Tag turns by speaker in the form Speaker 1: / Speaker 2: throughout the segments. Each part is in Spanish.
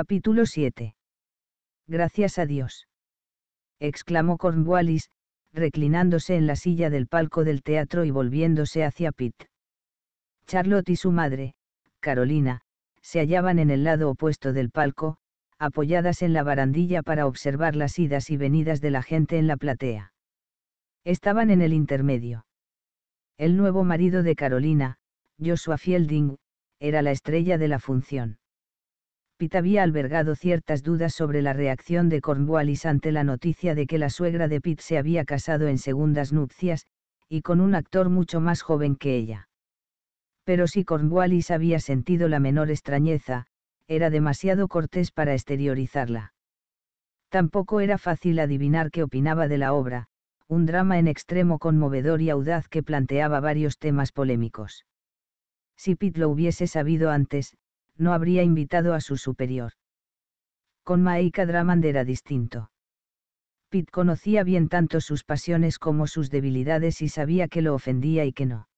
Speaker 1: Capítulo 7. Gracias a Dios. exclamó Cornwallis, reclinándose en la silla del palco del teatro y volviéndose hacia Pitt. Charlotte y su madre, Carolina, se hallaban en el lado opuesto del palco, apoyadas en la barandilla para observar las idas y venidas de la gente en la platea. Estaban en el intermedio. El nuevo marido de Carolina, Joshua Fielding, era la estrella de la función. Pitt había albergado ciertas dudas sobre la reacción de Cornwallis ante la noticia de que la suegra de Pitt se había casado en segundas nupcias, y con un actor mucho más joven que ella. Pero si Cornwallis había sentido la menor extrañeza, era demasiado cortés para exteriorizarla. Tampoco era fácil adivinar qué opinaba de la obra, un drama en extremo conmovedor y audaz que planteaba varios temas polémicos. Si Pitt lo hubiese sabido antes, no habría invitado a su superior. Con Maika Dramand era distinto. Pitt conocía bien tanto sus pasiones como sus debilidades y sabía que lo ofendía y que no.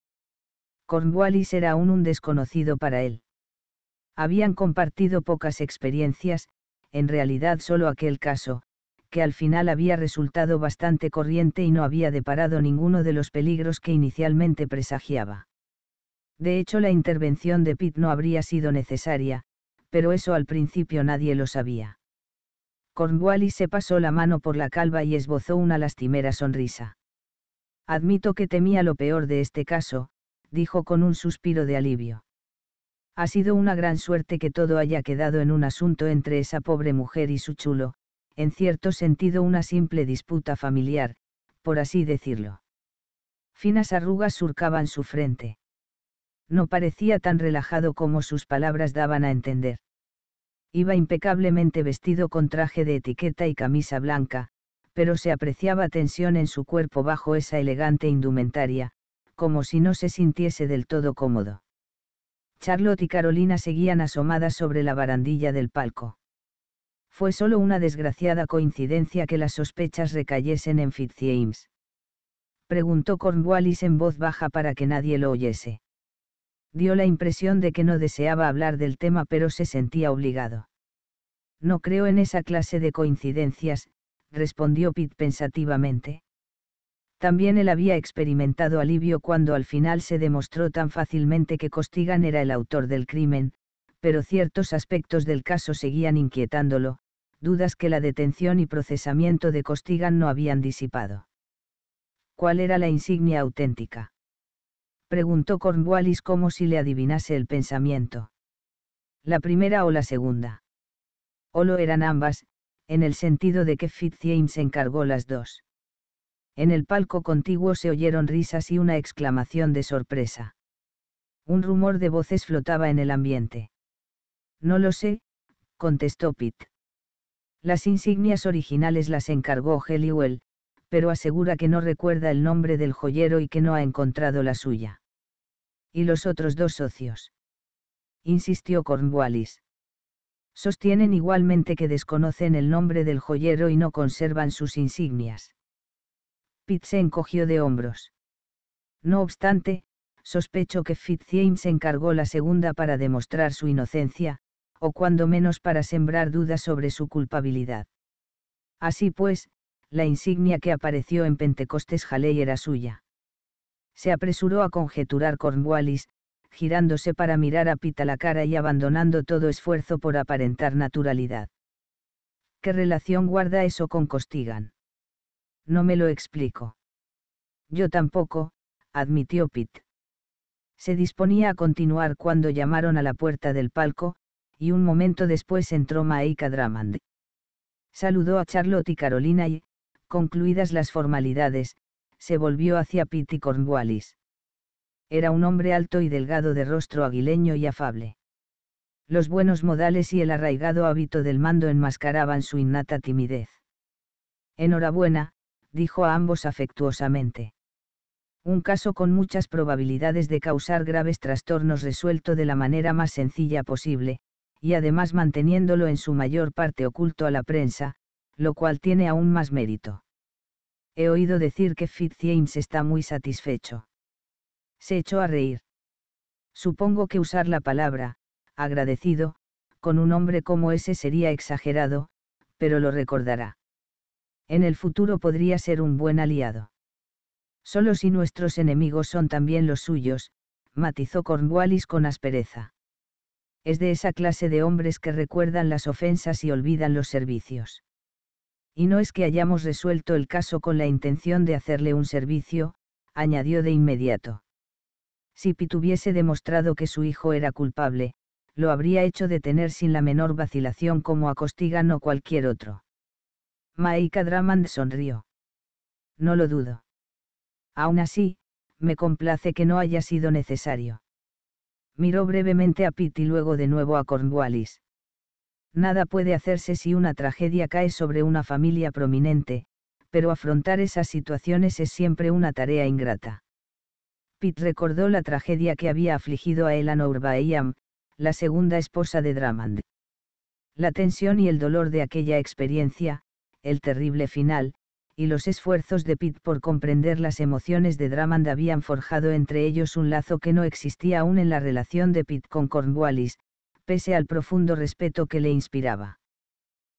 Speaker 1: Cornwallis era aún un desconocido para él. Habían compartido pocas experiencias, en realidad solo aquel caso, que al final había resultado bastante corriente y no había deparado ninguno de los peligros que inicialmente presagiaba. De hecho, la intervención de Pitt no habría sido necesaria, pero eso al principio nadie lo sabía. Cornwallis se pasó la mano por la calva y esbozó una lastimera sonrisa. Admito que temía lo peor de este caso, dijo con un suspiro de alivio. Ha sido una gran suerte que todo haya quedado en un asunto entre esa pobre mujer y su chulo, en cierto sentido una simple disputa familiar, por así decirlo. Finas arrugas surcaban su frente no parecía tan relajado como sus palabras daban a entender. Iba impecablemente vestido con traje de etiqueta y camisa blanca, pero se apreciaba tensión en su cuerpo bajo esa elegante indumentaria, como si no se sintiese del todo cómodo. Charlotte y Carolina seguían asomadas sobre la barandilla del palco. Fue solo una desgraciada coincidencia que las sospechas recayesen en Fitzjames. Preguntó Cornwallis en voz baja para que nadie lo oyese dio la impresión de que no deseaba hablar del tema pero se sentía obligado. No creo en esa clase de coincidencias, respondió Pitt pensativamente. También él había experimentado alivio cuando al final se demostró tan fácilmente que Costigan era el autor del crimen, pero ciertos aspectos del caso seguían inquietándolo, dudas que la detención y procesamiento de Costigan no habían disipado. ¿Cuál era la insignia auténtica? Preguntó Cornwallis como si le adivinase el pensamiento. ¿La primera o la segunda? O lo eran ambas, en el sentido de que Fitzjames encargó las dos. En el palco contiguo se oyeron risas y una exclamación de sorpresa. Un rumor de voces flotaba en el ambiente. No lo sé, contestó Pitt. Las insignias originales las encargó Heliwell, pero asegura que no recuerda el nombre del joyero y que no ha encontrado la suya. ¿Y los otros dos socios? Insistió Cornwallis. Sostienen igualmente que desconocen el nombre del joyero y no conservan sus insignias. Pitt se encogió de hombros. No obstante, sospecho que Fitzjames encargó la segunda para demostrar su inocencia, o cuando menos para sembrar dudas sobre su culpabilidad. Así pues, la insignia que apareció en Pentecostés Halley era suya se apresuró a conjeturar Cornwallis, girándose para mirar a Pita la cara y abandonando todo esfuerzo por aparentar naturalidad. ¿Qué relación guarda eso con Costigan? No me lo explico. Yo tampoco, admitió Pitt. Se disponía a continuar cuando llamaron a la puerta del palco, y un momento después entró Maika Dramand. Saludó a Charlotte y Carolina y, concluidas las formalidades, se volvió hacia Pitt y Cornwallis. Era un hombre alto y delgado de rostro aguileño y afable. Los buenos modales y el arraigado hábito del mando enmascaraban su innata timidez. Enhorabuena, dijo a ambos afectuosamente. Un caso con muchas probabilidades de causar graves trastornos resuelto de la manera más sencilla posible, y además manteniéndolo en su mayor parte oculto a la prensa, lo cual tiene aún más mérito. He oído decir que Fitzjames está muy satisfecho. Se echó a reír. Supongo que usar la palabra, agradecido, con un hombre como ese sería exagerado, pero lo recordará. En el futuro podría ser un buen aliado. Solo si nuestros enemigos son también los suyos, matizó Cornwallis con aspereza. Es de esa clase de hombres que recuerdan las ofensas y olvidan los servicios. Y no es que hayamos resuelto el caso con la intención de hacerle un servicio, añadió de inmediato. Si Pitt hubiese demostrado que su hijo era culpable, lo habría hecho detener sin la menor vacilación como a Costigan o cualquier otro. Maika Dramand sonrió. No lo dudo. Aún así, me complace que no haya sido necesario. Miró brevemente a Pitt y luego de nuevo a Cornwallis. Nada puede hacerse si una tragedia cae sobre una familia prominente, pero afrontar esas situaciones es siempre una tarea ingrata. Pitt recordó la tragedia que había afligido a Eleanor Bayham, la segunda esposa de Drummond. La tensión y el dolor de aquella experiencia, el terrible final, y los esfuerzos de Pitt por comprender las emociones de Drummond habían forjado entre ellos un lazo que no existía aún en la relación de Pitt con Cornwallis, pese al profundo respeto que le inspiraba.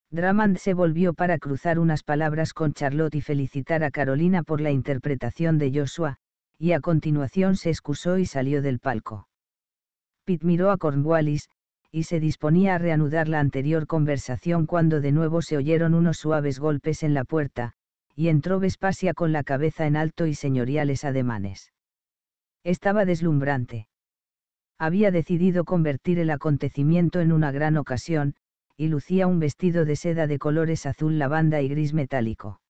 Speaker 1: Drummond se volvió para cruzar unas palabras con Charlotte y felicitar a Carolina por la interpretación de Joshua, y a continuación se excusó y salió del palco. Pitt miró a Cornwallis, y se disponía a reanudar la anterior conversación cuando de nuevo se oyeron unos suaves golpes en la puerta, y entró Vespasia con la cabeza en alto y señoriales ademanes. Estaba deslumbrante. Había decidido convertir el acontecimiento en una gran ocasión, y lucía un vestido de seda de colores azul lavanda y gris metálico.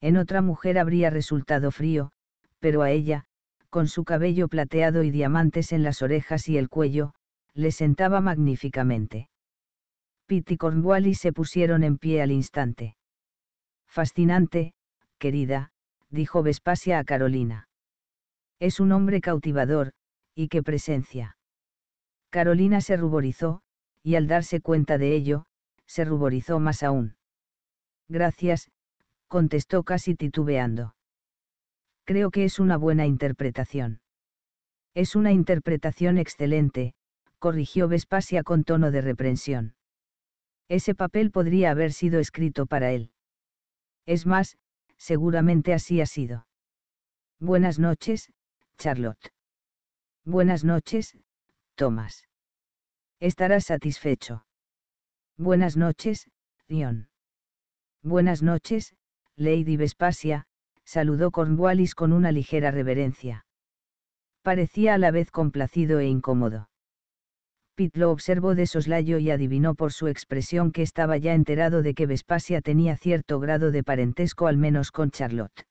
Speaker 1: En otra mujer habría resultado frío, pero a ella, con su cabello plateado y diamantes en las orejas y el cuello, le sentaba magníficamente. Pitt y Cornwallis se pusieron en pie al instante. Fascinante, querida, dijo Vespasia a Carolina. Es un hombre cautivador, y qué presencia. Carolina se ruborizó, y al darse cuenta de ello, se ruborizó más aún. Gracias, contestó casi titubeando. Creo que es una buena interpretación. Es una interpretación excelente, corrigió Vespasia con tono de reprensión. Ese papel podría haber sido escrito para él. Es más, seguramente así ha sido. Buenas noches, Charlotte. Buenas noches, Thomas. Estarás satisfecho. Buenas noches, Dion. Buenas noches, Lady Vespasia, saludó Cornwallis con una ligera reverencia. Parecía a la vez complacido e incómodo. Pitt lo observó de soslayo y adivinó por su expresión que estaba ya enterado de que Vespasia tenía cierto grado de parentesco al menos con Charlotte.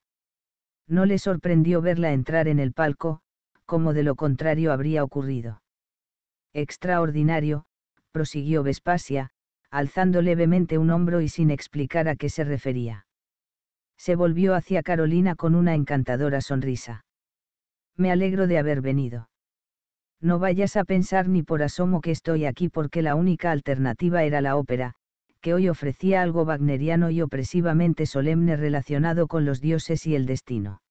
Speaker 1: No le sorprendió verla entrar en el palco, como de lo contrario habría ocurrido. Extraordinario, prosiguió Vespasia, alzando levemente un hombro y sin explicar a qué se refería. Se volvió hacia Carolina con una encantadora sonrisa. Me alegro de haber venido no vayas a pensar ni por asomo que estoy aquí porque la única alternativa era la ópera, que hoy ofrecía algo wagneriano y opresivamente solemne relacionado con los dioses y el destino.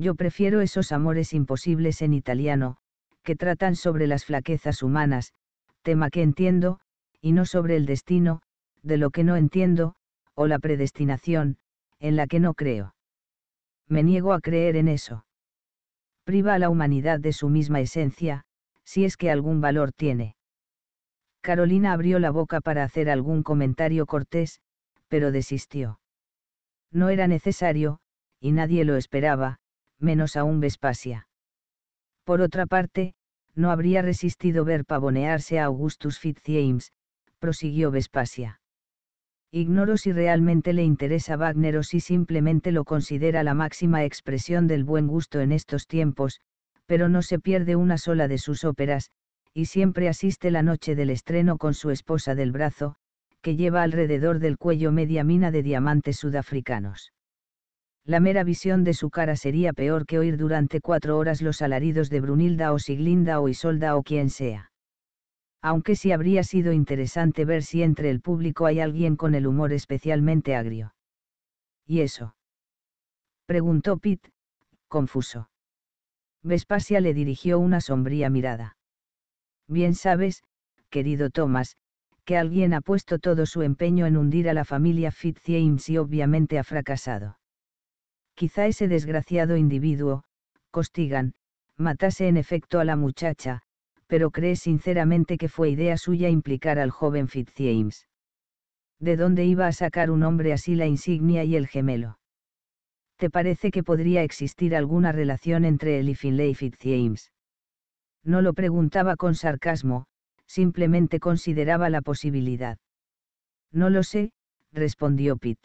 Speaker 1: Yo prefiero esos amores imposibles en italiano, que tratan sobre las flaquezas humanas, tema que entiendo, y no sobre el destino, de lo que no entiendo, o la predestinación, en la que no creo. Me niego a creer en eso priva a la humanidad de su misma esencia, si es que algún valor tiene. Carolina abrió la boca para hacer algún comentario cortés, pero desistió. No era necesario, y nadie lo esperaba, menos aún Vespasia. Por otra parte, no habría resistido ver pavonearse a Augustus Fitzjames, prosiguió Vespasia. Ignoro si realmente le interesa Wagner o si simplemente lo considera la máxima expresión del buen gusto en estos tiempos, pero no se pierde una sola de sus óperas, y siempre asiste la noche del estreno con su esposa del brazo, que lleva alrededor del cuello media mina de diamantes sudafricanos. La mera visión de su cara sería peor que oír durante cuatro horas los alaridos de Brunilda o Siglinda o Isolda o quien sea aunque sí habría sido interesante ver si entre el público hay alguien con el humor especialmente agrio. ¿Y eso? preguntó Pitt, confuso. Vespasia le dirigió una sombría mirada. Bien sabes, querido Thomas, que alguien ha puesto todo su empeño en hundir a la familia Fitzjames y obviamente ha fracasado. Quizá ese desgraciado individuo, Costigan, matase en efecto a la muchacha, pero cree sinceramente que fue idea suya implicar al joven Fitzjames. ¿De dónde iba a sacar un hombre así la insignia y el gemelo? ¿Te parece que podría existir alguna relación entre él y Finlay Fitzjames? No lo preguntaba con sarcasmo, simplemente consideraba la posibilidad. No lo sé, respondió Pitt.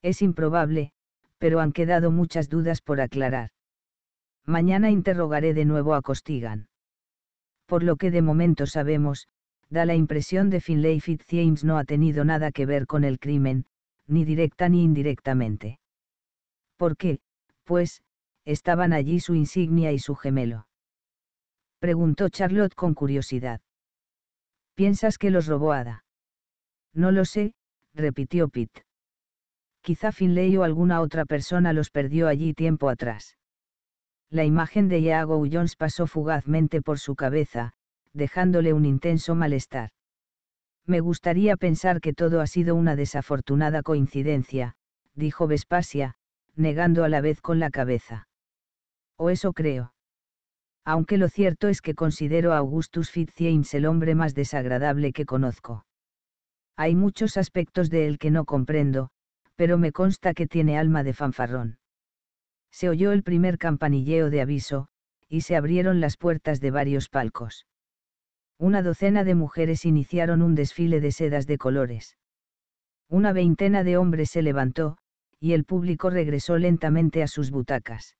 Speaker 1: Es improbable, pero han quedado muchas dudas por aclarar. Mañana interrogaré de nuevo a Costigan. Por lo que de momento sabemos, da la impresión de Finlay Fitzjames no ha tenido nada que ver con el crimen, ni directa ni indirectamente. ¿Por qué? Pues, estaban allí su insignia y su gemelo. Preguntó Charlotte con curiosidad. ¿Piensas que los robó Ada? No lo sé, repitió Pitt. Quizá Finlay o alguna otra persona los perdió allí tiempo atrás. La imagen de Iago Jones pasó fugazmente por su cabeza, dejándole un intenso malestar. Me gustaría pensar que todo ha sido una desafortunada coincidencia, dijo Vespasia, negando a la vez con la cabeza. O eso creo. Aunque lo cierto es que considero a Augustus Fitzjames el hombre más desagradable que conozco. Hay muchos aspectos de él que no comprendo, pero me consta que tiene alma de fanfarrón. Se oyó el primer campanilleo de aviso, y se abrieron las puertas de varios palcos una docena de mujeres iniciaron un desfile de sedas de colores. Una veintena de hombres se levantó, y el público regresó lentamente a sus butacas.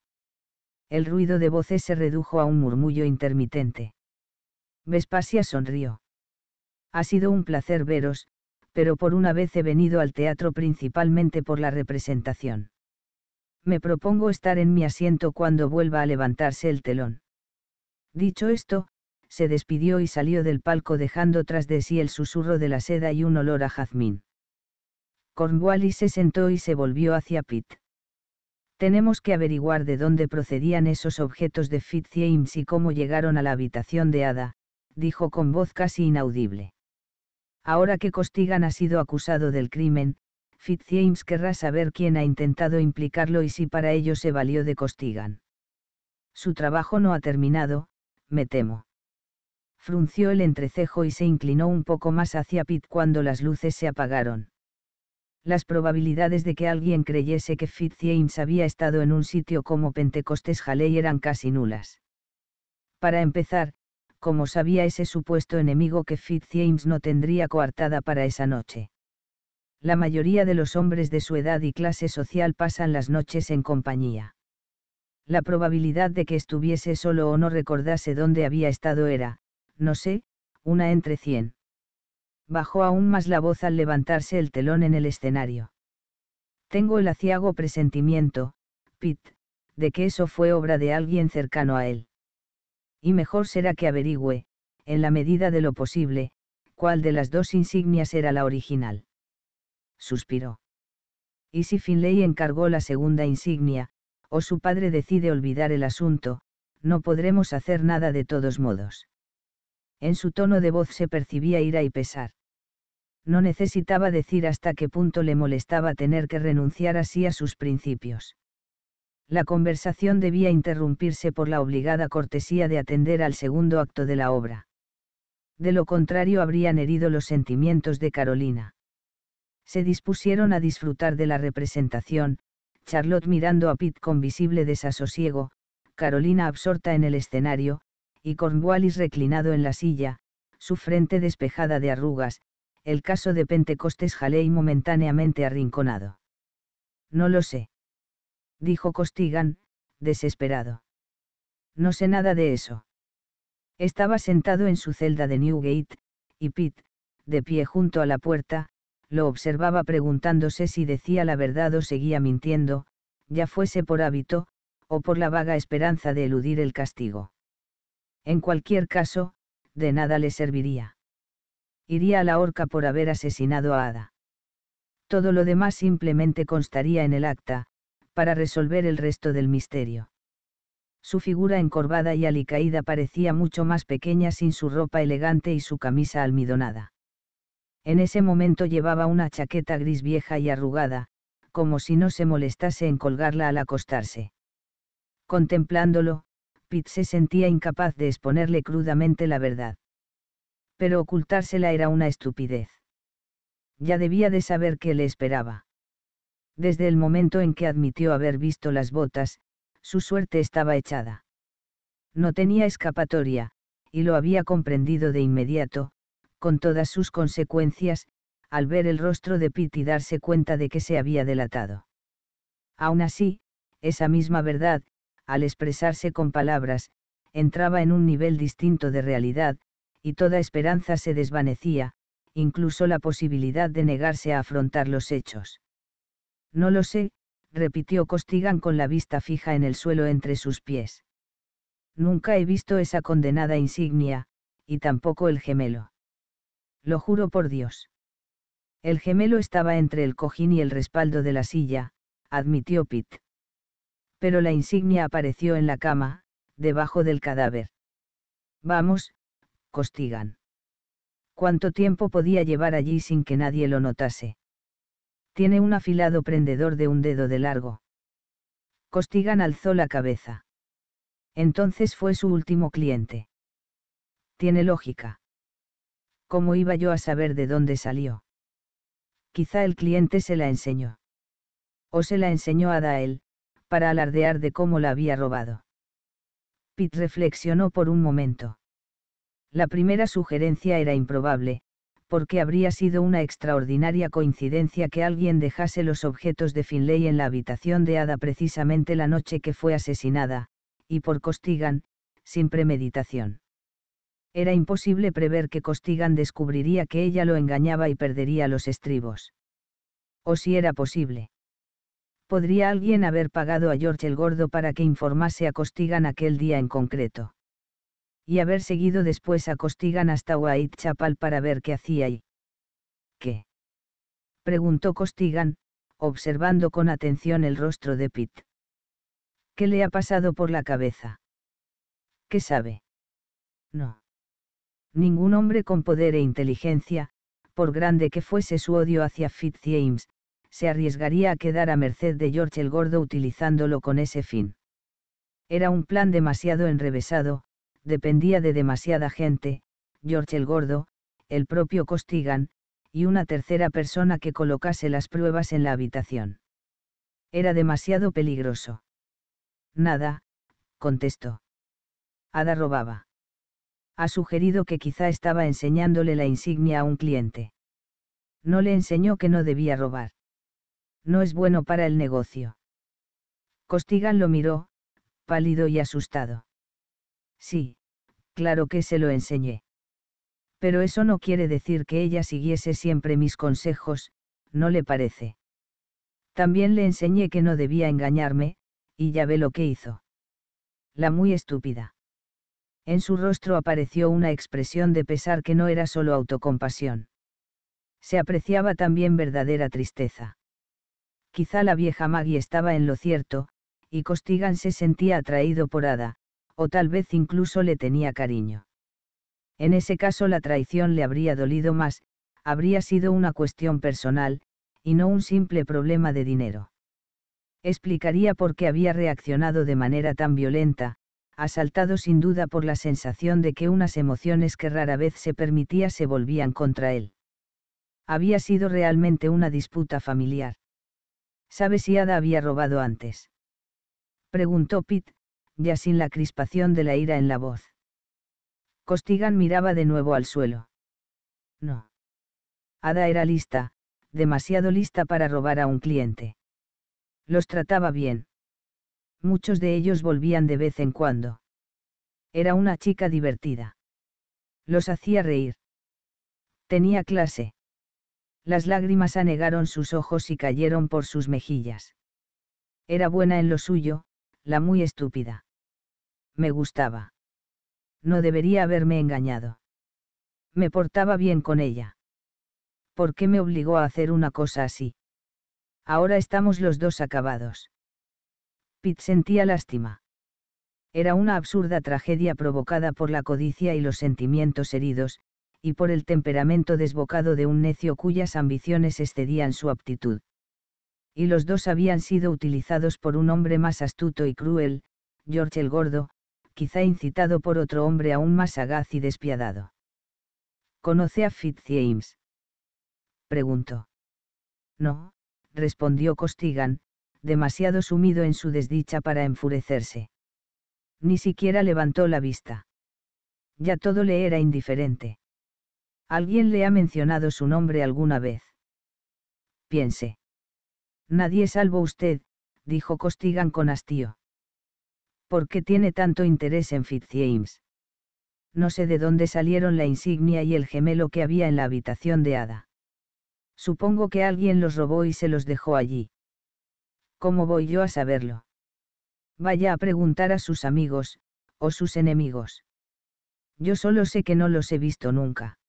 Speaker 1: El ruido de voces se redujo a un murmullo intermitente. Vespasia sonrió. Ha sido un placer veros, pero por una vez he venido al teatro principalmente por la representación. Me propongo estar en mi asiento cuando vuelva a levantarse el telón. Dicho esto, se despidió y salió del palco dejando tras de sí el susurro de la seda y un olor a jazmín. Cornwallis se sentó y se volvió hacia Pitt. Tenemos que averiguar de dónde procedían esos objetos de Fitzjames y cómo llegaron a la habitación de Ada, dijo con voz casi inaudible. Ahora que Costigan ha sido acusado del crimen, Fitzjames querrá saber quién ha intentado implicarlo y si para ello se valió de Costigan. Su trabajo no ha terminado, me temo frunció el entrecejo y se inclinó un poco más hacia Pitt cuando las luces se apagaron. Las probabilidades de que alguien creyese que Fitzjames había estado en un sitio como Pentecostés Halley eran casi nulas. Para empezar, como sabía ese supuesto enemigo que Fitzjames no tendría coartada para esa noche. La mayoría de los hombres de su edad y clase social pasan las noches en compañía. La probabilidad de que estuviese solo o no recordase dónde había estado era, no sé, una entre cien. Bajó aún más la voz al levantarse el telón en el escenario. Tengo el aciago presentimiento, Pitt, de que eso fue obra de alguien cercano a él. Y mejor será que averigüe, en la medida de lo posible, cuál de las dos insignias era la original. Suspiró. Y si Finlay encargó la segunda insignia, o su padre decide olvidar el asunto, no podremos hacer nada de todos modos en su tono de voz se percibía ira y pesar. No necesitaba decir hasta qué punto le molestaba tener que renunciar así a sus principios. La conversación debía interrumpirse por la obligada cortesía de atender al segundo acto de la obra. De lo contrario habrían herido los sentimientos de Carolina. Se dispusieron a disfrutar de la representación, Charlotte mirando a Pitt con visible desasosiego, Carolina absorta en el escenario, y Cornwallis reclinado en la silla, su frente despejada de arrugas, el caso de Pentecostés Jaley momentáneamente arrinconado. No lo sé. Dijo Costigan, desesperado. No sé nada de eso. Estaba sentado en su celda de Newgate, y Pitt, de pie junto a la puerta, lo observaba preguntándose si decía la verdad o seguía mintiendo, ya fuese por hábito, o por la vaga esperanza de eludir el castigo. En cualquier caso, de nada le serviría. Iría a la horca por haber asesinado a Ada. Todo lo demás simplemente constaría en el acta, para resolver el resto del misterio. Su figura encorvada y alicaída parecía mucho más pequeña sin su ropa elegante y su camisa almidonada. En ese momento llevaba una chaqueta gris vieja y arrugada, como si no se molestase en colgarla al acostarse. Contemplándolo, Pitt se sentía incapaz de exponerle crudamente la verdad. Pero ocultársela era una estupidez. Ya debía de saber qué le esperaba. Desde el momento en que admitió haber visto las botas, su suerte estaba echada. No tenía escapatoria, y lo había comprendido de inmediato, con todas sus consecuencias, al ver el rostro de Pitt y darse cuenta de que se había delatado. Aún así, esa misma verdad, al expresarse con palabras, entraba en un nivel distinto de realidad, y toda esperanza se desvanecía, incluso la posibilidad de negarse a afrontar los hechos. No lo sé, repitió Costigan con la vista fija en el suelo entre sus pies. Nunca he visto esa condenada insignia, y tampoco el gemelo. Lo juro por Dios. El gemelo estaba entre el cojín y el respaldo de la silla, admitió Pitt pero la insignia apareció en la cama, debajo del cadáver. Vamos, Costigan. ¿Cuánto tiempo podía llevar allí sin que nadie lo notase? Tiene un afilado prendedor de un dedo de largo. Costigan alzó la cabeza. Entonces fue su último cliente. Tiene lógica. ¿Cómo iba yo a saber de dónde salió? Quizá el cliente se la enseñó. O se la enseñó a Dael, para alardear de cómo la había robado. Pitt reflexionó por un momento. La primera sugerencia era improbable, porque habría sido una extraordinaria coincidencia que alguien dejase los objetos de Finlay en la habitación de Ada precisamente la noche que fue asesinada, y por Costigan, sin premeditación. Era imposible prever que Costigan descubriría que ella lo engañaba y perdería los estribos. O si era posible podría alguien haber pagado a George el Gordo para que informase a Costigan aquel día en concreto. Y haber seguido después a Costigan hasta Whitechapel para ver qué hacía ahí. ¿Qué? preguntó Costigan, observando con atención el rostro de Pitt. ¿Qué le ha pasado por la cabeza? ¿Qué sabe? No. Ningún hombre con poder e inteligencia, por grande que fuese su odio hacia Fitzjames, se arriesgaría a quedar a merced de George el Gordo utilizándolo con ese fin. Era un plan demasiado enrevesado, dependía de demasiada gente, George el Gordo, el propio Costigan, y una tercera persona que colocase las pruebas en la habitación. Era demasiado peligroso. Nada, contestó. Ada robaba. Ha sugerido que quizá estaba enseñándole la insignia a un cliente. No le enseñó que no debía robar no es bueno para el negocio. Costigan lo miró, pálido y asustado. Sí, claro que se lo enseñé. Pero eso no quiere decir que ella siguiese siempre mis consejos, ¿no le parece? También le enseñé que no debía engañarme, y ya ve lo que hizo. La muy estúpida. En su rostro apareció una expresión de pesar que no era solo autocompasión. Se apreciaba también verdadera tristeza. Quizá la vieja Maggie estaba en lo cierto, y Costigan se sentía atraído por Ada, o tal vez incluso le tenía cariño. En ese caso la traición le habría dolido más, habría sido una cuestión personal, y no un simple problema de dinero. Explicaría por qué había reaccionado de manera tan violenta, asaltado sin duda por la sensación de que unas emociones que rara vez se permitía se volvían contra él. Había sido realmente una disputa familiar. ¿Sabe si Ada había robado antes? Preguntó Pitt, ya sin la crispación de la ira en la voz. Costigan miraba de nuevo al suelo. No. Ada era lista, demasiado lista para robar a un cliente. Los trataba bien. Muchos de ellos volvían de vez en cuando. Era una chica divertida. Los hacía reír. Tenía clase. Las lágrimas anegaron sus ojos y cayeron por sus mejillas. Era buena en lo suyo, la muy estúpida. Me gustaba. No debería haberme engañado. Me portaba bien con ella. ¿Por qué me obligó a hacer una cosa así? Ahora estamos los dos acabados. Pete sentía lástima. Era una absurda tragedia provocada por la codicia y los sentimientos heridos, y por el temperamento desbocado de un necio cuyas ambiciones excedían su aptitud. Y los dos habían sido utilizados por un hombre más astuto y cruel, George el Gordo, quizá incitado por otro hombre aún más sagaz y despiadado. ¿Conoce a Fitzjames? preguntó. No, respondió Costigan, demasiado sumido en su desdicha para enfurecerse. Ni siquiera levantó la vista. Ya todo le era indiferente. ¿Alguien le ha mencionado su nombre alguna vez? Piense. Nadie salvo usted, dijo Costigan con hastío. ¿Por qué tiene tanto interés en Fitzjames? No sé de dónde salieron la insignia y el gemelo que había en la habitación de Ada. Supongo que alguien los robó y se los dejó allí. ¿Cómo voy yo a saberlo? Vaya a preguntar a sus amigos, o sus enemigos. Yo solo sé que no los he visto nunca.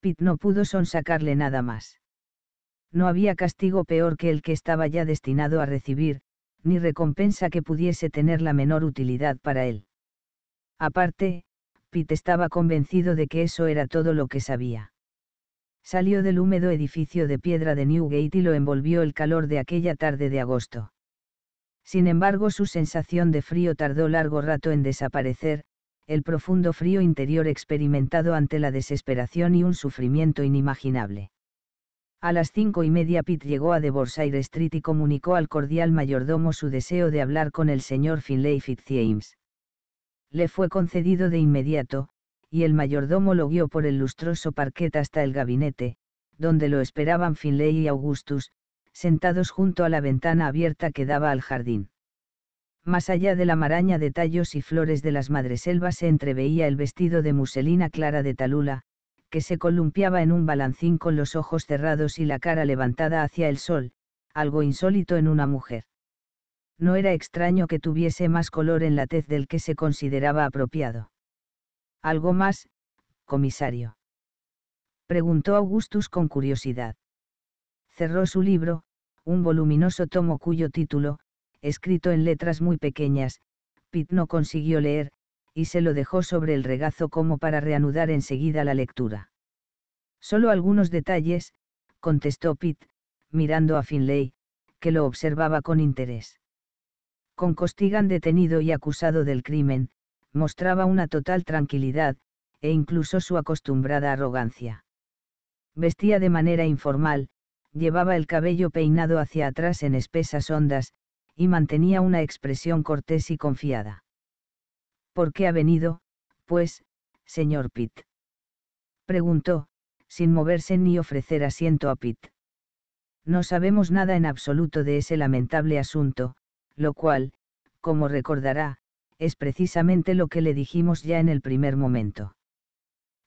Speaker 1: Pitt no pudo sonsacarle nada más. No había castigo peor que el que estaba ya destinado a recibir, ni recompensa que pudiese tener la menor utilidad para él. Aparte, Pitt estaba convencido de que eso era todo lo que sabía. Salió del húmedo edificio de piedra de Newgate y lo envolvió el calor de aquella tarde de agosto. Sin embargo, su sensación de frío tardó largo rato en desaparecer, el profundo frío interior experimentado ante la desesperación y un sufrimiento inimaginable. A las cinco y media Pitt llegó a Devorshire Street y comunicó al cordial mayordomo su deseo de hablar con el señor Finlay Fitzjames. Le fue concedido de inmediato, y el mayordomo lo guió por el lustroso parquet hasta el gabinete, donde lo esperaban Finlay y Augustus, sentados junto a la ventana abierta que daba al jardín. Más allá de la maraña de tallos y flores de las madreselvas se entreveía el vestido de muselina clara de talula, que se columpiaba en un balancín con los ojos cerrados y la cara levantada hacia el sol, algo insólito en una mujer. No era extraño que tuviese más color en la tez del que se consideraba apropiado. ¿Algo más, comisario? Preguntó Augustus con curiosidad. Cerró su libro, un voluminoso tomo cuyo título, escrito en letras muy pequeñas, Pitt no consiguió leer, y se lo dejó sobre el regazo como para reanudar enseguida la lectura. Solo algunos detalles, contestó Pitt, mirando a Finlay, que lo observaba con interés. Con Costigan detenido y acusado del crimen, mostraba una total tranquilidad, e incluso su acostumbrada arrogancia. Vestía de manera informal, llevaba el cabello peinado hacia atrás en espesas ondas, y mantenía una expresión cortés y confiada. ¿Por qué ha venido, pues, señor Pitt? Preguntó, sin moverse ni ofrecer asiento a Pitt. No sabemos nada en absoluto de ese lamentable asunto, lo cual, como recordará, es precisamente lo que le dijimos ya en el primer momento.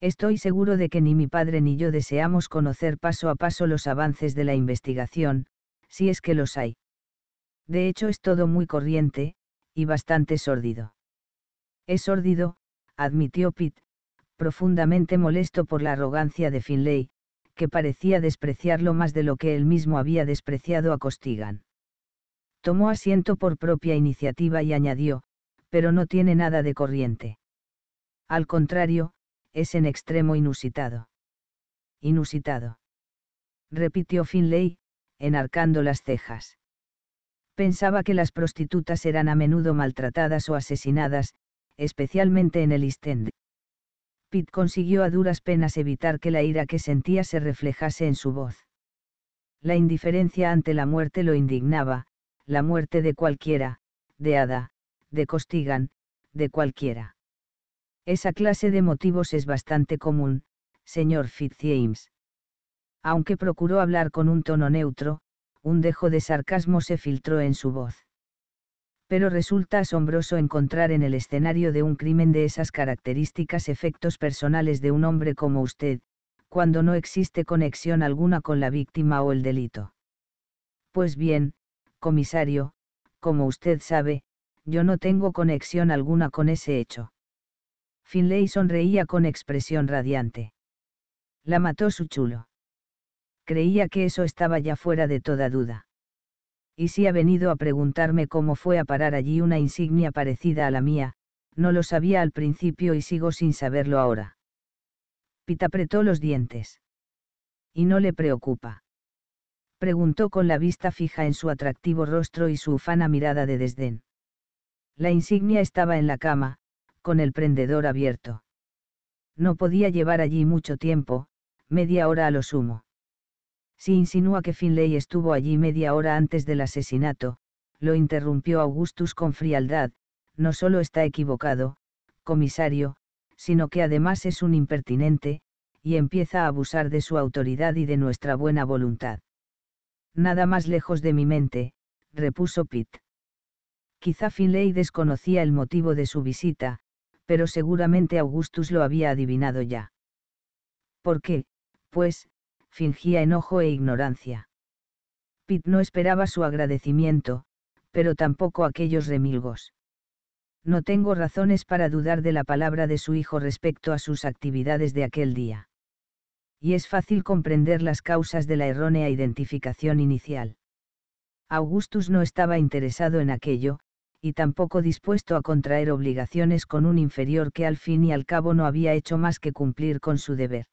Speaker 1: Estoy seguro de que ni mi padre ni yo deseamos conocer paso a paso los avances de la investigación, si es que los hay. De hecho es todo muy corriente, y bastante sórdido. Es sórdido, admitió Pitt, profundamente molesto por la arrogancia de Finlay, que parecía despreciarlo más de lo que él mismo había despreciado a Costigan. Tomó asiento por propia iniciativa y añadió, pero no tiene nada de corriente. Al contrario, es en extremo inusitado. Inusitado. Repitió Finlay, enarcando las cejas. Pensaba que las prostitutas eran a menudo maltratadas o asesinadas, especialmente en el East End. Pitt consiguió a duras penas evitar que la ira que sentía se reflejase en su voz. La indiferencia ante la muerte lo indignaba, la muerte de cualquiera, de Ada, de Costigan, de cualquiera. Esa clase de motivos es bastante común, señor Fitzjames. Aunque procuró hablar con un tono neutro, un dejo de sarcasmo se filtró en su voz. Pero resulta asombroso encontrar en el escenario de un crimen de esas características efectos personales de un hombre como usted, cuando no existe conexión alguna con la víctima o el delito. Pues bien, comisario, como usted sabe, yo no tengo conexión alguna con ese hecho. Finlay sonreía con expresión radiante. La mató su chulo creía que eso estaba ya fuera de toda duda. Y si ha venido a preguntarme cómo fue a parar allí una insignia parecida a la mía, no lo sabía al principio y sigo sin saberlo ahora. Pit apretó los dientes. ¿Y no le preocupa? Preguntó con la vista fija en su atractivo rostro y su ufana mirada de desdén. La insignia estaba en la cama, con el prendedor abierto. No podía llevar allí mucho tiempo, media hora a lo sumo. Si insinúa que Finlay estuvo allí media hora antes del asesinato, lo interrumpió Augustus con frialdad, no solo está equivocado, comisario, sino que además es un impertinente, y empieza a abusar de su autoridad y de nuestra buena voluntad. Nada más lejos de mi mente, repuso Pitt. Quizá Finlay desconocía el motivo de su visita, pero seguramente Augustus lo había adivinado ya. ¿Por qué? Pues, fingía enojo e ignorancia. Pitt no esperaba su agradecimiento, pero tampoco aquellos remilgos. No tengo razones para dudar de la palabra de su hijo respecto a sus actividades de aquel día. Y es fácil comprender las causas de la errónea identificación inicial. Augustus no estaba interesado en aquello, y tampoco dispuesto a contraer obligaciones con un inferior que al fin y al cabo no había hecho más que cumplir con su deber.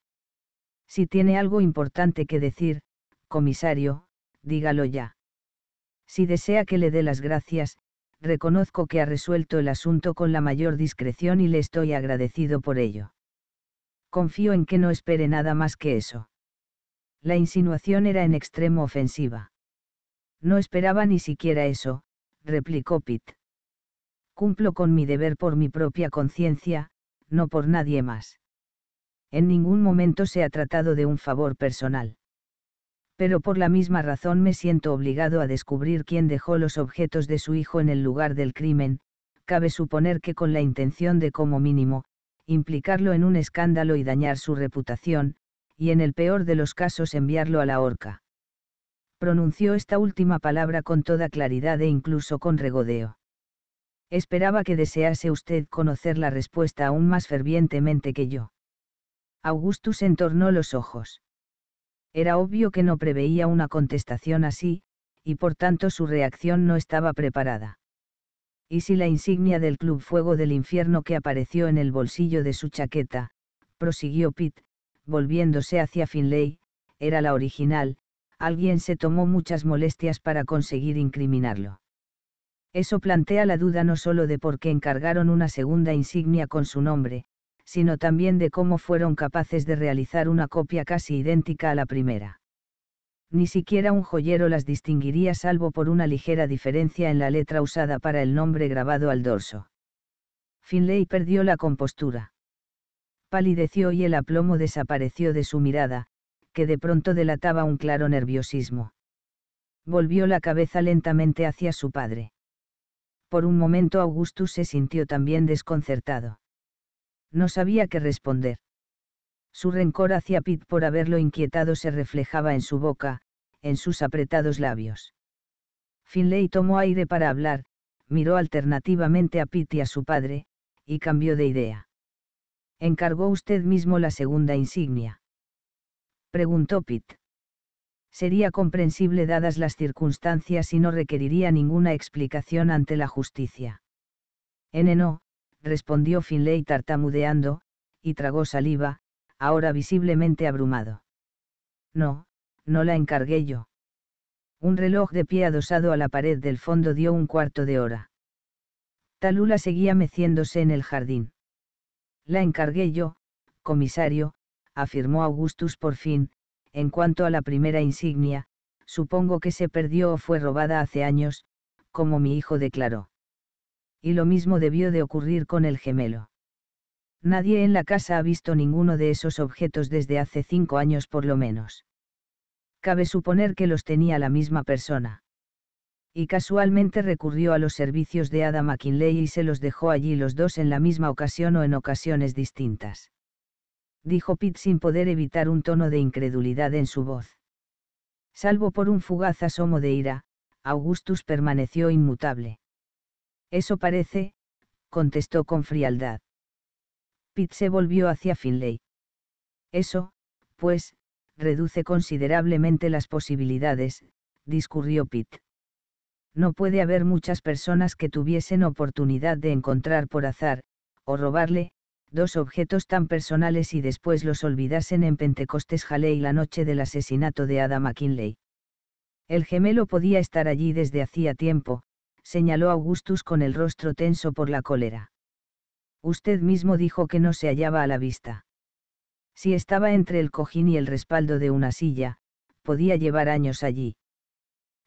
Speaker 1: Si tiene algo importante que decir, comisario, dígalo ya. Si desea que le dé las gracias, reconozco que ha resuelto el asunto con la mayor discreción y le estoy agradecido por ello. Confío en que no espere nada más que eso. La insinuación era en extremo ofensiva. No esperaba ni siquiera eso, replicó Pitt. Cumplo con mi deber por mi propia conciencia, no por nadie más. En ningún momento se ha tratado de un favor personal pero por la misma razón me siento obligado a descubrir quién dejó los objetos de su hijo en el lugar del crimen, cabe suponer que con la intención de como mínimo, implicarlo en un escándalo y dañar su reputación, y en el peor de los casos enviarlo a la horca. Pronunció esta última palabra con toda claridad e incluso con regodeo. Esperaba que desease usted conocer la respuesta aún más fervientemente que yo. Augustus entornó los ojos. Era obvio que no preveía una contestación así, y por tanto su reacción no estaba preparada. Y si la insignia del Club Fuego del Infierno que apareció en el bolsillo de su chaqueta, prosiguió Pitt, volviéndose hacia Finlay, era la original, alguien se tomó muchas molestias para conseguir incriminarlo. Eso plantea la duda no solo de por qué encargaron una segunda insignia con su nombre, sino también de cómo fueron capaces de realizar una copia casi idéntica a la primera. Ni siquiera un joyero las distinguiría salvo por una ligera diferencia en la letra usada para el nombre grabado al dorso. Finlay perdió la compostura. Palideció y el aplomo desapareció de su mirada, que de pronto delataba un claro nerviosismo. Volvió la cabeza lentamente hacia su padre. Por un momento Augustus se sintió también desconcertado no sabía qué responder. Su rencor hacia Pitt por haberlo inquietado se reflejaba en su boca, en sus apretados labios. Finlay tomó aire para hablar, miró alternativamente a Pitt y a su padre, y cambió de idea. ¿Encargó usted mismo la segunda insignia? Preguntó Pitt. Sería comprensible dadas las circunstancias y no requeriría ninguna explicación ante la justicia. En no, respondió Finlay tartamudeando, y tragó saliva, ahora visiblemente abrumado. No, no la encargué yo. Un reloj de pie adosado a la pared del fondo dio un cuarto de hora. Talula seguía meciéndose en el jardín. La encargué yo, comisario, afirmó Augustus por fin, en cuanto a la primera insignia, supongo que se perdió o fue robada hace años, como mi hijo declaró y lo mismo debió de ocurrir con el gemelo. Nadie en la casa ha visto ninguno de esos objetos desde hace cinco años por lo menos. Cabe suponer que los tenía la misma persona. Y casualmente recurrió a los servicios de Adam McKinley y se los dejó allí los dos en la misma ocasión o en ocasiones distintas. Dijo Pitt sin poder evitar un tono de incredulidad en su voz. Salvo por un fugaz asomo de ira, Augustus permaneció inmutable. Eso parece, contestó con frialdad. Pitt se volvió hacia Finlay. Eso, pues, reduce considerablemente las posibilidades, discurrió Pitt. No puede haber muchas personas que tuviesen oportunidad de encontrar por azar, o robarle, dos objetos tan personales y después los olvidasen en Pentecostés Halley la noche del asesinato de Ada McKinley. El gemelo podía estar allí desde hacía tiempo, señaló Augustus con el rostro tenso por la cólera. Usted mismo dijo que no se hallaba a la vista. Si estaba entre el cojín y el respaldo de una silla, podía llevar años allí.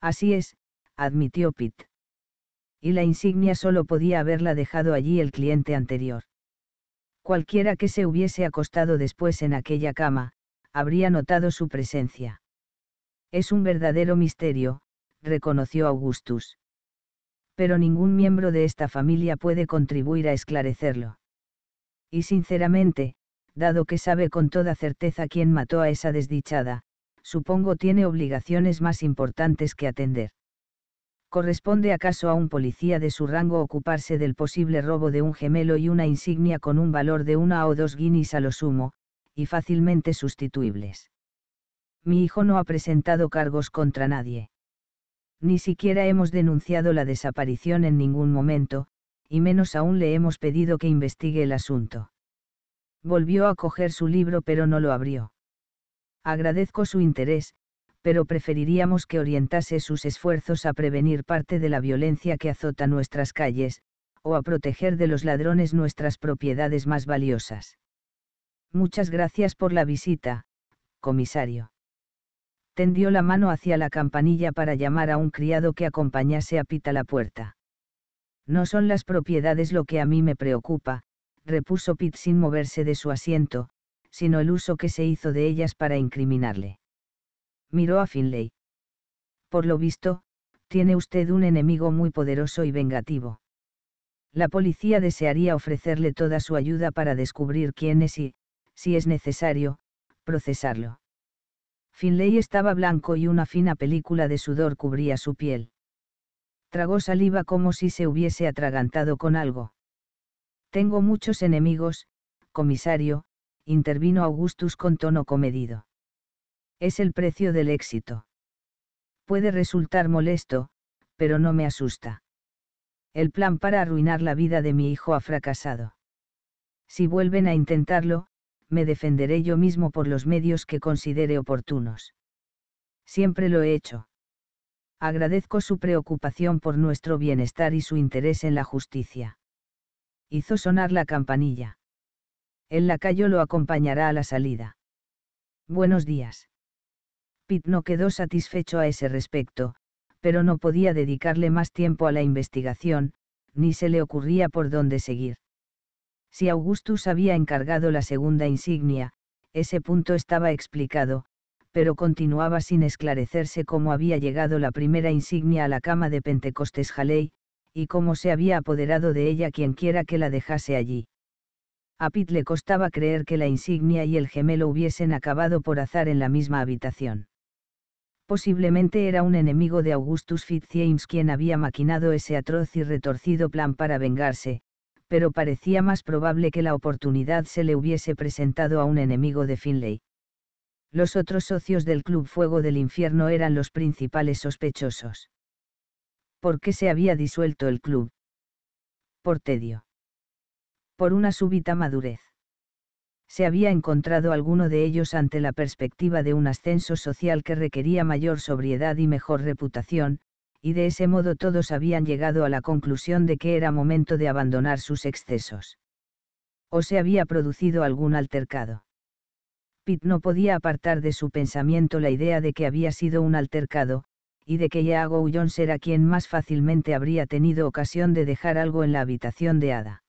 Speaker 1: Así es, admitió Pitt. Y la insignia solo podía haberla dejado allí el cliente anterior. Cualquiera que se hubiese acostado después en aquella cama, habría notado su presencia. Es un verdadero misterio, reconoció Augustus. Pero ningún miembro de esta familia puede contribuir a esclarecerlo. Y sinceramente, dado que sabe con toda certeza quién mató a esa desdichada, supongo tiene obligaciones más importantes que atender. ¿Corresponde acaso a un policía de su rango ocuparse del posible robo de un gemelo y una insignia con un valor de una o dos guineas a lo sumo, y fácilmente sustituibles? Mi hijo no ha presentado cargos contra nadie. Ni siquiera hemos denunciado la desaparición en ningún momento, y menos aún le hemos pedido que investigue el asunto. Volvió a coger su libro pero no lo abrió. Agradezco su interés, pero preferiríamos que orientase sus esfuerzos a prevenir parte de la violencia que azota nuestras calles, o a proteger de los ladrones nuestras propiedades más valiosas. Muchas gracias por la visita, comisario. Tendió la mano hacia la campanilla para llamar a un criado que acompañase a Pita la puerta. No son las propiedades lo que a mí me preocupa, repuso Pitt sin moverse de su asiento, sino el uso que se hizo de ellas para incriminarle. Miró a Finlay. Por lo visto, tiene usted un enemigo muy poderoso y vengativo. La policía desearía ofrecerle toda su ayuda para descubrir quién es y, si es necesario, procesarlo. Finlay estaba blanco y una fina película de sudor cubría su piel. Tragó saliva como si se hubiese atragantado con algo. Tengo muchos enemigos, comisario, intervino Augustus con tono comedido. Es el precio del éxito. Puede resultar molesto, pero no me asusta. El plan para arruinar la vida de mi hijo ha fracasado. Si vuelven a intentarlo, me defenderé yo mismo por los medios que considere oportunos. Siempre lo he hecho. Agradezco su preocupación por nuestro bienestar y su interés en la justicia. Hizo sonar la campanilla. El lacayo lo acompañará a la salida. Buenos días. Pitt no quedó satisfecho a ese respecto, pero no podía dedicarle más tiempo a la investigación, ni se le ocurría por dónde seguir. Si Augustus había encargado la segunda insignia, ese punto estaba explicado, pero continuaba sin esclarecerse cómo había llegado la primera insignia a la cama de Pentecostés Halley, y cómo se había apoderado de ella quienquiera que la dejase allí. A Pitt le costaba creer que la insignia y el gemelo hubiesen acabado por azar en la misma habitación. Posiblemente era un enemigo de Augustus Fitzjames quien había maquinado ese atroz y retorcido plan para vengarse, pero parecía más probable que la oportunidad se le hubiese presentado a un enemigo de Finlay. Los otros socios del Club Fuego del Infierno eran los principales sospechosos. ¿Por qué se había disuelto el club? Por tedio por una súbita madurez. Se había encontrado alguno de ellos ante la perspectiva de un ascenso social que requería mayor sobriedad y mejor reputación, y de ese modo todos habían llegado a la conclusión de que era momento de abandonar sus excesos. O se había producido algún altercado. Pitt no podía apartar de su pensamiento la idea de que había sido un altercado, y de que Iago Jones era quien más fácilmente habría tenido ocasión de dejar algo en la habitación de Ada.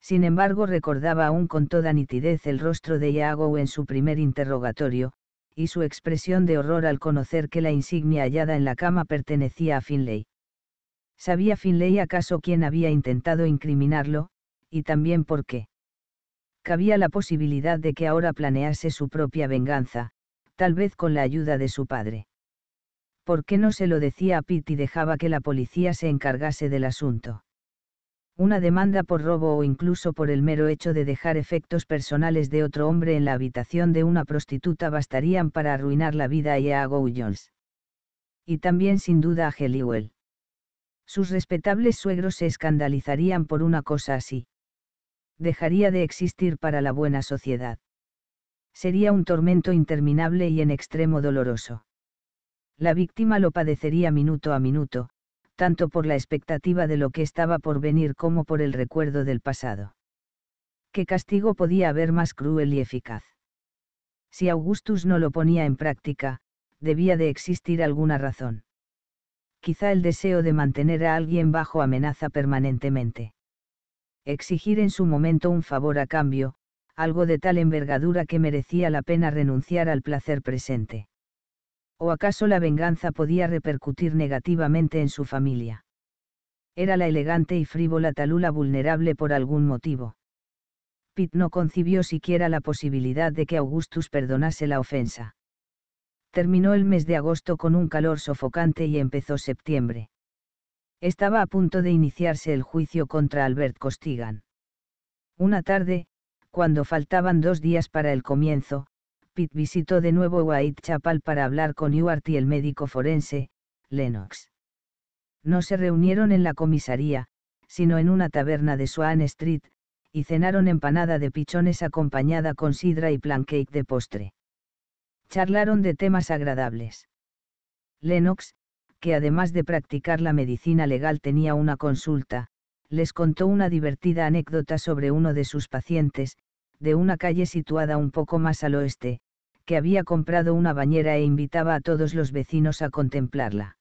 Speaker 1: Sin embargo recordaba aún con toda nitidez el rostro de Iago en su primer interrogatorio, y su expresión de horror al conocer que la insignia hallada en la cama pertenecía a Finlay. ¿Sabía Finlay acaso quién había intentado incriminarlo, y también por qué? Cabía la posibilidad de que ahora planease su propia venganza, tal vez con la ayuda de su padre. ¿Por qué no se lo decía a Pitt y dejaba que la policía se encargase del asunto? Una demanda por robo o incluso por el mero hecho de dejar efectos personales de otro hombre en la habitación de una prostituta bastarían para arruinar la vida a Iago Jones. Y también sin duda a Heliwell. Sus respetables suegros se escandalizarían por una cosa así. Dejaría de existir para la buena sociedad. Sería un tormento interminable y en extremo doloroso. La víctima lo padecería minuto a minuto, tanto por la expectativa de lo que estaba por venir como por el recuerdo del pasado. ¿Qué castigo podía haber más cruel y eficaz? Si Augustus no lo ponía en práctica, debía de existir alguna razón. Quizá el deseo de mantener a alguien bajo amenaza permanentemente. Exigir en su momento un favor a cambio, algo de tal envergadura que merecía la pena renunciar al placer presente. ¿O acaso la venganza podía repercutir negativamente en su familia? Era la elegante y frívola Talula vulnerable por algún motivo. Pitt no concibió siquiera la posibilidad de que Augustus perdonase la ofensa. Terminó el mes de agosto con un calor sofocante y empezó septiembre. Estaba a punto de iniciarse el juicio contra Albert Costigan. Una tarde, cuando faltaban dos días para el comienzo, Visitó de nuevo Whitechapel para hablar con Ewart y el médico forense, Lennox. No se reunieron en la comisaría, sino en una taberna de Swan Street, y cenaron empanada de pichones acompañada con sidra y pancake de postre. Charlaron de temas agradables. Lennox, que además de practicar la medicina legal tenía una consulta, les contó una divertida anécdota sobre uno de sus pacientes, de una calle situada un poco más al oeste, que había comprado una bañera e invitaba a todos los vecinos a contemplarla.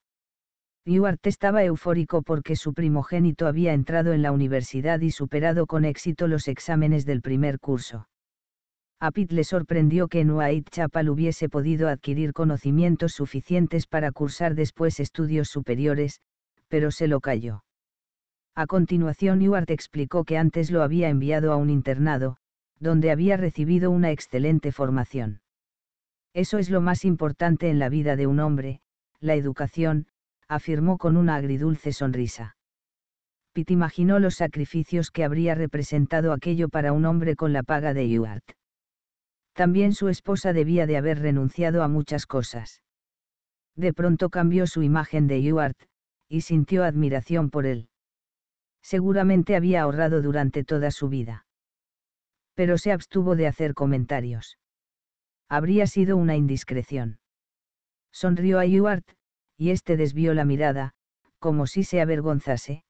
Speaker 1: Ewart estaba eufórico porque su primogénito había entrado en la universidad y superado con éxito los exámenes del primer curso. A Pitt le sorprendió que en Whitechapel hubiese podido adquirir conocimientos suficientes para cursar después estudios superiores, pero se lo calló. A continuación Ewart explicó que antes lo había enviado a un internado, donde había recibido una excelente formación. Eso es lo más importante en la vida de un hombre, la educación, afirmó con una agridulce sonrisa. Pitt imaginó los sacrificios que habría representado aquello para un hombre con la paga de Ewart. También su esposa debía de haber renunciado a muchas cosas. De pronto cambió su imagen de Ewart, y sintió admiración por él. Seguramente había ahorrado durante toda su vida. Pero se abstuvo de hacer comentarios. Habría sido una indiscreción. Sonrió a Ewart, y éste desvió la mirada, como si se avergonzase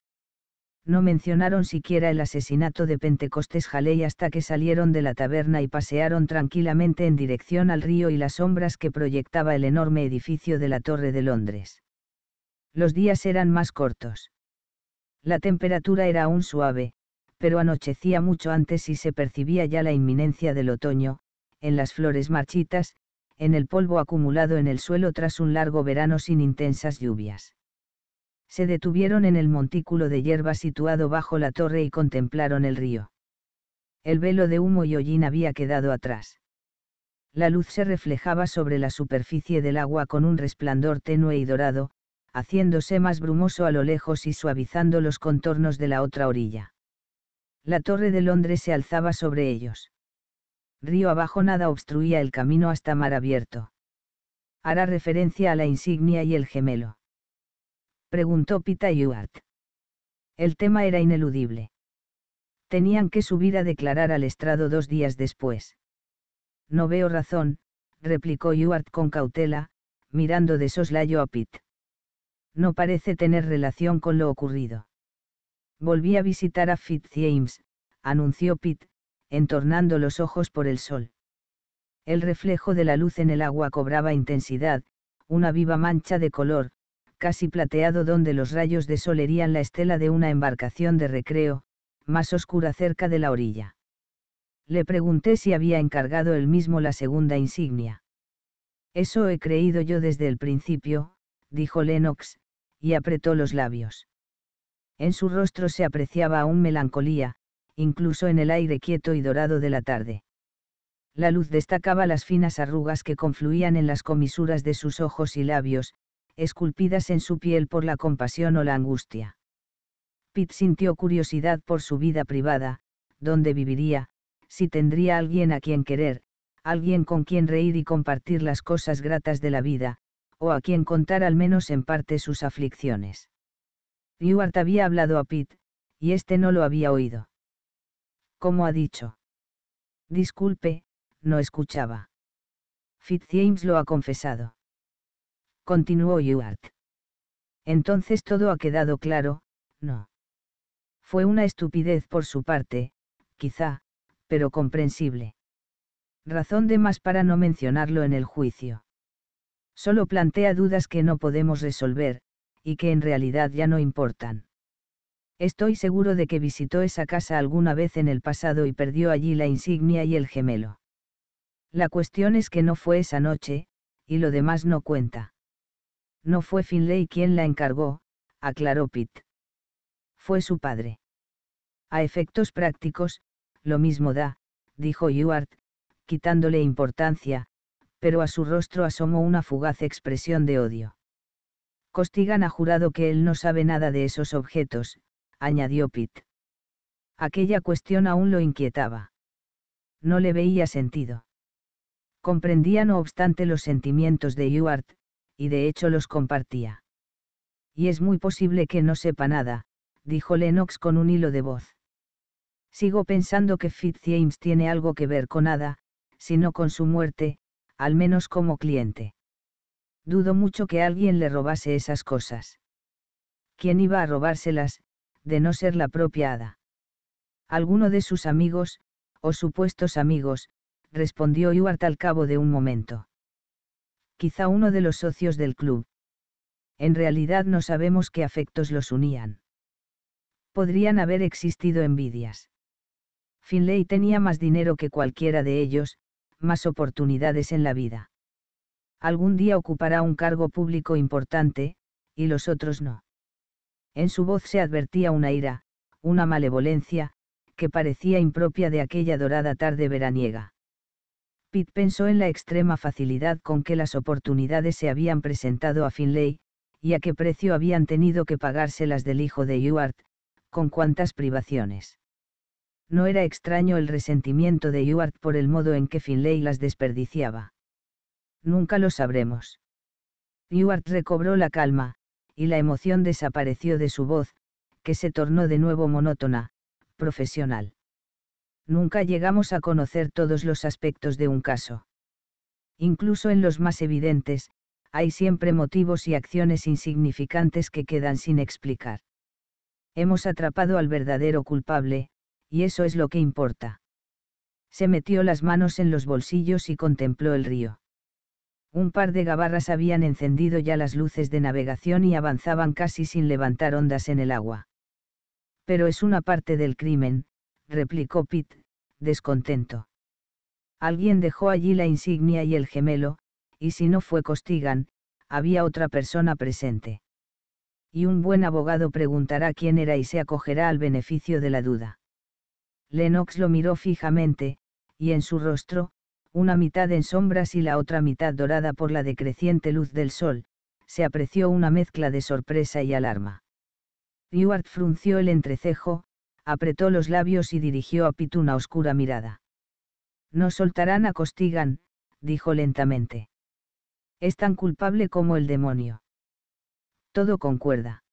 Speaker 1: no mencionaron siquiera el asesinato de Pentecostés Jaley hasta que salieron de la taberna y pasearon tranquilamente en dirección al río y las sombras que proyectaba el enorme edificio de la Torre de Londres. Los días eran más cortos. La temperatura era aún suave, pero anochecía mucho antes y se percibía ya la inminencia del otoño, en las flores marchitas, en el polvo acumulado en el suelo tras un largo verano sin intensas lluvias se detuvieron en el montículo de hierba situado bajo la torre y contemplaron el río. El velo de humo y hollín había quedado atrás. La luz se reflejaba sobre la superficie del agua con un resplandor tenue y dorado, haciéndose más brumoso a lo lejos y suavizando los contornos de la otra orilla. La torre de Londres se alzaba sobre ellos. Río abajo nada obstruía el camino hasta mar abierto. Hará referencia a la insignia y el gemelo preguntó Pita Ewart. El tema era ineludible. Tenían que subir a declarar al estrado dos días después. No veo razón, replicó Ewart con cautela, mirando de soslayo a Pitt. No parece tener relación con lo ocurrido. Volví a visitar a Fitzjames, anunció Pitt, entornando los ojos por el sol. El reflejo de la luz en el agua cobraba intensidad, una viva mancha de color, casi plateado donde los rayos de sol herían la estela de una embarcación de recreo, más oscura cerca de la orilla. Le pregunté si había encargado él mismo la segunda insignia. Eso he creído yo desde el principio, dijo Lennox, y apretó los labios. En su rostro se apreciaba aún melancolía, incluso en el aire quieto y dorado de la tarde. La luz destacaba las finas arrugas que confluían en las comisuras de sus ojos y labios, esculpidas en su piel por la compasión o la angustia. Pitt sintió curiosidad por su vida privada, dónde viviría, si tendría alguien a quien querer, alguien con quien reír y compartir las cosas gratas de la vida, o a quien contar al menos en parte sus aflicciones. Ewart había hablado a Pitt, y este no lo había oído. ¿Cómo ha dicho? Disculpe, no escuchaba. Fitzjames lo ha confesado. Continuó Ewart. Entonces todo ha quedado claro, no. Fue una estupidez por su parte, quizá, pero comprensible. Razón de más para no mencionarlo en el juicio. Solo plantea dudas que no podemos resolver, y que en realidad ya no importan. Estoy seguro de que visitó esa casa alguna vez en el pasado y perdió allí la insignia y el gemelo. La cuestión es que no fue esa noche, y lo demás no cuenta. No fue Finlay quien la encargó, aclaró Pitt. Fue su padre. A efectos prácticos, lo mismo da, dijo Ewart, quitándole importancia, pero a su rostro asomó una fugaz expresión de odio. Costigan ha jurado que él no sabe nada de esos objetos, añadió Pitt. Aquella cuestión aún lo inquietaba. No le veía sentido. Comprendía no obstante los sentimientos de Ewart, y de hecho los compartía. Y es muy posible que no sepa nada, dijo Lennox con un hilo de voz. Sigo pensando que Fitzjames tiene algo que ver con Ada, si no con su muerte, al menos como cliente. Dudo mucho que alguien le robase esas cosas. ¿Quién iba a robárselas, de no ser la propia Ada? Alguno de sus amigos, o supuestos amigos, respondió Ewart al cabo de un momento. Quizá uno de los socios del club. En realidad no sabemos qué afectos los unían. Podrían haber existido envidias. Finlay tenía más dinero que cualquiera de ellos, más oportunidades en la vida. Algún día ocupará un cargo público importante, y los otros no. En su voz se advertía una ira, una malevolencia, que parecía impropia de aquella dorada tarde veraniega. Pitt pensó en la extrema facilidad con que las oportunidades se habían presentado a Finlay, y a qué precio habían tenido que pagárselas del hijo de Ewart, con cuántas privaciones. No era extraño el resentimiento de Ewart por el modo en que Finlay las desperdiciaba. Nunca lo sabremos. Ewart recobró la calma, y la emoción desapareció de su voz, que se tornó de nuevo monótona, profesional nunca llegamos a conocer todos los aspectos de un caso. Incluso en los más evidentes, hay siempre motivos y acciones insignificantes que quedan sin explicar. Hemos atrapado al verdadero culpable, y eso es lo que importa. Se metió las manos en los bolsillos y contempló el río. Un par de gabarras habían encendido ya las luces de navegación y avanzaban casi sin levantar ondas en el agua. Pero es una parte del crimen, replicó Pitt, descontento. Alguien dejó allí la insignia y el gemelo, y si no fue Costigan, había otra persona presente. Y un buen abogado preguntará quién era y se acogerá al beneficio de la duda. Lennox lo miró fijamente, y en su rostro, una mitad en sombras y la otra mitad dorada por la decreciente luz del sol, se apreció una mezcla de sorpresa y alarma. Ewart frunció el entrecejo, apretó los labios y dirigió a Pitt una oscura mirada. No soltarán a Costigan, dijo lentamente. Es tan culpable como el demonio. Todo concuerda.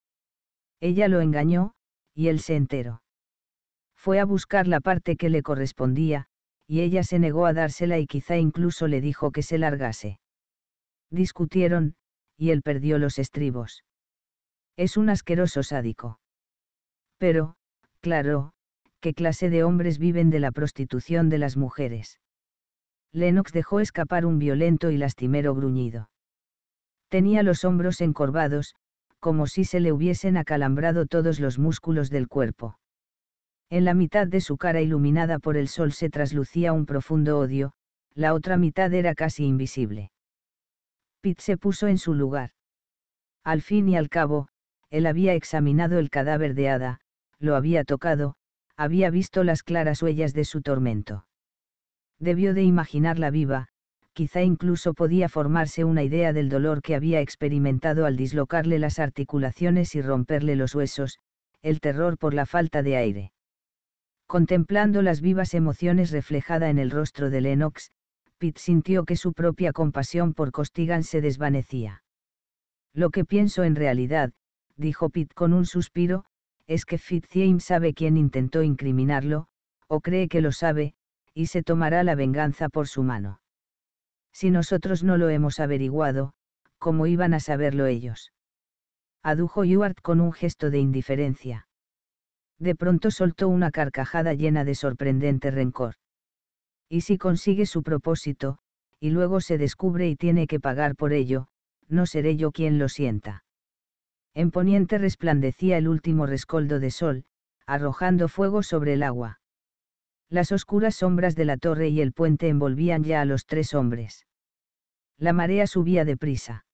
Speaker 1: Ella lo engañó, y él se enteró. Fue a buscar la parte que le correspondía, y ella se negó a dársela y quizá incluso le dijo que se largase. Discutieron, y él perdió los estribos. Es un asqueroso sádico. Pero, claro, qué clase de hombres viven de la prostitución de las mujeres. Lennox dejó escapar un violento y lastimero gruñido. Tenía los hombros encorvados, como si se le hubiesen acalambrado todos los músculos del cuerpo. En la mitad de su cara iluminada por el sol se traslucía un profundo odio, la otra mitad era casi invisible. Pitt se puso en su lugar. Al fin y al cabo, él había examinado el cadáver de Ada, lo había tocado, había visto las claras huellas de su tormento. Debió de imaginarla viva, quizá incluso podía formarse una idea del dolor que había experimentado al dislocarle las articulaciones y romperle los huesos, el terror por la falta de aire. Contemplando las vivas emociones reflejada en el rostro de Lennox, Pitt sintió que su propia compasión por Costigan se desvanecía. Lo que pienso en realidad, dijo Pitt con un suspiro, es que Fitzjames sabe quién intentó incriminarlo, o cree que lo sabe, y se tomará la venganza por su mano. Si nosotros no lo hemos averiguado, ¿cómo iban a saberlo ellos? Adujo Ewart con un gesto de indiferencia. De pronto soltó una carcajada llena de sorprendente rencor. Y si consigue su propósito, y luego se descubre y tiene que pagar por ello, no seré yo quien lo sienta. En poniente resplandecía el último rescoldo de sol, arrojando fuego sobre el agua. Las oscuras sombras de la torre y el puente envolvían ya a los tres hombres. La marea subía deprisa.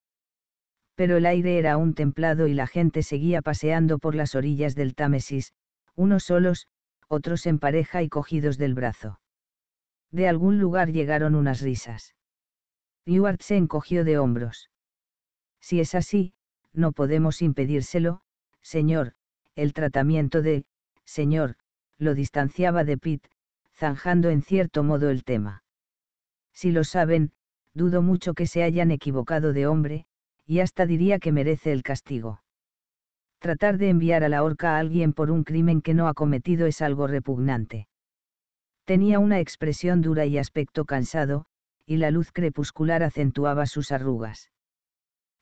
Speaker 1: Pero el aire era aún templado y la gente seguía paseando por las orillas del Támesis, unos solos, otros en pareja y cogidos del brazo. De algún lugar llegaron unas risas. Ewart se encogió de hombros. Si es así, no podemos impedírselo, señor, el tratamiento de, señor, lo distanciaba de Pitt, zanjando en cierto modo el tema. Si lo saben, dudo mucho que se hayan equivocado de hombre, y hasta diría que merece el castigo. Tratar de enviar a la horca a alguien por un crimen que no ha cometido es algo repugnante. Tenía una expresión dura y aspecto cansado, y la luz crepuscular acentuaba sus arrugas.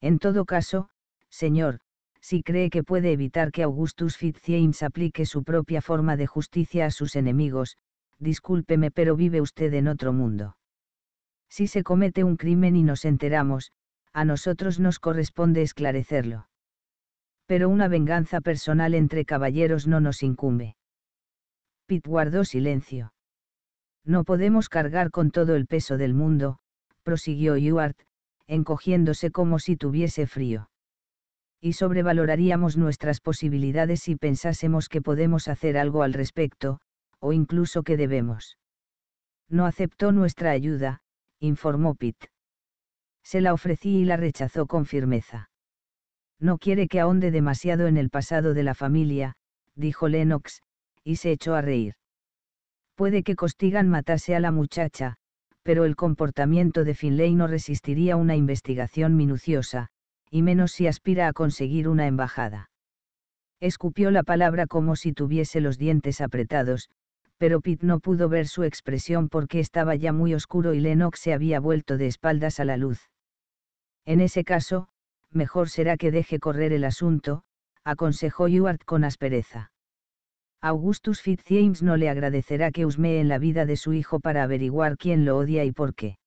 Speaker 1: En todo caso, señor, si cree que puede evitar que Augustus Fitzjames aplique su propia forma de justicia a sus enemigos, discúlpeme pero vive usted en otro mundo. Si se comete un crimen y nos enteramos, a nosotros nos corresponde esclarecerlo pero una venganza personal entre caballeros no nos incumbe. Pitt guardó silencio. No podemos cargar con todo el peso del mundo, prosiguió Ewart, encogiéndose como si tuviese frío. Y sobrevaloraríamos nuestras posibilidades si pensásemos que podemos hacer algo al respecto, o incluso que debemos. No aceptó nuestra ayuda, informó Pitt. Se la ofrecí y la rechazó con firmeza. No quiere que ahonde demasiado en el pasado de la familia, dijo Lennox, y se echó a reír. Puede que Costigan matase a la muchacha, pero el comportamiento de Finlay no resistiría una investigación minuciosa, y menos si aspira a conseguir una embajada. Escupió la palabra como si tuviese los dientes apretados, pero Pitt no pudo ver su expresión porque estaba ya muy oscuro y Lennox se había vuelto de espaldas a la luz. En ese caso, mejor será que deje correr el asunto, aconsejó Ewart con aspereza. Augustus Fitzjames no le agradecerá que husmee en la vida de su hijo para averiguar quién lo odia y por qué.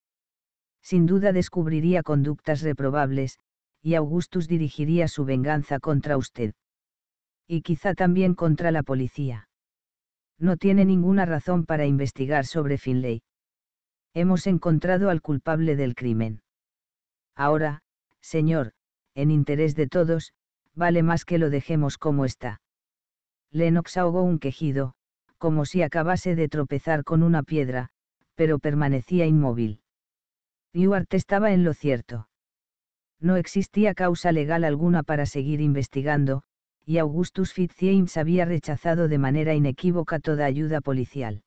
Speaker 1: Sin duda descubriría conductas reprobables, y Augustus dirigiría su venganza contra usted. Y quizá también contra la policía. No tiene ninguna razón para investigar sobre Finlay. Hemos encontrado al culpable del crimen. Ahora, señor, en interés de todos, vale más que lo dejemos como está. Lennox ahogó un quejido, como si acabase de tropezar con una piedra, pero permanecía inmóvil. Ewart estaba en lo cierto. No existía causa legal alguna para seguir investigando, y Augustus Fitzjames había rechazado de manera inequívoca toda ayuda policial.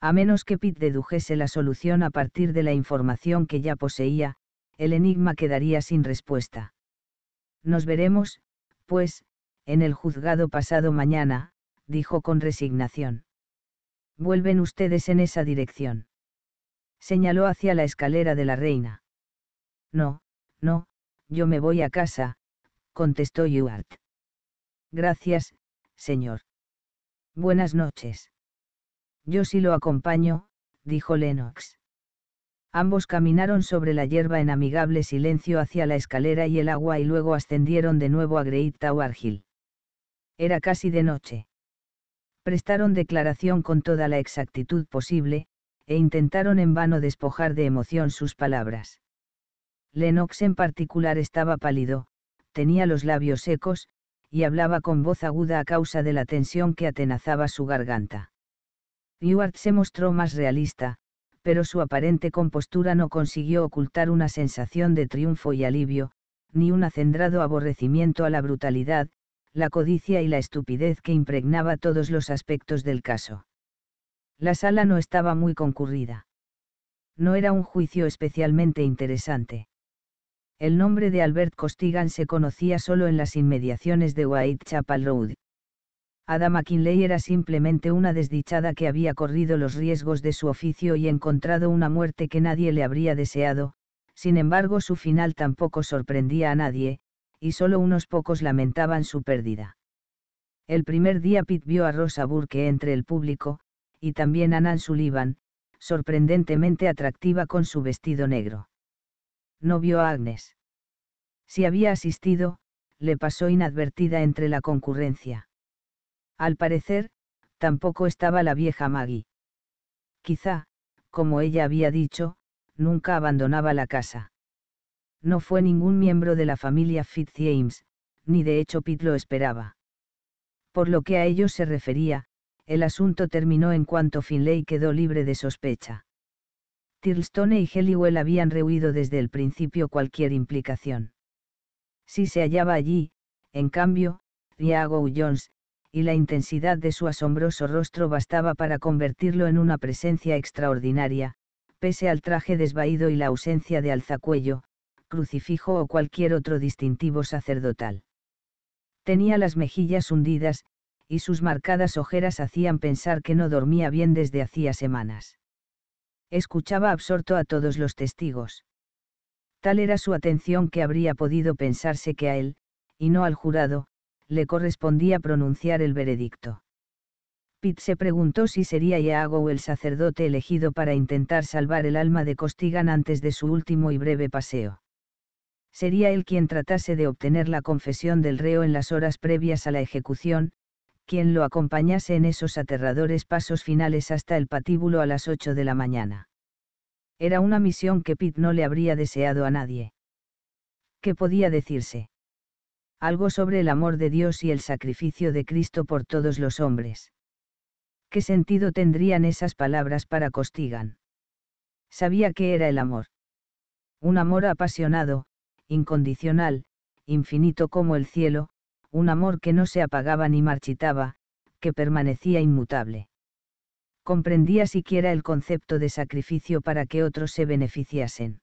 Speaker 1: A menos que Pitt dedujese la solución a partir de la información que ya poseía, el enigma quedaría sin respuesta. Nos veremos, pues, en el juzgado pasado mañana, dijo con resignación. Vuelven ustedes en esa dirección. Señaló hacia la escalera de la reina. No, no, yo me voy a casa, contestó Ewart. Gracias, señor. Buenas noches. Yo sí lo acompaño, dijo Lennox. Ambos caminaron sobre la hierba en amigable silencio hacia la escalera y el agua y luego ascendieron de nuevo a Great Tower Hill. Era casi de noche. Prestaron declaración con toda la exactitud posible, e intentaron en vano despojar de emoción sus palabras. Lennox en particular estaba pálido, tenía los labios secos, y hablaba con voz aguda a causa de la tensión que atenazaba su garganta. Ewart se mostró más realista, pero su aparente compostura no consiguió ocultar una sensación de triunfo y alivio, ni un acendrado aborrecimiento a la brutalidad, la codicia y la estupidez que impregnaba todos los aspectos del caso. La sala no estaba muy concurrida. No era un juicio especialmente interesante. El nombre de Albert Costigan se conocía solo en las inmediaciones de Whitechapel Road. Ada McKinley era simplemente una desdichada que había corrido los riesgos de su oficio y encontrado una muerte que nadie le habría deseado, sin embargo su final tampoco sorprendía a nadie, y solo unos pocos lamentaban su pérdida. El primer día Pitt vio a Rosa Burke entre el público, y también a Nan Sullivan, sorprendentemente atractiva con su vestido negro. No vio a Agnes. Si había asistido, le pasó inadvertida entre la concurrencia. Al parecer, tampoco estaba la vieja Maggie. Quizá, como ella había dicho, nunca abandonaba la casa. No fue ningún miembro de la familia Fitzjames, ni de hecho Pitt lo esperaba. Por lo que a ellos se refería, el asunto terminó en cuanto Finlay quedó libre de sospecha. Tirlstone y Heliwell habían rehuido desde el principio cualquier implicación. Si se hallaba allí, en cambio, Iago Jones, y la intensidad de su asombroso rostro bastaba para convertirlo en una presencia extraordinaria, pese al traje desvaído y la ausencia de alzacuello, crucifijo o cualquier otro distintivo sacerdotal. Tenía las mejillas hundidas, y sus marcadas ojeras hacían pensar que no dormía bien desde hacía semanas. Escuchaba absorto a todos los testigos. Tal era su atención que habría podido pensarse que a él, y no al jurado, le correspondía pronunciar el veredicto. Pitt se preguntó si sería Iago el sacerdote elegido para intentar salvar el alma de Costigan antes de su último y breve paseo. Sería él quien tratase de obtener la confesión del reo en las horas previas a la ejecución, quien lo acompañase en esos aterradores pasos finales hasta el patíbulo a las ocho de la mañana. Era una misión que Pitt no le habría deseado a nadie. ¿Qué podía decirse? Algo sobre el amor de Dios y el sacrificio de Cristo por todos los hombres. ¿Qué sentido tendrían esas palabras para Costigan? Sabía que era el amor. Un amor apasionado, incondicional, infinito como el cielo, un amor que no se apagaba ni marchitaba, que permanecía inmutable. Comprendía siquiera el concepto de sacrificio para que otros se beneficiasen.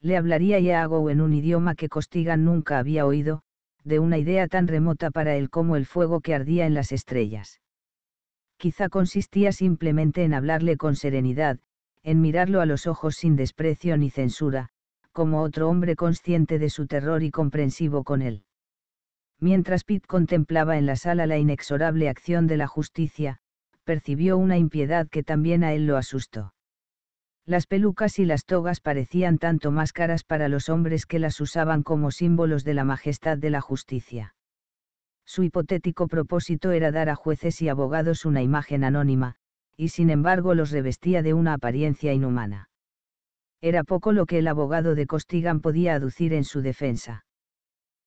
Speaker 1: Le hablaría Iago en un idioma que Costigan nunca había oído, de una idea tan remota para él como el fuego que ardía en las estrellas. Quizá consistía simplemente en hablarle con serenidad, en mirarlo a los ojos sin desprecio ni censura, como otro hombre consciente de su terror y comprensivo con él. Mientras Pitt contemplaba en la sala la inexorable acción de la justicia, percibió una impiedad que también a él lo asustó. Las pelucas y las togas parecían tanto máscaras para los hombres que las usaban como símbolos de la majestad de la justicia. Su hipotético propósito era dar a jueces y abogados una imagen anónima, y sin embargo los revestía de una apariencia inhumana. Era poco lo que el abogado de Costigan podía aducir en su defensa.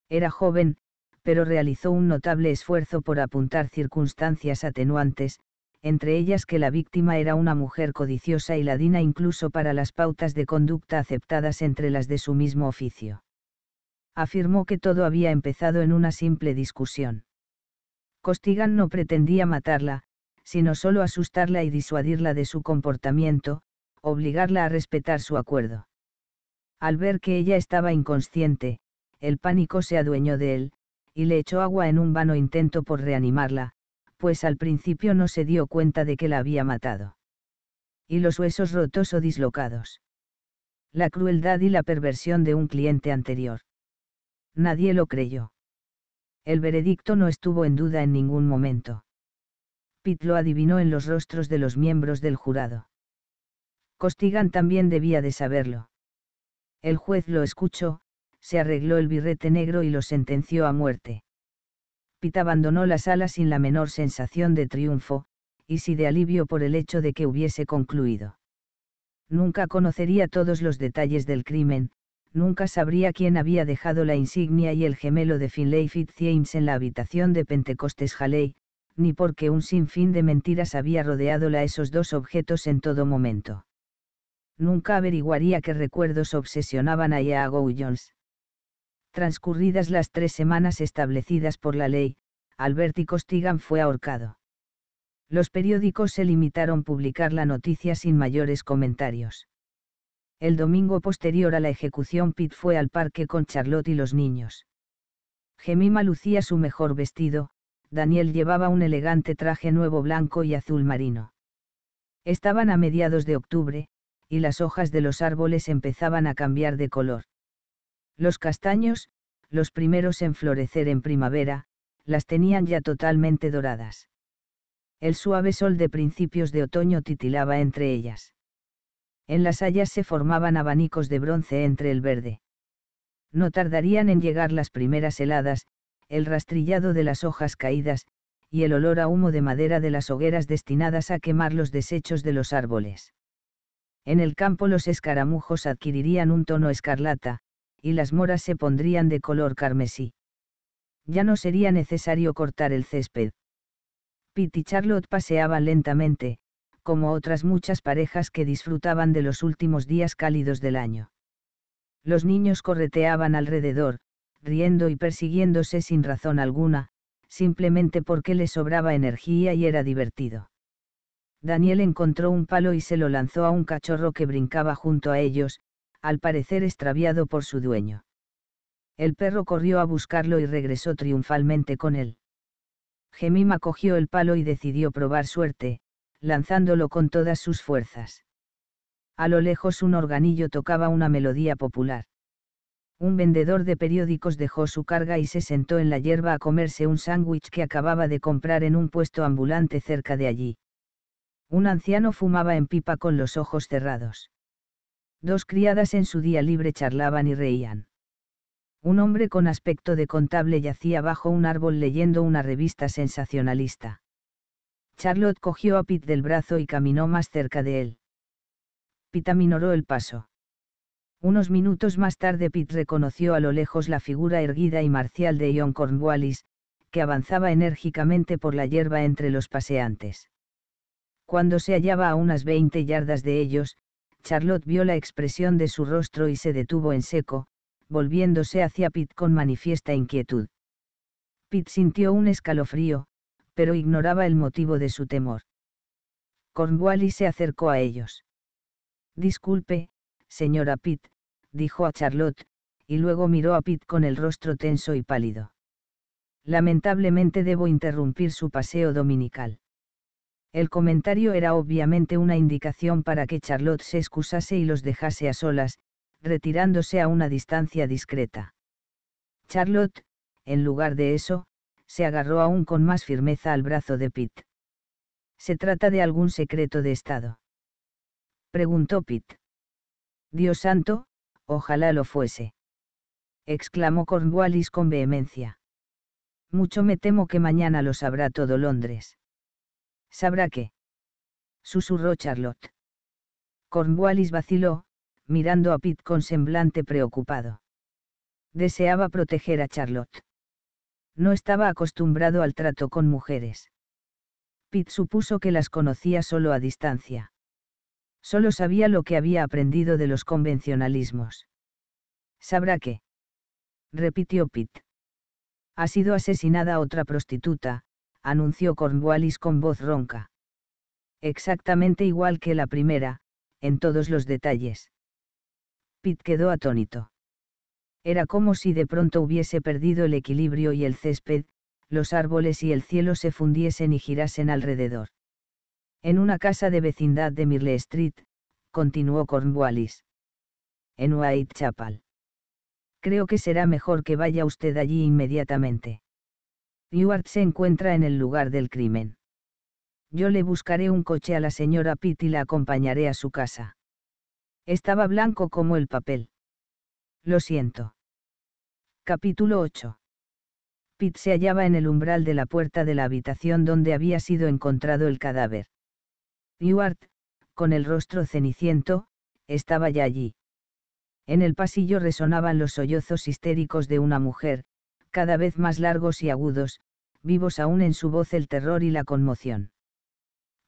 Speaker 1: Era joven, pero realizó un notable esfuerzo por apuntar circunstancias atenuantes, entre ellas que la víctima era una mujer codiciosa y ladina incluso para las pautas de conducta aceptadas entre las de su mismo oficio. Afirmó que todo había empezado en una simple discusión. Costigan no pretendía matarla, sino solo asustarla y disuadirla de su comportamiento, obligarla a respetar su acuerdo. Al ver que ella estaba inconsciente, el pánico se adueñó de él, y le echó agua en un vano intento por reanimarla, pues al principio no se dio cuenta de que la había matado. Y los huesos rotos o dislocados. La crueldad y la perversión de un cliente anterior. Nadie lo creyó. El veredicto no estuvo en duda en ningún momento. Pitt lo adivinó en los rostros de los miembros del jurado. Costigan también debía de saberlo. El juez lo escuchó, se arregló el birrete negro y lo sentenció a muerte. Pitt abandonó la sala sin la menor sensación de triunfo, y sí de alivio por el hecho de que hubiese concluido. Nunca conocería todos los detalles del crimen, nunca sabría quién había dejado la insignia y el gemelo de Finlay Fitzjames en la habitación de Pentecostes Halley, ni por qué un sinfín de mentiras había rodeado a esos dos objetos en todo momento. Nunca averiguaría qué recuerdos obsesionaban a Iago Jones. Transcurridas las tres semanas establecidas por la ley, Alberti Costigan fue ahorcado. Los periódicos se limitaron a publicar la noticia sin mayores comentarios. El domingo posterior a la ejecución Pitt fue al parque con Charlotte y los niños. Gemima lucía su mejor vestido, Daniel llevaba un elegante traje nuevo blanco y azul marino. Estaban a mediados de octubre, y las hojas de los árboles empezaban a cambiar de color. Los castaños, los primeros en florecer en primavera, las tenían ya totalmente doradas. El suave sol de principios de otoño titilaba entre ellas. En las hayas se formaban abanicos de bronce entre el verde. No tardarían en llegar las primeras heladas, el rastrillado de las hojas caídas, y el olor a humo de madera de las hogueras destinadas a quemar los desechos de los árboles. En el campo los escaramujos adquirirían un tono escarlata, y las moras se pondrían de color carmesí. Ya no sería necesario cortar el césped. Pete y Charlotte paseaban lentamente, como otras muchas parejas que disfrutaban de los últimos días cálidos del año. Los niños correteaban alrededor, riendo y persiguiéndose sin razón alguna, simplemente porque le sobraba energía y era divertido. Daniel encontró un palo y se lo lanzó a un cachorro que brincaba junto a ellos, al parecer extraviado por su dueño. El perro corrió a buscarlo y regresó triunfalmente con él. Gemima cogió el palo y decidió probar suerte, lanzándolo con todas sus fuerzas. A lo lejos un organillo tocaba una melodía popular. Un vendedor de periódicos dejó su carga y se sentó en la hierba a comerse un sándwich que acababa de comprar en un puesto ambulante cerca de allí. Un anciano fumaba en pipa con los ojos cerrados. Dos criadas en su día libre charlaban y reían. Un hombre con aspecto de contable yacía bajo un árbol leyendo una revista sensacionalista. Charlotte cogió a Pete del brazo y caminó más cerca de él. Pete aminoró el paso. Unos minutos más tarde Pete reconoció a lo lejos la figura erguida y marcial de John Cornwallis, que avanzaba enérgicamente por la hierba entre los paseantes. Cuando se hallaba a unas veinte yardas de ellos, Charlotte vio la expresión de su rostro y se detuvo en seco, volviéndose hacia Pete con manifiesta inquietud. Pete sintió un escalofrío, pero ignoraba el motivo de su temor. Cornwallis se acercó a ellos. Disculpe, señora Pitt, dijo a Charlotte, y luego miró a Pitt con el rostro tenso y pálido. Lamentablemente debo interrumpir su paseo dominical. El comentario era obviamente una indicación para que Charlotte se excusase y los dejase a solas, retirándose a una distancia discreta. Charlotte, en lugar de eso, se agarró aún con más firmeza al brazo de Pitt. ¿Se trata de algún secreto de Estado? Preguntó Pitt. Dios santo, ojalá lo fuese. Exclamó Cornwallis con vehemencia. Mucho me temo que mañana lo sabrá todo Londres. ¿Sabrá qué? Susurró Charlotte. Cornwallis vaciló, mirando a Pitt con semblante preocupado. Deseaba proteger a Charlotte. No estaba acostumbrado al trato con mujeres. Pitt supuso que las conocía solo a distancia. Solo sabía lo que había aprendido de los convencionalismos. ¿Sabrá qué? repitió Pitt. Ha sido asesinada otra prostituta, anunció Cornwallis con voz ronca. Exactamente igual que la primera, en todos los detalles. Pitt quedó atónito. Era como si de pronto hubiese perdido el equilibrio y el césped, los árboles y el cielo se fundiesen y girasen alrededor. En una casa de vecindad de Mirle Street, continuó Cornwallis. En Whitechapel. Creo que será mejor que vaya usted allí inmediatamente. Ewart se encuentra en el lugar del crimen. Yo le buscaré un coche a la señora Pitt y la acompañaré a su casa. Estaba blanco como el papel. Lo siento. Capítulo 8. Pitt se hallaba en el umbral de la puerta de la habitación donde había sido encontrado el cadáver. Ewart, con el rostro ceniciento, estaba ya allí. En el pasillo resonaban los sollozos histéricos de una mujer, cada vez más largos y agudos, vivos aún en su voz el terror y la conmoción.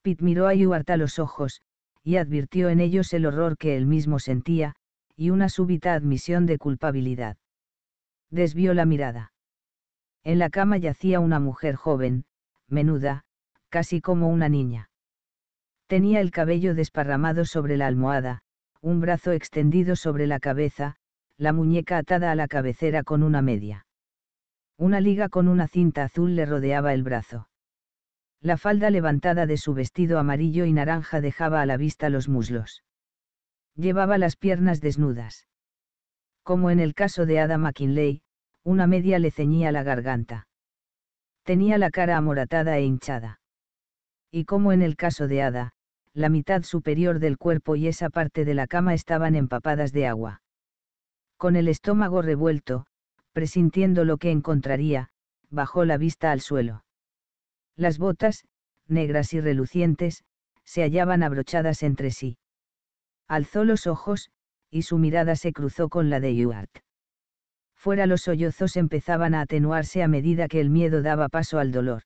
Speaker 1: Pitt miró a Ewart a los ojos, y advirtió en ellos el horror que él mismo sentía, y una súbita admisión de culpabilidad desvió la mirada. En la cama yacía una mujer joven, menuda, casi como una niña. Tenía el cabello desparramado sobre la almohada, un brazo extendido sobre la cabeza, la muñeca atada a la cabecera con una media. Una liga con una cinta azul le rodeaba el brazo. La falda levantada de su vestido amarillo y naranja dejaba a la vista los muslos. Llevaba las piernas desnudas. Como en el caso de Ada McKinley, una media le ceñía la garganta. Tenía la cara amoratada e hinchada. Y como en el caso de Ada, la mitad superior del cuerpo y esa parte de la cama estaban empapadas de agua. Con el estómago revuelto, presintiendo lo que encontraría, bajó la vista al suelo. Las botas, negras y relucientes, se hallaban abrochadas entre sí. Alzó los ojos, y su mirada se cruzó con la de Yuart. Fuera los sollozos empezaban a atenuarse a medida que el miedo daba paso al dolor.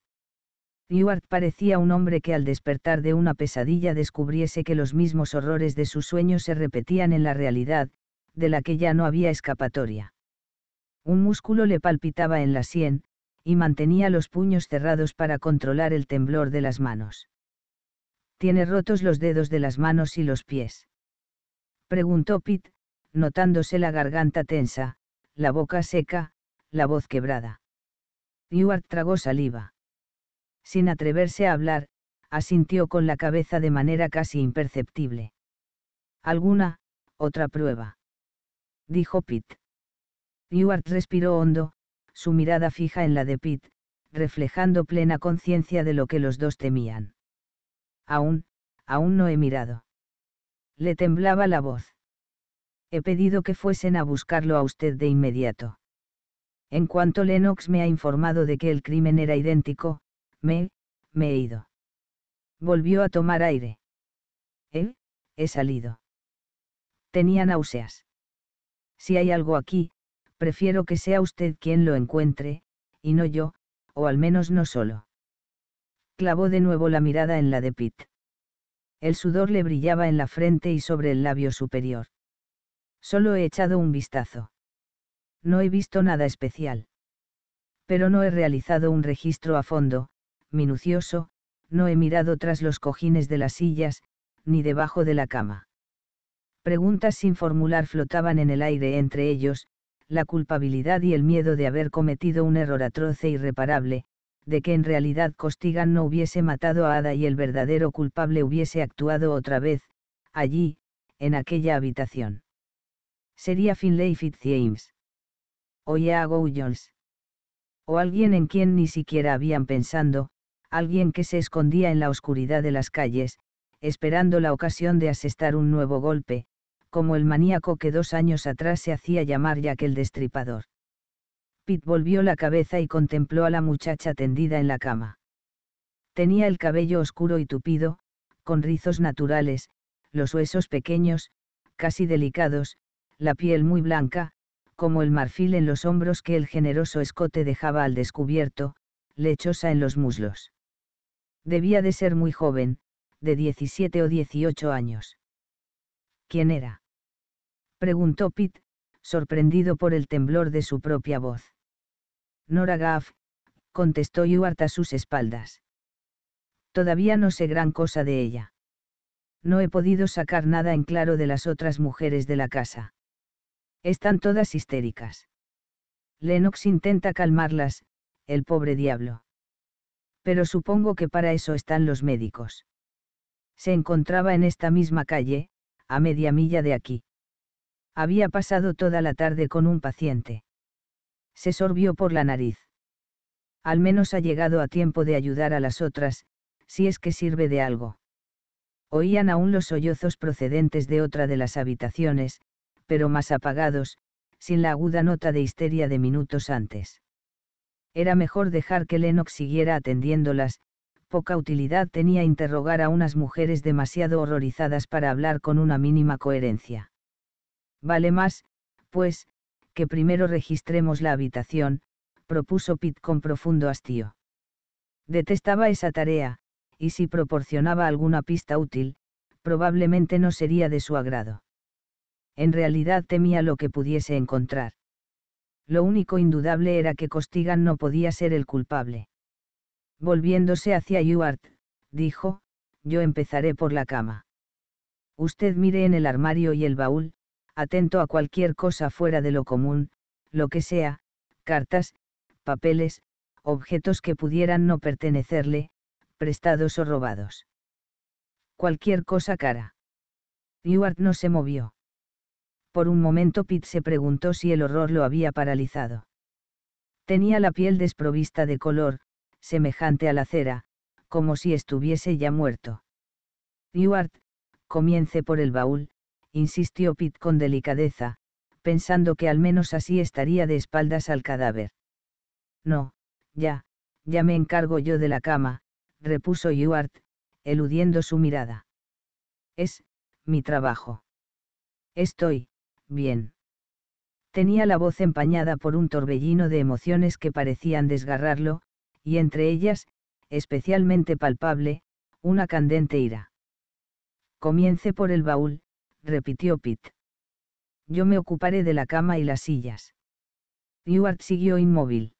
Speaker 1: Ewart parecía un hombre que al despertar de una pesadilla descubriese que los mismos horrores de sus sueños se repetían en la realidad, de la que ya no había escapatoria. Un músculo le palpitaba en la sien, y mantenía los puños cerrados para controlar el temblor de las manos. Tiene rotos los dedos de las manos y los pies. Preguntó Pitt, notándose la garganta tensa, la boca seca, la voz quebrada. Ewart tragó saliva sin atreverse a hablar, asintió con la cabeza de manera casi imperceptible. ¿Alguna, otra prueba? Dijo Pitt. Ewart respiró hondo, su mirada fija en la de Pitt, reflejando plena conciencia de lo que los dos temían. Aún, aún no he mirado. Le temblaba la voz. He pedido que fuesen a buscarlo a usted de inmediato. En cuanto Lennox me ha informado de que el crimen era idéntico, me, me he ido. Volvió a tomar aire. ¿Eh? He salido. Tenía náuseas. Si hay algo aquí, prefiero que sea usted quien lo encuentre, y no yo, o al menos no solo. Clavó de nuevo la mirada en la de Pitt. El sudor le brillaba en la frente y sobre el labio superior. Solo he echado un vistazo. No he visto nada especial. Pero no he realizado un registro a fondo, minucioso, no he mirado tras los cojines de las sillas, ni debajo de la cama. Preguntas sin formular flotaban en el aire entre ellos, la culpabilidad y el miedo de haber cometido un error atroz e irreparable, de que en realidad Costigan no hubiese matado a Ada y el verdadero culpable hubiese actuado otra vez, allí, en aquella habitación. Sería Finlay Fitzjames. O Iago Jones. O alguien en quien ni siquiera habían pensado, alguien que se escondía en la oscuridad de las calles, esperando la ocasión de asestar un nuevo golpe, como el maníaco que dos años atrás se hacía llamar Jack el Destripador. Pitt volvió la cabeza y contempló a la muchacha tendida en la cama. Tenía el cabello oscuro y tupido, con rizos naturales, los huesos pequeños, casi delicados, la piel muy blanca, como el marfil en los hombros que el generoso escote dejaba al descubierto, lechosa en los muslos. Debía de ser muy joven, de 17 o 18 años. ¿Quién era? Preguntó Pitt, sorprendido por el temblor de su propia voz. Nora Gaff, contestó Ewart a sus espaldas. Todavía no sé gran cosa de ella. No he podido sacar nada en claro de las otras mujeres de la casa. Están todas histéricas. Lennox intenta calmarlas, el pobre diablo pero supongo que para eso están los médicos. Se encontraba en esta misma calle, a media milla de aquí. Había pasado toda la tarde con un paciente. Se sorbió por la nariz. Al menos ha llegado a tiempo de ayudar a las otras, si es que sirve de algo. Oían aún los sollozos procedentes de otra de las habitaciones, pero más apagados, sin la aguda nota de histeria de minutos antes. Era mejor dejar que Lennox siguiera atendiéndolas, poca utilidad tenía interrogar a unas mujeres demasiado horrorizadas para hablar con una mínima coherencia. Vale más, pues, que primero registremos la habitación, propuso Pitt con profundo hastío. Detestaba esa tarea, y si proporcionaba alguna pista útil, probablemente no sería de su agrado. En realidad temía lo que pudiese encontrar lo único indudable era que Costigan no podía ser el culpable. Volviéndose hacia Ewart, dijo, yo empezaré por la cama. Usted mire en el armario y el baúl, atento a cualquier cosa fuera de lo común, lo que sea, cartas, papeles, objetos que pudieran no pertenecerle, prestados o robados. Cualquier cosa cara. Ewart no se movió. Por un momento Pitt se preguntó si el horror lo había paralizado. Tenía la piel desprovista de color, semejante a la cera, como si estuviese ya muerto. Ewart, comience por el baúl, insistió Pitt con delicadeza, pensando que al menos así estaría de espaldas al cadáver. No, ya, ya me encargo yo de la cama, repuso Ewart, eludiendo su mirada. Es, mi trabajo. Estoy, bien. Tenía la voz empañada por un torbellino de emociones que parecían desgarrarlo, y entre ellas, especialmente palpable, una candente ira. Comience por el baúl, repitió Pitt. Yo me ocuparé de la cama y las sillas. Ewart siguió inmóvil.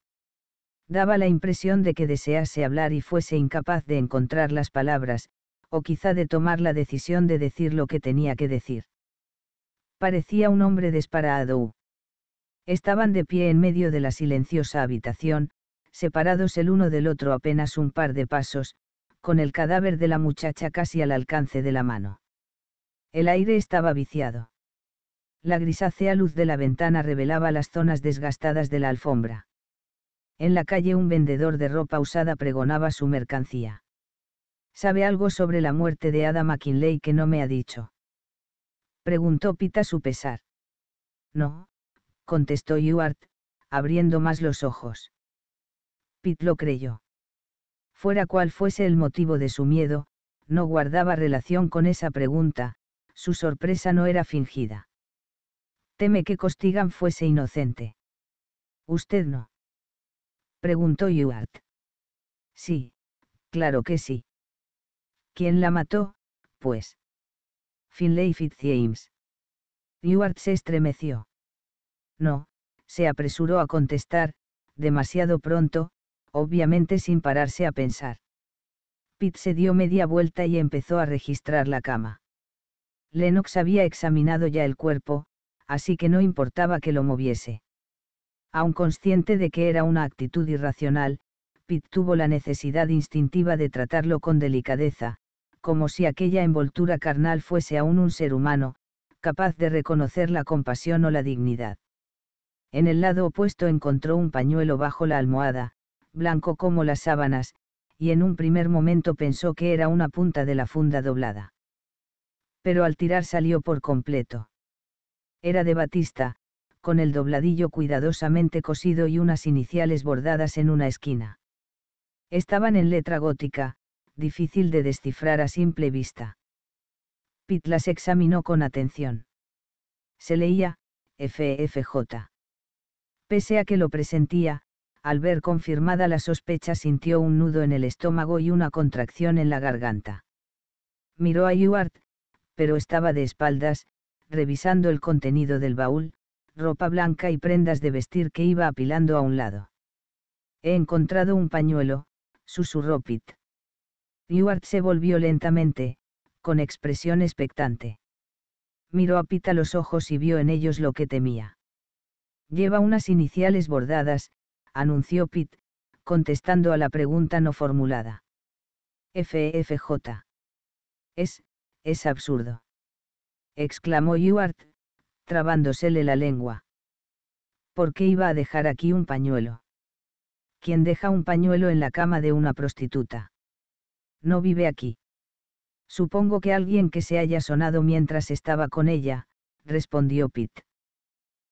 Speaker 1: Daba la impresión de que desease hablar y fuese incapaz de encontrar las palabras, o quizá de tomar la decisión de decir lo que tenía que decir. Parecía un hombre desparado. Estaban de pie en medio de la silenciosa habitación, separados el uno del otro apenas un par de pasos, con el cadáver de la muchacha casi al alcance de la mano. El aire estaba viciado. La grisácea luz de la ventana revelaba las zonas desgastadas de la alfombra. En la calle un vendedor de ropa usada pregonaba su mercancía. ¿Sabe algo sobre la muerte de Ada McKinley que no me ha dicho? Preguntó Pita su pesar. No, contestó Ewart, abriendo más los ojos. Pit lo creyó. Fuera cual fuese el motivo de su miedo, no guardaba relación con esa pregunta, su sorpresa no era fingida. Teme que Costigan fuese inocente. Usted no. Preguntó Ewart. Sí, claro que sí. ¿Quién la mató, pues? Finlay Fitzjames. Ewart se estremeció. No, se apresuró a contestar, demasiado pronto, obviamente sin pararse a pensar. Pitt se dio media vuelta y empezó a registrar la cama. Lennox había examinado ya el cuerpo, así que no importaba que lo moviese. Aun consciente de que era una actitud irracional, Pitt tuvo la necesidad instintiva de tratarlo con delicadeza, como si aquella envoltura carnal fuese aún un ser humano, capaz de reconocer la compasión o la dignidad. En el lado opuesto encontró un pañuelo bajo la almohada, blanco como las sábanas, y en un primer momento pensó que era una punta de la funda doblada. Pero al tirar salió por completo. Era de batista, con el dobladillo cuidadosamente cosido y unas iniciales bordadas en una esquina. Estaban en letra gótica, difícil de descifrar a simple vista. Pitt las examinó con atención. Se leía, FFJ. Pese a que lo presentía, al ver confirmada la sospecha sintió un nudo en el estómago y una contracción en la garganta. Miró a Ewart, pero estaba de espaldas, revisando el contenido del baúl, ropa blanca y prendas de vestir que iba apilando a un lado. He encontrado un pañuelo, susurró Pitt. Ewart se volvió lentamente, con expresión expectante. Miró a Pita los ojos y vio en ellos lo que temía. Lleva unas iniciales bordadas, anunció Pitt, contestando a la pregunta no formulada. FFJ. Es, es absurdo. Exclamó Ewart, trabándosele la lengua. ¿Por qué iba a dejar aquí un pañuelo? ¿Quién deja un pañuelo en la cama de una prostituta? no vive aquí. Supongo que alguien que se haya sonado mientras estaba con ella, respondió Pitt.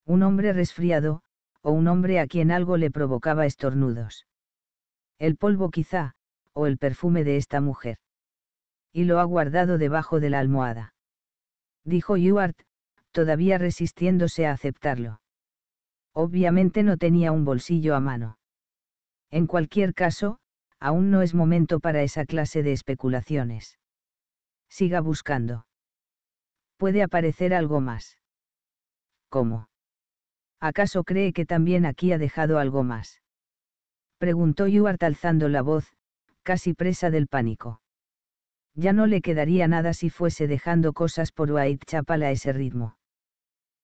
Speaker 1: Un hombre resfriado, o un hombre a quien algo le provocaba estornudos. El polvo quizá, o el perfume de esta mujer. Y lo ha guardado debajo de la almohada. Dijo Ewart, todavía resistiéndose a aceptarlo. Obviamente no tenía un bolsillo a mano. En cualquier caso, aún no es momento para esa clase de especulaciones. Siga buscando. Puede aparecer algo más. ¿Cómo? ¿Acaso cree que también aquí ha dejado algo más? Preguntó Ewart alzando la voz, casi presa del pánico. Ya no le quedaría nada si fuese dejando cosas por Whitechapel a ese ritmo.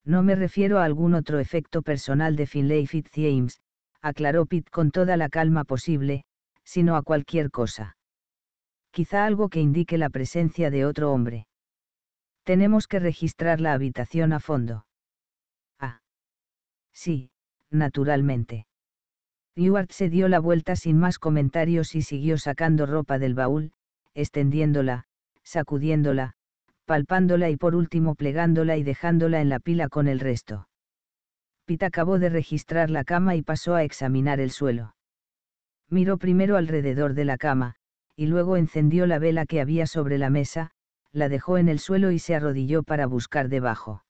Speaker 1: No me refiero a algún otro efecto personal de Finlay Fitzjames, aclaró Pitt con toda la calma posible, sino a cualquier cosa. Quizá algo que indique la presencia de otro hombre. Tenemos que registrar la habitación a fondo. Ah. Sí, naturalmente. Ewart se dio la vuelta sin más comentarios y siguió sacando ropa del baúl, extendiéndola, sacudiéndola, palpándola y por último plegándola y dejándola en la pila con el resto. Pit acabó de registrar la cama y pasó a examinar el suelo. Miró primero alrededor de la cama, y luego encendió la vela que había sobre la mesa, la dejó en el suelo y se arrodilló para buscar debajo.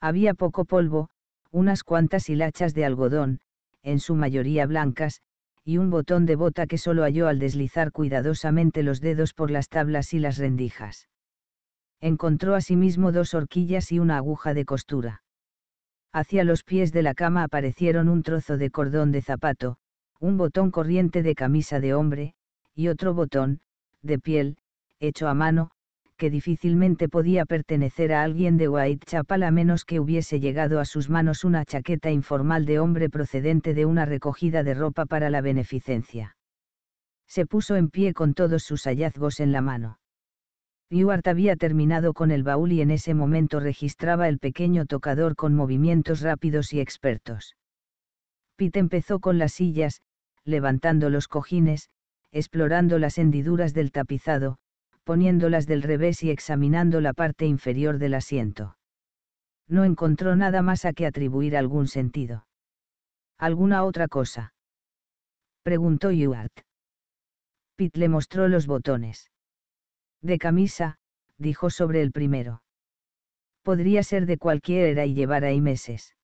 Speaker 1: Había poco polvo, unas cuantas hilachas de algodón, en su mayoría blancas, y un botón de bota que solo halló al deslizar cuidadosamente los dedos por las tablas y las rendijas. Encontró asimismo dos horquillas y una aguja de costura. Hacia los pies de la cama aparecieron un trozo de cordón de zapato, un botón corriente de camisa de hombre, y otro botón, de piel, hecho a mano, que difícilmente podía pertenecer a alguien de Whitechapel a menos que hubiese llegado a sus manos una chaqueta informal de hombre procedente de una recogida de ropa para la beneficencia. Se puso en pie con todos sus hallazgos en la mano. Ewart había terminado con el baúl y en ese momento registraba el pequeño tocador con movimientos rápidos y expertos. Pete empezó con las sillas, levantando los cojines, explorando las hendiduras del tapizado, poniéndolas del revés y examinando la parte inferior del asiento. No encontró nada más a que atribuir algún sentido. ¿Alguna otra cosa? Preguntó Ewart. Pete le mostró los botones. De camisa, dijo sobre el primero. Podría ser de cualquiera y llevar ahí meses.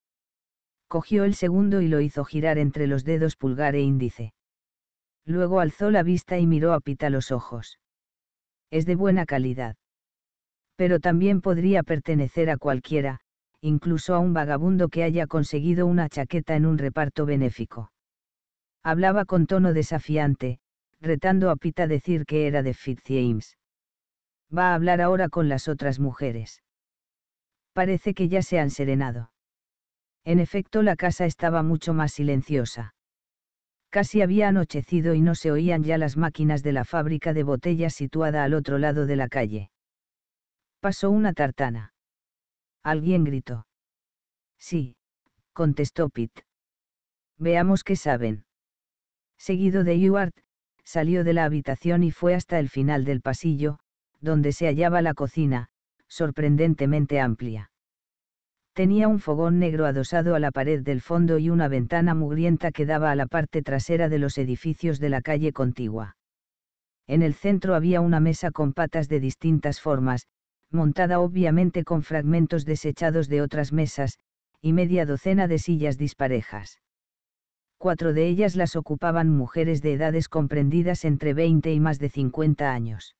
Speaker 1: Cogió el segundo y lo hizo girar entre los dedos pulgar e índice. Luego alzó la vista y miró a Pita los ojos. Es de buena calidad. Pero también podría pertenecer a cualquiera, incluso a un vagabundo que haya conseguido una chaqueta en un reparto benéfico. Hablaba con tono desafiante, retando a Pita a decir que era de Fitzjames va a hablar ahora con las otras mujeres. Parece que ya se han serenado. En efecto, la casa estaba mucho más silenciosa. Casi había anochecido y no se oían ya las máquinas de la fábrica de botellas situada al otro lado de la calle. Pasó una tartana. Alguien gritó. Sí, contestó Pitt. Veamos qué saben. Seguido de Ewart, salió de la habitación y fue hasta el final del pasillo, donde se hallaba la cocina, sorprendentemente amplia. Tenía un fogón negro adosado a la pared del fondo y una ventana mugrienta que daba a la parte trasera de los edificios de la calle contigua. En el centro había una mesa con patas de distintas formas, montada obviamente con fragmentos desechados de otras mesas, y media docena de sillas disparejas. Cuatro de ellas las ocupaban mujeres de edades comprendidas entre 20 y más de 50 años.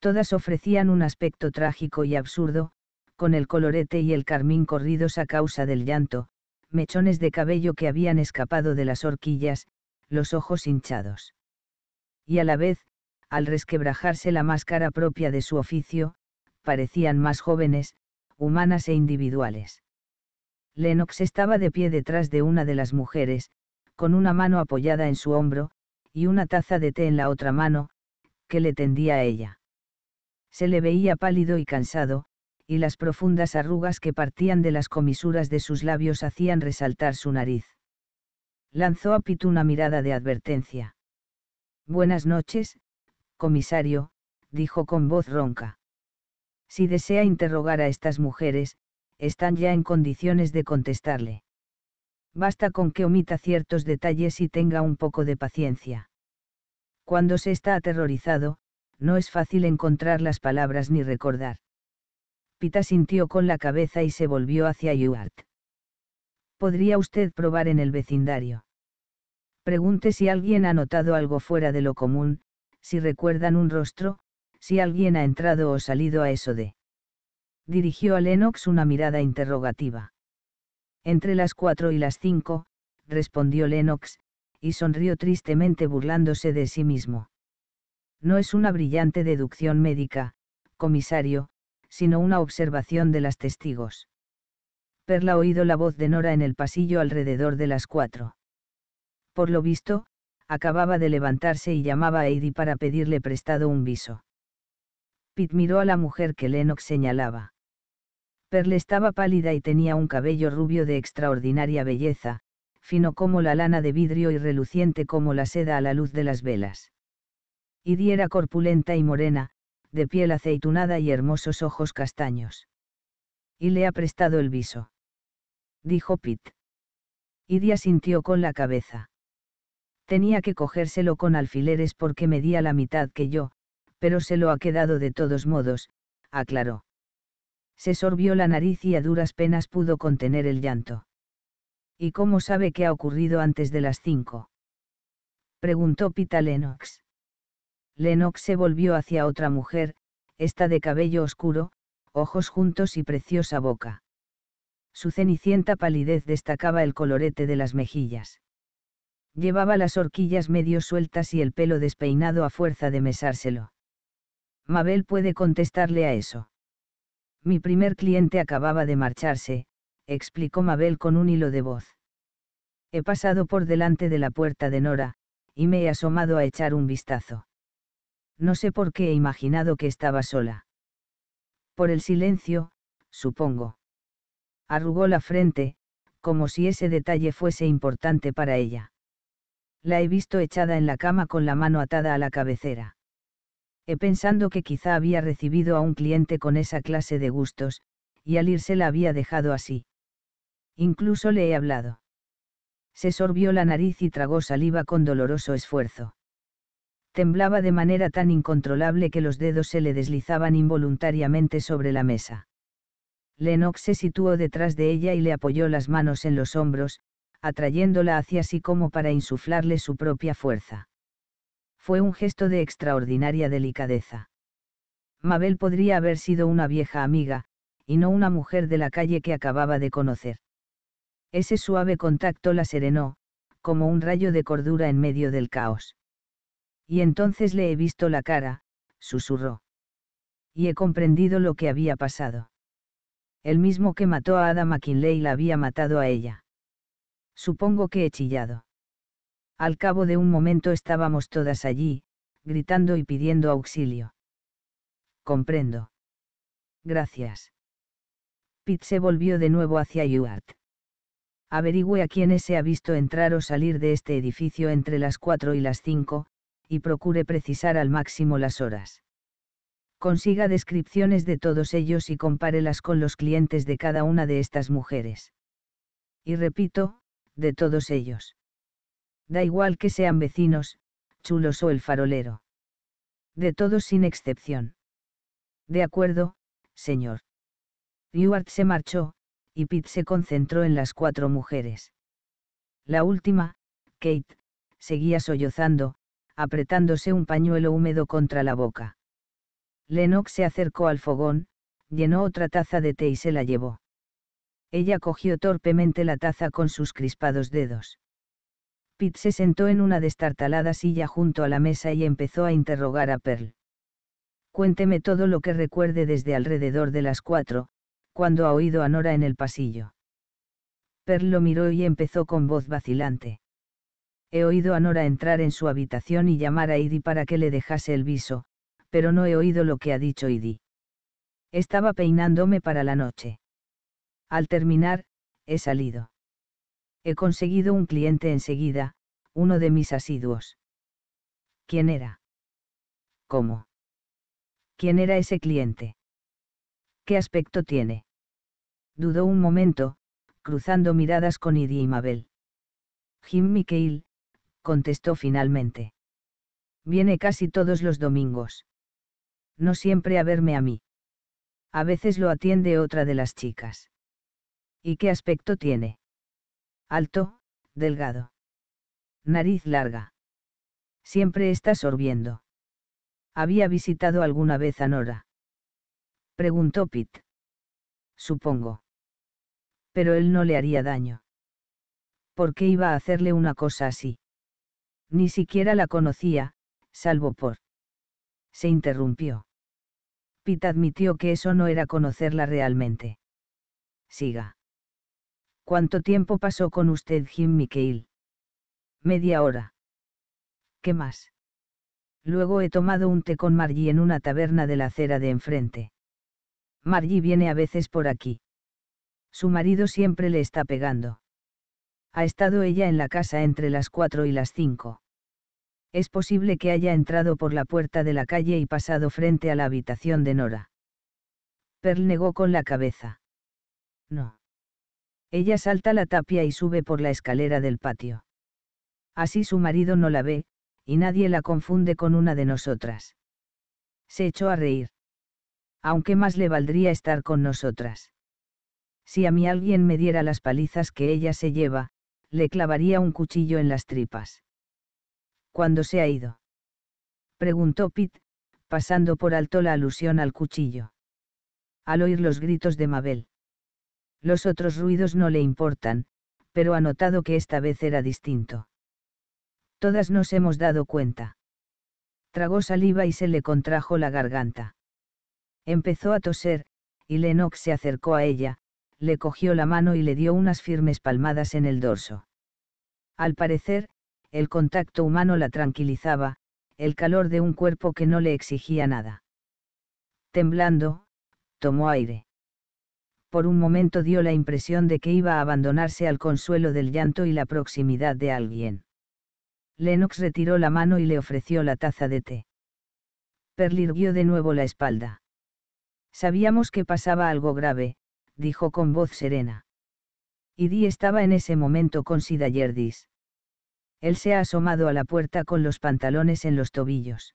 Speaker 1: Todas ofrecían un aspecto trágico y absurdo, con el colorete y el carmín corridos a causa del llanto, mechones de cabello que habían escapado de las horquillas, los ojos hinchados. Y a la vez, al resquebrajarse la máscara propia de su oficio, parecían más jóvenes, humanas e individuales. Lennox estaba de pie detrás de una de las mujeres, con una mano apoyada en su hombro, y una taza de té en la otra mano, que le tendía a ella se le veía pálido y cansado, y las profundas arrugas que partían de las comisuras de sus labios hacían resaltar su nariz. Lanzó a Pitt una mirada de advertencia. Buenas noches, comisario, dijo con voz ronca. Si desea interrogar a estas mujeres, están ya en condiciones de contestarle. Basta con que omita ciertos detalles y tenga un poco de paciencia. Cuando se está aterrorizado, no es fácil encontrar las palabras ni recordar. Pita sintió con la cabeza y se volvió hacia Ewart. ¿Podría usted probar en el vecindario? Pregunte si alguien ha notado algo fuera de lo común, si recuerdan un rostro, si alguien ha entrado o salido a eso de. Dirigió a Lennox una mirada interrogativa. Entre las cuatro y las cinco, respondió Lennox, y sonrió tristemente burlándose de sí mismo. No es una brillante deducción médica, comisario, sino una observación de las testigos. Perla ha oído la voz de Nora en el pasillo alrededor de las cuatro. Por lo visto, acababa de levantarse y llamaba a Eddie para pedirle prestado un viso. Pete miró a la mujer que Lennox señalaba. Perle estaba pálida y tenía un cabello rubio de extraordinaria belleza, fino como la lana de vidrio y reluciente como la seda a la luz de las velas. Idi era corpulenta y morena, de piel aceitunada y hermosos ojos castaños. Y le ha prestado el viso. Dijo Pete. Idia sintió con la cabeza. Tenía que cogérselo con alfileres porque medía la mitad que yo, pero se lo ha quedado de todos modos, aclaró. Se sorbió la nariz y a duras penas pudo contener el llanto. ¿Y cómo sabe qué ha ocurrido antes de las cinco? Preguntó Pita Lennox. Lennox se volvió hacia otra mujer, esta de cabello oscuro, ojos juntos y preciosa boca. Su cenicienta palidez destacaba el colorete de las mejillas. Llevaba las horquillas medio sueltas y el pelo despeinado a fuerza de mesárselo. Mabel puede contestarle a eso. Mi primer cliente acababa de marcharse, explicó Mabel con un hilo de voz. He pasado por delante de la puerta de Nora, y me he asomado a echar un vistazo no sé por qué he imaginado que estaba sola. Por el silencio, supongo. Arrugó la frente, como si ese detalle fuese importante para ella. La he visto echada en la cama con la mano atada a la cabecera. He pensando que quizá había recibido a un cliente con esa clase de gustos, y al irse la había dejado así. Incluso le he hablado. Se sorbió la nariz y tragó saliva con doloroso esfuerzo temblaba de manera tan incontrolable que los dedos se le deslizaban involuntariamente sobre la mesa. Lennox se situó detrás de ella y le apoyó las manos en los hombros, atrayéndola hacia sí como para insuflarle su propia fuerza. Fue un gesto de extraordinaria delicadeza. Mabel podría haber sido una vieja amiga, y no una mujer de la calle que acababa de conocer. Ese suave contacto la serenó, como un rayo de cordura en medio del caos. Y entonces le he visto la cara, susurró. Y he comprendido lo que había pasado. El mismo que mató a Ada McKinley la había matado a ella. Supongo que he chillado. Al cabo de un momento estábamos todas allí, gritando y pidiendo auxilio. Comprendo. Gracias. Pete se volvió de nuevo hacia Ewart. Averigüe a quiénes se ha visto entrar o salir de este edificio entre las cuatro y las cinco, y procure precisar al máximo las horas. Consiga descripciones de todos ellos y compárelas con los clientes de cada una de estas mujeres. Y repito, de todos ellos. Da igual que sean vecinos, chulos o el farolero. De todos sin excepción. De acuerdo, señor. Ewart se marchó, y Pitt se concentró en las cuatro mujeres. La última, Kate, seguía sollozando, apretándose un pañuelo húmedo contra la boca. Lennox se acercó al fogón, llenó otra taza de té y se la llevó. Ella cogió torpemente la taza con sus crispados dedos. Pete se sentó en una destartalada silla junto a la mesa y empezó a interrogar a Pearl. Cuénteme todo lo que recuerde desde alrededor de las cuatro, cuando ha oído a Nora en el pasillo. Pearl lo miró y empezó con voz vacilante. He oído a Nora entrar en su habitación y llamar a Idi para que le dejase el viso, pero no he oído lo que ha dicho Idi. Estaba peinándome para la noche. Al terminar, he salido. He conseguido un cliente enseguida, uno de mis asiduos. ¿Quién era? ¿Cómo? ¿Quién era ese cliente? ¿Qué aspecto tiene? Dudó un momento, cruzando miradas con Idi y Mabel. Jim Mikhail, contestó finalmente. Viene casi todos los domingos. No siempre a verme a mí. A veces lo atiende otra de las chicas. ¿Y qué aspecto tiene? Alto, delgado. Nariz larga. Siempre está sorbiendo. ¿Había visitado alguna vez a Nora? Preguntó Pitt. Supongo. Pero él no le haría daño. ¿Por qué iba a hacerle una cosa así? Ni siquiera la conocía, salvo por. Se interrumpió. Pitt admitió que eso no era conocerla realmente. Siga. ¿Cuánto tiempo pasó con usted Jim Mikhail? Media hora. ¿Qué más? Luego he tomado un té con Margie en una taberna de la acera de enfrente. Margie viene a veces por aquí. Su marido siempre le está pegando. Ha estado ella en la casa entre las cuatro y las cinco. Es posible que haya entrado por la puerta de la calle y pasado frente a la habitación de Nora. Pearl negó con la cabeza. No. Ella salta la tapia y sube por la escalera del patio. Así su marido no la ve, y nadie la confunde con una de nosotras. Se echó a reír. Aunque más le valdría estar con nosotras. Si a mí alguien me diera las palizas que ella se lleva, le clavaría un cuchillo en las tripas. ¿Cuándo se ha ido? Preguntó Pitt, pasando por alto la alusión al cuchillo. Al oír los gritos de Mabel. Los otros ruidos no le importan, pero ha notado que esta vez era distinto. Todas nos hemos dado cuenta. Tragó saliva y se le contrajo la garganta. Empezó a toser, y Lennox se acercó a ella, le cogió la mano y le dio unas firmes palmadas en el dorso. Al parecer, el contacto humano la tranquilizaba, el calor de un cuerpo que no le exigía nada. Temblando, tomó aire. Por un momento dio la impresión de que iba a abandonarse al consuelo del llanto y la proximidad de alguien. Lennox retiró la mano y le ofreció la taza de té. Perl irguió de nuevo la espalda. Sabíamos que pasaba algo grave, dijo con voz serena. Y Di estaba en ese momento con Sida Yerdis. Él se ha asomado a la puerta con los pantalones en los tobillos.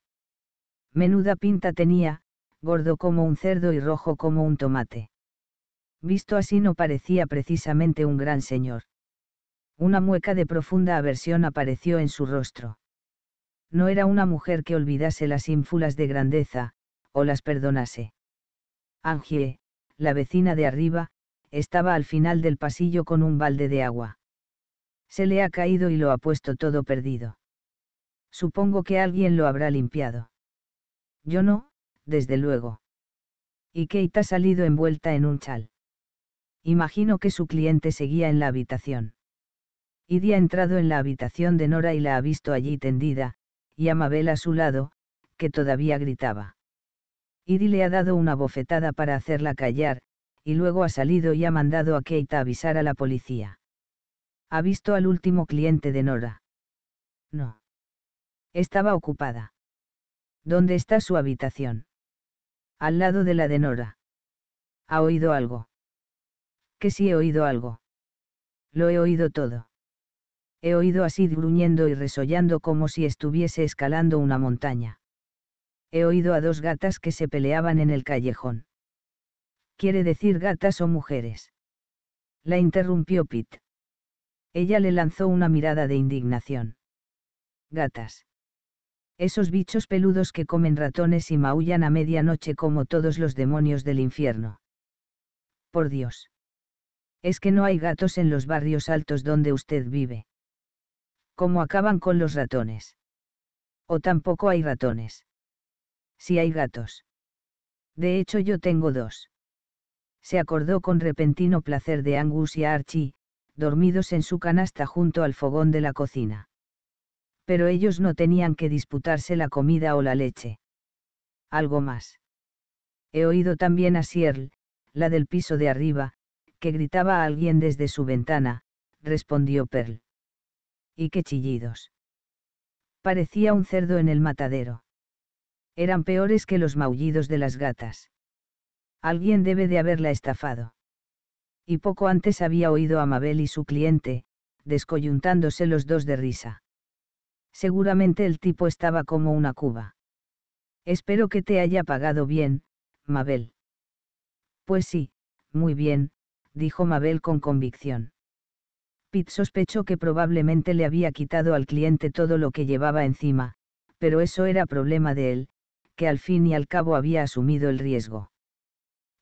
Speaker 1: Menuda pinta tenía, gordo como un cerdo y rojo como un tomate. Visto así no parecía precisamente un gran señor. Una mueca de profunda aversión apareció en su rostro. No era una mujer que olvidase las ínfulas de grandeza, o las perdonase. Angie, la vecina de arriba, estaba al final del pasillo con un balde de agua. Se le ha caído y lo ha puesto todo perdido. Supongo que alguien lo habrá limpiado. Yo no, desde luego. Y Kate ha salido envuelta en un chal. Imagino que su cliente seguía en la habitación. Idi ha entrado en la habitación de Nora y la ha visto allí tendida, y a Mabel a su lado, que todavía gritaba. Idi le ha dado una bofetada para hacerla callar, y luego ha salido y ha mandado a Kate a avisar a la policía. ¿Ha visto al último cliente de Nora? No. Estaba ocupada. ¿Dónde está su habitación? Al lado de la de Nora. ¿Ha oído algo? Que sí he oído algo. Lo he oído todo. He oído a Sid gruñendo y resollando como si estuviese escalando una montaña. He oído a dos gatas que se peleaban en el callejón. ¿Quiere decir gatas o mujeres? La interrumpió Pete. Ella le lanzó una mirada de indignación. Gatas. Esos bichos peludos que comen ratones y maullan a medianoche como todos los demonios del infierno. Por Dios. Es que no hay gatos en los barrios altos donde usted vive. ¿Cómo acaban con los ratones? O tampoco hay ratones. Si hay gatos. De hecho yo tengo dos. Se acordó con repentino placer de Angus y Archie, dormidos en su canasta junto al fogón de la cocina. Pero ellos no tenían que disputarse la comida o la leche. Algo más. He oído también a Sierl, la del piso de arriba, que gritaba a alguien desde su ventana, respondió Pearl. ¿Y qué chillidos? Parecía un cerdo en el matadero. Eran peores que los maullidos de las gatas. Alguien debe de haberla estafado y poco antes había oído a Mabel y su cliente, descoyuntándose los dos de risa. Seguramente el tipo estaba como una cuba. Espero que te haya pagado bien, Mabel. Pues sí, muy bien, dijo Mabel con convicción. Pitt sospechó que probablemente le había quitado al cliente todo lo que llevaba encima, pero eso era problema de él, que al fin y al cabo había asumido el riesgo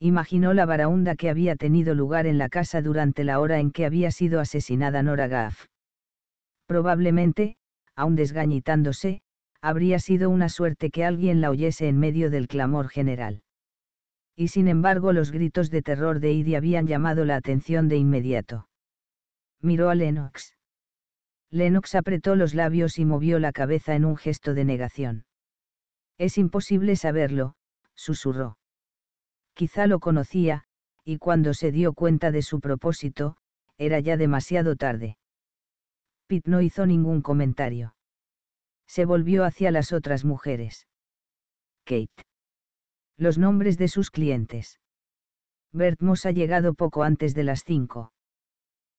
Speaker 1: imaginó la varaunda que había tenido lugar en la casa durante la hora en que había sido asesinada Nora Gaff. Probablemente, aún desgañitándose, habría sido una suerte que alguien la oyese en medio del clamor general. Y sin embargo los gritos de terror de Idi habían llamado la atención de inmediato. Miró a Lennox. Lennox apretó los labios y movió la cabeza en un gesto de negación. Es imposible saberlo, susurró. Quizá lo conocía, y cuando se dio cuenta de su propósito, era ya demasiado tarde. Pitt no hizo ningún comentario. Se volvió hacia las otras mujeres. Kate. Los nombres de sus clientes. Bert Moss ha llegado poco antes de las cinco.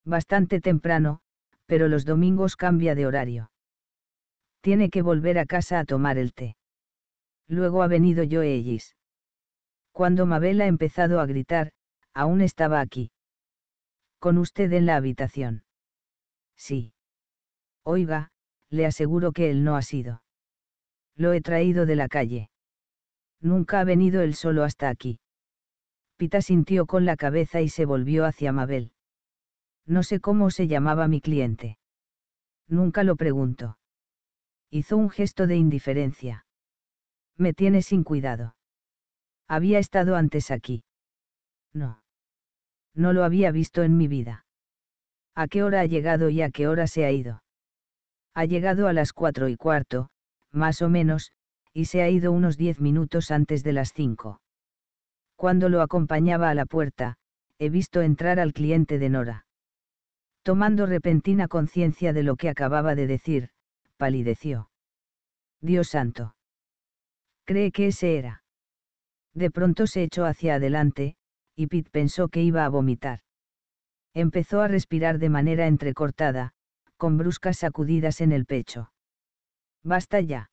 Speaker 1: Bastante temprano, pero los domingos cambia de horario. Tiene que volver a casa a tomar el té. Luego ha venido Joe Ellis. Cuando Mabel ha empezado a gritar, aún estaba aquí. Con usted en la habitación. Sí. Oiga, le aseguro que él no ha sido. Lo he traído de la calle. Nunca ha venido él solo hasta aquí. Pita sintió con la cabeza y se volvió hacia Mabel. No sé cómo se llamaba mi cliente. Nunca lo pregunto. Hizo un gesto de indiferencia. Me tiene sin cuidado. Había estado antes aquí. No. No lo había visto en mi vida. ¿A qué hora ha llegado y a qué hora se ha ido? Ha llegado a las cuatro y cuarto, más o menos, y se ha ido unos diez minutos antes de las cinco. Cuando lo acompañaba a la puerta, he visto entrar al cliente de Nora. Tomando repentina conciencia de lo que acababa de decir, palideció. Dios santo. ¿Cree que ese era? De pronto se echó hacia adelante, y Pete pensó que iba a vomitar. Empezó a respirar de manera entrecortada, con bruscas sacudidas en el pecho. Basta ya.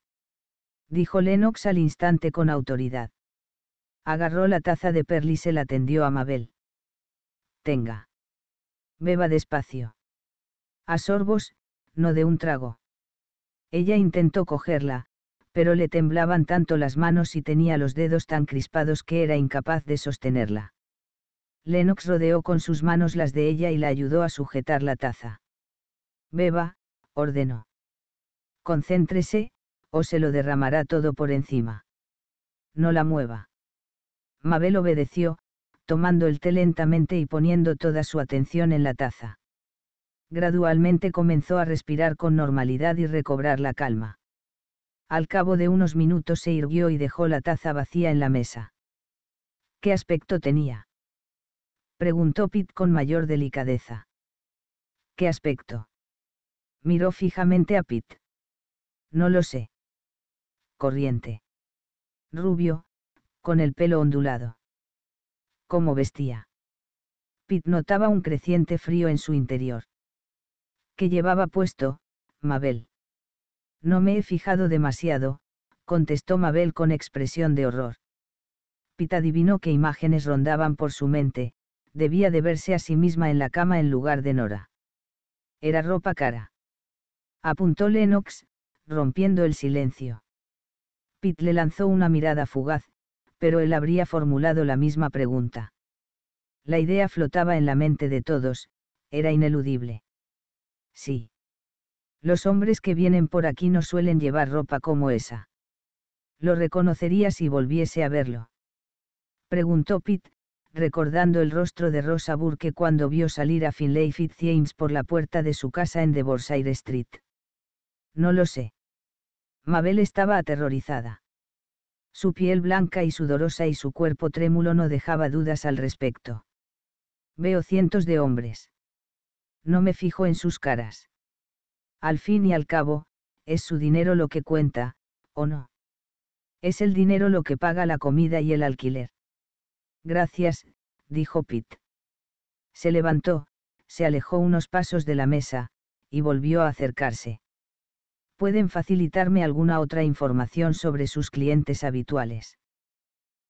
Speaker 1: Dijo Lennox al instante con autoridad. Agarró la taza de perla y se la tendió a Mabel. Tenga. Beba despacio. A sorbos, no de un trago. Ella intentó cogerla, pero le temblaban tanto las manos y tenía los dedos tan crispados que era incapaz de sostenerla. Lennox rodeó con sus manos las de ella y la ayudó a sujetar la taza. Beba, ordenó. Concéntrese, o se lo derramará todo por encima. No la mueva. Mabel obedeció, tomando el té lentamente y poniendo toda su atención en la taza. Gradualmente comenzó a respirar con normalidad y recobrar la calma. Al cabo de unos minutos se irguió y dejó la taza vacía en la mesa. ¿Qué aspecto tenía? Preguntó Pitt con mayor delicadeza. ¿Qué aspecto? Miró fijamente a Pitt. No lo sé. Corriente. Rubio, con el pelo ondulado. ¿Cómo vestía? Pitt notaba un creciente frío en su interior. ¿Qué llevaba puesto, Mabel? No me he fijado demasiado, contestó Mabel con expresión de horror. Pita adivinó qué imágenes rondaban por su mente, debía de verse a sí misma en la cama en lugar de Nora. Era ropa cara. Apuntó Lennox, rompiendo el silencio. Pit le lanzó una mirada fugaz, pero él habría formulado la misma pregunta. La idea flotaba en la mente de todos, era ineludible. Sí. Los hombres que vienen por aquí no suelen llevar ropa como esa. Lo reconocería si volviese a verlo. Preguntó Pitt, recordando el rostro de Rosa Burke cuando vio salir a Finlay Fitzjames por la puerta de su casa en Devorshire Street. No lo sé. Mabel estaba aterrorizada. Su piel blanca y sudorosa y su cuerpo trémulo no dejaba dudas al respecto. Veo cientos de hombres. No me fijo en sus caras. Al fin y al cabo, es su dinero lo que cuenta, ¿o no? Es el dinero lo que paga la comida y el alquiler. Gracias, dijo Pitt. Se levantó, se alejó unos pasos de la mesa, y volvió a acercarse. ¿Pueden facilitarme alguna otra información sobre sus clientes habituales?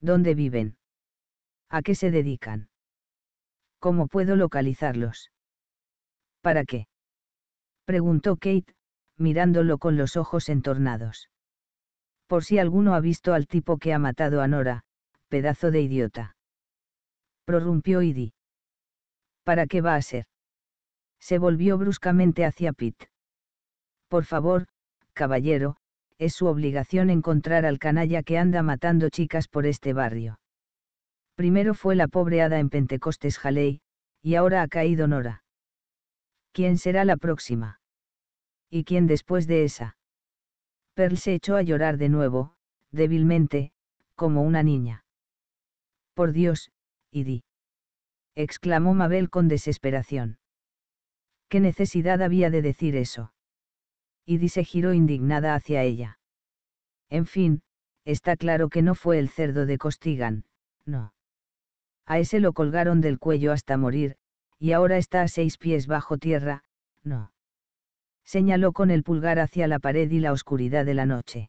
Speaker 1: ¿Dónde viven? ¿A qué se dedican? ¿Cómo puedo localizarlos? ¿Para qué? Preguntó Kate, mirándolo con los ojos entornados. Por si alguno ha visto al tipo que ha matado a Nora, pedazo de idiota. Prorrumpió Idi. ¿Para qué va a ser? Se volvió bruscamente hacia Pitt. Por favor, caballero, es su obligación encontrar al canalla que anda matando chicas por este barrio. Primero fue la pobre hada en Pentecostes Haley, y ahora ha caído Nora. ¿Quién será la próxima? ¿Y quién después de esa? Pearl se echó a llorar de nuevo, débilmente, como una niña. Por Dios, Idi. exclamó Mabel con desesperación. ¿Qué necesidad había de decir eso? Idi se giró indignada hacia ella. En fin, está claro que no fue el cerdo de Costigan, no. A ese lo colgaron del cuello hasta morir, y ahora está a seis pies bajo tierra, no. Señaló con el pulgar hacia la pared y la oscuridad de la noche.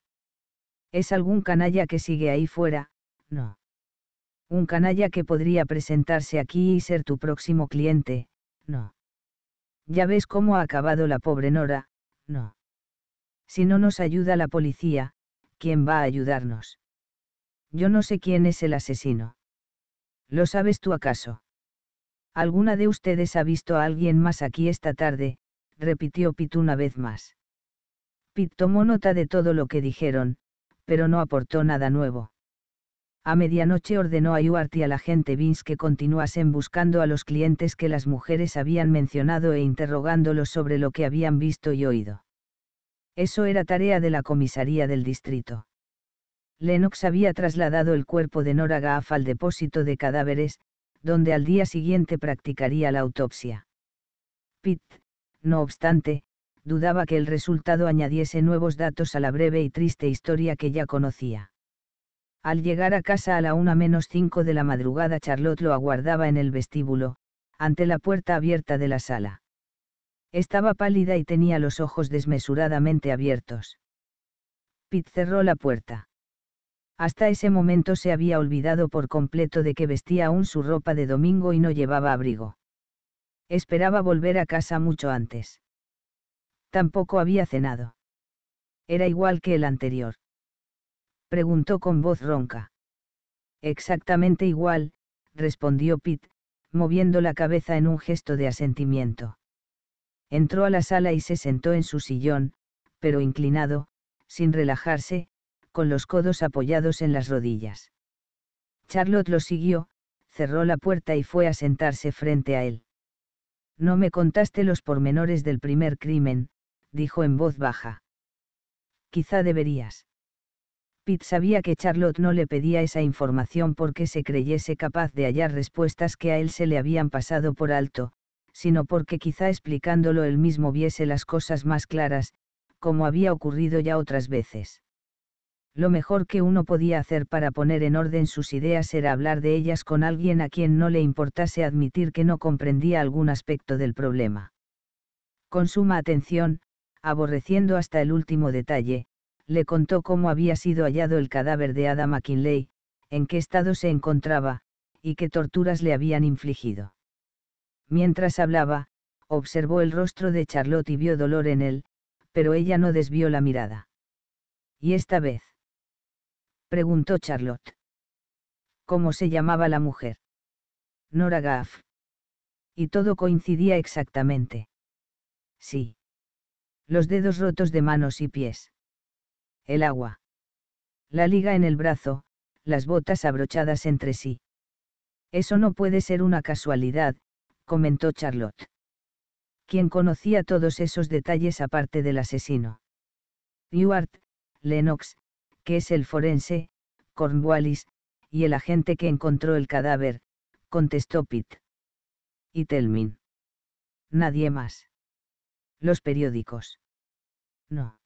Speaker 1: ¿Es algún canalla que sigue ahí fuera? No. Un canalla que podría presentarse aquí y ser tu próximo cliente, no. Ya ves cómo ha acabado la pobre Nora, no. Si no nos ayuda la policía, ¿quién va a ayudarnos? Yo no sé quién es el asesino. ¿Lo sabes tú acaso? ¿Alguna de ustedes ha visto a alguien más aquí esta tarde? Repitió Pit una vez más. Pit tomó nota de todo lo que dijeron, pero no aportó nada nuevo. A medianoche ordenó a Yuart y a la gente Vince que continuasen buscando a los clientes que las mujeres habían mencionado e interrogándolos sobre lo que habían visto y oído. Eso era tarea de la comisaría del distrito. Lennox había trasladado el cuerpo de Nora Gaff al depósito de cadáveres, donde al día siguiente practicaría la autopsia. Pitt, no obstante, dudaba que el resultado añadiese nuevos datos a la breve y triste historia que ya conocía. Al llegar a casa a la una menos cinco de la madrugada Charlotte lo aguardaba en el vestíbulo, ante la puerta abierta de la sala. Estaba pálida y tenía los ojos desmesuradamente abiertos. Pitt cerró la puerta. Hasta ese momento se había olvidado por completo de que vestía aún su ropa de domingo y no llevaba abrigo. Esperaba volver a casa mucho antes. Tampoco había cenado. Era igual que el anterior. Preguntó con voz ronca. Exactamente igual, respondió Pitt, moviendo la cabeza en un gesto de asentimiento. Entró a la sala y se sentó en su sillón, pero inclinado, sin relajarse, con los codos apoyados en las rodillas. Charlotte lo siguió, cerró la puerta y fue a sentarse frente a él. No me contaste los pormenores del primer crimen, dijo en voz baja. Quizá deberías. Pitt sabía que Charlotte no le pedía esa información porque se creyese capaz de hallar respuestas que a él se le habían pasado por alto, sino porque quizá explicándolo él mismo viese las cosas más claras, como había ocurrido ya otras veces. Lo mejor que uno podía hacer para poner en orden sus ideas era hablar de ellas con alguien a quien no le importase admitir que no comprendía algún aspecto del problema. Con suma atención, aborreciendo hasta el último detalle, le contó cómo había sido hallado el cadáver de Ada McKinley, en qué estado se encontraba, y qué torturas le habían infligido. Mientras hablaba, observó el rostro de Charlotte y vio dolor en él, pero ella no desvió la mirada. Y esta vez preguntó Charlotte. ¿Cómo se llamaba la mujer? Nora Gaff. Y todo coincidía exactamente. Sí. Los dedos rotos de manos y pies. El agua. La liga en el brazo, las botas abrochadas entre sí. Eso no puede ser una casualidad, comentó Charlotte. ¿Quién conocía todos esos detalles aparte del asesino? Ewart, Lennox, que es el forense, Cornwallis, y el agente que encontró el cadáver, contestó Pitt. Y Telmin. Nadie más. Los periódicos. No.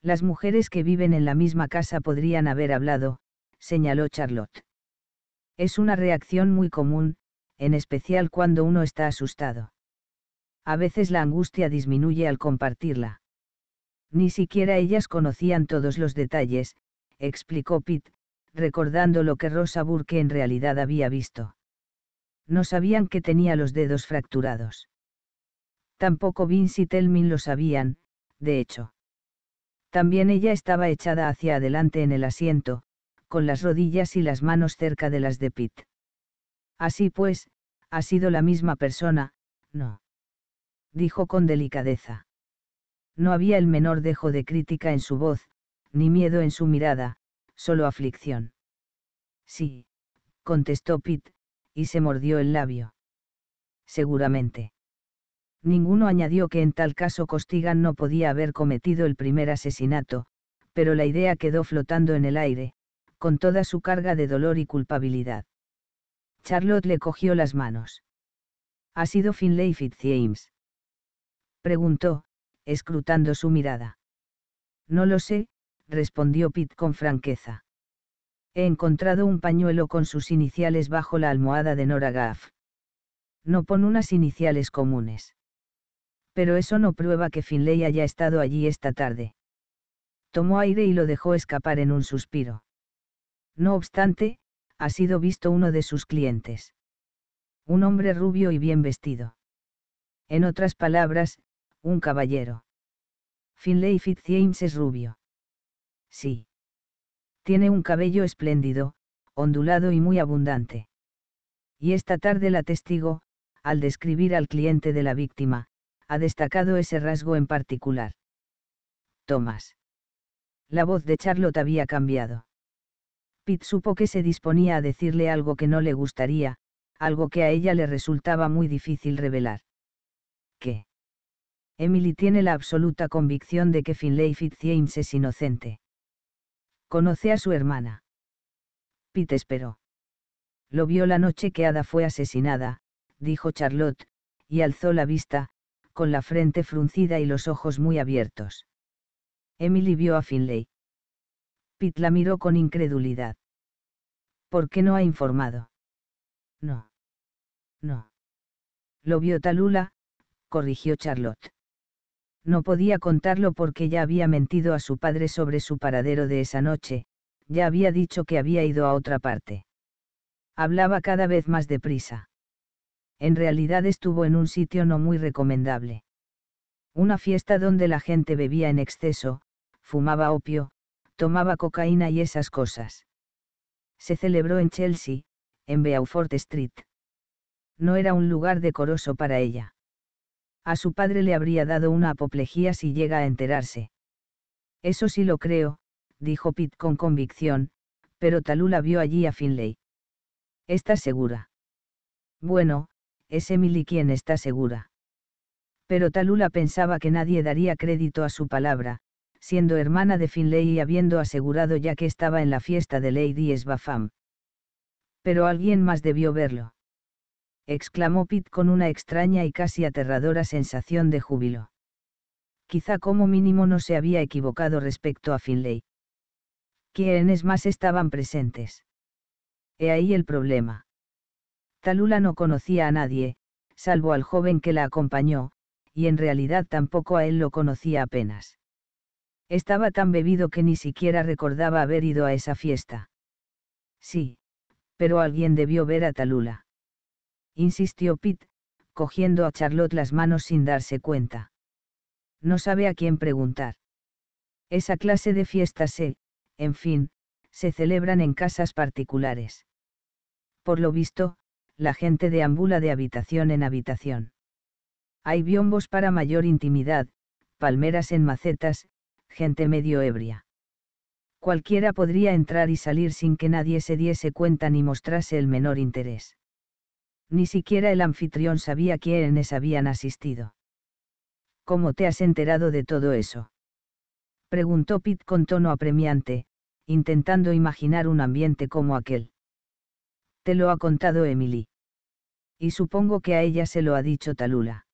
Speaker 1: Las mujeres que viven en la misma casa podrían haber hablado, señaló Charlotte. Es una reacción muy común, en especial cuando uno está asustado. A veces la angustia disminuye al compartirla. Ni siquiera ellas conocían todos los detalles, explicó Pitt, recordando lo que Rosa Burke en realidad había visto. No sabían que tenía los dedos fracturados. Tampoco Vince y Telmin lo sabían, de hecho. También ella estaba echada hacia adelante en el asiento, con las rodillas y las manos cerca de las de Pitt. Así pues, ha sido la misma persona, no. Dijo con delicadeza. No había el menor dejo de crítica en su voz, ni miedo en su mirada, solo aflicción. Sí, contestó Pitt, y se mordió el labio. Seguramente. Ninguno añadió que en tal caso Costigan no podía haber cometido el primer asesinato, pero la idea quedó flotando en el aire, con toda su carga de dolor y culpabilidad. Charlotte le cogió las manos. ¿Ha sido Finlay Fitzjames? Preguntó, escrutando su mirada. No lo sé, respondió Pitt con franqueza. He encontrado un pañuelo con sus iniciales bajo la almohada de Nora Gaff. No pon unas iniciales comunes. Pero eso no prueba que Finlay haya estado allí esta tarde. Tomó aire y lo dejó escapar en un suspiro. No obstante, ha sido visto uno de sus clientes. Un hombre rubio y bien vestido. En otras palabras, un caballero. Finlay Fitzjames es rubio. Sí. Tiene un cabello espléndido, ondulado y muy abundante. Y esta tarde la testigo, al describir al cliente de la víctima, ha destacado ese rasgo en particular. Tomás. La voz de Charlotte había cambiado. Pitt supo que se disponía a decirle algo que no le gustaría, algo que a ella le resultaba muy difícil revelar. ¿Qué? Emily tiene la absoluta convicción de que Finlay Fitzjames es inocente. Conoce a su hermana. Pete esperó. Lo vio la noche que Ada fue asesinada, dijo Charlotte, y alzó la vista, con la frente fruncida y los ojos muy abiertos. Emily vio a Finlay. Pete la miró con incredulidad. ¿Por qué no ha informado? No. No. Lo vio Talula, corrigió Charlotte no podía contarlo porque ya había mentido a su padre sobre su paradero de esa noche, ya había dicho que había ido a otra parte. Hablaba cada vez más deprisa. En realidad estuvo en un sitio no muy recomendable. Una fiesta donde la gente bebía en exceso, fumaba opio, tomaba cocaína y esas cosas. Se celebró en Chelsea, en Beaufort Street. No era un lugar decoroso para ella. A su padre le habría dado una apoplejía si llega a enterarse. Eso sí lo creo, dijo Pitt con convicción, pero Talula vio allí a Finlay. ¿Estás segura? Bueno, es Emily quien está segura. Pero Talula pensaba que nadie daría crédito a su palabra, siendo hermana de Finlay y habiendo asegurado ya que estaba en la fiesta de Lady Sbafam. Pero alguien más debió verlo exclamó Pitt con una extraña y casi aterradora sensación de júbilo. Quizá como mínimo no se había equivocado respecto a Finlay. ¿Quiénes más estaban presentes? He ahí el problema. Talula no conocía a nadie, salvo al joven que la acompañó, y en realidad tampoco a él lo conocía apenas. Estaba tan bebido que ni siquiera recordaba haber ido a esa fiesta. Sí, pero alguien debió ver a Talula insistió Pitt, cogiendo a Charlotte las manos sin darse cuenta. No sabe a quién preguntar. Esa clase de fiestas se, en fin, se celebran en casas particulares. Por lo visto, la gente deambula de habitación en habitación. Hay biombos para mayor intimidad, palmeras en macetas, gente medio ebria. Cualquiera podría entrar y salir sin que nadie se diese cuenta ni mostrase el menor interés. Ni siquiera el anfitrión sabía quiénes habían asistido. ¿Cómo te has enterado de todo eso? Preguntó Pitt con tono apremiante, intentando imaginar un ambiente como aquel. Te lo ha contado Emily. Y supongo que a ella se lo ha dicho Talula.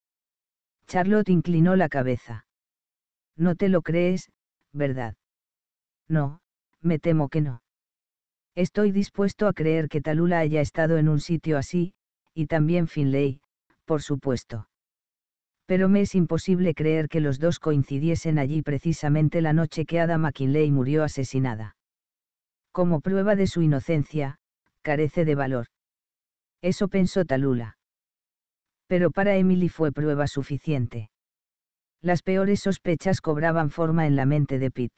Speaker 1: Charlotte inclinó la cabeza. No te lo crees, ¿verdad? No, me temo que no. Estoy dispuesto a creer que Talula haya estado en un sitio así, y también Finlay, por supuesto. Pero me es imposible creer que los dos coincidiesen allí precisamente la noche que Ada McKinley murió asesinada. Como prueba de su inocencia, carece de valor. Eso pensó Talula. Pero para Emily fue prueba suficiente. Las peores sospechas cobraban forma en la mente de Pitt.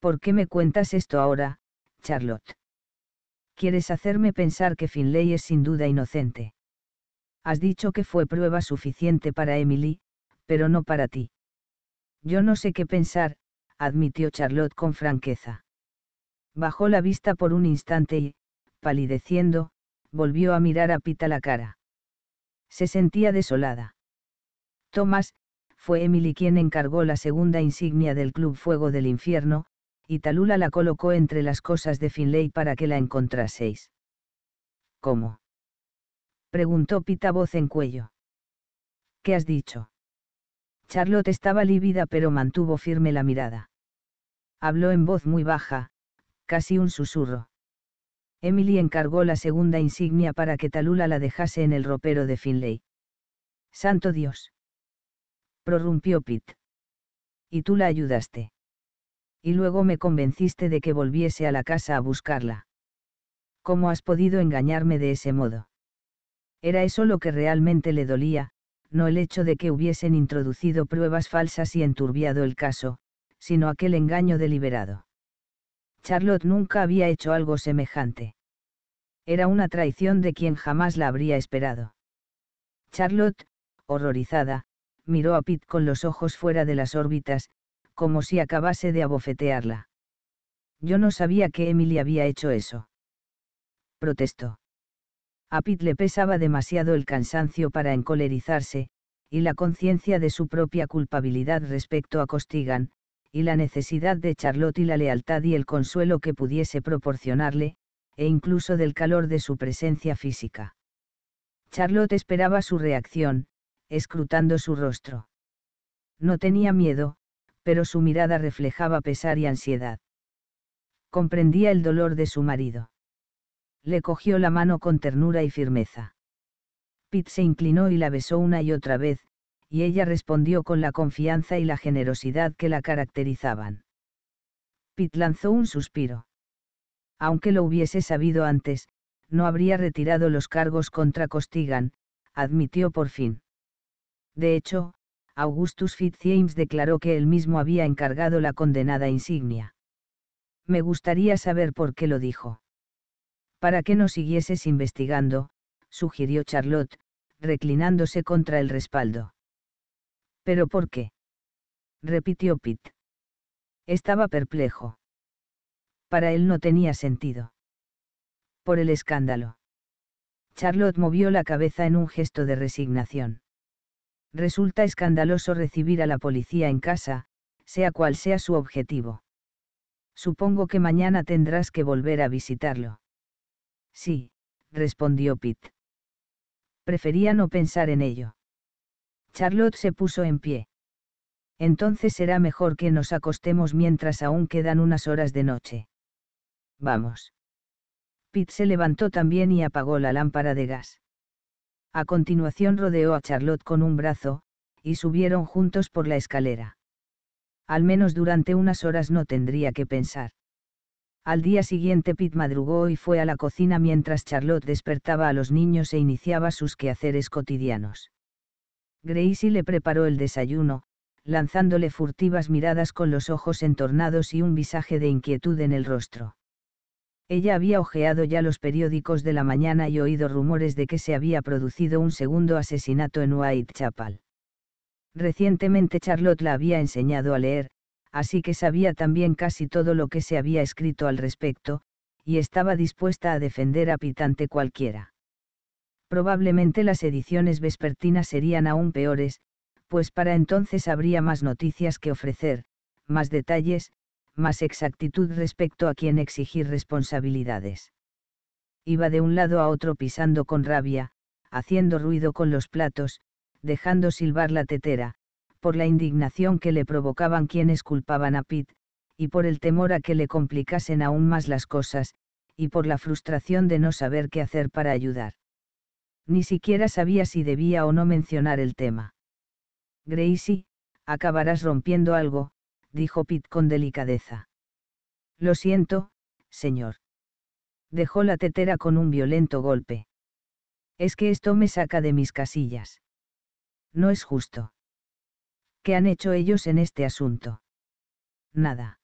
Speaker 1: ¿Por qué me cuentas esto ahora, Charlotte? Quieres hacerme pensar que Finlay es sin duda inocente. Has dicho que fue prueba suficiente para Emily, pero no para ti. Yo no sé qué pensar, admitió Charlotte con franqueza. Bajó la vista por un instante y, palideciendo, volvió a mirar a Pita la cara. Se sentía desolada. Thomas, fue Emily quien encargó la segunda insignia del Club Fuego del Infierno, y Talula la colocó entre las cosas de Finlay para que la encontraseis. ¿Cómo? preguntó Pita voz en cuello. ¿Qué has dicho? Charlotte estaba lívida pero mantuvo firme la mirada. Habló en voz muy baja, casi un susurro. Emily encargó la segunda insignia para que Talula la dejase en el ropero de Finlay. Santo Dios prorrumpió Pitt. Y tú la ayudaste. Y luego me convenciste de que volviese a la casa a buscarla. ¿Cómo has podido engañarme de ese modo? Era eso lo que realmente le dolía, no el hecho de que hubiesen introducido pruebas falsas y enturbiado el caso, sino aquel engaño deliberado. Charlotte nunca había hecho algo semejante. Era una traición de quien jamás la habría esperado. Charlotte, horrorizada, miró a Pitt con los ojos fuera de las órbitas, como si acabase de abofetearla. Yo no sabía que Emily había hecho eso. Protestó. A Pitt le pesaba demasiado el cansancio para encolerizarse, y la conciencia de su propia culpabilidad respecto a Costigan, y la necesidad de Charlotte y la lealtad y el consuelo que pudiese proporcionarle, e incluso del calor de su presencia física. Charlotte esperaba su reacción, escrutando su rostro. No tenía miedo, pero su mirada reflejaba pesar y ansiedad. Comprendía el dolor de su marido. Le cogió la mano con ternura y firmeza. Pitt se inclinó y la besó una y otra vez, y ella respondió con la confianza y la generosidad que la caracterizaban. Pitt lanzó un suspiro. Aunque lo hubiese sabido antes, no habría retirado los cargos contra Costigan, admitió por fin. De hecho, Augustus Fitzjames declaró que él mismo había encargado la condenada insignia. Me gustaría saber por qué lo dijo. Para que no siguieses investigando, sugirió Charlotte, reclinándose contra el respaldo. ¿Pero por qué? repitió Pitt. Estaba perplejo. Para él no tenía sentido. Por el escándalo. Charlotte movió la cabeza en un gesto de resignación. Resulta escandaloso recibir a la policía en casa, sea cual sea su objetivo. Supongo que mañana tendrás que volver a visitarlo. Sí, respondió Pitt. Prefería no pensar en ello. Charlotte se puso en pie. Entonces será mejor que nos acostemos mientras aún quedan unas horas de noche. Vamos. Pitt se levantó también y apagó la lámpara de gas. A continuación rodeó a Charlotte con un brazo, y subieron juntos por la escalera. Al menos durante unas horas no tendría que pensar. Al día siguiente Pete madrugó y fue a la cocina mientras Charlotte despertaba a los niños e iniciaba sus quehaceres cotidianos. Gracie le preparó el desayuno, lanzándole furtivas miradas con los ojos entornados y un visaje de inquietud en el rostro. Ella había hojeado ya los periódicos de la mañana y oído rumores de que se había producido un segundo asesinato en Whitechapel. Recientemente Charlotte la había enseñado a leer, así que sabía también casi todo lo que se había escrito al respecto, y estaba dispuesta a defender a Pitante cualquiera. Probablemente las ediciones vespertinas serían aún peores, pues para entonces habría más noticias que ofrecer, más detalles, más exactitud respecto a quien exigir responsabilidades. Iba de un lado a otro pisando con rabia, haciendo ruido con los platos, dejando silbar la tetera, por la indignación que le provocaban quienes culpaban a Pitt, y por el temor a que le complicasen aún más las cosas, y por la frustración de no saber qué hacer para ayudar. Ni siquiera sabía si debía o no mencionar el tema. Gracie, acabarás rompiendo algo, dijo Pitt con delicadeza. Lo siento, señor. Dejó la tetera con un violento golpe. Es que esto me saca de mis casillas. No es justo. ¿Qué han hecho ellos en este asunto? Nada.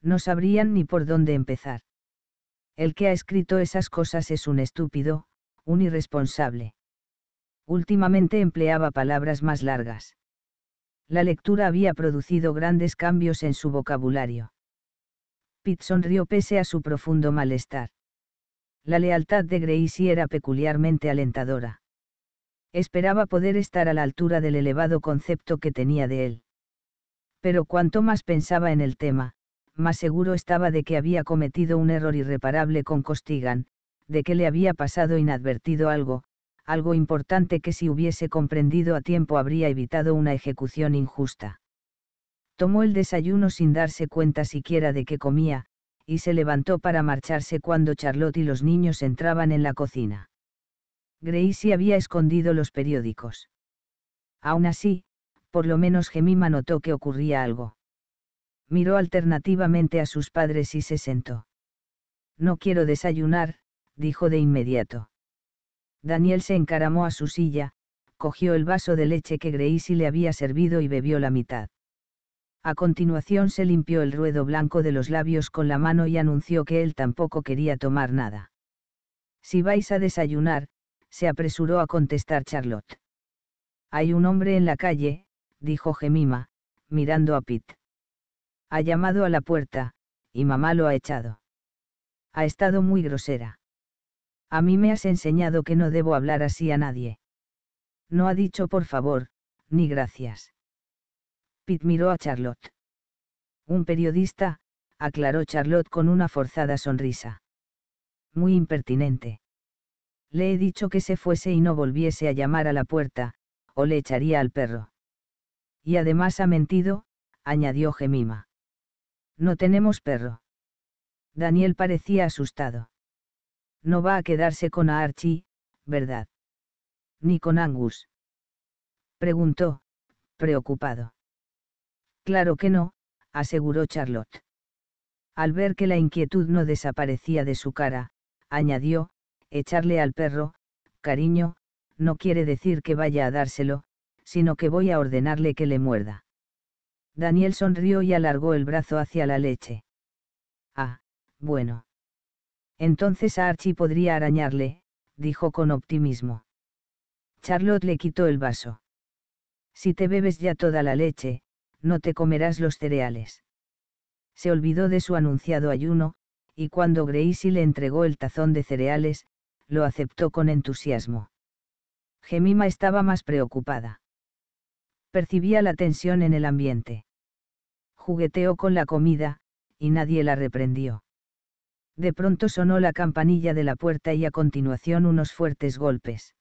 Speaker 1: No sabrían ni por dónde empezar. El que ha escrito esas cosas es un estúpido, un irresponsable. Últimamente empleaba palabras más largas La lectura había producido grandes cambios en su vocabulario. Pitt sonrió pese a su profundo malestar. La lealtad de Gracie era peculiarmente alentadora. Esperaba poder estar a la altura del elevado concepto que tenía de él. Pero cuanto más pensaba en el tema, más seguro estaba de que había cometido un error irreparable con Costigan, de que le había pasado inadvertido algo, algo importante que si hubiese comprendido a tiempo habría evitado una ejecución injusta. Tomó el desayuno sin darse cuenta siquiera de que comía, y se levantó para marcharse cuando Charlotte y los niños entraban en la cocina. Gracie había escondido los periódicos. Aún así, por lo menos Gemima notó que ocurría algo. Miró alternativamente a sus padres y se sentó. No quiero desayunar, dijo de inmediato. Daniel se encaramó a su silla, cogió el vaso de leche que Gracie le había servido y bebió la mitad. A continuación se limpió el ruedo blanco de los labios con la mano y anunció que él tampoco quería tomar nada. Si vais a desayunar, se apresuró a contestar Charlotte. Hay un hombre en la calle, dijo Gemima, mirando a Pitt. Ha llamado a la puerta, y mamá lo ha echado. Ha estado muy grosera. A mí me has enseñado que no debo hablar así a nadie. No ha dicho por favor, ni gracias. Pitt miró a Charlotte. Un periodista, aclaró Charlotte con una forzada sonrisa. Muy impertinente. Le he dicho que se fuese y no volviese a llamar a la puerta, o le echaría al perro. Y además ha mentido, añadió Gemima. No tenemos perro. Daniel parecía asustado. No va a quedarse con Archie, ¿verdad? Ni con Angus. Preguntó, preocupado. Claro que no, aseguró Charlotte. Al ver que la inquietud no desaparecía de su cara, añadió, echarle al perro, cariño, no quiere decir que vaya a dárselo, sino que voy a ordenarle que le muerda. Daniel sonrió y alargó el brazo hacia la leche. Ah, bueno. Entonces a Archie podría arañarle, dijo con optimismo. Charlotte le quitó el vaso. Si te bebes ya toda la leche, no te comerás los cereales. Se olvidó de su anunciado ayuno, y cuando Gracie le entregó el tazón de cereales, lo aceptó con entusiasmo. Gemima estaba más preocupada. Percibía la tensión en el ambiente. Jugueteó con la comida, y nadie la reprendió. De pronto sonó la campanilla de la puerta y a continuación unos fuertes golpes.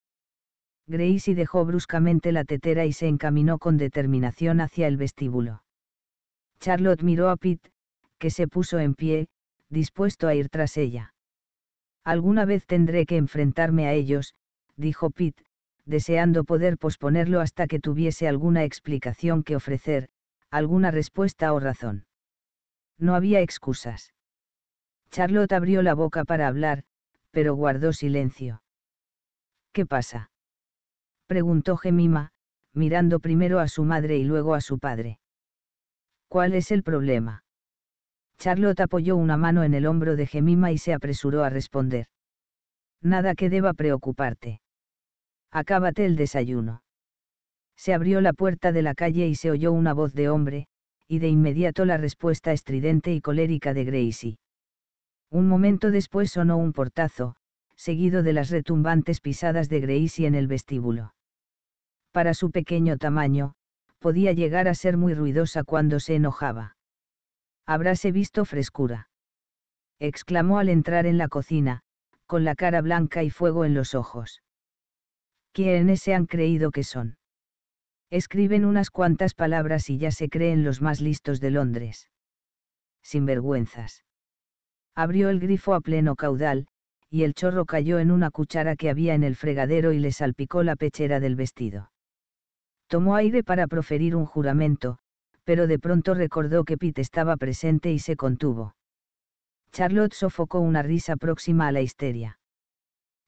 Speaker 1: Gracie dejó bruscamente la tetera y se encaminó con determinación hacia el vestíbulo. Charlotte miró a Pitt, que se puso en pie, dispuesto a ir tras ella. Alguna vez tendré que enfrentarme a ellos, dijo Pitt, deseando poder posponerlo hasta que tuviese alguna explicación que ofrecer, alguna respuesta o razón. No había excusas. Charlotte abrió la boca para hablar, pero guardó silencio. ¿Qué pasa? preguntó Gemima, mirando primero a su madre y luego a su padre. ¿Cuál es el problema? Charlotte apoyó una mano en el hombro de Gemima y se apresuró a responder. Nada que deba preocuparte. Acábate el desayuno. Se abrió la puerta de la calle y se oyó una voz de hombre, y de inmediato la respuesta estridente y colérica de Gracie. Un momento después sonó un portazo, seguido de las retumbantes pisadas de Gracie en el vestíbulo. Para su pequeño tamaño, podía llegar a ser muy ruidosa cuando se enojaba. Habráse visto frescura. exclamó al entrar en la cocina, con la cara blanca y fuego en los ojos. ¿Quiénes se han creído que son? Escriben unas cuantas palabras y ya se creen los más listos de Londres. Sinvergüenzas. Abrió el grifo a pleno caudal, y el chorro cayó en una cuchara que había en el fregadero y le salpicó la pechera del vestido. Tomó aire para proferir un juramento, pero de pronto recordó que Pete estaba presente y se contuvo. Charlotte sofocó una risa próxima a la histeria.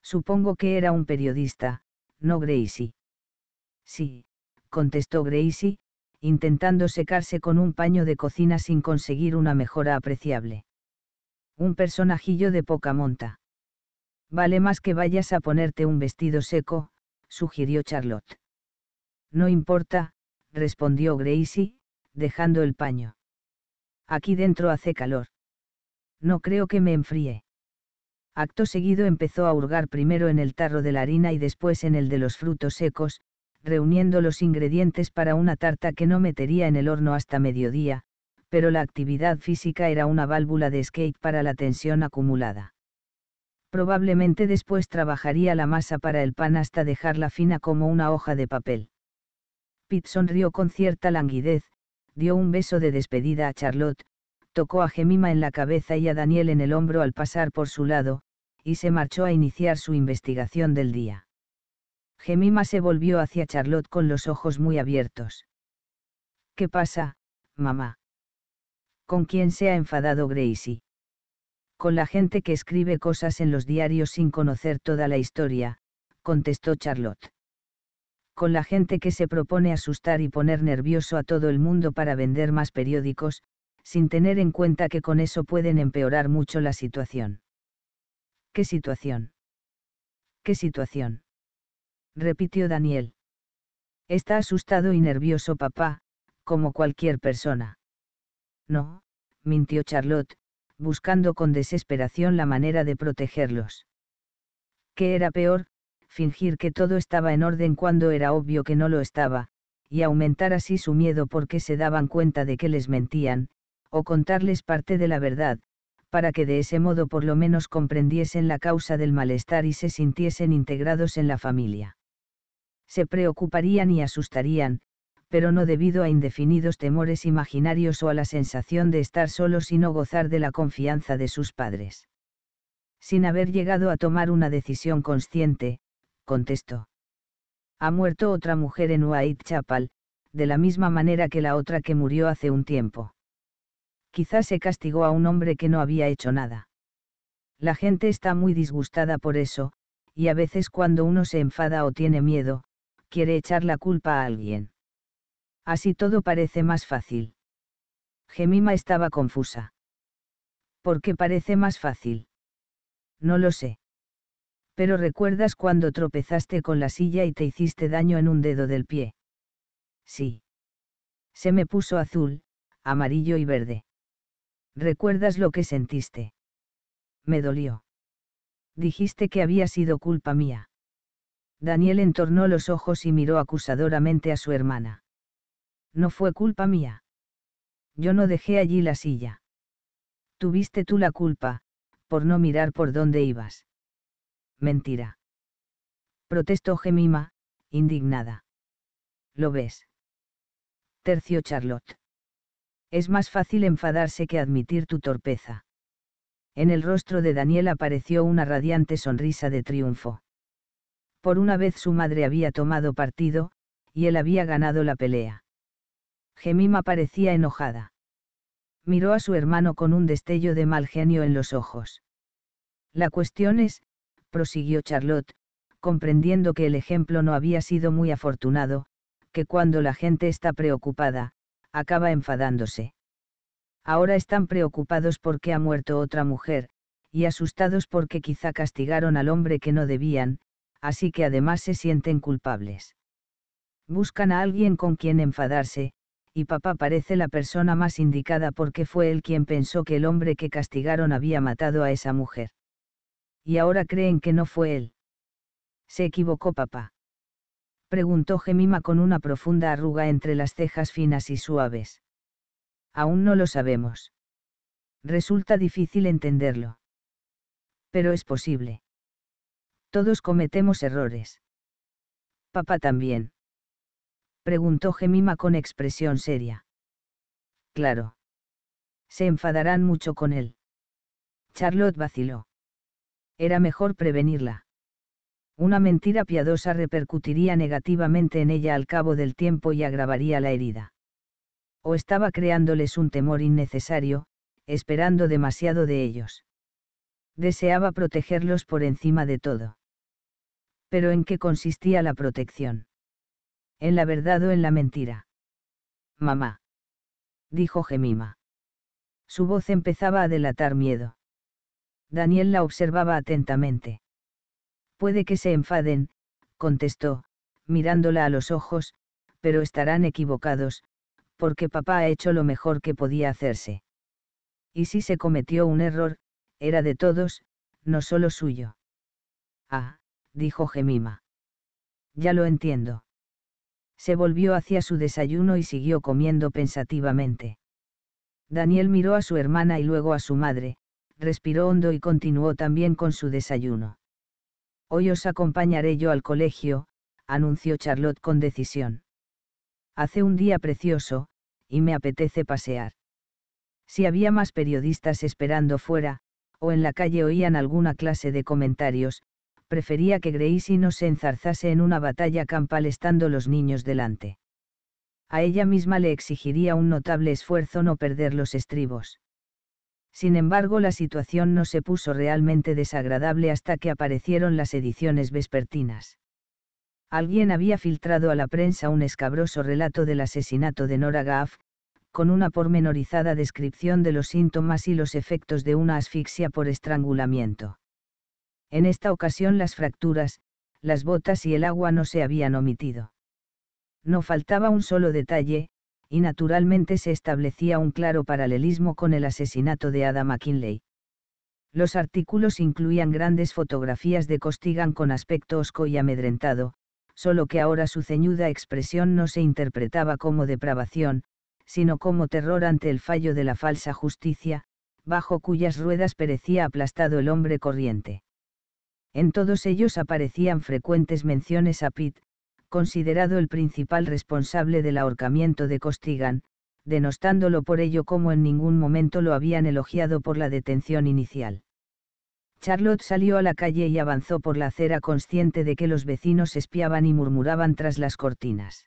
Speaker 1: Supongo que era un periodista, no Gracie. Sí, contestó Gracie, intentando secarse con un paño de cocina sin conseguir una mejora apreciable. Un personajillo de poca monta. Vale más que vayas a ponerte un vestido seco, sugirió Charlotte. No importa, respondió Gracie, dejando el paño. Aquí dentro hace calor. No creo que me enfríe. Acto seguido empezó a hurgar primero en el tarro de la harina y después en el de los frutos secos, reuniendo los ingredientes para una tarta que no metería en el horno hasta mediodía, pero la actividad física era una válvula de escape para la tensión acumulada. Probablemente después trabajaría la masa para el pan hasta dejarla fina como una hoja de papel. Pitt sonrió con cierta languidez, dio un beso de despedida a Charlotte, tocó a Gemima en la cabeza y a Daniel en el hombro al pasar por su lado, y se marchó a iniciar su investigación del día. Gemima se volvió hacia Charlotte con los ojos muy abiertos. ¿Qué pasa, mamá? ¿Con quién se ha enfadado Gracie? Con la gente que escribe cosas en los diarios sin conocer toda la historia, contestó Charlotte. Con la gente que se propone asustar y poner nervioso a todo el mundo para vender más periódicos, sin tener en cuenta que con eso pueden empeorar mucho la situación. ¿Qué situación? ¿Qué situación? repitió Daniel. Está asustado y nervioso papá, como cualquier persona. No, mintió Charlotte, buscando con desesperación la manera de protegerlos. ¿Qué era peor? Fingir que todo estaba en orden cuando era obvio que no lo estaba, y aumentar así su miedo porque se daban cuenta de que les mentían, o contarles parte de la verdad, para que de ese modo por lo menos comprendiesen la causa del malestar y se sintiesen integrados en la familia. Se preocuparían y asustarían, pero no debido a indefinidos temores imaginarios o a la sensación de estar solos y no gozar de la confianza de sus padres. Sin haber llegado a tomar una decisión consciente, contestó. Ha muerto otra mujer en Whitechapel, de la misma manera que la otra que murió hace un tiempo quizás se castigó a un hombre que no había hecho nada. La gente está muy disgustada por eso, y a veces cuando uno se enfada o tiene miedo, quiere echar la culpa a alguien. Así todo parece más fácil. Gemima estaba confusa. ¿Por qué parece más fácil? No lo sé. Pero recuerdas cuando tropezaste con la silla y te hiciste daño en un dedo del pie. Sí. Se me puso azul, amarillo y verde. ¿Recuerdas lo que sentiste? Me dolió. Dijiste que había sido culpa mía. Daniel entornó los ojos y miró acusadoramente a su hermana. No fue culpa mía. Yo no dejé allí la silla. Tuviste tú la culpa, por no mirar por dónde ibas. Mentira. Protestó Gemima, indignada. ¿Lo ves? Terció Charlotte. Es más fácil enfadarse que admitir tu torpeza. En el rostro de Daniel apareció una radiante sonrisa de triunfo. Por una vez su madre había tomado partido, y él había ganado la pelea. Gemima parecía enojada. Miró a su hermano con un destello de mal genio en los ojos. La cuestión es, prosiguió Charlotte, comprendiendo que el ejemplo no había sido muy afortunado, que cuando la gente está preocupada, acaba enfadándose. Ahora están preocupados porque ha muerto otra mujer, y asustados porque quizá castigaron al hombre que no debían, así que además se sienten culpables. Buscan a alguien con quien enfadarse, y papá parece la persona más indicada porque fue él quien pensó que el hombre que castigaron había matado a esa mujer. Y ahora creen que no fue él. Se equivocó papá preguntó Gemima con una profunda arruga entre las cejas finas y suaves. Aún no lo sabemos. Resulta difícil entenderlo. Pero es posible. Todos cometemos errores. Papá también. Preguntó Gemima con expresión seria. Claro. Se enfadarán mucho con él. Charlotte vaciló. Era mejor prevenirla una mentira piadosa repercutiría negativamente en ella al cabo del tiempo y agravaría la herida. O estaba creándoles un temor innecesario, esperando demasiado de ellos. Deseaba protegerlos por encima de todo. Pero ¿en qué consistía la protección? ¿En la verdad o en la mentira? Mamá. Dijo Gemima. Su voz empezaba a delatar miedo. Daniel la observaba atentamente. Puede que se enfaden, contestó, mirándola a los ojos, pero estarán equivocados, porque papá ha hecho lo mejor que podía hacerse. Y si se cometió un error, era de todos, no solo suyo. Ah, dijo Gemima. Ya lo entiendo. Se volvió hacia su desayuno y siguió comiendo pensativamente. Daniel miró a su hermana y luego a su madre, respiró hondo y continuó también con su desayuno. Hoy os acompañaré yo al colegio, anunció Charlotte con decisión. Hace un día precioso, y me apetece pasear. Si había más periodistas esperando fuera, o en la calle oían alguna clase de comentarios, prefería que Gracie no se enzarzase en una batalla campal estando los niños delante. A ella misma le exigiría un notable esfuerzo no perder los estribos. Sin embargo, la situación no se puso realmente desagradable hasta que aparecieron las ediciones vespertinas. Alguien había filtrado a la prensa un escabroso relato del asesinato de Nora Gaff, con una pormenorizada descripción de los síntomas y los efectos de una asfixia por estrangulamiento. En esta ocasión las fracturas, las botas y el agua no se habían omitido. No faltaba un solo detalle, y naturalmente se establecía un claro paralelismo con el asesinato de Ada McKinley. Los artículos incluían grandes fotografías de Costigan con aspecto osco y amedrentado, solo que ahora su ceñuda expresión no se interpretaba como depravación, sino como terror ante el fallo de la falsa justicia, bajo cuyas ruedas perecía aplastado el hombre corriente. En todos ellos aparecían frecuentes menciones a Pitt, considerado el principal responsable del ahorcamiento de Costigan, denostándolo por ello como en ningún momento lo habían elogiado por la detención inicial. Charlotte salió a la calle y avanzó por la acera consciente de que los vecinos espiaban y murmuraban tras las cortinas.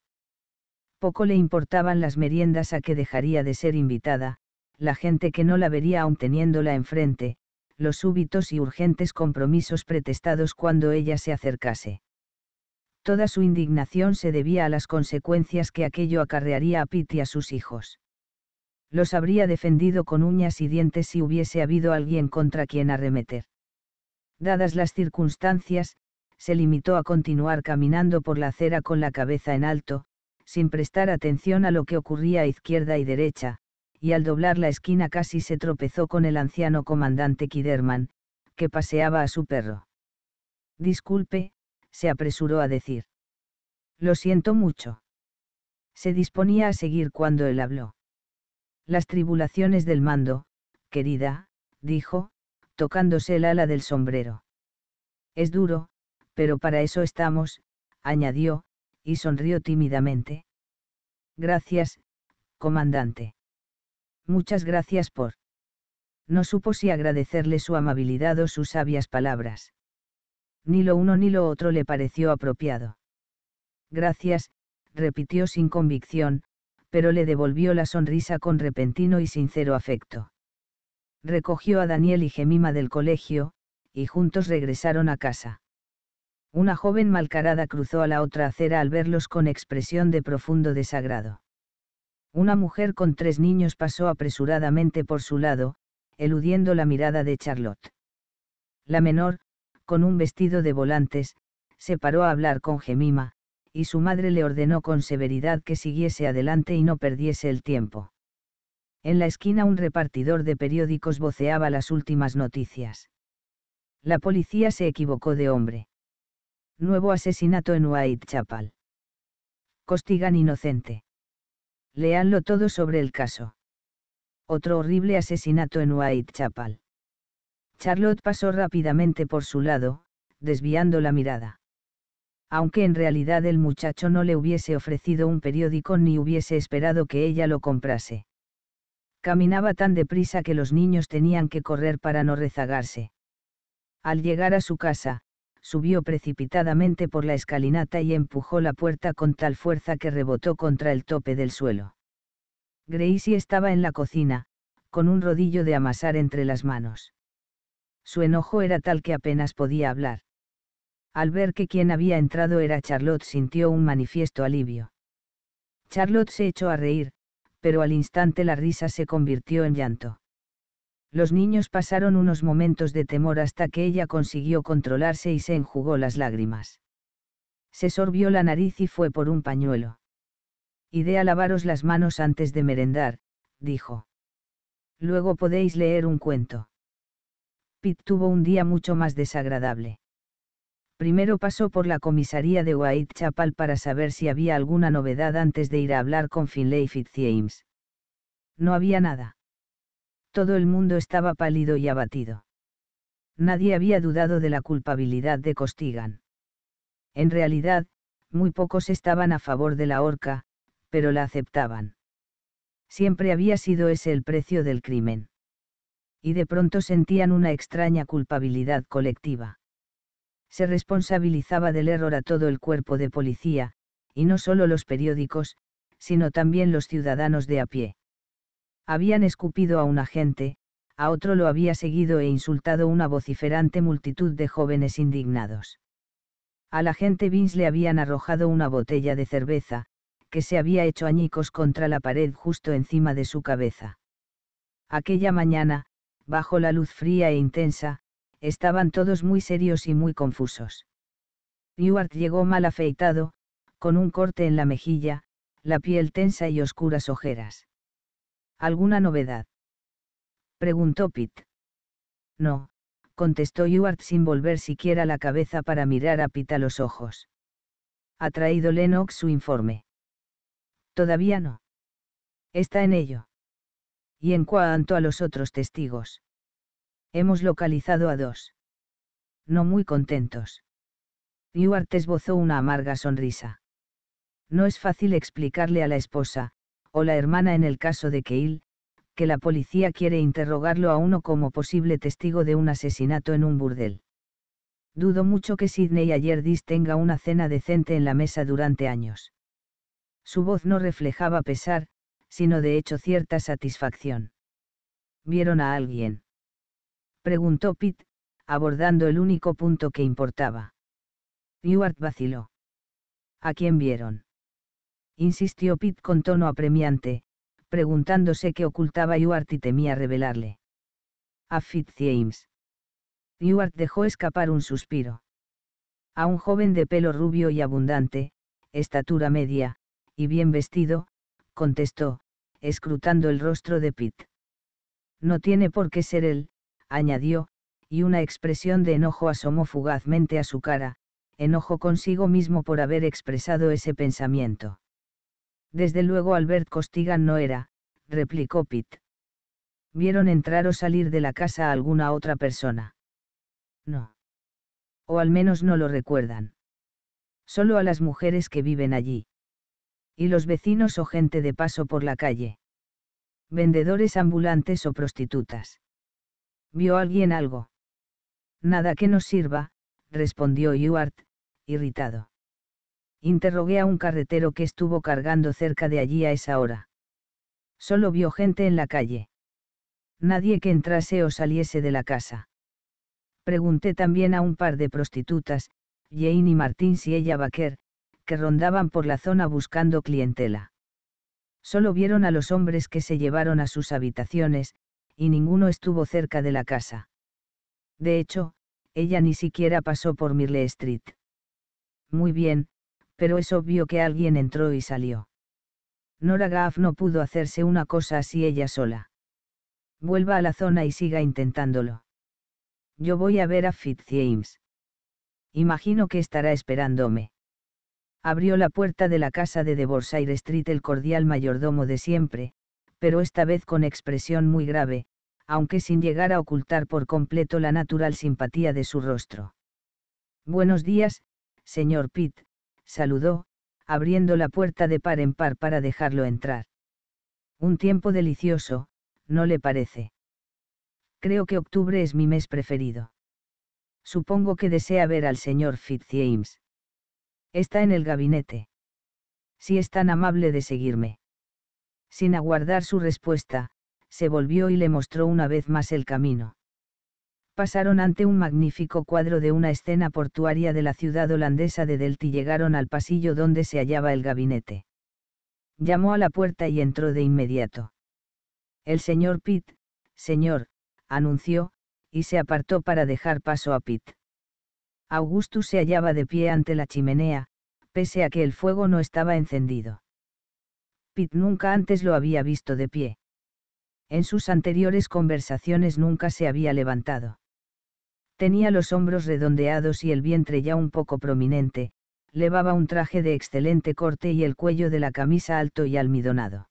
Speaker 1: Poco le importaban las meriendas a que dejaría de ser invitada, la gente que no la vería aun teniéndola enfrente, los súbitos y urgentes compromisos pretestados cuando ella se acercase. Toda su indignación se debía a las consecuencias que aquello acarrearía a Pitt y a sus hijos. Los habría defendido con uñas y dientes si hubiese habido alguien contra quien arremeter. Dadas las circunstancias, se limitó a continuar caminando por la acera con la cabeza en alto, sin prestar atención a lo que ocurría a izquierda y derecha, y al doblar la esquina casi se tropezó con el anciano comandante Kiderman, que paseaba a su perro. Disculpe, se apresuró a decir. Lo siento mucho. Se disponía a seguir cuando él habló. Las tribulaciones del mando, querida, dijo, tocándose el ala del sombrero. Es duro, pero para eso estamos, añadió, y sonrió tímidamente. Gracias, comandante. Muchas gracias por. No supo si agradecerle su amabilidad o sus sabias palabras ni lo uno ni lo otro le pareció apropiado. Gracias, repitió sin convicción, pero le devolvió la sonrisa con repentino y sincero afecto. Recogió a Daniel y Gemima del colegio, y juntos regresaron a casa. Una joven malcarada cruzó a la otra acera al verlos con expresión de profundo desagrado. Una mujer con tres niños pasó apresuradamente por su lado, eludiendo la mirada de Charlotte. La menor, con un vestido de volantes, se paró a hablar con Gemima, y su madre le ordenó con severidad que siguiese adelante y no perdiese el tiempo. En la esquina un repartidor de periódicos voceaba las últimas noticias. La policía se equivocó de hombre. Nuevo asesinato en Whitechapel. Costigan inocente. Leanlo todo sobre el caso. Otro horrible asesinato en Whitechapel. Charlotte pasó rápidamente por su lado, desviando la mirada. Aunque en realidad el muchacho no le hubiese ofrecido un periódico ni hubiese esperado que ella lo comprase. Caminaba tan deprisa que los niños tenían que correr para no rezagarse. Al llegar a su casa, subió precipitadamente por la escalinata y empujó la puerta con tal fuerza que rebotó contra el tope del suelo. Gracie estaba en la cocina, con un rodillo de amasar entre las manos. Su enojo era tal que apenas podía hablar. Al ver que quien había entrado era Charlotte sintió un manifiesto alivio. Charlotte se echó a reír, pero al instante la risa se convirtió en llanto. Los niños pasaron unos momentos de temor hasta que ella consiguió controlarse y se enjugó las lágrimas. Se sorbió la nariz y fue por un pañuelo. Iré a lavaros las manos antes de merendar, dijo. Luego podéis leer un cuento. Pitt tuvo un día mucho más desagradable. Primero pasó por la comisaría de Whitechapel para saber si había alguna novedad antes de ir a hablar con Finlay Fitzjames. No había nada. Todo el mundo estaba pálido y abatido. Nadie había dudado de la culpabilidad de Costigan. En realidad, muy pocos estaban a favor de la horca, pero la aceptaban. Siempre había sido ese el precio del crimen. Y de pronto sentían una extraña culpabilidad colectiva. Se responsabilizaba del error a todo el cuerpo de policía, y no solo los periódicos, sino también los ciudadanos de a pie. Habían escupido a un agente, a otro lo había seguido e insultado una vociferante multitud de jóvenes indignados. Al agente Vince le habían arrojado una botella de cerveza, que se había hecho añicos contra la pared justo encima de su cabeza. Aquella mañana, bajo la luz fría e intensa, estaban todos muy serios y muy confusos. Ewart llegó mal afeitado, con un corte en la mejilla, la piel tensa y oscuras ojeras. ¿Alguna novedad? preguntó Pitt. No, contestó Ewart sin volver siquiera la cabeza para mirar a Pitt a los ojos. ¿Ha traído Lennox su informe? Todavía no. Está en ello. Y en cuanto a los otros testigos. Hemos localizado a dos. No muy contentos. Ewart esbozó una amarga sonrisa. No es fácil explicarle a la esposa, o la hermana en el caso de Keil, que la policía quiere interrogarlo a uno como posible testigo de un asesinato en un burdel. Dudo mucho que Sidney Ayerdis tenga una cena decente en la mesa durante años. Su voz no reflejaba pesar, sino de hecho cierta satisfacción. ¿Vieron a alguien? Preguntó Pitt, abordando el único punto que importaba. Ewart vaciló. ¿A quién vieron? Insistió Pitt con tono apremiante, preguntándose qué ocultaba Ewart y temía revelarle. A Fitzjames. Ewart dejó escapar un suspiro. A un joven de pelo rubio y abundante, estatura media, y bien vestido, contestó, escrutando el rostro de Pitt. No tiene por qué ser él, añadió, y una expresión de enojo asomó fugazmente a su cara, enojo consigo mismo por haber expresado ese pensamiento. Desde luego Albert Costigan no era, replicó Pitt. ¿Vieron entrar o salir de la casa a alguna otra persona? No. O al menos no lo recuerdan. Solo a las mujeres que viven allí. Y los vecinos o gente de paso por la calle. Vendedores ambulantes o prostitutas. ¿Vio alguien algo? Nada que nos sirva, respondió Ewart, irritado. Interrogué a un carretero que estuvo cargando cerca de allí a esa hora. Solo vio gente en la calle. Nadie que entrase o saliese de la casa. Pregunté también a un par de prostitutas, Jane y Martín si ella Baker, que rondaban por la zona buscando clientela. Solo vieron a los hombres que se llevaron a sus habitaciones, y ninguno estuvo cerca de la casa. De hecho, ella ni siquiera pasó por Mirle Street. Muy bien, pero es obvio que alguien entró y salió. Nora Gaff no pudo hacerse una cosa así ella sola. Vuelva a la zona y siga intentándolo. Yo voy a ver a Fitzjames. Imagino que estará esperándome abrió la puerta de la casa de Devorsaire Street el cordial mayordomo de siempre, pero esta vez con expresión muy grave, aunque sin llegar a ocultar por completo la natural simpatía de su rostro. Buenos días, señor Pitt, saludó, abriendo la puerta de par en par para dejarlo entrar. Un tiempo delicioso, ¿no le parece? Creo que octubre es mi mes preferido. Supongo que desea ver al señor Fitzjames. Está en el gabinete. Si es tan amable de seguirme. Sin aguardar su respuesta, se volvió y le mostró una vez más el camino. Pasaron ante un magnífico cuadro de una escena portuaria de la ciudad holandesa de Delft y llegaron al pasillo donde se hallaba el gabinete. Llamó a la puerta y entró de inmediato. El señor Pitt, señor, anunció, y se apartó para dejar paso a Pitt. Augustus se hallaba de pie ante la chimenea, pese a que el fuego no estaba encendido. Pitt nunca antes lo había visto de pie. En sus anteriores conversaciones nunca se había levantado. Tenía los hombros redondeados y el vientre ya un poco prominente, levaba un traje de excelente corte y el cuello de la camisa alto y almidonado.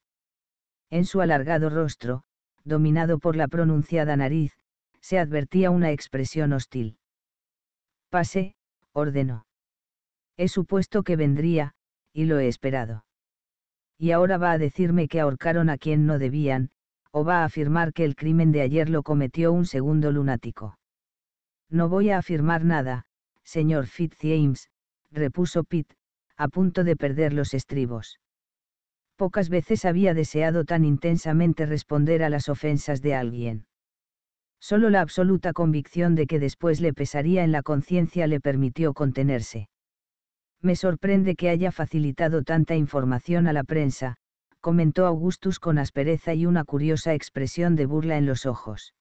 Speaker 1: En su alargado rostro, dominado por la pronunciada nariz, se advertía una expresión hostil. Pase, ordenó. He supuesto que vendría, y lo he esperado. Y ahora va a decirme que ahorcaron a quien no debían, o va a afirmar que el crimen de ayer lo cometió un segundo lunático. No voy a afirmar nada, señor Fitzjames, repuso Pitt, a punto de perder los estribos. Pocas veces había deseado tan intensamente responder a las ofensas de alguien. Solo la absoluta convicción de que después le pesaría en la conciencia le permitió contenerse. Me sorprende que haya facilitado tanta información a la prensa, comentó Augustus con aspereza y una curiosa expresión de burla en los ojos.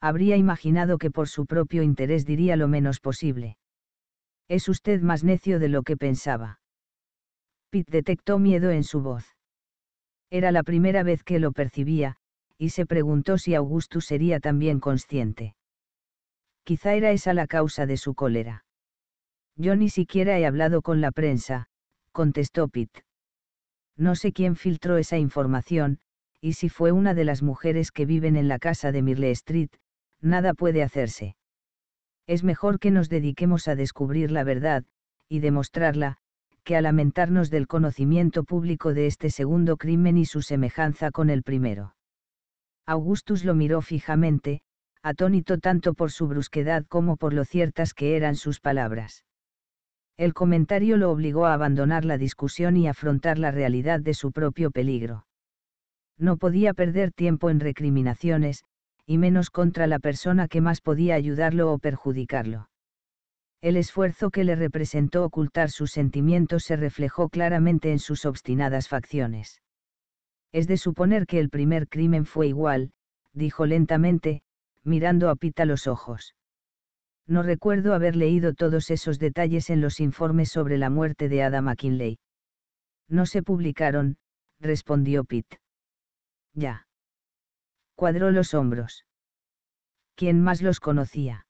Speaker 1: Habría imaginado que por su propio interés diría lo menos posible. Es usted más necio de lo que pensaba. Pitt detectó miedo en su voz. Era la primera vez que lo percibía, y se preguntó si Augustus sería también consciente. Quizá era esa la causa de su cólera. Yo ni siquiera he hablado con la prensa, contestó Pitt. No sé quién filtró esa información, y si fue una de las mujeres que viven en la casa de Mirle Street, nada puede hacerse. Es mejor que nos dediquemos a descubrir la verdad, y demostrarla, que a lamentarnos del conocimiento público de este segundo crimen y su semejanza con el primero. Augustus lo miró fijamente, atónito tanto por su brusquedad como por lo ciertas que eran sus palabras. El comentario lo obligó a abandonar la discusión y afrontar la realidad de su propio peligro. No podía perder tiempo en recriminaciones, y menos contra la persona que más podía ayudarlo o perjudicarlo. El esfuerzo que le representó ocultar sus sentimientos se reflejó claramente en sus obstinadas facciones. Es de suponer que el primer crimen fue igual, dijo lentamente, mirando a Pita los ojos. No recuerdo haber leído todos esos detalles en los informes sobre la muerte de Ada McKinley. No se publicaron, respondió Pitt. Ya. Cuadró los hombros. ¿Quién más los conocía?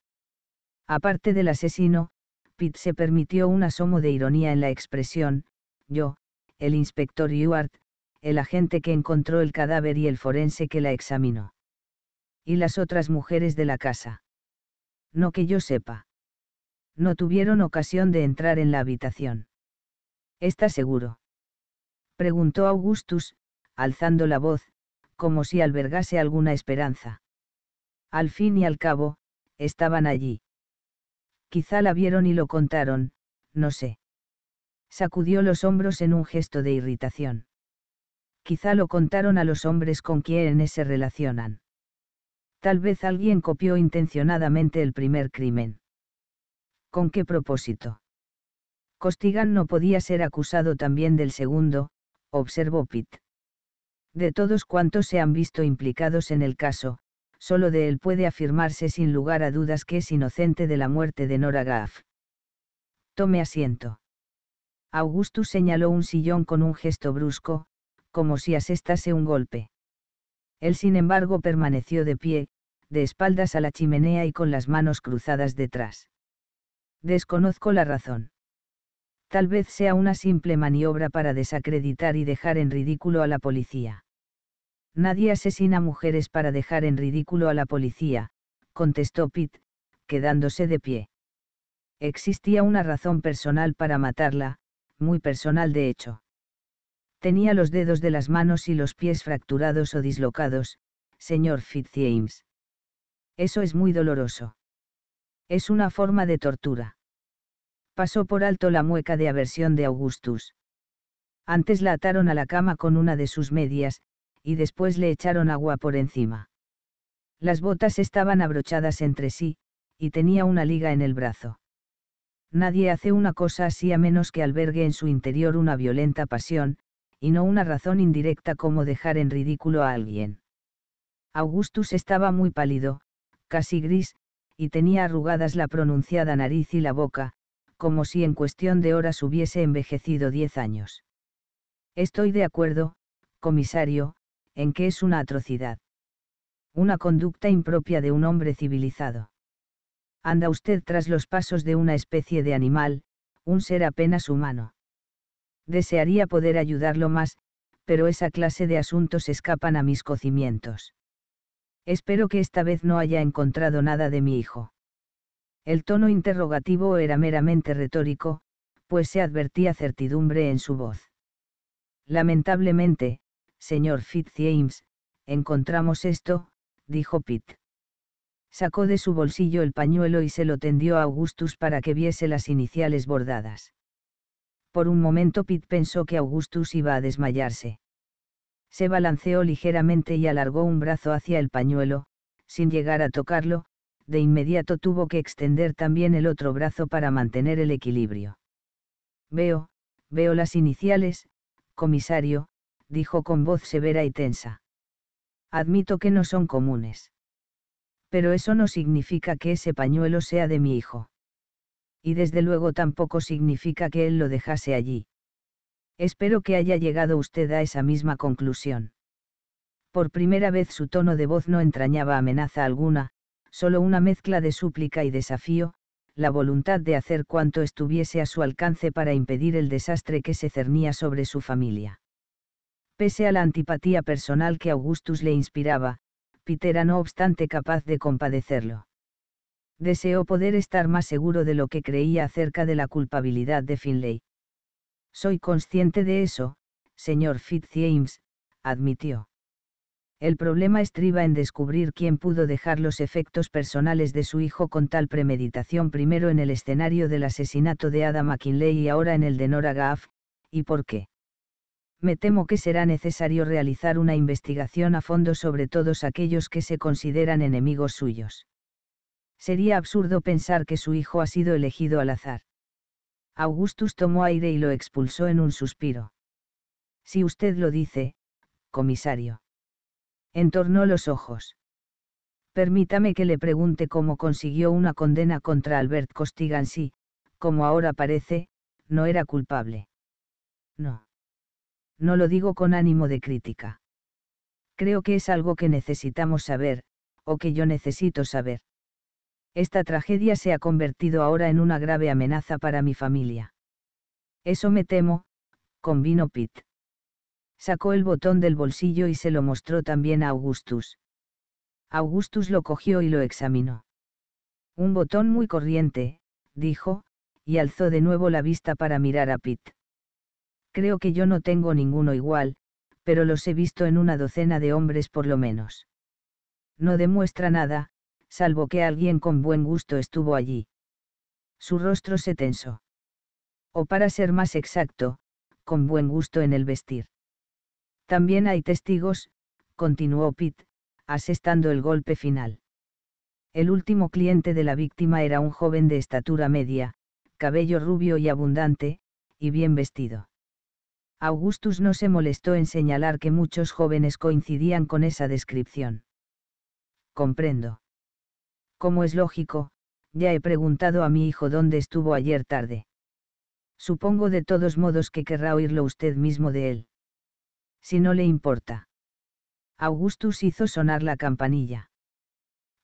Speaker 1: Aparte del asesino, Pitt se permitió un asomo de ironía en la expresión, yo, el inspector Ewart, el agente que encontró el cadáver y el forense que la examinó. Y las otras mujeres de la casa. No que yo sepa. No tuvieron ocasión de entrar en la habitación. ¿Está seguro? Preguntó Augustus, alzando la voz, como si albergase alguna esperanza. Al fin y al cabo, estaban allí. Quizá la vieron y lo contaron, no sé. Sacudió los hombros en un gesto de irritación. Quizá lo contaron a los hombres con quienes se relacionan. Tal vez alguien copió intencionadamente el primer crimen. ¿Con qué propósito? Costigan no podía ser acusado también del segundo, observó Pitt. De todos cuantos se han visto implicados en el caso, solo de él puede afirmarse sin lugar a dudas que es inocente de la muerte de Nora Gaff. Tome asiento. Augustus señaló un sillón con un gesto brusco, como si asestase un golpe. Él sin embargo permaneció de pie, de espaldas a la chimenea y con las manos cruzadas detrás. Desconozco la razón. Tal vez sea una simple maniobra para desacreditar y dejar en ridículo a la policía. Nadie asesina mujeres para dejar en ridículo a la policía, contestó Pitt, quedándose de pie. Existía una razón personal para matarla, muy personal de hecho. Tenía los dedos de las manos y los pies fracturados o dislocados, señor Fitzjames. Eso es muy doloroso. Es una forma de tortura. Pasó por alto la mueca de aversión de Augustus. Antes la ataron a la cama con una de sus medias, y después le echaron agua por encima. Las botas estaban abrochadas entre sí, y tenía una liga en el brazo. Nadie hace una cosa así a menos que albergue en su interior una violenta pasión, y no una razón indirecta como dejar en ridículo a alguien. Augustus estaba muy pálido, casi gris, y tenía arrugadas la pronunciada nariz y la boca, como si en cuestión de horas hubiese envejecido diez años. Estoy de acuerdo, comisario, en que es una atrocidad. Una conducta impropia de un hombre civilizado. Anda usted tras los pasos de una especie de animal, un ser apenas humano. Desearía poder ayudarlo más, pero esa clase de asuntos escapan a mis cocimientos. Espero que esta vez no haya encontrado nada de mi hijo. El tono interrogativo era meramente retórico, pues se advertía certidumbre en su voz. Lamentablemente, señor Fitzjames, encontramos esto, dijo Pitt. Sacó de su bolsillo el pañuelo y se lo tendió a Augustus para que viese las iniciales bordadas. Por un momento Pitt pensó que Augustus iba a desmayarse. Se balanceó ligeramente y alargó un brazo hacia el pañuelo, sin llegar a tocarlo, de inmediato tuvo que extender también el otro brazo para mantener el equilibrio. Veo, veo las iniciales, comisario, dijo con voz severa y tensa. Admito que no son comunes. Pero eso no significa que ese pañuelo sea de mi hijo. Y desde luego tampoco significa que él lo dejase allí. Espero que haya llegado usted a esa misma conclusión. Por primera vez su tono de voz no entrañaba amenaza alguna, solo una mezcla de súplica y desafío, la voluntad de hacer cuanto estuviese a su alcance para impedir el desastre que se cernía sobre su familia. Pese a la antipatía personal que Augustus le inspiraba, Peter era no obstante capaz de compadecerlo. Deseó poder estar más seguro de lo que creía acerca de la culpabilidad de Finlay. Soy consciente de eso, señor Fitzjames, admitió. El problema estriba en descubrir quién pudo dejar los efectos personales de su hijo con tal premeditación primero en el escenario del asesinato de Adam McKinley y ahora en el de Nora Gaff, y por qué. Me temo que será necesario realizar una investigación a fondo sobre todos aquellos que se consideran enemigos suyos. Sería absurdo pensar que su hijo ha sido elegido al azar. Augustus tomó aire y lo expulsó en un suspiro. Si usted lo dice, comisario. Entornó los ojos. Permítame que le pregunte cómo consiguió una condena contra Albert Costigan si, como ahora parece, no era culpable. No. No lo digo con ánimo de crítica. Creo que es algo que necesitamos saber, o que yo necesito saber. Esta tragedia se ha convertido ahora en una grave amenaza para mi familia. Eso me temo, convino Pitt sacó el botón del bolsillo y se lo mostró también a Augustus. Augustus lo cogió y lo examinó. Un botón muy corriente, dijo, y alzó de nuevo la vista para mirar a Pitt. Creo que yo no tengo ninguno igual, pero los he visto en una docena de hombres por lo menos. No demuestra nada, salvo que alguien con buen gusto estuvo allí. Su rostro se tensó. O para ser más exacto, con buen gusto en el vestir. También hay testigos, continuó Pitt, asestando el golpe final. El último cliente de la víctima era un joven de estatura media, cabello rubio y abundante, y bien vestido. Augustus no se molestó en señalar que muchos jóvenes coincidían con esa descripción. Comprendo. Como es lógico, ya he preguntado a mi hijo dónde estuvo ayer tarde. Supongo de todos modos que querrá oírlo usted mismo de él si no le importa. Augustus hizo sonar la campanilla.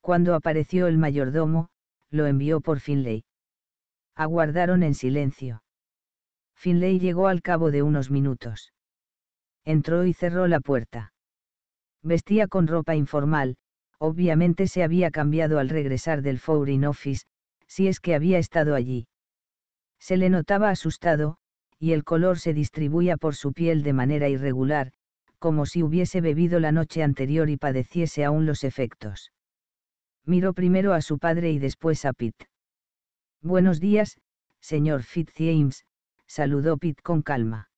Speaker 1: Cuando apareció el mayordomo, lo envió por Finlay. Aguardaron en silencio. Finlay llegó al cabo de unos minutos. Entró y cerró la puerta. Vestía con ropa informal, obviamente se había cambiado al regresar del Foreign Office, si es que había estado allí. Se le notaba asustado, y el color se distribuía por su piel de manera irregular, como si hubiese bebido la noche anterior y padeciese aún los efectos. Miró primero a su padre y después a Pitt. Buenos días, señor Fitzjames, saludó Pitt con calma.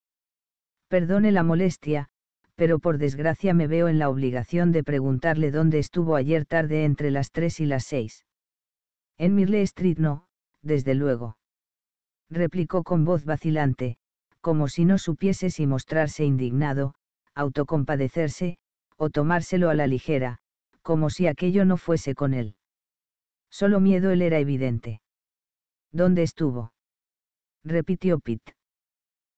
Speaker 1: Perdone la molestia, pero por desgracia me veo en la obligación de preguntarle dónde estuvo ayer tarde entre las tres y las seis. En Mirle Street no, desde luego replicó con voz vacilante, como si no supiese si mostrarse indignado, autocompadecerse, o tomárselo a la ligera, como si aquello no fuese con él. Solo miedo él era evidente. ¿Dónde estuvo? repitió Pitt.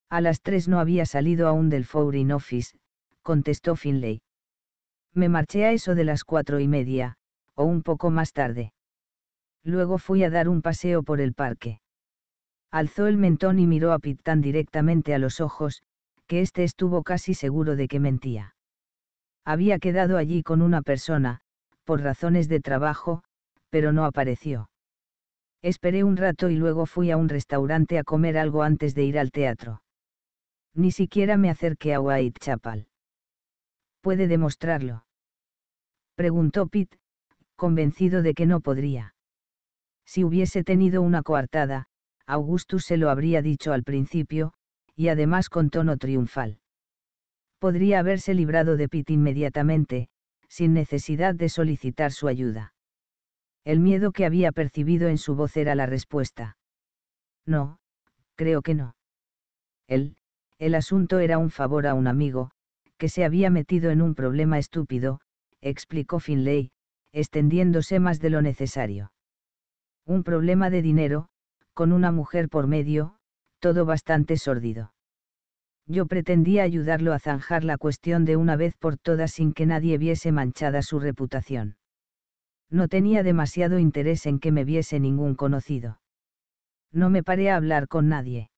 Speaker 1: A las tres no había salido aún del Foreign Office, contestó Finlay. Me marché a eso de las cuatro y media, o un poco más tarde. Luego fui a dar un paseo por el parque. Alzó el mentón y miró a Pitt tan directamente a los ojos, que éste estuvo casi seguro de que mentía. Había quedado allí con una persona, por razones de trabajo, pero no apareció. Esperé un rato y luego fui a un restaurante a comer algo antes de ir al teatro. Ni siquiera me acerqué a Whitechapel. ¿Puede demostrarlo? Preguntó Pitt, convencido de que no podría. Si hubiese tenido una coartada, Augustus se lo habría dicho al principio, y además con tono triunfal. Podría haberse librado de Pitt inmediatamente, sin necesidad de solicitar su ayuda. El miedo que había percibido en su voz era la respuesta. No, creo que no. Él, el asunto era un favor a un amigo, que se había metido en un problema estúpido, explicó Finlay, extendiéndose más de lo necesario. Un problema de dinero, con una mujer por medio, todo bastante sórdido. Yo pretendía ayudarlo a zanjar la cuestión de una vez por todas sin que nadie viese manchada su reputación. No tenía demasiado interés en que me viese ningún conocido. No me paré a hablar con nadie.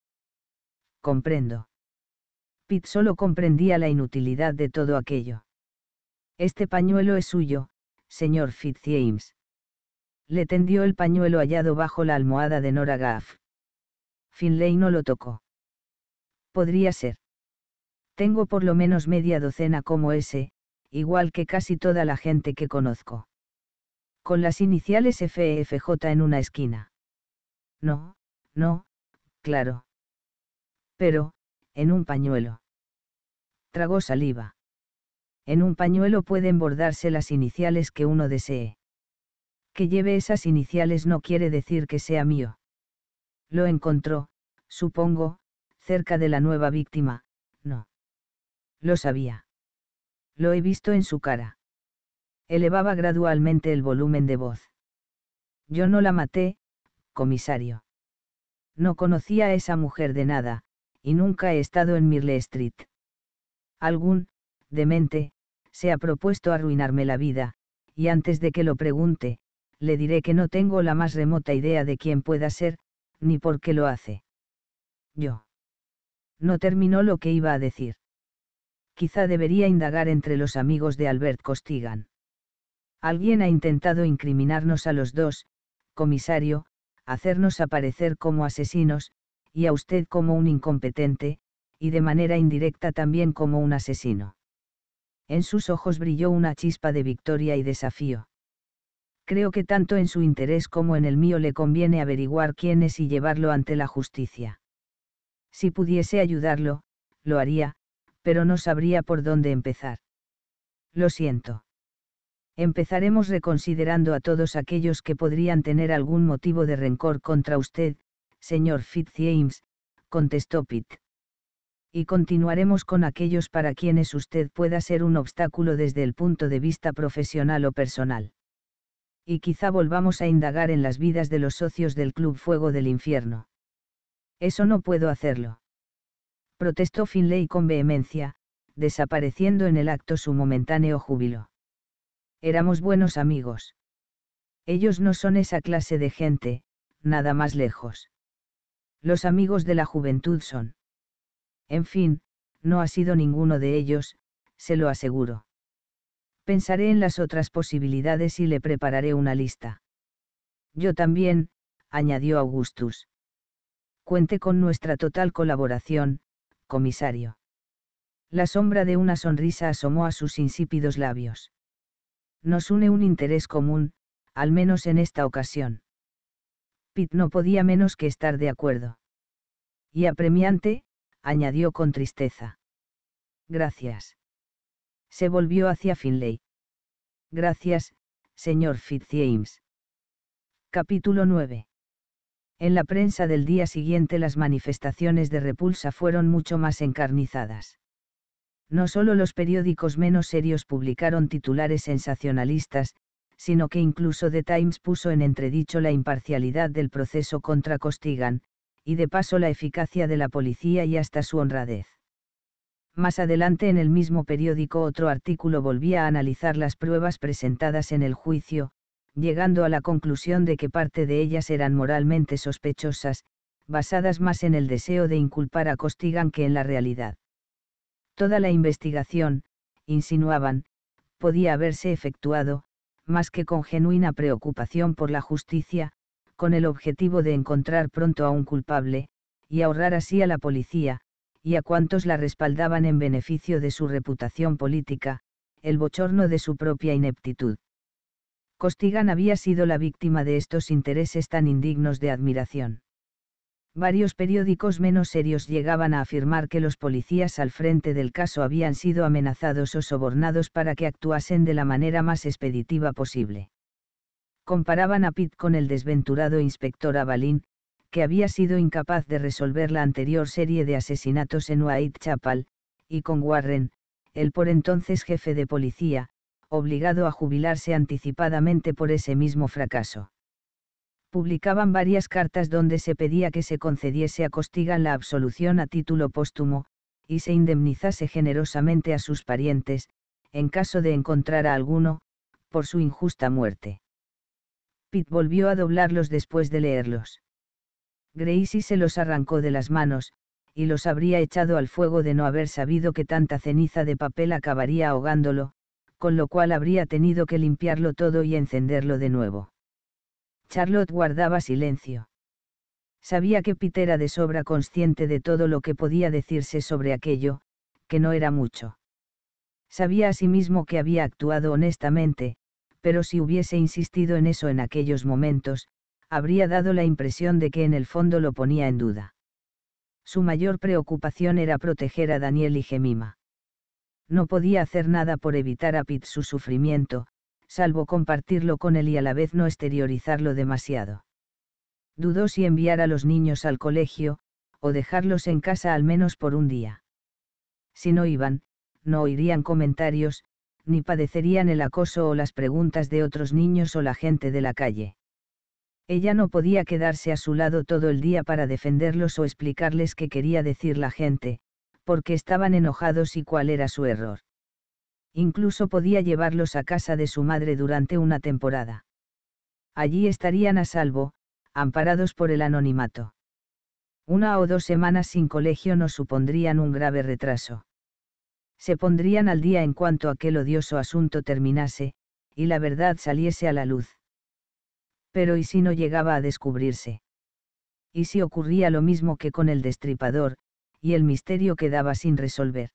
Speaker 1: Comprendo. Pitt solo comprendía la inutilidad de todo aquello. Este pañuelo es suyo, señor Fitzjames. Le tendió el pañuelo hallado bajo la almohada de Nora Gaff. Finlay no lo tocó. Podría ser. Tengo por lo menos media docena como ese, igual que casi toda la gente que conozco. Con las iniciales FFJ en una esquina. No, no, claro. Pero, en un pañuelo. Tragó saliva. En un pañuelo pueden bordarse las iniciales que uno desee. Que lleve esas iniciales no quiere decir que sea mío. Lo encontró, supongo, cerca de la nueva víctima, no. Lo sabía. Lo he visto en su cara. Elevaba gradualmente el volumen de voz. Yo no la maté, comisario. No conocía a esa mujer de nada, y nunca he estado en Mirle Street. Algún, demente, se ha propuesto arruinarme la vida, y antes de que lo pregunte, le diré que no tengo la más remota idea de quién pueda ser, ni por qué lo hace. Yo. No terminó lo que iba a decir. Quizá debería indagar entre los amigos de Albert Costigan. Alguien ha intentado incriminarnos a los dos, comisario, hacernos aparecer como asesinos, y a usted como un incompetente, y de manera indirecta también como un asesino. En sus ojos brilló una chispa de victoria y desafío creo que tanto en su interés como en el mío le conviene averiguar quién es y llevarlo ante la justicia. Si pudiese ayudarlo, lo haría, pero no sabría por dónde empezar. Lo siento. Empezaremos reconsiderando a todos aquellos que podrían tener algún motivo de rencor contra usted, señor Fitzjames, contestó Pitt. Y continuaremos con aquellos para quienes usted pueda ser un obstáculo desde el punto de vista profesional o personal y quizá volvamos a indagar en las vidas de los socios del Club Fuego del Infierno. Eso no puedo hacerlo. Protestó Finlay con vehemencia, desapareciendo en el acto su momentáneo júbilo. Éramos buenos amigos. Ellos no son esa clase de gente, nada más lejos. Los amigos de la juventud son. En fin, no ha sido ninguno de ellos, se lo aseguro. Pensaré en las otras posibilidades y le prepararé una lista. Yo también, añadió Augustus. Cuente con nuestra total colaboración, comisario. La sombra de una sonrisa asomó a sus insípidos labios. Nos une un interés común, al menos en esta ocasión. Pitt no podía menos que estar de acuerdo. Y apremiante, añadió con tristeza. Gracias se volvió hacia Finlay. Gracias, señor Fitzjames. Capítulo 9. En la prensa del día siguiente las manifestaciones de repulsa fueron mucho más encarnizadas. No solo los periódicos menos serios publicaron titulares sensacionalistas, sino que incluso The Times puso en entredicho la imparcialidad del proceso contra Costigan, y de paso la eficacia de la policía y hasta su honradez Más adelante en el mismo periódico otro artículo volvía a analizar las pruebas presentadas en el juicio, llegando a la conclusión de que parte de ellas eran moralmente sospechosas, basadas más en el deseo de inculpar a Costigan que en la realidad. Toda la investigación, insinuaban, podía haberse efectuado, más que con genuina preocupación por la justicia, con el objetivo de encontrar pronto a un culpable, y ahorrar así a la policía, y a cuantos la respaldaban en beneficio de su reputación política, el bochorno de su propia ineptitud. Costigan había sido la víctima de estos intereses tan indignos de admiración. Varios periódicos menos serios llegaban a afirmar que los policías al frente del caso habían sido amenazados o sobornados para que actuasen de la manera más expeditiva posible. Comparaban a Pitt con el desventurado inspector Avalin, que había sido incapaz de resolver la anterior serie de asesinatos en Whitechapel, y con Warren, el por entonces jefe de policía, obligado a jubilarse anticipadamente por ese mismo fracaso. Publicaban varias cartas donde se pedía que se concediese a Costigan la absolución a título póstumo, y se indemnizase generosamente a sus parientes, en caso de encontrar a alguno, por su injusta muerte. Pitt volvió a doblarlos después de leerlos. Gracie se los arrancó de las manos, y los habría echado al fuego de no haber sabido que tanta ceniza de papel acabaría ahogándolo, con lo cual habría tenido que limpiarlo todo y encenderlo de nuevo. Charlotte guardaba silencio. Sabía que Peter era de sobra consciente de todo lo que podía decirse sobre aquello, que no era mucho. Sabía asimismo que había actuado honestamente, pero si hubiese insistido en eso en aquellos momentos, habría dado la impresión de que en el fondo lo ponía en duda. Su mayor preocupación era proteger a Daniel y Gemima no podía hacer nada por evitar a Pitt su sufrimiento, salvo compartirlo con él y a la vez no exteriorizarlo demasiado. Dudó si enviar a los niños al colegio, o dejarlos en casa al menos por un día. Si no iban, no oirían comentarios, ni padecerían el acoso o las preguntas de otros niños o la gente de la calle. Ella no podía quedarse a su lado todo el día para defenderlos o explicarles qué quería decir la gente, porque estaban enojados y cuál era su error. Incluso podía llevarlos a casa de su madre durante una temporada. Allí estarían a salvo, amparados por el anonimato. Una o dos semanas sin colegio no supondrían un grave retraso. Se pondrían al día en cuanto aquel odioso asunto terminase, y la verdad saliese a la luz. Pero ¿y si no llegaba a descubrirse? ¿Y si ocurría lo mismo que con el destripador, y el misterio quedaba sin resolver.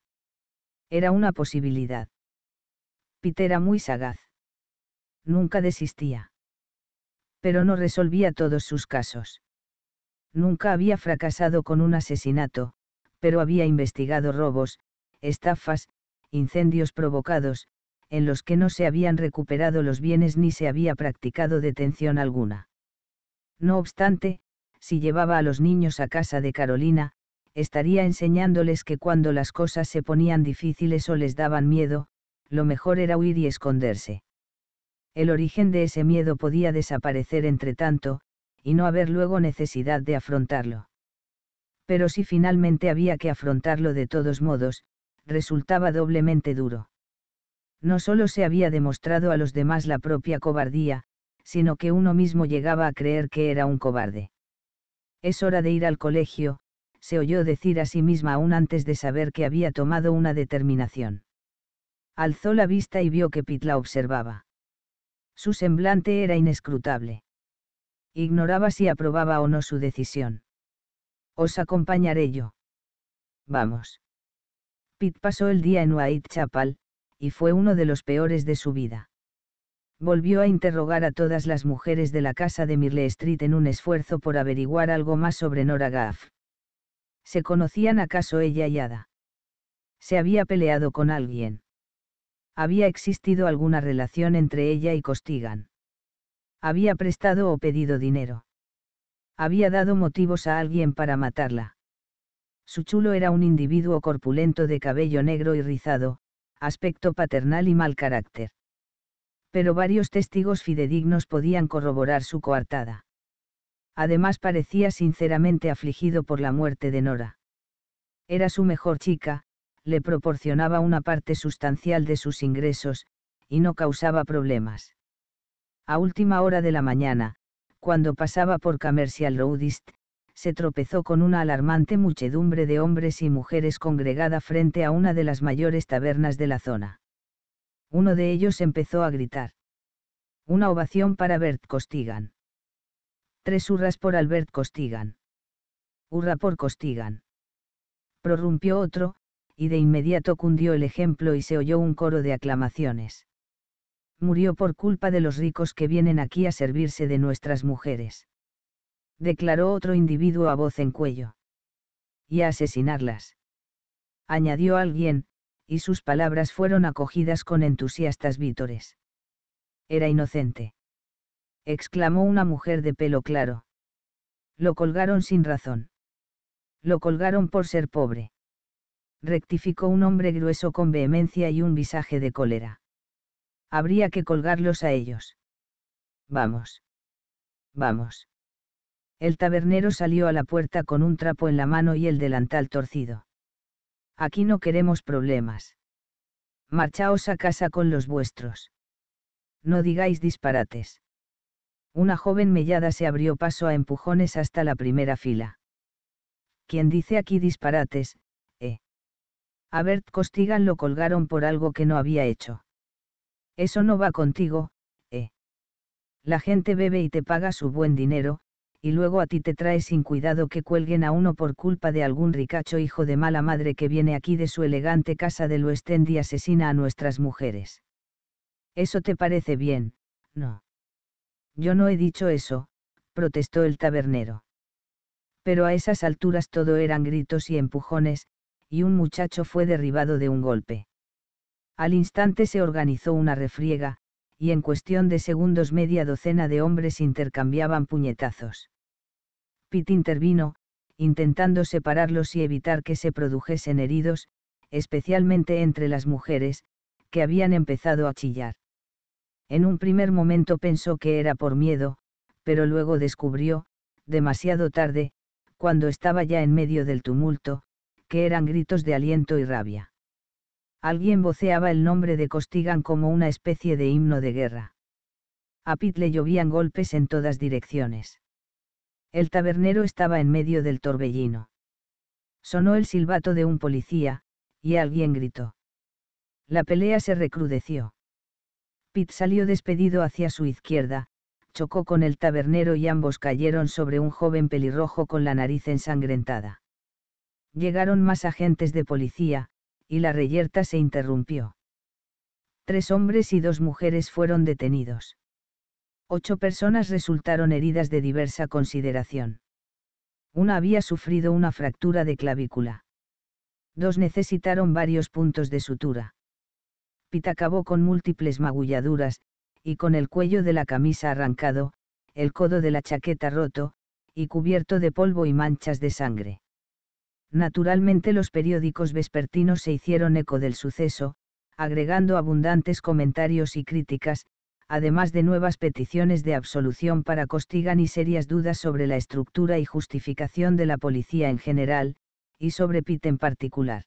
Speaker 1: Era una posibilidad. Peter era muy sagaz. Nunca desistía. Pero no resolvía todos sus casos. Nunca había fracasado con un asesinato, pero había investigado robos, estafas, incendios provocados, en los que no se habían recuperado los bienes ni se había practicado detención alguna. No obstante, si llevaba a los niños a casa de Carolina, estaría enseñándoles que cuando las cosas se ponían difíciles o les daban miedo, lo mejor era huir y esconderse. El origen de ese miedo podía desaparecer entre tanto, y no haber luego necesidad de afrontarlo. Pero si finalmente había que afrontarlo de todos modos, resultaba doblemente duro. No solo se había demostrado a los demás la propia cobardía, sino que uno mismo llegaba a creer que era un cobarde. Es hora de ir al colegio, se oyó decir a sí misma aún antes de saber que había tomado una determinación. Alzó la vista y vio que Pitt la observaba. Su semblante era inescrutable. Ignoraba si aprobaba o no su decisión. Os acompañaré yo. Vamos. Pitt pasó el día en Whitechapel, y fue uno de los peores de su vida. Volvió a interrogar a todas las mujeres de la casa de Mirle Street en un esfuerzo por averiguar algo más sobre Nora Gaff. ¿Se conocían acaso ella y Ada? ¿Se había peleado con alguien? ¿Había existido alguna relación entre ella y Costigan? ¿Había prestado o pedido dinero? ¿Había dado motivos a alguien para matarla? Su chulo era un individuo corpulento de cabello negro y rizado, aspecto paternal y mal carácter. Pero varios testigos fidedignos podían corroborar su coartada además parecía sinceramente afligido por la muerte de Nora. Era su mejor chica, le proporcionaba una parte sustancial de sus ingresos, y no causaba problemas. A última hora de la mañana, cuando pasaba por Commercial Road East, se tropezó con una alarmante muchedumbre de hombres y mujeres congregada frente a una de las mayores tabernas de la zona. Uno de ellos empezó a gritar. Una ovación para Bert Costigan. Tres hurras por Albert Costigan. Hurra por Costigan. Prorrumpió otro, y de inmediato cundió el ejemplo y se oyó un coro de aclamaciones. Murió por culpa de los ricos que vienen aquí a servirse de nuestras mujeres. Declaró otro individuo a voz en cuello. Y a asesinarlas. Añadió alguien, y sus palabras fueron acogidas con entusiastas vítores. Era inocente exclamó una mujer de pelo claro. Lo colgaron sin razón. Lo colgaron por ser pobre. Rectificó un hombre grueso con vehemencia y un visaje de cólera. Habría que colgarlos a ellos. Vamos. Vamos. El tabernero salió a la puerta con un trapo en la mano y el delantal torcido. Aquí no queremos problemas. Marchaos a casa con los vuestros. No digáis disparates. Una joven mellada se abrió paso a empujones hasta la primera fila. ¿Quién dice aquí disparates, eh? A Bert Costigan lo colgaron por algo que no había hecho. Eso no va contigo, eh. La gente bebe y te paga su buen dinero, y luego a ti te trae sin cuidado que cuelguen a uno por culpa de algún ricacho hijo de mala madre que viene aquí de su elegante casa del West End y asesina a nuestras mujeres. ¿Eso te parece bien? No. Yo no he dicho eso, protestó el tabernero. Pero a esas alturas todo eran gritos y empujones, y un muchacho fue derribado de un golpe. Al instante se organizó una refriega, y en cuestión de segundos media docena de hombres intercambiaban puñetazos. Pitt intervino, intentando separarlos y evitar que se produjesen heridos, especialmente entre las mujeres, que habían empezado a chillar. En un primer momento pensó que era por miedo, pero luego descubrió, demasiado tarde, cuando estaba ya en medio del tumulto, que eran gritos de aliento y rabia. Alguien voceaba el nombre de Costigan como una especie de himno de guerra. A Pitt le llovían golpes en todas direcciones. El tabernero estaba en medio del torbellino. Sonó el silbato de un policía, y alguien gritó. La pelea se recrudeció. Pitt salió despedido hacia su izquierda, chocó con el tabernero y ambos cayeron sobre un joven pelirrojo con la nariz ensangrentada. Llegaron más agentes de policía, y la reyerta se interrumpió. Tres hombres y dos mujeres fueron detenidos. Ocho personas resultaron heridas de diversa consideración. Una había sufrido una fractura de clavícula. Dos necesitaron varios puntos de sutura. Pitt acabó con múltiples magulladuras, y con el cuello de la camisa arrancado, el codo de la chaqueta roto, y cubierto de polvo y manchas de sangre. Naturalmente los periódicos vespertinos se hicieron eco del suceso, agregando abundantes comentarios y críticas, además de nuevas peticiones de absolución para Costigan y serias dudas sobre la estructura y justificación de la policía en general, y sobre Pitt en particular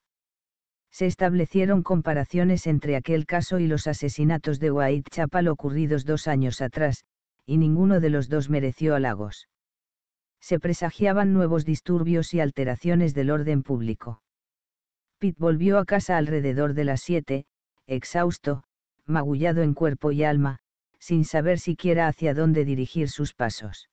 Speaker 1: se establecieron comparaciones entre aquel caso y los asesinatos de Whitechapel ocurridos dos años atrás, y ninguno de los dos mereció halagos. Se presagiaban nuevos disturbios y alteraciones del orden público. Pitt volvió a casa alrededor de las siete, exhausto, magullado en cuerpo y alma, sin saber siquiera hacia dónde dirigir sus pasos.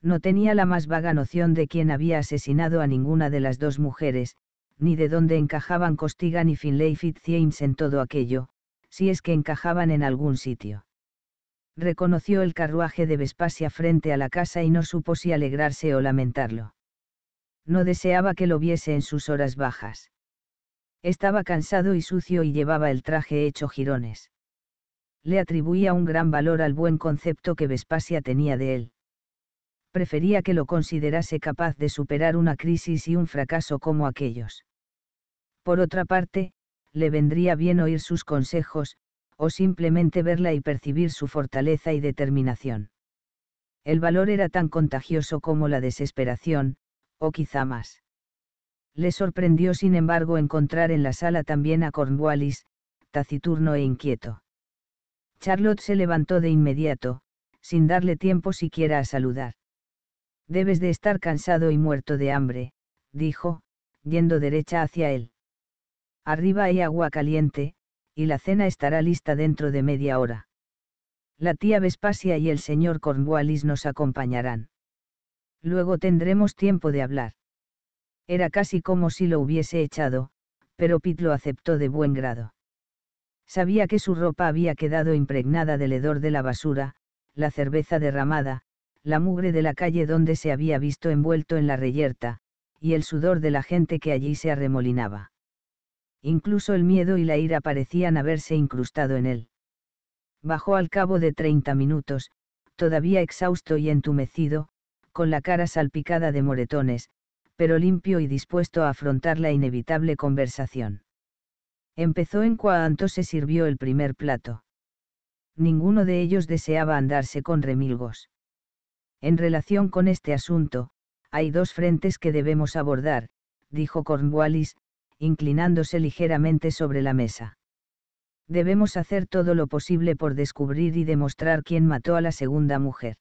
Speaker 1: No tenía la más vaga noción de quién había asesinado a ninguna de las dos mujeres, ni de dónde encajaban Costigan y Finlay Fitzjames en todo aquello, si es que encajaban en algún sitio. Reconoció el carruaje de Vespasia frente a la casa y no supo si alegrarse o lamentarlo. No deseaba que lo viese en sus horas bajas. Estaba cansado y sucio y llevaba el traje hecho jirones. Le atribuía un gran valor al buen concepto que Vespasia tenía de él prefería que lo considerase capaz de superar una crisis y un fracaso como aquellos. Por otra parte, le vendría bien oír sus consejos, o simplemente verla y percibir su fortaleza y determinación. El valor era tan contagioso como la desesperación, o quizá más. Le sorprendió sin embargo encontrar en la sala también a Cornwallis, taciturno e inquieto. Charlotte se levantó de inmediato, sin darle tiempo siquiera a saludar. Debes de estar cansado y muerto de hambre, dijo, yendo derecha hacia él. Arriba hay agua caliente, y la cena estará lista dentro de media hora. La tía Vespasia y el señor Cornwallis nos acompañarán. Luego tendremos tiempo de hablar. Era casi como si lo hubiese echado, pero Pitt lo aceptó de buen grado. Sabía que su ropa había quedado impregnada del hedor de la basura, la cerveza derramada, la mugre de la calle donde se había visto envuelto en la reyerta, y el sudor de la gente que allí se arremolinaba. Incluso el miedo y la ira parecían haberse incrustado en él. Bajó al cabo de treinta minutos, todavía exhausto y entumecido, con la cara salpicada de moretones, pero limpio y dispuesto a afrontar la inevitable conversación. Empezó en cuanto se sirvió el primer plato. Ninguno de ellos deseaba andarse con remilgos. En relación con este asunto, hay dos frentes que debemos abordar, dijo Cornwallis, inclinándose ligeramente sobre la mesa. Debemos hacer todo lo posible por descubrir y demostrar quién mató a la segunda mujer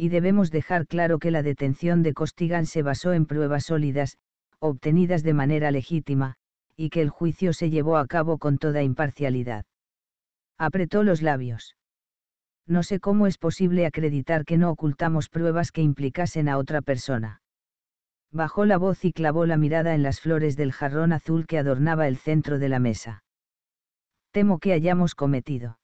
Speaker 1: y debemos dejar claro que la detención de Costigan se basó en pruebas sólidas, obtenidas de manera legítima, y que el juicio se llevó a cabo con toda imparcialidad. Apretó los labios. No sé cómo es posible acreditar que no ocultamos pruebas que implicasen a otra persona. Bajó la voz y clavó la mirada en las flores del jarrón azul que adornaba el centro de la mesa. Temo que hayamos cometido.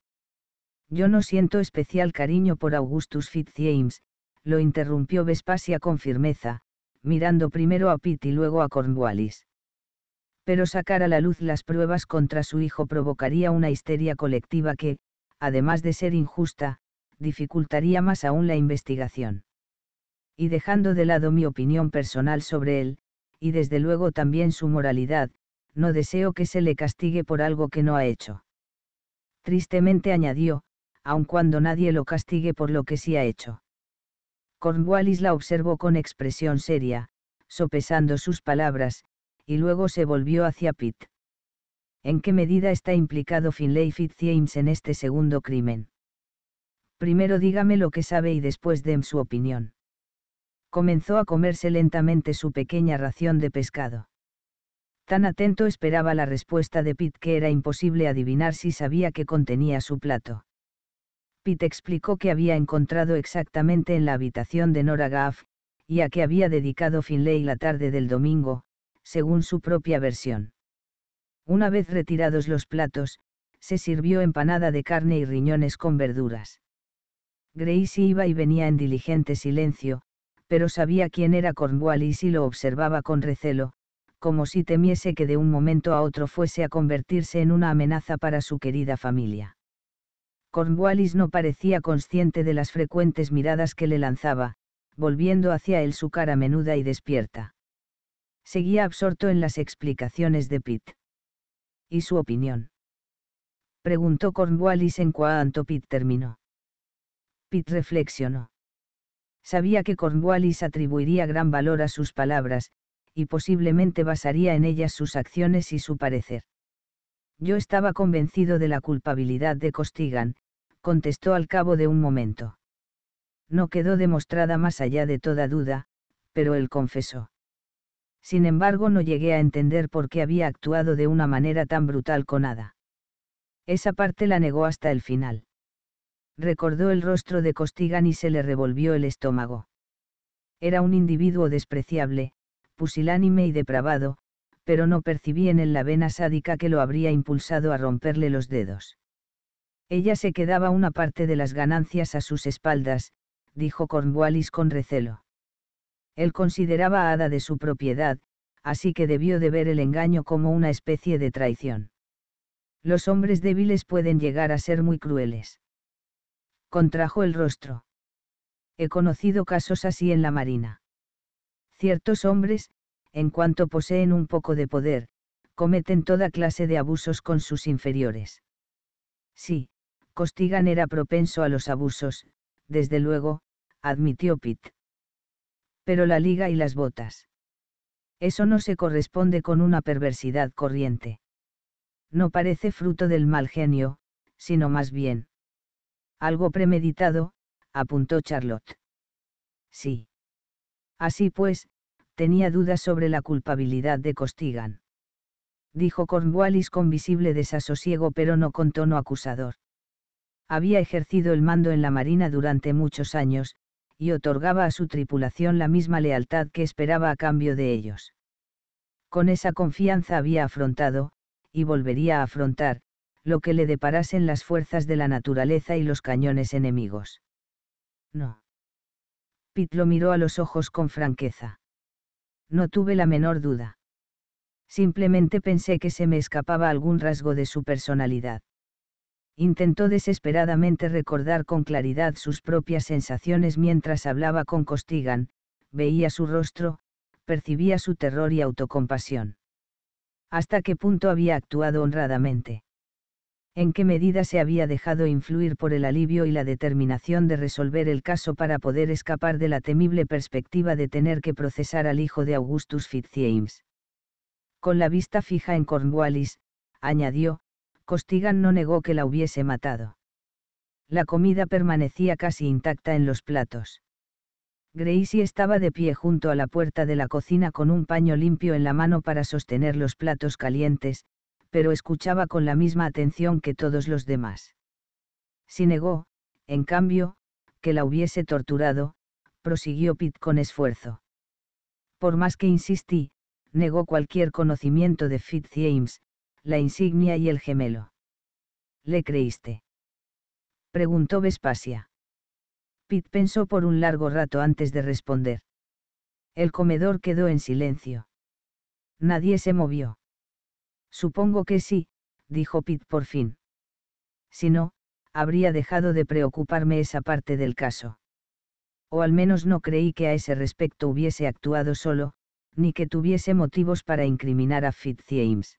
Speaker 1: Yo no siento especial cariño por Augustus Fitzjames, lo interrumpió Vespasia con firmeza, mirando primero a Pitt y luego a Cornwallis. Pero sacar a la luz las pruebas contra su hijo provocaría una histeria colectiva que, además de ser injusta, dificultaría más aún la investigación. Y dejando de lado mi opinión personal sobre él, y desde luego también su moralidad, no deseo que se le castigue por algo que no ha hecho. Tristemente añadió, aun cuando nadie lo castigue por lo que sí ha hecho. Cornwallis la observó con expresión seria, sopesando sus palabras, y luego se volvió hacia Pitt. ¿En qué medida está implicado Finlay Fitzjames en este segundo crimen? Primero dígame lo que sabe y después dem su opinión. Comenzó a comerse lentamente su pequeña ración de pescado. Tan atento esperaba la respuesta de Pitt que era imposible adivinar si sabía qué contenía su plato. Pitt explicó que había encontrado exactamente en la habitación de Nora Gaff, y a que había dedicado Finlay la tarde del domingo, según su propia versión. Una vez retirados los platos, se sirvió empanada de carne y riñones con verduras. Gracie iba y venía en diligente silencio, pero sabía quién era Cornwallis y lo observaba con recelo, como si temiese que de un momento a otro fuese a convertirse en una amenaza para su querida familia. Cornwallis no parecía consciente de las frecuentes miradas que le lanzaba, volviendo hacia él su cara menuda y despierta. Seguía absorto en las explicaciones de Pitt. ¿Y su opinión? Preguntó Cornwallis en cuanto Pitt terminó. Pitt reflexionó. Sabía que Cornwallis atribuiría gran valor a sus palabras, y posiblemente basaría en ellas sus acciones y su parecer. Yo estaba convencido de la culpabilidad de Costigan, contestó al cabo de un momento. No quedó demostrada más allá de toda duda, pero él confesó. Sin embargo, no llegué a entender por qué había actuado de una manera tan brutal con Ada. Esa parte la negó hasta el final. Recordó el rostro de Costigan y se le revolvió el estómago. Era un individuo despreciable, pusilánime y depravado, pero no percibí en él la vena sádica que lo habría impulsado a romperle los dedos. Ella se quedaba una parte de las ganancias a sus espaldas, dijo Cornwallis con recelo. Él consideraba a Ada de su propiedad, así que debió de ver el engaño como una especie de traición. Los hombres débiles pueden llegar a ser muy crueles. Contrajo el rostro. He conocido casos así en la Marina. Ciertos hombres, en cuanto poseen un poco de poder, cometen toda clase de abusos con sus inferiores. Sí, Costigan era propenso a los abusos, desde luego, admitió Pitt. Pero la liga y las botas. Eso no se corresponde con una perversidad corriente. No parece fruto del mal genio, sino más bien. Algo premeditado, apuntó Charlotte. Sí. Así pues, tenía dudas sobre la culpabilidad de Costigan. Dijo Cornwallis con visible desasosiego pero no con tono acusador. Había ejercido el mando en la Marina durante muchos años, y otorgaba a su tripulación la misma lealtad que esperaba a cambio de ellos. Con esa confianza había afrontado, y volvería a afrontar, lo que le deparasen las fuerzas de la naturaleza y los cañones enemigos. No. Pitt lo miró a los ojos con franqueza. No tuve la menor duda. Simplemente pensé que se me escapaba algún rasgo de su personalidad. Intentó desesperadamente recordar con claridad sus propias sensaciones mientras hablaba con Costigan, veía su rostro, percibía su terror y autocompasión. ¿Hasta qué punto había actuado honradamente? ¿En qué medida se había dejado influir por el alivio y la determinación de resolver el caso para poder escapar de la temible perspectiva de tener que procesar al hijo de Augustus Fitzjames? Con la vista fija en Cornwallis, añadió, Costigan no negó que la hubiese matado. La comida permanecía casi intacta en los platos. Gracie estaba de pie junto a la puerta de la cocina con un paño limpio en la mano para sostener los platos calientes, pero escuchaba con la misma atención que todos los demás. Si negó, en cambio, que la hubiese torturado, prosiguió Pitt con esfuerzo. Por más que insistí, negó cualquier conocimiento de Fitzjames, la insignia y el gemelo. ¿Le creíste? Preguntó Vespasia. Pitt pensó por un largo rato antes de responder. El comedor quedó en silencio. Nadie se movió. Supongo que sí, dijo Pitt por fin. Si no, habría dejado de preocuparme esa parte del caso. O al menos no creí que a ese respecto hubiese actuado solo, ni que tuviese motivos para incriminar a Fitzjames.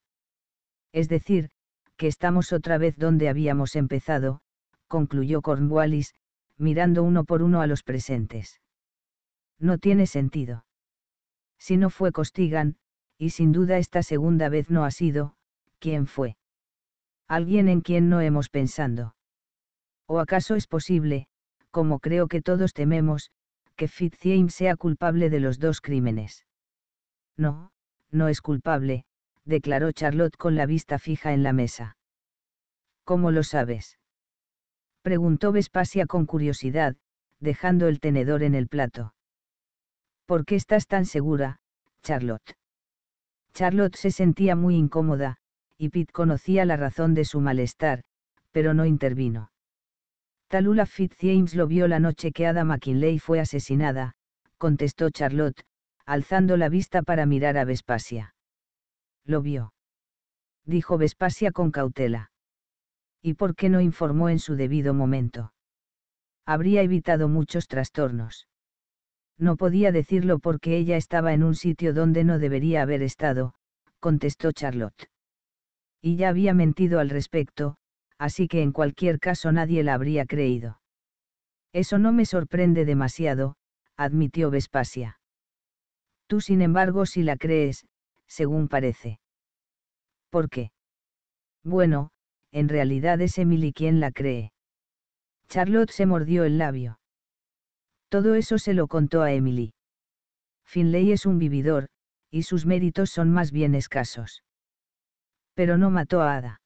Speaker 1: Es decir, que estamos otra vez donde habíamos empezado, concluyó Cornwallis, mirando uno por uno a los presentes. No tiene sentido. Si no fue Costigan, y sin duda esta segunda vez no ha sido, ¿quién fue? Alguien en quien no hemos pensado. ¿O acaso es posible, como creo que todos tememos, que Fitzjames sea culpable de los dos crímenes? No, no es culpable, declaró Charlotte con la vista fija en la mesa. ¿Cómo lo sabes? preguntó Vespasia con curiosidad, dejando el tenedor en el plato. ¿Por qué estás tan segura, Charlotte? Charlotte se sentía muy incómoda, y Pitt conocía la razón de su malestar, pero no intervino. Talula Fitzjames lo vio la noche que Ada McKinley fue asesinada, contestó Charlotte, alzando la vista para mirar a Vespasia lo vio. Dijo Vespasia con cautela. ¿Y por qué no informó en su debido momento? Habría evitado muchos trastornos. No podía decirlo porque ella estaba en un sitio donde no debería haber estado, contestó Charlotte. Y ya había mentido al respecto, así que en cualquier caso nadie la habría creído. Eso no me sorprende demasiado, admitió Vespasia. Tú sin embargo si la crees, según parece. ¿Por qué? Bueno, en realidad es Emily quien la cree. Charlotte se mordió el labio. Todo eso se lo contó a Emily. Finlay es un vividor, y sus méritos son más bien escasos. Pero no mató a Ada.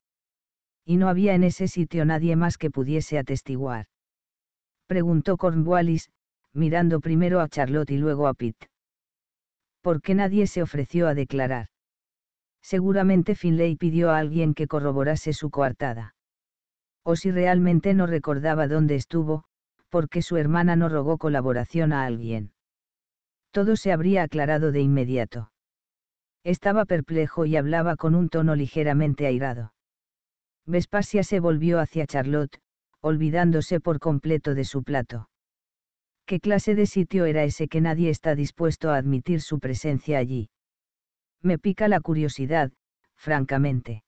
Speaker 1: Y no había en ese sitio nadie más que pudiese atestiguar. Preguntó Cornwallis, mirando primero a Charlotte y luego a Pitt. ¿Por qué nadie se ofreció a declarar? Seguramente Finlay pidió a alguien que corroborase su coartada. O si realmente no recordaba dónde estuvo, porque su hermana no rogó colaboración a alguien. Todo se habría aclarado de inmediato. Estaba perplejo y hablaba con un tono ligeramente airado. Vespasia se volvió hacia Charlotte, olvidándose por completo de su plato. ¿Qué clase de sitio era ese que nadie está dispuesto a admitir su presencia allí? Me pica la curiosidad, francamente.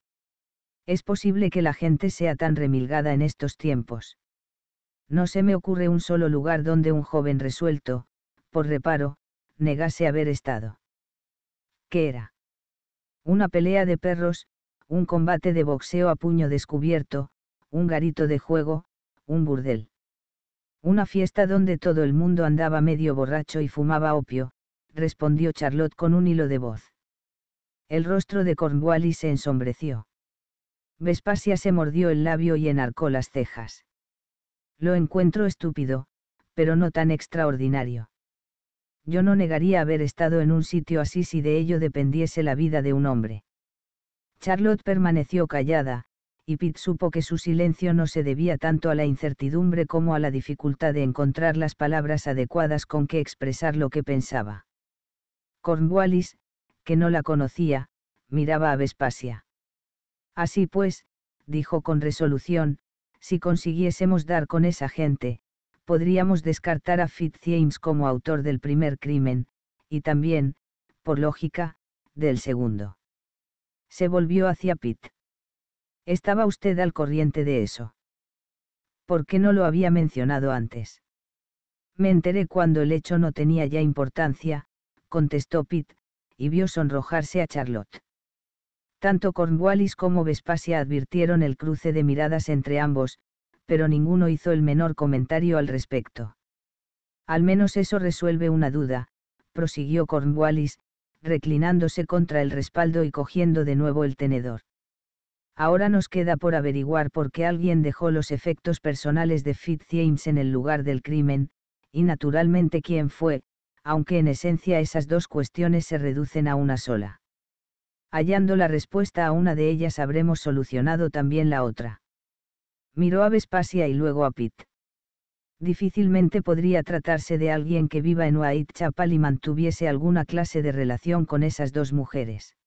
Speaker 1: Es posible que la gente sea tan remilgada en estos tiempos. No se me ocurre un solo lugar donde un joven resuelto, por reparo, negase haber estado. ¿Qué era? Una pelea de perros, un combate de boxeo a puño descubierto, un garito de juego, un burdel. Una fiesta donde todo el mundo andaba medio borracho y fumaba opio, respondió Charlotte con un hilo de voz. El rostro de Cornwallis se ensombreció. Vespasia se mordió el labio y enarcó las cejas. Lo encuentro estúpido, pero no tan extraordinario. Yo no negaría haber estado en un sitio así si de ello dependiese la vida de un hombre. Charlotte permaneció callada, y Pitt supo que su silencio no se debía tanto a la incertidumbre como a la dificultad de encontrar las palabras adecuadas con que expresar lo que pensaba. Cornwallis, que no la conocía, miraba a Vespasia. Así pues, dijo con resolución, si consiguiésemos dar con esa gente, podríamos descartar a Fitzjames como autor del primer crimen, y también, por lógica, del segundo. Se volvió hacia Pitt. ¿Estaba usted al corriente de eso? ¿Por qué no lo había mencionado antes? Me enteré cuando el hecho no tenía ya importancia, contestó Pitt, y vio sonrojarse a Charlotte. Tanto Cornwallis como Vespasia advirtieron el cruce de miradas entre ambos, pero ninguno hizo el menor comentario al respecto. Al menos eso resuelve una duda, prosiguió Cornwallis, reclinándose contra el respaldo y cogiendo de nuevo el tenedor. Ahora nos queda por averiguar por qué alguien dejó los efectos personales de Fitzjames en el lugar del crimen, y naturalmente quién fue, aunque en esencia esas dos cuestiones se reducen a una sola. Hallando la respuesta a una de ellas habremos solucionado también la otra. Miró a Vespasia y luego a Pitt. Difícilmente podría tratarse de alguien que viva en Whitechapel y mantuviese alguna clase de relación con esas dos mujeres.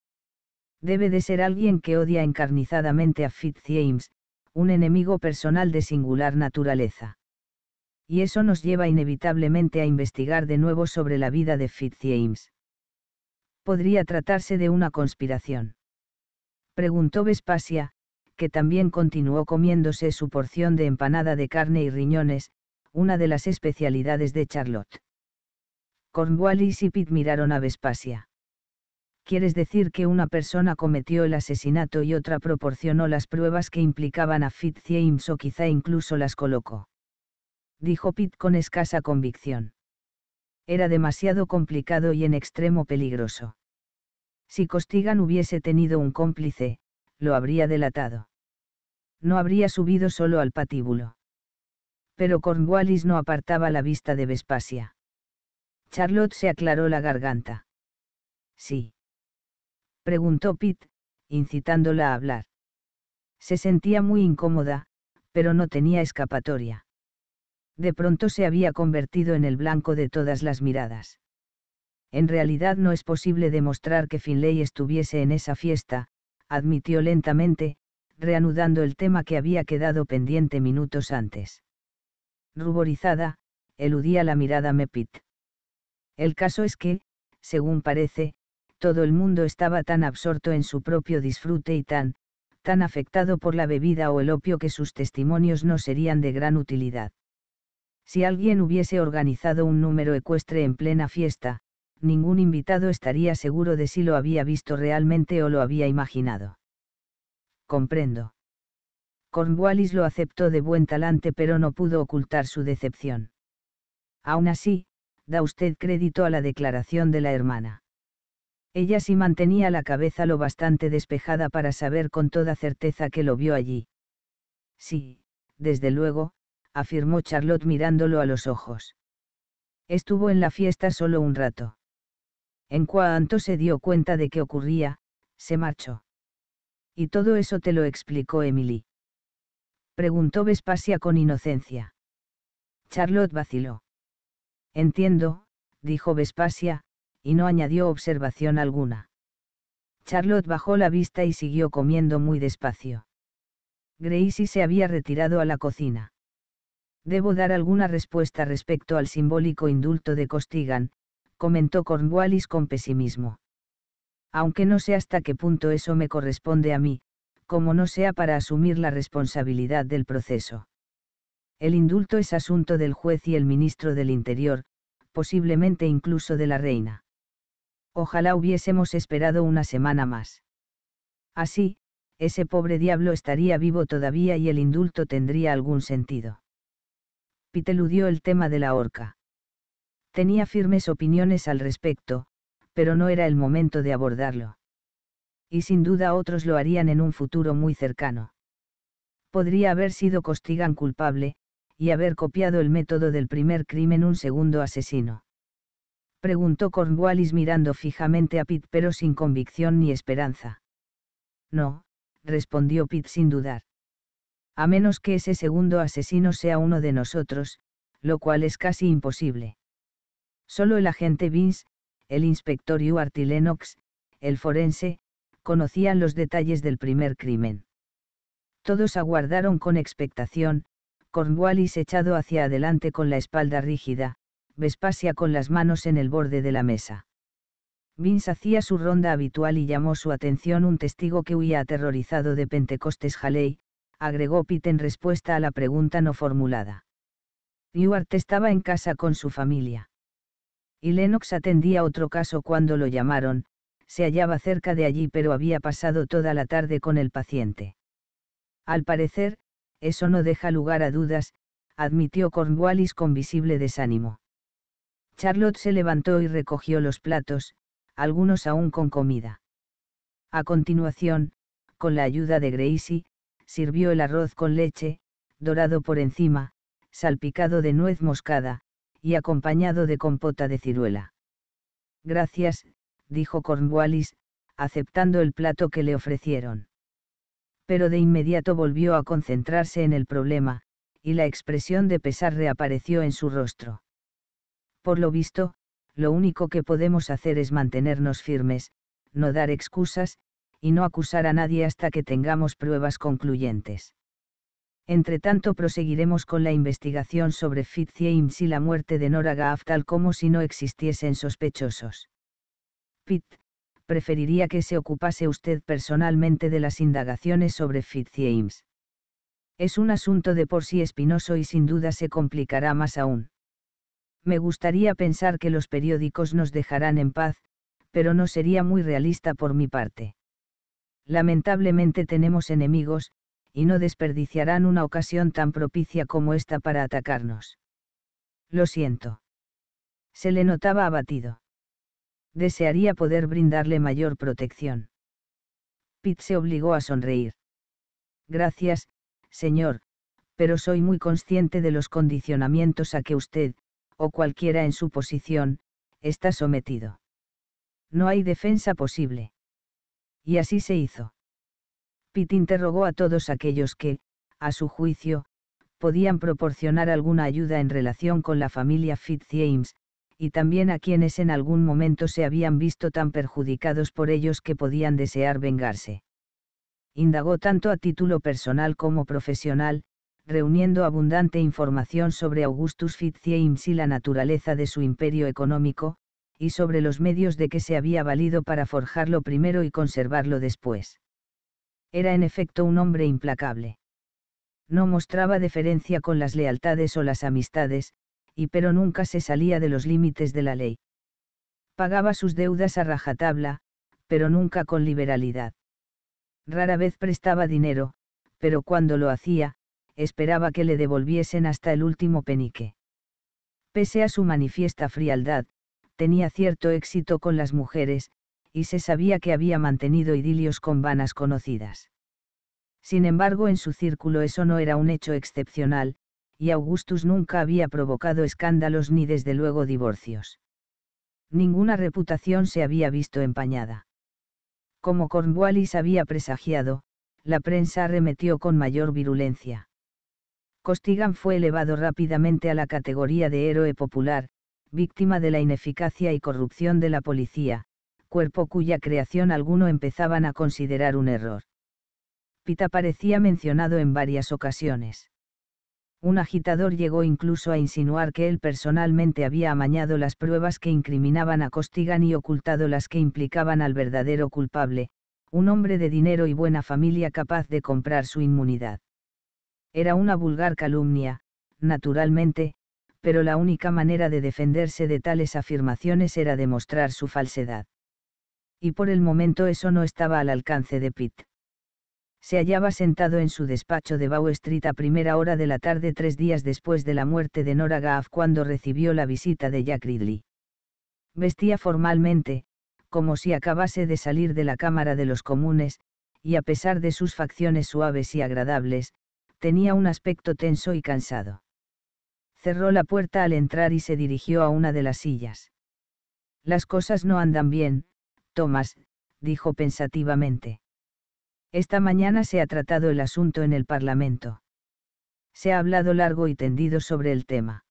Speaker 1: Debe de ser alguien que odia encarnizadamente a Fitzjames, un enemigo personal de singular naturaleza. Y eso nos lleva inevitablemente a investigar de nuevo sobre la vida de Fitzjames. ¿Podría tratarse de una conspiración? Preguntó Vespasia, que también continuó comiéndose su porción de empanada de carne y riñones, una de las especialidades de Charlotte. Cornwallis y Pitt miraron a Vespasia. ¿Quieres decir que una persona cometió el asesinato y otra proporcionó las pruebas que implicaban a Fitzjames o quizá incluso las colocó? Dijo Pitt con escasa convicción. Era demasiado complicado y en extremo peligroso. Si Costigan hubiese tenido un cómplice, lo habría delatado. No habría subido solo al patíbulo. Pero Cornwallis no apartaba la vista de Vespasia. Charlotte se aclaró la garganta. Sí preguntó Pitt, incitándola a hablar. Se sentía muy incómoda, pero no tenía escapatoria. De pronto se había convertido en el blanco de todas las miradas. En realidad no es posible demostrar que Finlay estuviese en esa fiesta, admitió lentamente, reanudando el tema que había quedado pendiente minutos antes. Ruborizada, eludía la mirada Mepit. El caso es que, según parece, todo el mundo estaba tan absorto en su propio disfrute y tan, tan afectado por la bebida o el opio que sus testimonios no serían de gran utilidad. Si alguien hubiese organizado un número ecuestre en plena fiesta, ningún invitado estaría seguro de si lo había visto realmente o lo había imaginado. Comprendo. Cornwallis lo aceptó de buen talante pero no pudo ocultar su decepción. Aún así, da usted crédito a la declaración de la hermana. Ella sí mantenía la cabeza lo bastante despejada para saber con toda certeza que lo vio allí. Sí, desde luego, afirmó Charlotte mirándolo a los ojos. Estuvo en la fiesta solo un rato. En cuanto se dio cuenta de qué ocurría, se marchó. ¿Y todo eso te lo explicó Emily? Preguntó Vespasia con inocencia. Charlotte vaciló. Entiendo, dijo Vespasia, y no añadió observación alguna. Charlotte bajó la vista y siguió comiendo muy despacio. Gracie se había retirado a la cocina. Debo dar alguna respuesta respecto al simbólico indulto de Costigan, comentó Cornwallis con pesimismo. Aunque no sé hasta qué punto eso me corresponde a mí, como no sea para asumir la responsabilidad del proceso. El indulto es asunto del juez y el ministro del Interior, posiblemente incluso de la reina. Ojalá hubiésemos esperado una semana más. Así, ese pobre diablo estaría vivo todavía y el indulto tendría algún sentido. Pete eludió el tema de la horca. Tenía firmes opiniones al respecto, pero no era el momento de abordarlo. Y sin duda otros lo harían en un futuro muy cercano. Podría haber sido Costigan culpable, y haber copiado el método del primer crimen un segundo asesino. Preguntó Cornwallis mirando fijamente a Pitt pero sin convicción ni esperanza. No, respondió Pitt sin dudar. A menos que ese segundo asesino sea uno de nosotros, lo cual es casi imposible. Solo el agente Vince, el inspector Ewart y Lennox, el forense, conocían los detalles del primer crimen. Todos aguardaron con expectación, Cornwallis echado hacia adelante con la espalda rígida, Vespasia con las manos en el borde de la mesa. Vince hacía su ronda habitual y llamó su atención un testigo que huía aterrorizado de Pentecostes Haley, agregó Pitt en respuesta a la pregunta no formulada. Ewart estaba en casa con su familia y Lennox atendía otro caso cuando lo llamaron, se hallaba cerca de allí pero había pasado toda la tarde con el paciente. Al parecer, eso no deja lugar a dudas, admitió Cornwallis con visible desánimo. Charlotte se levantó y recogió los platos, algunos aún con comida. A continuación, con la ayuda de Gracie, sirvió el arroz con leche, dorado por encima, salpicado de nuez moscada, y acompañado de compota de ciruela. Gracias, dijo Cornwallis, aceptando el plato que le ofrecieron. Pero de inmediato volvió a concentrarse en el problema, y la expresión de pesar reapareció en su rostro. Por lo visto, lo único que podemos hacer es mantenernos firmes, no dar excusas, y no acusar a nadie hasta que tengamos pruebas concluyentes. Entre tanto proseguiremos con la investigación sobre Fitzjames y la muerte de Nora Gaff tal como si no existiesen sospechosos. Pitt, preferiría que se ocupase usted personalmente de las indagaciones sobre Fitzjames. Es un asunto de por sí espinoso y sin duda se complicará más aún. Me gustaría pensar que los periódicos nos dejarán en paz, pero no sería muy realista por mi parte. Lamentablemente tenemos enemigos, y no desperdiciarán una ocasión tan propicia como esta para atacarnos. Lo siento. Se le notaba abatido. Desearía poder brindarle mayor protección. Pitt se obligó a sonreír. Gracias, señor, pero soy muy consciente de los condicionamientos a que usted, o cualquiera en su posición, está sometido. No hay defensa posible. Y así se hizo. Pitt interrogó a todos aquellos que, a su juicio, podían proporcionar alguna ayuda en relación con la familia Fitzjames, y también a quienes en algún momento se habían visto tan perjudicados por ellos que podían desear vengarse. Indagó tanto a título personal como profesional, reuniendo abundante información sobre Augustus Fitzjames y la naturaleza de su imperio económico, y sobre los medios de que se había valido para forjarlo primero y conservarlo después. Era en efecto un hombre implacable. No mostraba deferencia con las lealtades o las amistades, y pero nunca se salía de los límites de la ley. Pagaba sus deudas a rajatabla, pero nunca con liberalidad. Rara vez prestaba dinero, pero cuando lo hacía, esperaba que le devolviesen hasta el último penique. Pese a su manifiesta frialdad, tenía cierto éxito con las mujeres, y se sabía que había mantenido idilios con vanas conocidas. Sin embargo, en su círculo eso no era un hecho excepcional, y Augustus nunca había provocado escándalos ni desde luego divorcios. Ninguna reputación se había visto empañada. Como Cornwallis había presagiado, la prensa arremetió con mayor virulencia. Costigan fue elevado rápidamente a la categoría de héroe popular, víctima de la ineficacia y corrupción de la policía, cuerpo cuya creación alguno empezaban a considerar un error. Pita parecía mencionado en varias ocasiones. Un agitador llegó incluso a insinuar que él personalmente había amañado las pruebas que incriminaban a Costigan y ocultado las que implicaban al verdadero culpable, un hombre de dinero y buena familia capaz de comprar su inmunidad. Era una vulgar calumnia, naturalmente, pero la única manera de defenderse de tales afirmaciones era demostrar su falsedad. Y por el momento eso no estaba al alcance de Pitt. Se hallaba sentado en su despacho de Bow Street a primera hora de la tarde tres días después de la muerte de Nora Gaff cuando recibió la visita de Jack Ridley. Vestía formalmente, como si acabase de salir de la Cámara de los Comunes, y a pesar de sus facciones suaves y agradables, tenía un aspecto tenso y cansado. Cerró la puerta al entrar y se dirigió a una de las sillas. Las cosas no andan bien, Thomas, dijo pensativamente. Esta mañana se ha tratado el asunto en el Parlamento. Se ha hablado largo y tendido sobre el tema.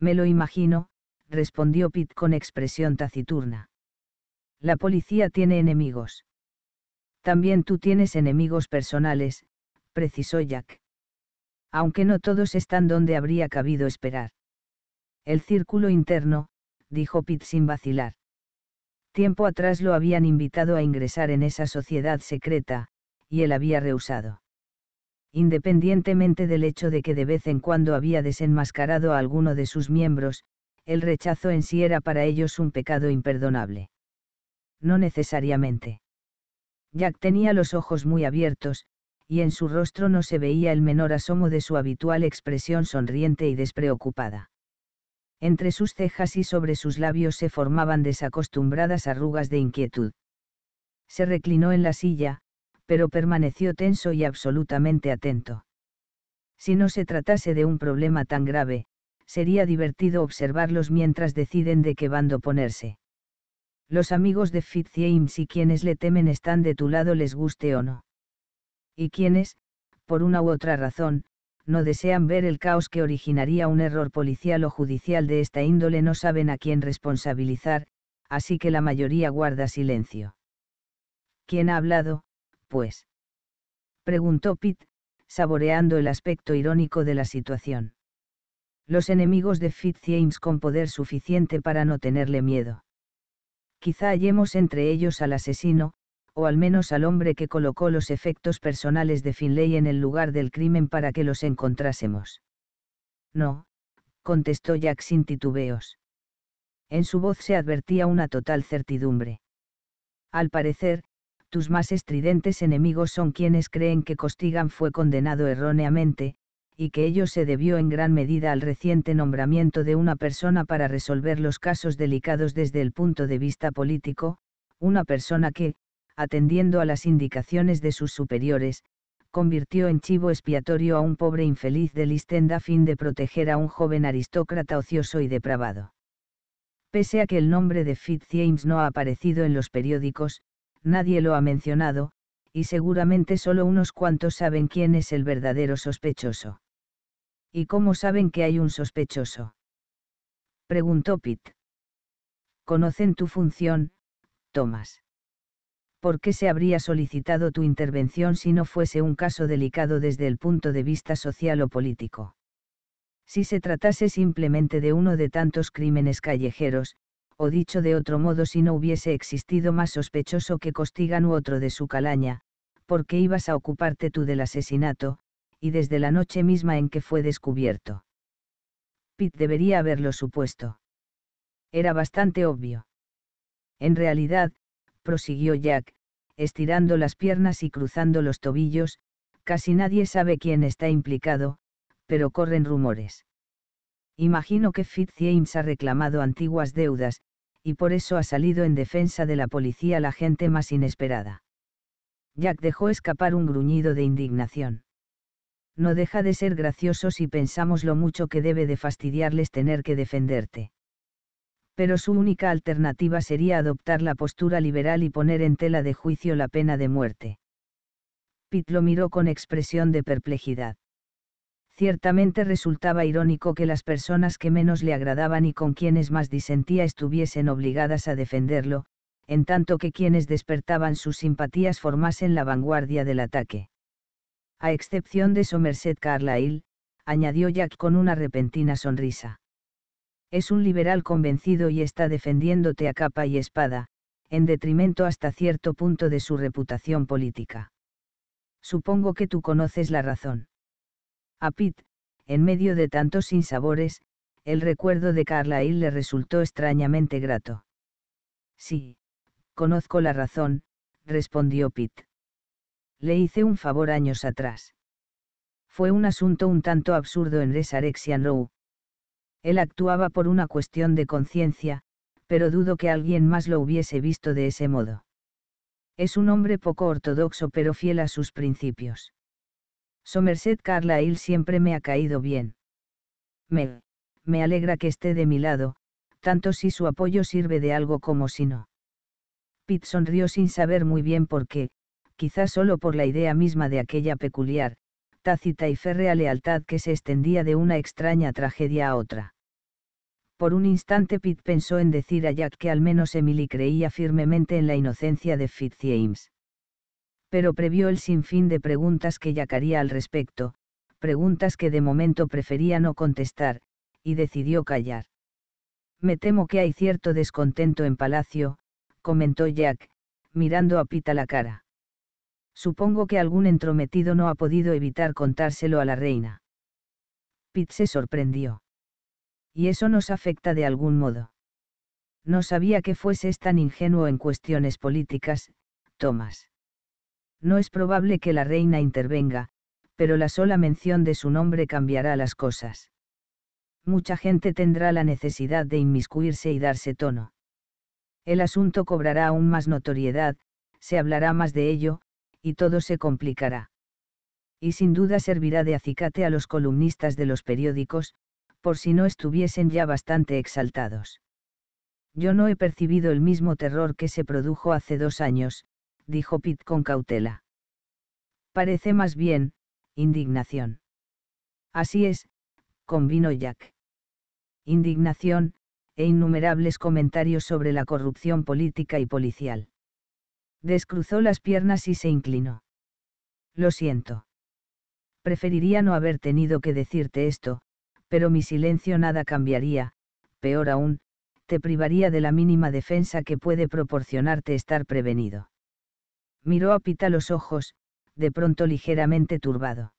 Speaker 1: Me lo imagino, respondió Pitt con expresión taciturna. La policía tiene enemigos. También tú tienes enemigos personales, precisó Jack. Aunque no todos están donde habría cabido esperar. El círculo interno, dijo Pitt sin vacilar. Tiempo atrás lo habían invitado a ingresar en esa sociedad secreta, y él había rehusado. Independientemente del hecho de que de vez en cuando había desenmascarado a alguno de sus miembros, el rechazo en sí era para ellos un pecado imperdonable. No necesariamente. Jack tenía los ojos muy abiertos, y en su rostro no se veía el menor asomo de su habitual expresión sonriente y despreocupada. Entre sus cejas y sobre sus labios se formaban desacostumbradas arrugas de inquietud. Se reclinó en la silla, pero permaneció tenso y absolutamente atento. Si no se tratase de un problema tan grave, sería divertido observarlos mientras deciden de qué bando ponerse. Los amigos de Fitzjames y quienes le temen están de tu lado les guste o no. Y quienes, por una u otra razón, no desean ver el caos que originaría un error policial o judicial de esta índole no saben a quién responsabilizar, así que la mayoría guarda silencio. ¿Quién ha hablado, pues? preguntó Pitt, saboreando el aspecto irónico de la situación. Los enemigos de Fitzjames con poder suficiente para no tenerle miedo. Quizá hallemos entre ellos al asesino, o al menos al hombre que colocó los efectos personales de Finlay en el lugar del crimen para que los encontrásemos. No, contestó Jack sin titubeos. En su voz se advertía una total certidumbre. Al parecer, tus más estridentes enemigos son quienes creen que Costigan fue condenado erróneamente, y que ello se debió en gran medida al reciente nombramiento de una persona para resolver los casos delicados desde el punto de vista político, una persona que, atendiendo a las indicaciones de sus superiores, convirtió en chivo expiatorio a un pobre infeliz de Listend a fin de proteger a un joven aristócrata ocioso y depravado. Pese a que el nombre de Fitzjames no ha aparecido en los periódicos, nadie lo ha mencionado, y seguramente solo unos cuantos saben quién es el verdadero sospechoso. ¿Y cómo saben que hay un sospechoso? Preguntó Pitt. Conocen tu función, Thomas. ¿Por qué se habría solicitado tu intervención si no fuese un caso delicado desde el punto de vista social o político? Si se tratase simplemente de uno de tantos crímenes callejeros, o dicho de otro modo si no hubiese existido más sospechoso que Costigan u otro de su calaña, ¿por qué ibas a ocuparte tú del asesinato, y desde la noche misma en que fue descubierto. Pitt debería haberlo supuesto. Era bastante obvio. En realidad, prosiguió Jack, estirando las piernas y cruzando los tobillos, casi nadie sabe quién está implicado, pero corren rumores. Imagino que Fitzjames ha reclamado antiguas deudas, y por eso ha salido en defensa de la policía la gente más inesperada. Jack dejó escapar un gruñido de indignación no deja de ser gracioso si pensamos lo mucho que debe de fastidiarles tener que defenderte. Pero su única alternativa sería adoptar la postura liberal y poner en tela de juicio la pena de muerte. Pitt lo miró con expresión de perplejidad. Ciertamente resultaba irónico que las personas que menos le agradaban y con quienes más disentía estuviesen obligadas a defenderlo, en tanto que quienes despertaban sus simpatías formasen la vanguardia del ataque a excepción de Somerset Carlyle, añadió Jack con una repentina sonrisa. Es un liberal convencido y está defendiéndote a capa y espada, en detrimento hasta cierto punto de su reputación política. Supongo que tú conoces la razón. A Pitt, en medio de tantos sinsabores, el recuerdo de Carlyle le resultó extrañamente grato. Sí, Conozco la razón, respondió Pitt. Le hice un favor años atrás. Fue un asunto un tanto absurdo en Resurrection Row. Él actuaba por una cuestión de conciencia, pero dudo que alguien más lo hubiese visto de ese modo. Es un hombre poco ortodoxo pero fiel a sus principios. Somerset Carlyle siempre me ha caído bien. Me, me alegra que esté de mi lado, tanto si su apoyo sirve de algo como si no. Pitt sonrió sin saber muy bien por qué, quizás solo por la idea misma de aquella peculiar, tácita y férrea lealtad que se extendía de una extraña tragedia a otra. Por un instante Pitt pensó en decir a Jack que al menos Emily creía firmemente en la inocencia de Fitzjames. Pero previó el sinfín de preguntas que Jack haría al respecto, preguntas que de momento prefería no contestar, y decidió callar. Me temo que hay cierto descontento en palacio, comentó Jack, mirando a Pitt a la cara. Supongo que algún entrometido no ha podido evitar contárselo a la reina. Pitt se sorprendió y eso nos afecta de algún modo. No sabía que fueses tan ingenuo en cuestiones políticas, Thomas. No es probable que la reina intervenga, pero la sola mención de su nombre cambiará las cosas. Mucha gente tendrá la necesidad de inmiscuirse y darse tono. El asunto cobrará aún más notoriedad, se hablará más de ello, y todo se complicará. Y sin duda servirá de acicate a los columnistas de los periódicos, por si no estuviesen ya bastante exaltados. Yo no he percibido el mismo terror que se produjo hace dos años, dijo Pitt con cautela. Parece más bien, indignación. Así es, convino Jack. Indignación, e innumerables comentarios sobre la corrupción política y policial. Descruzó las piernas y se inclinó. Lo siento. Preferiría no haber tenido que decirte esto, pero mi silencio nada cambiaría, peor aún, te privaría de la mínima defensa que puede proporcionarte estar prevenido. Miró a Pita los ojos, de pronto ligeramente turbado.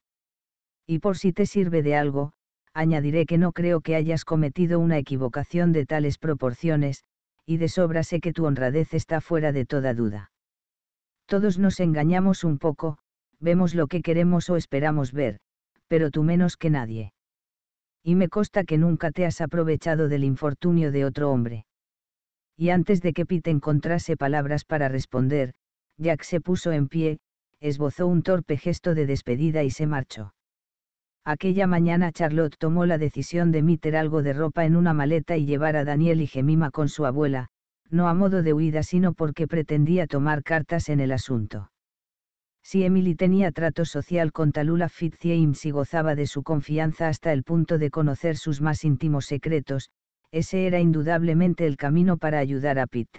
Speaker 1: Y por si te sirve de algo, añadiré que no creo que hayas cometido una equivocación de tales proporciones, y de sobra sé que tu honradez está fuera de toda duda. Todos nos engañamos un poco, vemos lo que queremos o esperamos ver, pero tú menos que nadie y me consta que nunca te has aprovechado del infortunio de otro hombre. Y antes de que Pete encontrase palabras para responder, Jack se puso en pie, esbozó un torpe gesto de despedida y se marchó. Aquella mañana Charlotte tomó la decisión de meter algo de ropa en una maleta y llevar a Daniel y Gemima con su abuela, no a modo de huida sino porque pretendía tomar cartas en el asunto. Si Emily tenía trato social con Talula Fitzjames y gozaba de su confianza hasta el punto de conocer sus más íntimos secretos, ese era indudablemente el camino para ayudar a Pitt.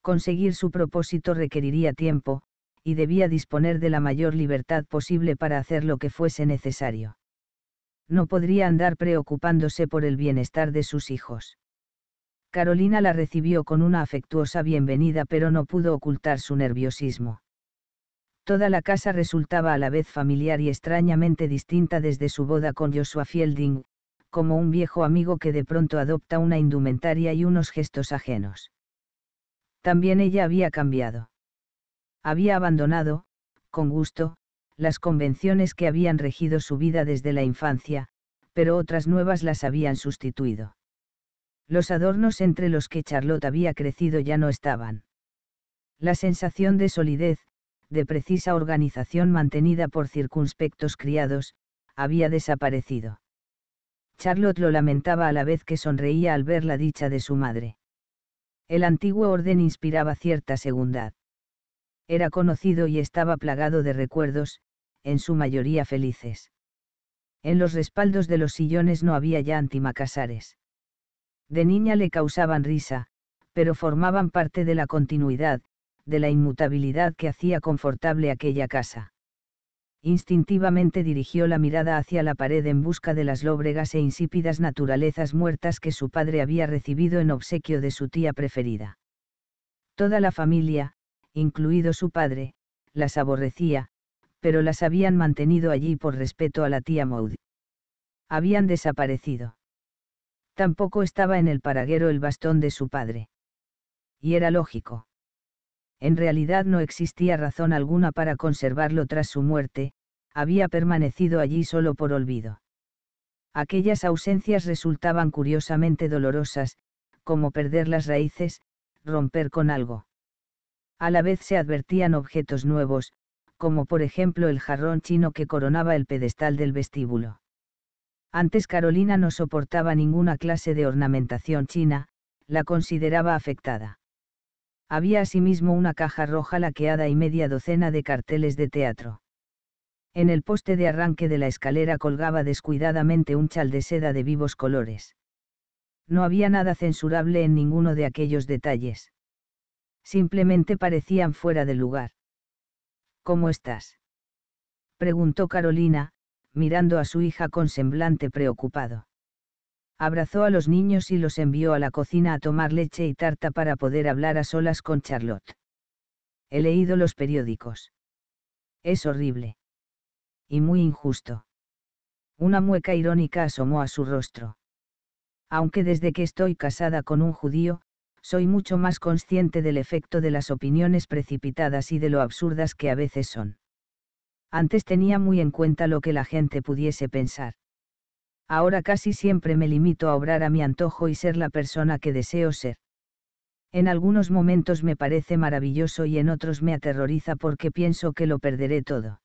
Speaker 1: Conseguir su propósito requeriría tiempo, y debía disponer de la mayor libertad posible para hacer lo que fuese necesario. No podría andar preocupándose por el bienestar de sus hijos. Carolina la recibió con una afectuosa bienvenida pero no pudo ocultar su nerviosismo. Toda la casa resultaba a la vez familiar y extrañamente distinta desde su boda con Joshua Fielding, como un viejo amigo que de pronto adopta una indumentaria y unos gestos ajenos. También ella había cambiado. Había abandonado, con gusto, las convenciones que habían regido su vida desde la infancia, pero otras nuevas las habían sustituido. Los adornos entre los que Charlotte había crecido ya no estaban. La sensación de solidez, de precisa organización mantenida por circunspectos criados, había desaparecido. Charlotte lo lamentaba a la vez que sonreía al ver la dicha de su madre. El antiguo orden inspiraba cierta segundad. Era conocido y estaba plagado de recuerdos, en su mayoría felices. En los respaldos de los sillones no había ya antimacasares. De niña le causaban risa, pero formaban parte de la continuidad, de la inmutabilidad que hacía confortable aquella casa. Instintivamente dirigió la mirada hacia la pared en busca de las lóbregas e insípidas naturalezas muertas que su padre había recibido en obsequio de su tía preferida. Toda la familia, incluido su padre, las aborrecía, pero las habían mantenido allí por respeto a la tía Maud. Habían desaparecido. Tampoco estaba en el paraguero el bastón de su padre. Y era lógico En realidad no existía razón alguna para conservarlo tras su muerte, había permanecido allí solo por olvido. Aquellas ausencias resultaban curiosamente dolorosas, como perder las raíces, romper con algo. A la vez se advertían objetos nuevos, como por ejemplo el jarrón chino que coronaba el pedestal del vestíbulo. Antes Carolina no soportaba ninguna clase de ornamentación china, la consideraba afectada. Había asimismo una caja roja laqueada y media docena de carteles de teatro. En el poste de arranque de la escalera colgaba descuidadamente un chal de seda de vivos colores. No había nada censurable en ninguno de aquellos detalles. Simplemente parecían fuera de lugar. ¿Cómo estás? preguntó Carolina, mirando a su hija con semblante preocupado. Abrazó a los niños y los envió a la cocina a tomar leche y tarta para poder hablar a solas con Charlotte. He leído los periódicos. Es horrible. Y muy injusto. Una mueca irónica asomó a su rostro. Aunque desde que estoy casada con un judío, soy mucho más consciente del efecto de las opiniones precipitadas y de lo absurdas que a veces son. Antes tenía muy en cuenta lo que la gente pudiese pensar. Ahora casi siempre me limito a obrar a mi antojo y ser la persona que deseo ser. En algunos momentos me parece maravilloso y en otros me aterroriza porque pienso que lo perderé todo.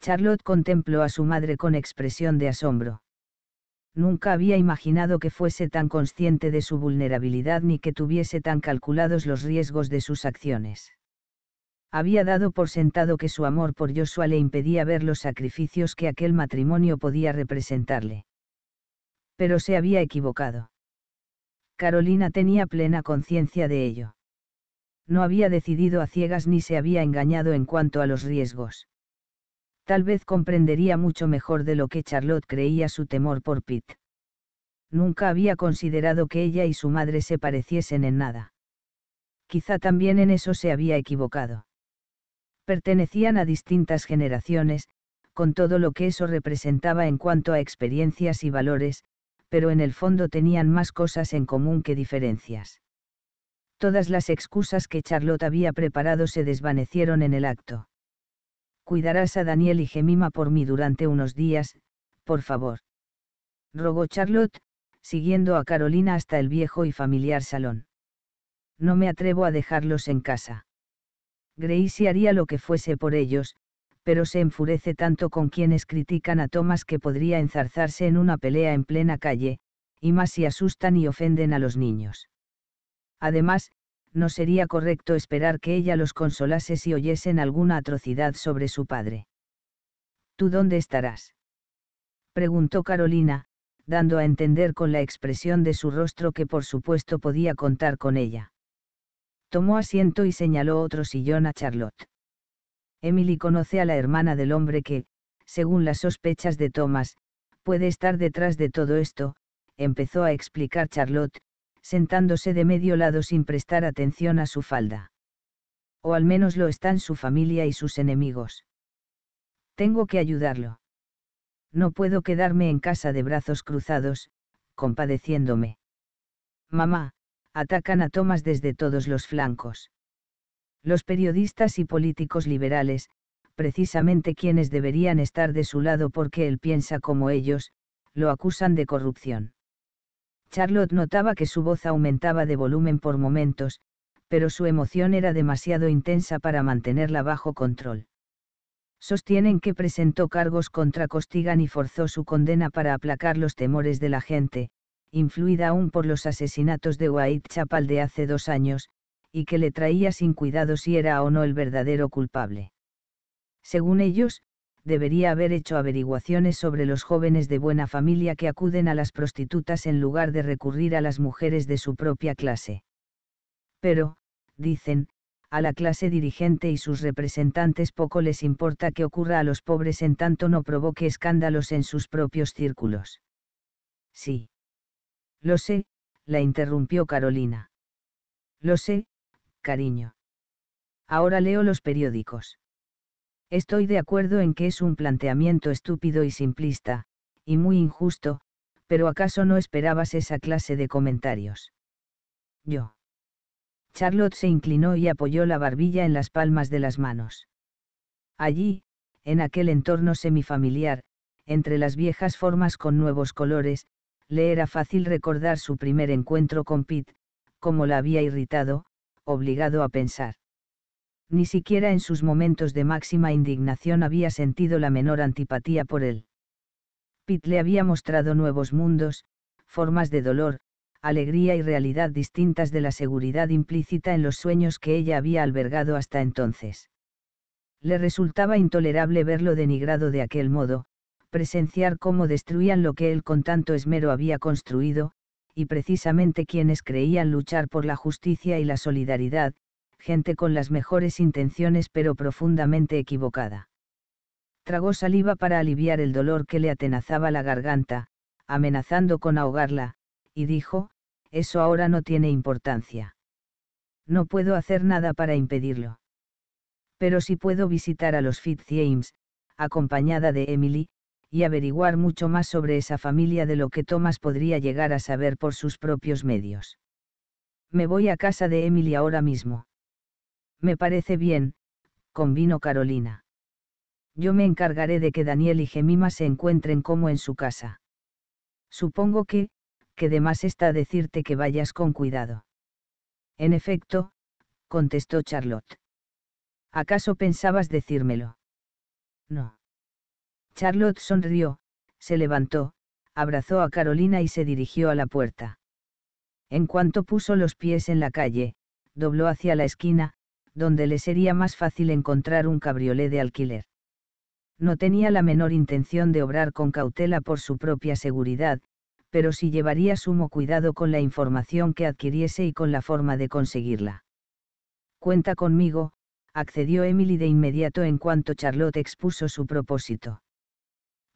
Speaker 1: Charlotte contempló a su madre con expresión de asombro. Nunca había imaginado que fuese tan consciente de su vulnerabilidad ni que tuviese tan calculados los riesgos de sus acciones había dado por sentado que su amor por Joshua le impedía ver los sacrificios que aquel matrimonio podía representarle. Pero se había equivocado. Carolina tenía plena conciencia de ello. No había decidido a ciegas ni se había engañado en cuanto a los riesgos. Tal vez comprendería mucho mejor de lo que Charlotte creía su temor por Pitt. Nunca había considerado que ella y su madre se pareciesen en nada. Quizá también en eso se había equivocado pertenecían a distintas generaciones, con todo lo que eso representaba en cuanto a experiencias y valores, pero en el fondo tenían más cosas en común que diferencias. Todas las excusas que Charlotte había preparado se desvanecieron en el acto. Cuidarás a Daniel y Gemima por mí durante unos días, por favor. Rogó Charlotte, siguiendo a Carolina hasta el viejo y familiar salón. No me atrevo a dejarlos en casa. Gracie haría lo que fuese por ellos, pero se enfurece tanto con quienes critican a Thomas que podría enzarzarse en una pelea en plena calle, y más si asustan y ofenden a los niños. Además, no sería correcto esperar que ella los consolase si oyesen alguna atrocidad sobre su padre. ¿Tú dónde estarás? preguntó Carolina, dando a entender con la expresión de su rostro que por supuesto podía contar con ella tomó asiento y señaló otro sillón a Charlotte. Emily conoce a la hermana del hombre que, según las sospechas de Thomas, puede estar detrás de todo esto, empezó a explicar Charlotte, sentándose de medio lado sin prestar atención a su falda. O al menos lo están su familia y sus enemigos. Tengo que ayudarlo. No puedo quedarme en casa de brazos cruzados, compadeciéndome. Mamá, atacan a Thomas desde todos los flancos. Los periodistas y políticos liberales, precisamente quienes deberían estar de su lado porque él piensa como ellos, lo acusan de corrupción. Charlotte notaba que su voz aumentaba de volumen por momentos, pero su emoción era demasiado intensa para mantenerla bajo control. Sostienen que presentó cargos contra Costigan y forzó su condena para aplacar los temores de la gente, influida aún por los asesinatos de Whitechapel de hace dos años, y que le traía sin cuidado si era o no el verdadero culpable. Según ellos, debería haber hecho averiguaciones sobre los jóvenes de buena familia que acuden a las prostitutas en lugar de recurrir a las mujeres de su propia clase. Pero, dicen, a la clase dirigente y sus representantes poco les importa que ocurra a los pobres en tanto no provoque escándalos en sus propios círculos. Sí. Lo sé, la interrumpió Carolina. Lo sé, cariño. Ahora leo los periódicos. Estoy de acuerdo en que es un planteamiento estúpido y simplista, y muy injusto, pero ¿acaso no esperabas esa clase de comentarios? Yo. Charlotte se inclinó y apoyó la barbilla en las palmas de las manos. Allí, en aquel entorno semifamiliar, entre las viejas formas con nuevos colores, le era fácil recordar su primer encuentro con Pitt, como la había irritado, obligado a pensar. Ni siquiera en sus momentos de máxima indignación había sentido la menor antipatía por él. Pitt le había mostrado nuevos mundos, formas de dolor, alegría y realidad distintas de la seguridad implícita en los sueños que ella había albergado hasta entonces. Le resultaba intolerable verlo denigrado de aquel modo, presenciar cómo destruían lo que él con tanto esmero había construido, y precisamente quienes creían luchar por la justicia y la solidaridad, gente con las mejores intenciones pero profundamente equivocada. Tragó saliva para aliviar el dolor que le atenazaba la garganta, amenazando con ahogarla, y dijo, eso ahora no tiene importancia. No puedo hacer nada para impedirlo. Pero sí puedo visitar a los Fitzjames, acompañada de Emily, y averiguar mucho más sobre esa familia de lo que Thomas podría llegar a saber por sus propios medios. Me voy a casa de Emily ahora mismo. Me parece bien, convino Carolina. Yo me encargaré de que Daniel y Gemima se encuentren como en su casa. Supongo que, que de más está decirte que vayas con cuidado. En efecto, contestó Charlotte. ¿Acaso pensabas decírmelo? No. Charlotte sonrió, se levantó, abrazó a Carolina y se dirigió a la puerta. En cuanto puso los pies en la calle, dobló hacia la esquina, donde le sería más fácil encontrar un cabriolé de alquiler. No tenía la menor intención de obrar con cautela por su propia seguridad, pero sí llevaría sumo cuidado con la información que adquiriese y con la forma de conseguirla. Cuenta conmigo, accedió Emily de inmediato en cuanto Charlotte expuso su propósito.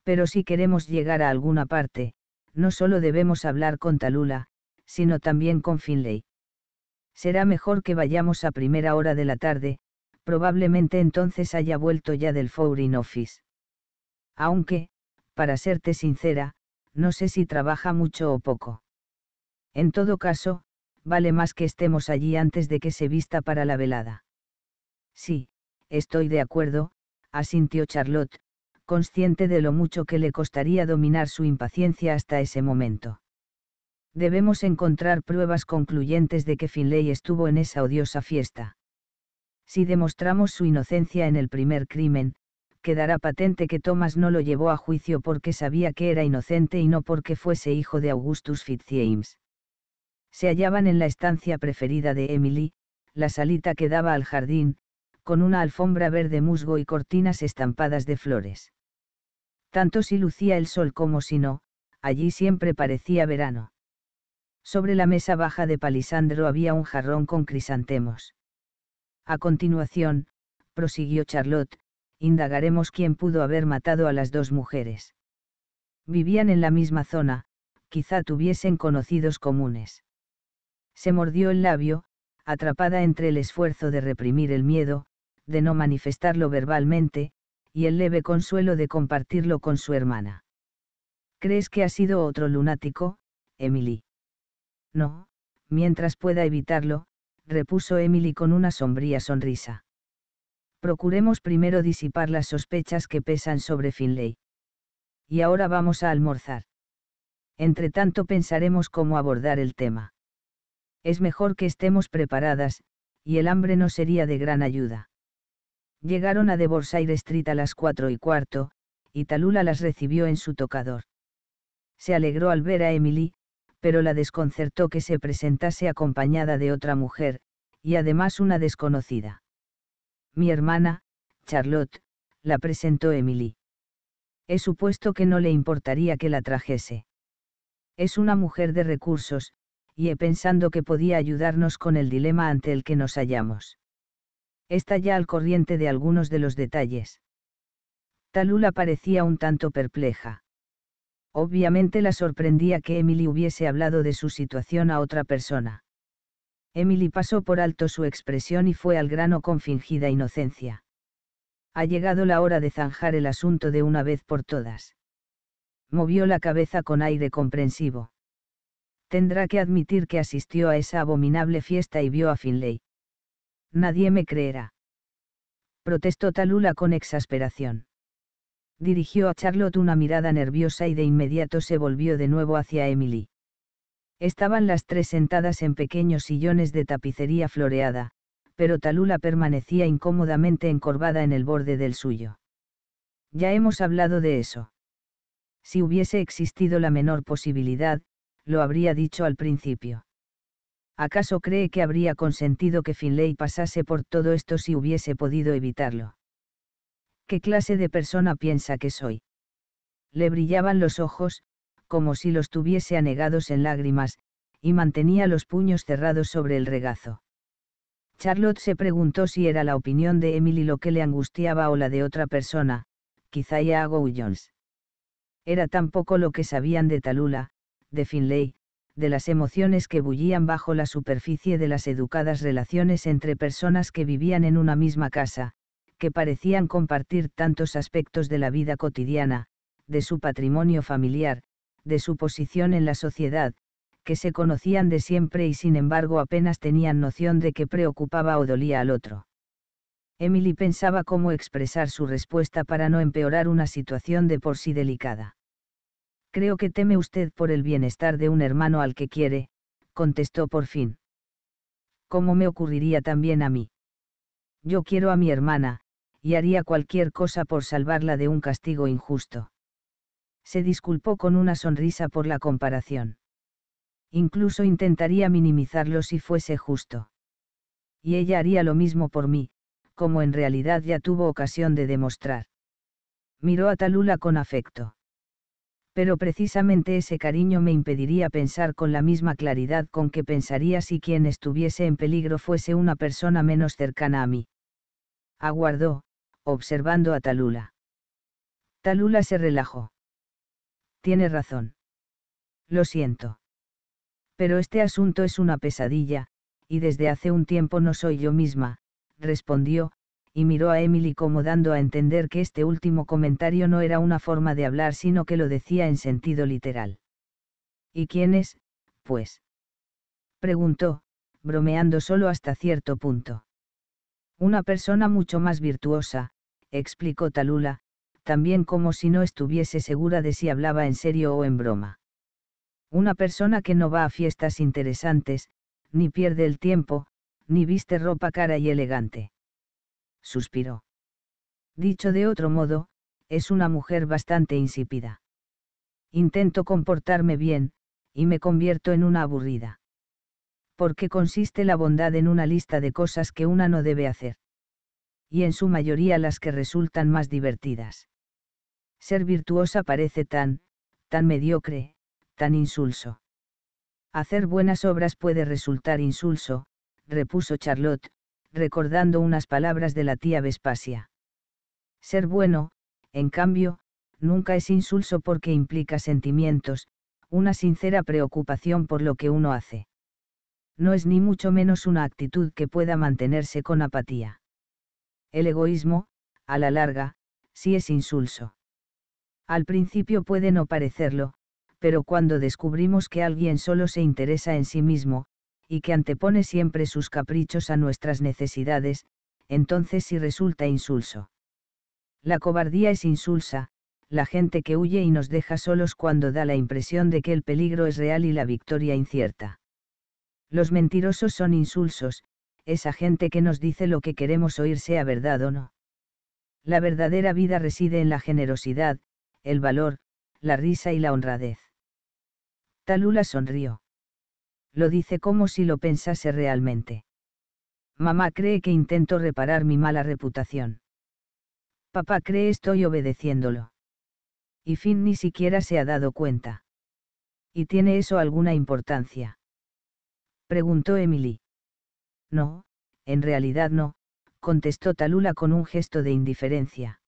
Speaker 1: Pero si queremos llegar a alguna parte, no solo debemos hablar con Talula, sino también con Finlay. Será mejor que vayamos a primera hora de la tarde, probablemente entonces haya vuelto ya del Foreign Office. Aunque, para serte sincera, no sé si trabaja mucho o poco. En todo caso, vale más que estemos allí antes de que se vista para la velada. Sí, estoy de acuerdo, asintió Charlotte, consciente de lo mucho que le costaría dominar su impaciencia hasta ese momento. Debemos encontrar pruebas concluyentes de que Finlay estuvo en esa odiosa fiesta. Si demostramos su inocencia en el primer crimen, quedará patente que Thomas no lo llevó a juicio porque sabía que era inocente y no porque fuese hijo de Augustus Fitzjames. Se hallaban en la estancia preferida de Emily, la salita que daba al jardín, con una alfombra verde musgo y cortinas estampadas de flores. Tanto si lucía el sol como si no, allí siempre parecía verano. Sobre la mesa baja de palisandro había un jarrón con crisantemos. A continuación, prosiguió Charlotte, indagaremos quién pudo haber matado a las dos mujeres. Vivían en la misma zona, quizá tuviesen conocidos comunes. Se mordió el labio, atrapada entre el esfuerzo de reprimir el miedo, de no manifestarlo verbalmente, y el leve consuelo de compartirlo con su hermana. ¿Crees que ha sido otro lunático, Emily? No, mientras pueda evitarlo, repuso Emily con una sombría sonrisa procuremos primero disipar las sospechas que pesan sobre Finlay. Y ahora vamos a almorzar. Entre tanto pensaremos cómo abordar el tema. Es mejor que estemos preparadas, y el hambre no sería de gran ayuda. Llegaron a Devorsaire Street a las cuatro y cuarto, y Talula las recibió en su tocador. Se alegró al ver a Emily, pero la desconcertó que se presentase acompañada de otra mujer, y además una desconocida. Mi hermana, Charlotte, la presentó Emily. He supuesto que no le importaría que la trajese. Es una mujer de recursos, y he pensando que podía ayudarnos con el dilema ante el que nos hallamos. Está ya al corriente de algunos de los detalles. Talula parecía un tanto perpleja. Obviamente la sorprendía que Emily hubiese hablado de su situación a otra persona. Emily pasó por alto su expresión y fue al grano con fingida inocencia. Ha llegado la hora de zanjar el asunto de una vez por todas. Movió la cabeza con aire comprensivo. Tendrá que admitir que asistió a esa abominable fiesta y vio a Finlay. Nadie me creerá. Protestó Talula con exasperación. Dirigió a Charlotte una mirada nerviosa y de inmediato se volvió de nuevo hacia Emily. Estaban las tres sentadas en pequeños sillones de tapicería floreada, pero Talula permanecía incómodamente encorvada en el borde del suyo. Ya hemos hablado de eso. Si hubiese existido la menor posibilidad, lo habría dicho al principio. ¿Acaso cree que habría consentido que Finlay pasase por todo esto si hubiese podido evitarlo? ¿Qué clase de persona piensa que soy? Le brillaban los ojos, como si los tuviese anegados en lágrimas, y mantenía los puños cerrados sobre el regazo. Charlotte se preguntó si era la opinión de Emily lo que le angustiaba o la de otra persona, quizá Iago Jones. Era tan poco lo que sabían de Talula, de Finlay, de las emociones que bullían bajo la superficie de las educadas relaciones entre personas que vivían en una misma casa, que parecían compartir tantos aspectos de la vida cotidiana, de su patrimonio familiar, de su posición en la sociedad, que se conocían de siempre y sin embargo apenas tenían noción de que preocupaba o dolía al otro. Emily pensaba cómo expresar su respuesta para no empeorar una situación de por sí delicada. Creo que teme usted por el bienestar de un hermano al que quiere, contestó por fin. ¿Cómo me ocurriría también a mí? Yo quiero a mi hermana, y haría cualquier cosa por salvarla de un castigo injusto. Se disculpó con una sonrisa por la comparación. Incluso intentaría minimizarlo si fuese justo. Y ella haría lo mismo por mí, como en realidad ya tuvo ocasión de demostrar. Miró a Talula con afecto. Pero precisamente ese cariño me impediría pensar con la misma claridad con que pensaría si quien estuviese en peligro fuese una persona menos cercana a mí. Aguardó, observando a Talula. Talula se relajó. Tiene razón. Lo siento pero este asunto es una pesadilla, y desde hace un tiempo no soy yo misma, respondió, y miró a Emily como dando a entender que este último comentario no era una forma de hablar sino que lo decía en sentido literal. ¿Y quién es, pues? preguntó, bromeando solo hasta cierto punto. Una persona mucho más virtuosa, explicó Talula, también como si no estuviese segura de si hablaba en serio o en broma. Una persona que no va a fiestas interesantes, ni pierde el tiempo, ni viste ropa cara y elegante. Suspiró. Dicho de otro modo, es una mujer bastante insípida. Intento comportarme bien, y me convierto en una aburrida. ¿Por qué consiste la bondad en una lista de cosas que una no debe hacer? Y en su mayoría las que resultan más divertidas. Ser virtuosa parece tan, tan mediocre, tan insulso. Hacer buenas obras puede resultar insulso, repuso Charlotte, recordando unas palabras de la tía Vespasia. Ser bueno, en cambio, nunca es insulso porque implica sentimientos, una sincera preocupación por lo que uno hace. No es ni mucho menos una actitud que pueda mantenerse con apatía. El egoísmo, a la larga, sí es insulso. Al principio puede no parecerlo, pero cuando descubrimos que alguien solo se interesa en sí mismo, y que antepone siempre sus caprichos a nuestras necesidades, entonces sí resulta insulso. La cobardía es insulsa, la gente que huye y nos deja solos cuando da la impresión de que el peligro es real y la victoria incierta. Los mentirosos son insulsos, esa gente que nos dice lo que queremos oír sea verdad o no. La verdadera vida reside en la generosidad, el valor, la risa y la honradez. Talula sonrió. Lo dice como si lo pensase realmente. Mamá cree que intento reparar mi mala reputación. Papá cree estoy obedeciéndolo. Y Finn ni siquiera se ha dado cuenta. ¿Y tiene eso alguna importancia? Preguntó Emily. No, en realidad no, contestó Talula con un gesto de indiferencia.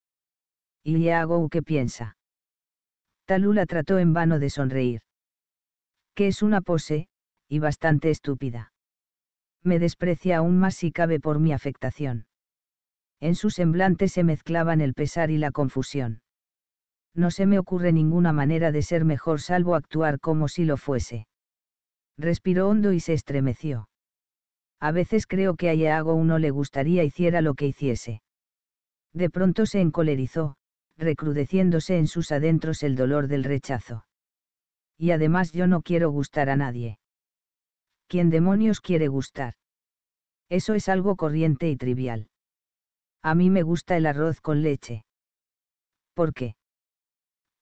Speaker 1: ¿Y hago qué piensa? Talula trató en vano de sonreír que es una pose, y bastante estúpida. Me desprecia aún más si cabe por mi afectación. En su semblante se mezclaban el pesar y la confusión. No se me ocurre ninguna manera de ser mejor salvo actuar como si lo fuese. Respiró hondo y se estremeció. A veces creo que a Iago uno le gustaría hiciera lo que hiciese. De pronto se encolerizó, recrudeciéndose en sus adentros el dolor del rechazo. Y además yo no quiero gustar a nadie. ¿Quién demonios quiere gustar? Eso es algo corriente y trivial. A mí me gusta el arroz con leche. ¿Por qué?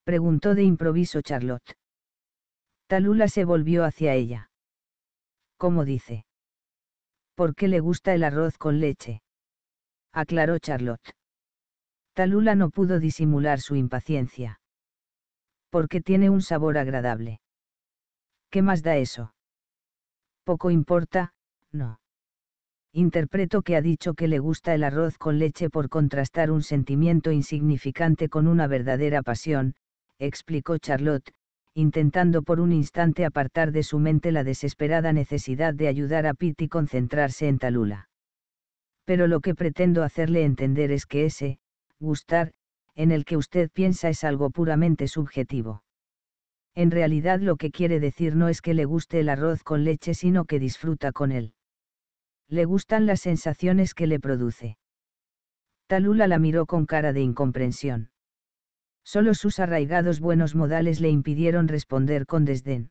Speaker 1: preguntó de improviso Charlotte. Talula se volvió hacia ella. ¿Cómo dice? ¿Por qué le gusta el arroz con leche? aclaró Charlotte. Talula no pudo disimular su impaciencia. Porque tiene un sabor agradable. ¿Qué más da eso? Poco importa, no. Interpreto que ha dicho que le gusta el arroz con leche por contrastar un sentimiento insignificante con una verdadera pasión, explicó Charlotte, intentando por un instante apartar de su mente la desesperada necesidad de ayudar a Pete y concentrarse en Talula. Pero lo que pretendo hacerle entender es que ese, gustar, en el que usted piensa es algo puramente subjetivo. En realidad lo que quiere decir no es que le guste el arroz con leche sino que disfruta con él. Le gustan las sensaciones que le produce. Talula la miró con cara de incomprensión. Solo sus arraigados buenos modales le impidieron responder con desdén.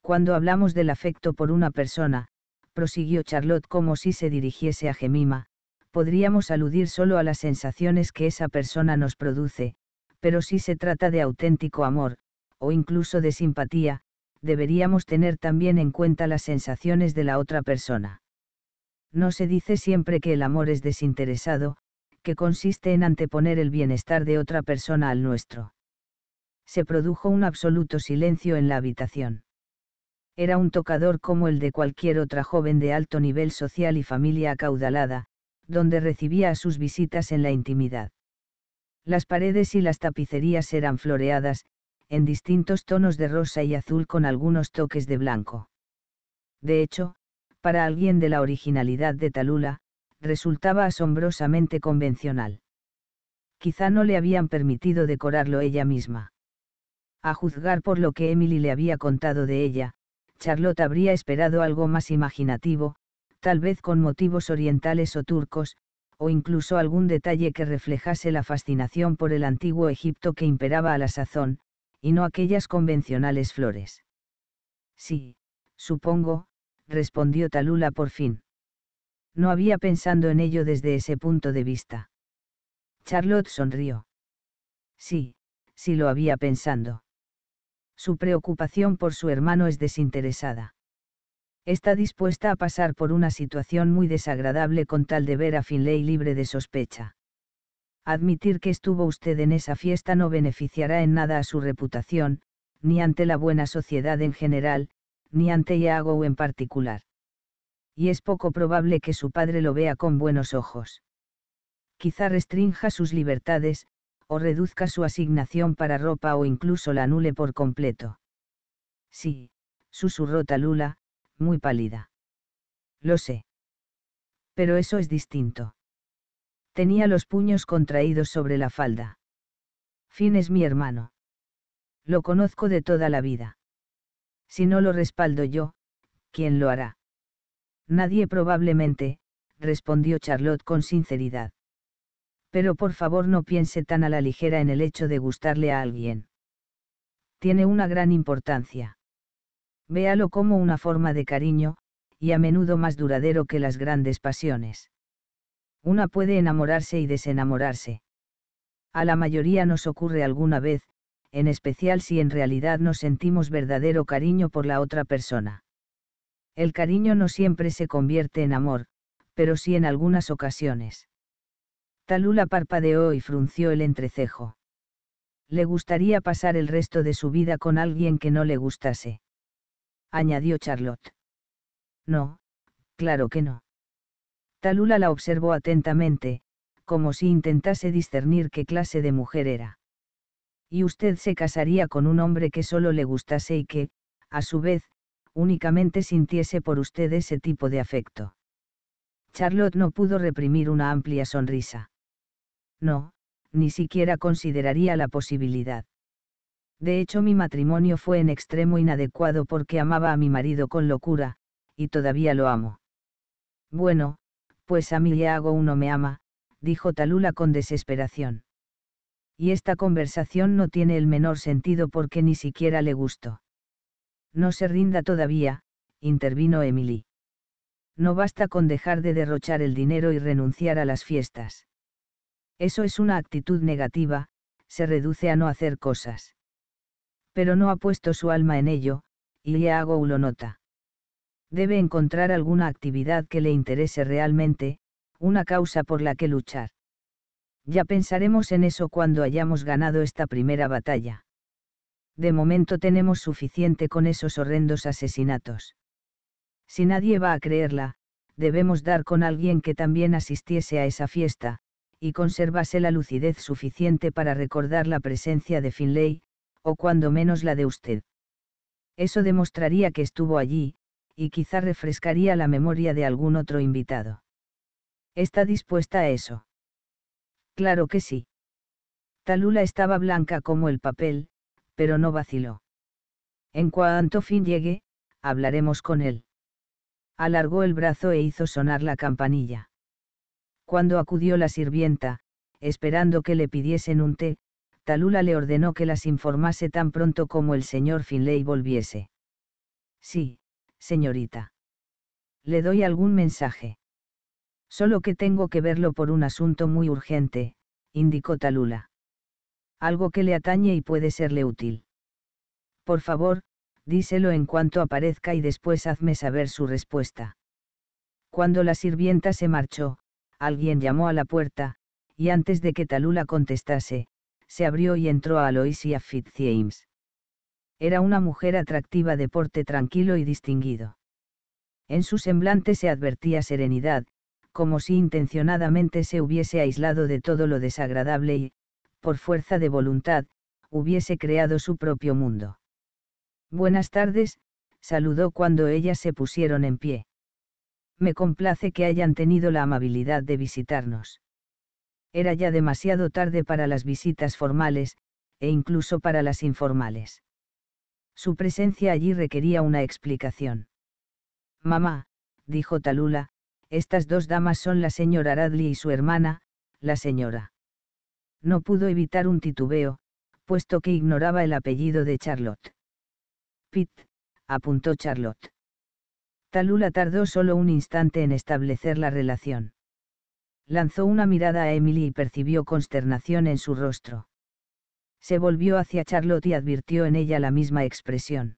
Speaker 1: Cuando hablamos del afecto por una persona, prosiguió Charlotte como si se dirigiese a Gemima, podríamos aludir solo a las sensaciones que esa persona nos produce, pero si se trata de auténtico amor, o incluso de simpatía, deberíamos tener también en cuenta las sensaciones de la otra persona. No se dice siempre que el amor es desinteresado, que consiste en anteponer el bienestar de otra persona al nuestro. Se produjo un absoluto silencio en la habitación. Era un tocador como el de cualquier otra joven de alto nivel social y familia acaudalada, donde recibía a sus visitas en la intimidad. Las paredes y las tapicerías eran floreadas, en distintos tonos de rosa y azul con algunos toques de blanco. De hecho, para alguien de la originalidad de Talula, resultaba asombrosamente convencional. Quizá no le habían permitido decorarlo ella misma. A juzgar por lo que Emily le había contado de ella, Charlotte habría esperado algo más imaginativo, tal vez con motivos orientales o turcos, o incluso algún detalle que reflejase la fascinación por el antiguo Egipto que imperaba a la sazón, y no aquellas convencionales flores. Sí, supongo, respondió Talula por fin. No había pensado en ello desde ese punto de vista. Charlotte sonrió. Sí, sí lo había pensado. Su preocupación por su hermano es desinteresada. Está dispuesta a pasar por una situación muy desagradable con tal de ver a Finlay libre de sospecha. Admitir que estuvo usted en esa fiesta no beneficiará en nada a su reputación, ni ante la buena sociedad en general, ni ante Iago en particular. Y es poco probable que su padre lo vea con buenos ojos. Quizá restrinja sus libertades, o reduzca su asignación para ropa o incluso la anule por completo. Sí, susurró Talula, muy pálida. Lo sé. Pero eso es distinto. Tenía los puños contraídos sobre la falda. Fin es mi hermano. Lo conozco de toda la vida. Si no lo respaldo yo, ¿quién lo hará? Nadie probablemente, respondió Charlotte con sinceridad. Pero por favor no piense tan a la ligera en el hecho de gustarle a alguien. Tiene una gran importancia. Véalo como una forma de cariño, y a menudo más duradero que las grandes pasiones. Una puede enamorarse y desenamorarse. A la mayoría nos ocurre alguna vez, en especial si en realidad nos sentimos verdadero cariño por la otra persona. El cariño no siempre se convierte en amor, pero sí en algunas ocasiones. Talula parpadeó y frunció el entrecejo. Le gustaría pasar el resto de su vida con alguien que no le gustase. Añadió Charlotte. No, claro que no. Talula la observó atentamente, como si intentase discernir qué clase de mujer era y usted se casaría con un hombre que solo le gustase y que, a su vez, únicamente sintiese por usted ese tipo de afecto. Charlotte no pudo reprimir una amplia sonrisa. No, ni siquiera consideraría la posibilidad. De hecho mi matrimonio fue en extremo inadecuado porque amaba a mi marido con locura, y todavía lo amo. Bueno, pues a mí ya hago uno me ama, dijo Talula con desesperación. Y esta conversación no tiene el menor sentido porque ni siquiera le gustó. No se rinda todavía, intervino Emily. No basta con dejar de derrochar el dinero y renunciar a las fiestas. Eso es una actitud negativa, se reduce a no hacer cosas. Pero no ha puesto su alma en ello, y hago lo nota. Debe encontrar alguna actividad que le interese realmente, una causa por la que luchar. Ya pensaremos en eso cuando hayamos ganado esta primera batalla. De momento tenemos suficiente con esos horrendos asesinatos. Si nadie va a creerla, debemos dar con alguien que también asistiese a esa fiesta, y conservase la lucidez suficiente para recordar la presencia de Finlay, o cuando menos la de usted. Eso demostraría que estuvo allí, y quizá refrescaría la memoria de algún otro invitado. ¿Está dispuesta a eso? Claro que sí. Talula estaba blanca como el papel, pero no vaciló. En cuanto fin llegue, hablaremos con él. Alargó el brazo e hizo sonar la campanilla. Cuando acudió la sirvienta, esperando que le pidiesen un té, Talula le ordenó que las informase tan pronto como el señor Finlay volviese. Sí, señorita. Le doy algún mensaje. Solo que tengo que verlo por un asunto muy urgente, indicó Talula. Algo que le atañe y puede serle útil. Por favor, díselo en cuanto aparezca y después hazme saber su respuesta. Cuando la sirvienta se marchó, alguien llamó a la puerta, y antes de que Talula contestase, se abrió y entró a Aloysia Fitzjames. Era una mujer atractiva de porte tranquilo y distinguido. En su semblante se advertía serenidad, como si intencionadamente se hubiese aislado de todo lo desagradable y, por fuerza de voluntad, hubiese creado su propio mundo. Buenas tardes, saludó cuando ellas se pusieron en pie. Me complace que hayan tenido la amabilidad de visitarnos. Era ya demasiado tarde para las visitas formales, e incluso para las informales. Su presencia allí requería una explicación. Mamá, dijo Talula, estas dos damas son la señora Radley y su hermana, la señora. No pudo evitar un titubeo, puesto que ignoraba el apellido de Charlotte. Pitt, apuntó Charlotte. Talula tardó solo un instante en establecer la relación. Lanzó una mirada a Emily y percibió consternación en su rostro. Se volvió hacia Charlotte y advirtió en ella la misma expresión.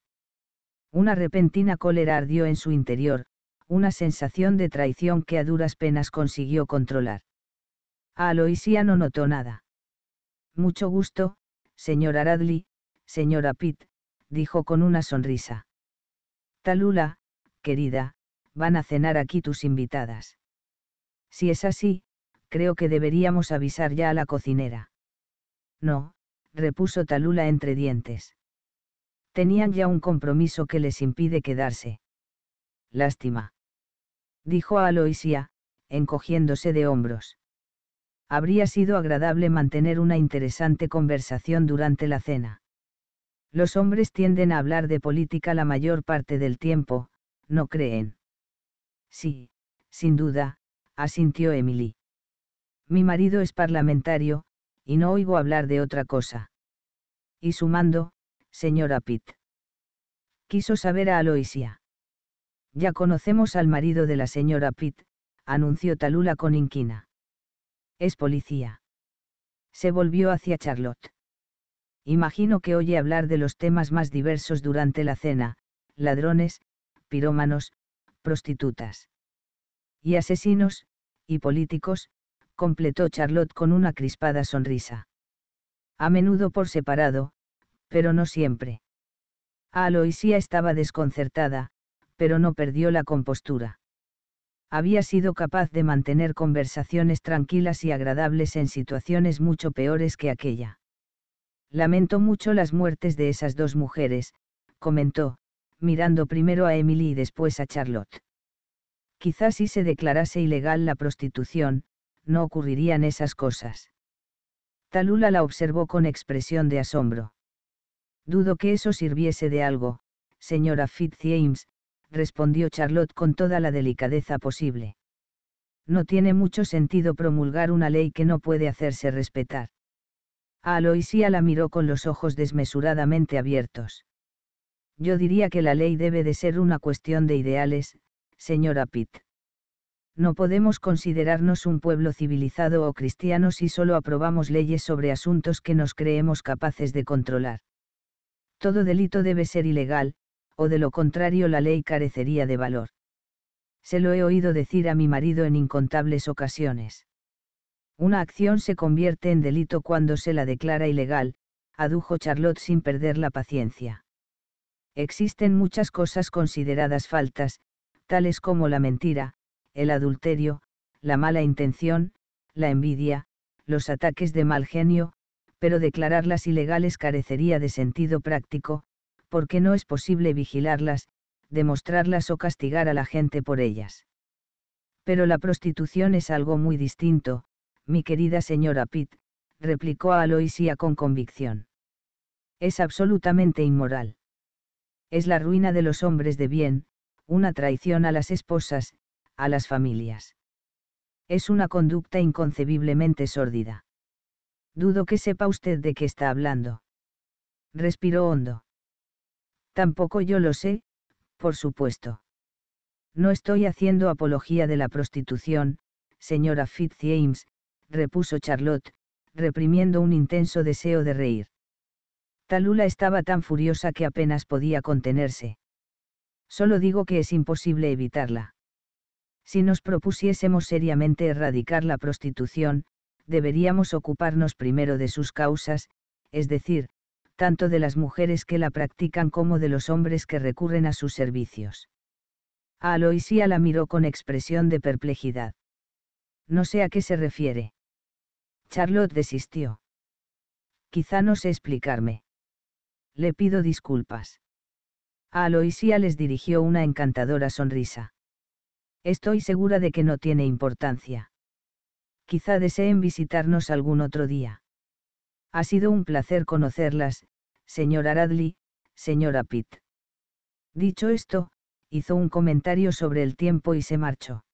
Speaker 1: Una repentina cólera ardió en su interior, una sensación de traición que a duras penas consiguió controlar. A Aloisia no notó nada. Mucho gusto, señora Radley, señora Pitt, dijo con una sonrisa. Talula, querida, van a cenar aquí tus invitadas. Si es así, creo que deberíamos avisar ya a la cocinera. No, repuso Talula entre dientes. Tenían ya un compromiso que les impide quedarse. Lástima dijo a Aloisia, encogiéndose de hombros. Habría sido agradable mantener una interesante conversación durante la cena. Los hombres tienden a hablar de política la mayor parte del tiempo, ¿no creen? Sí, sin duda, asintió Emily. Mi marido es parlamentario, y no oigo hablar de otra cosa. Y sumando, señora Pitt. Quiso saber a Aloisia. Ya conocemos al marido de la señora Pitt, anunció Talula con inquina. Es policía. Se volvió hacia Charlotte. Imagino que oye hablar de los temas más diversos durante la cena, ladrones, pirómanos, prostitutas. Y asesinos, y políticos, completó Charlotte con una crispada sonrisa. A menudo por separado, pero no siempre. Aloisia estaba desconcertada, pero no perdió la compostura. Había sido capaz de mantener conversaciones tranquilas y agradables en situaciones mucho peores que aquella. Lamento mucho las muertes de esas dos mujeres, comentó, mirando primero a Emily y después a Charlotte. Quizás si se declarase ilegal la prostitución, no ocurrirían esas cosas. Talula la observó con expresión de asombro. Dudo que eso sirviese de algo, señora Fitzjames, respondió Charlotte con toda la delicadeza posible. No tiene mucho sentido promulgar una ley que no puede hacerse respetar. A Aloisia la miró con los ojos desmesuradamente abiertos. Yo diría que la ley debe de ser una cuestión de ideales, señora Pitt. No podemos considerarnos un pueblo civilizado o cristiano si solo aprobamos leyes sobre asuntos que nos creemos capaces de controlar. Todo delito debe ser ilegal, o de lo contrario la ley carecería de valor. Se lo he oído decir a mi marido en incontables ocasiones. Una acción se convierte en delito cuando se la declara ilegal, adujo Charlotte sin perder la paciencia. Existen muchas cosas consideradas faltas, tales como la mentira, el adulterio, la mala intención, la envidia, los ataques de mal genio, pero declararlas ilegales carecería de sentido práctico, porque no es posible vigilarlas, demostrarlas o castigar a la gente por ellas. Pero la prostitución es algo muy distinto, mi querida señora Pitt, replicó a Aloisia con convicción. Es absolutamente inmoral. Es la ruina de los hombres de bien, una traición a las esposas, a las familias. Es una conducta inconcebiblemente sórdida. Dudo que sepa usted de qué está hablando. Respiró hondo. Tampoco yo lo sé, por supuesto. No estoy haciendo apología de la prostitución, señora Fitzjames, repuso Charlotte, reprimiendo un intenso deseo de reír. Talula estaba tan furiosa que apenas podía contenerse. Solo digo que es imposible evitarla. Si nos propusiésemos seriamente erradicar la prostitución, deberíamos ocuparnos primero de sus causas, es decir, tanto de las mujeres que la practican como de los hombres que recurren a sus servicios. A Aloisia la miró con expresión de perplejidad. No sé a qué se refiere. Charlotte desistió. Quizá no sé explicarme. Le pido disculpas. A Aloisia les dirigió una encantadora sonrisa. Estoy segura de que no tiene importancia. Quizá deseen visitarnos algún otro día. Ha sido un placer conocerlas, señora Radley, señora Pitt. Dicho esto, hizo un comentario sobre el tiempo y se marchó.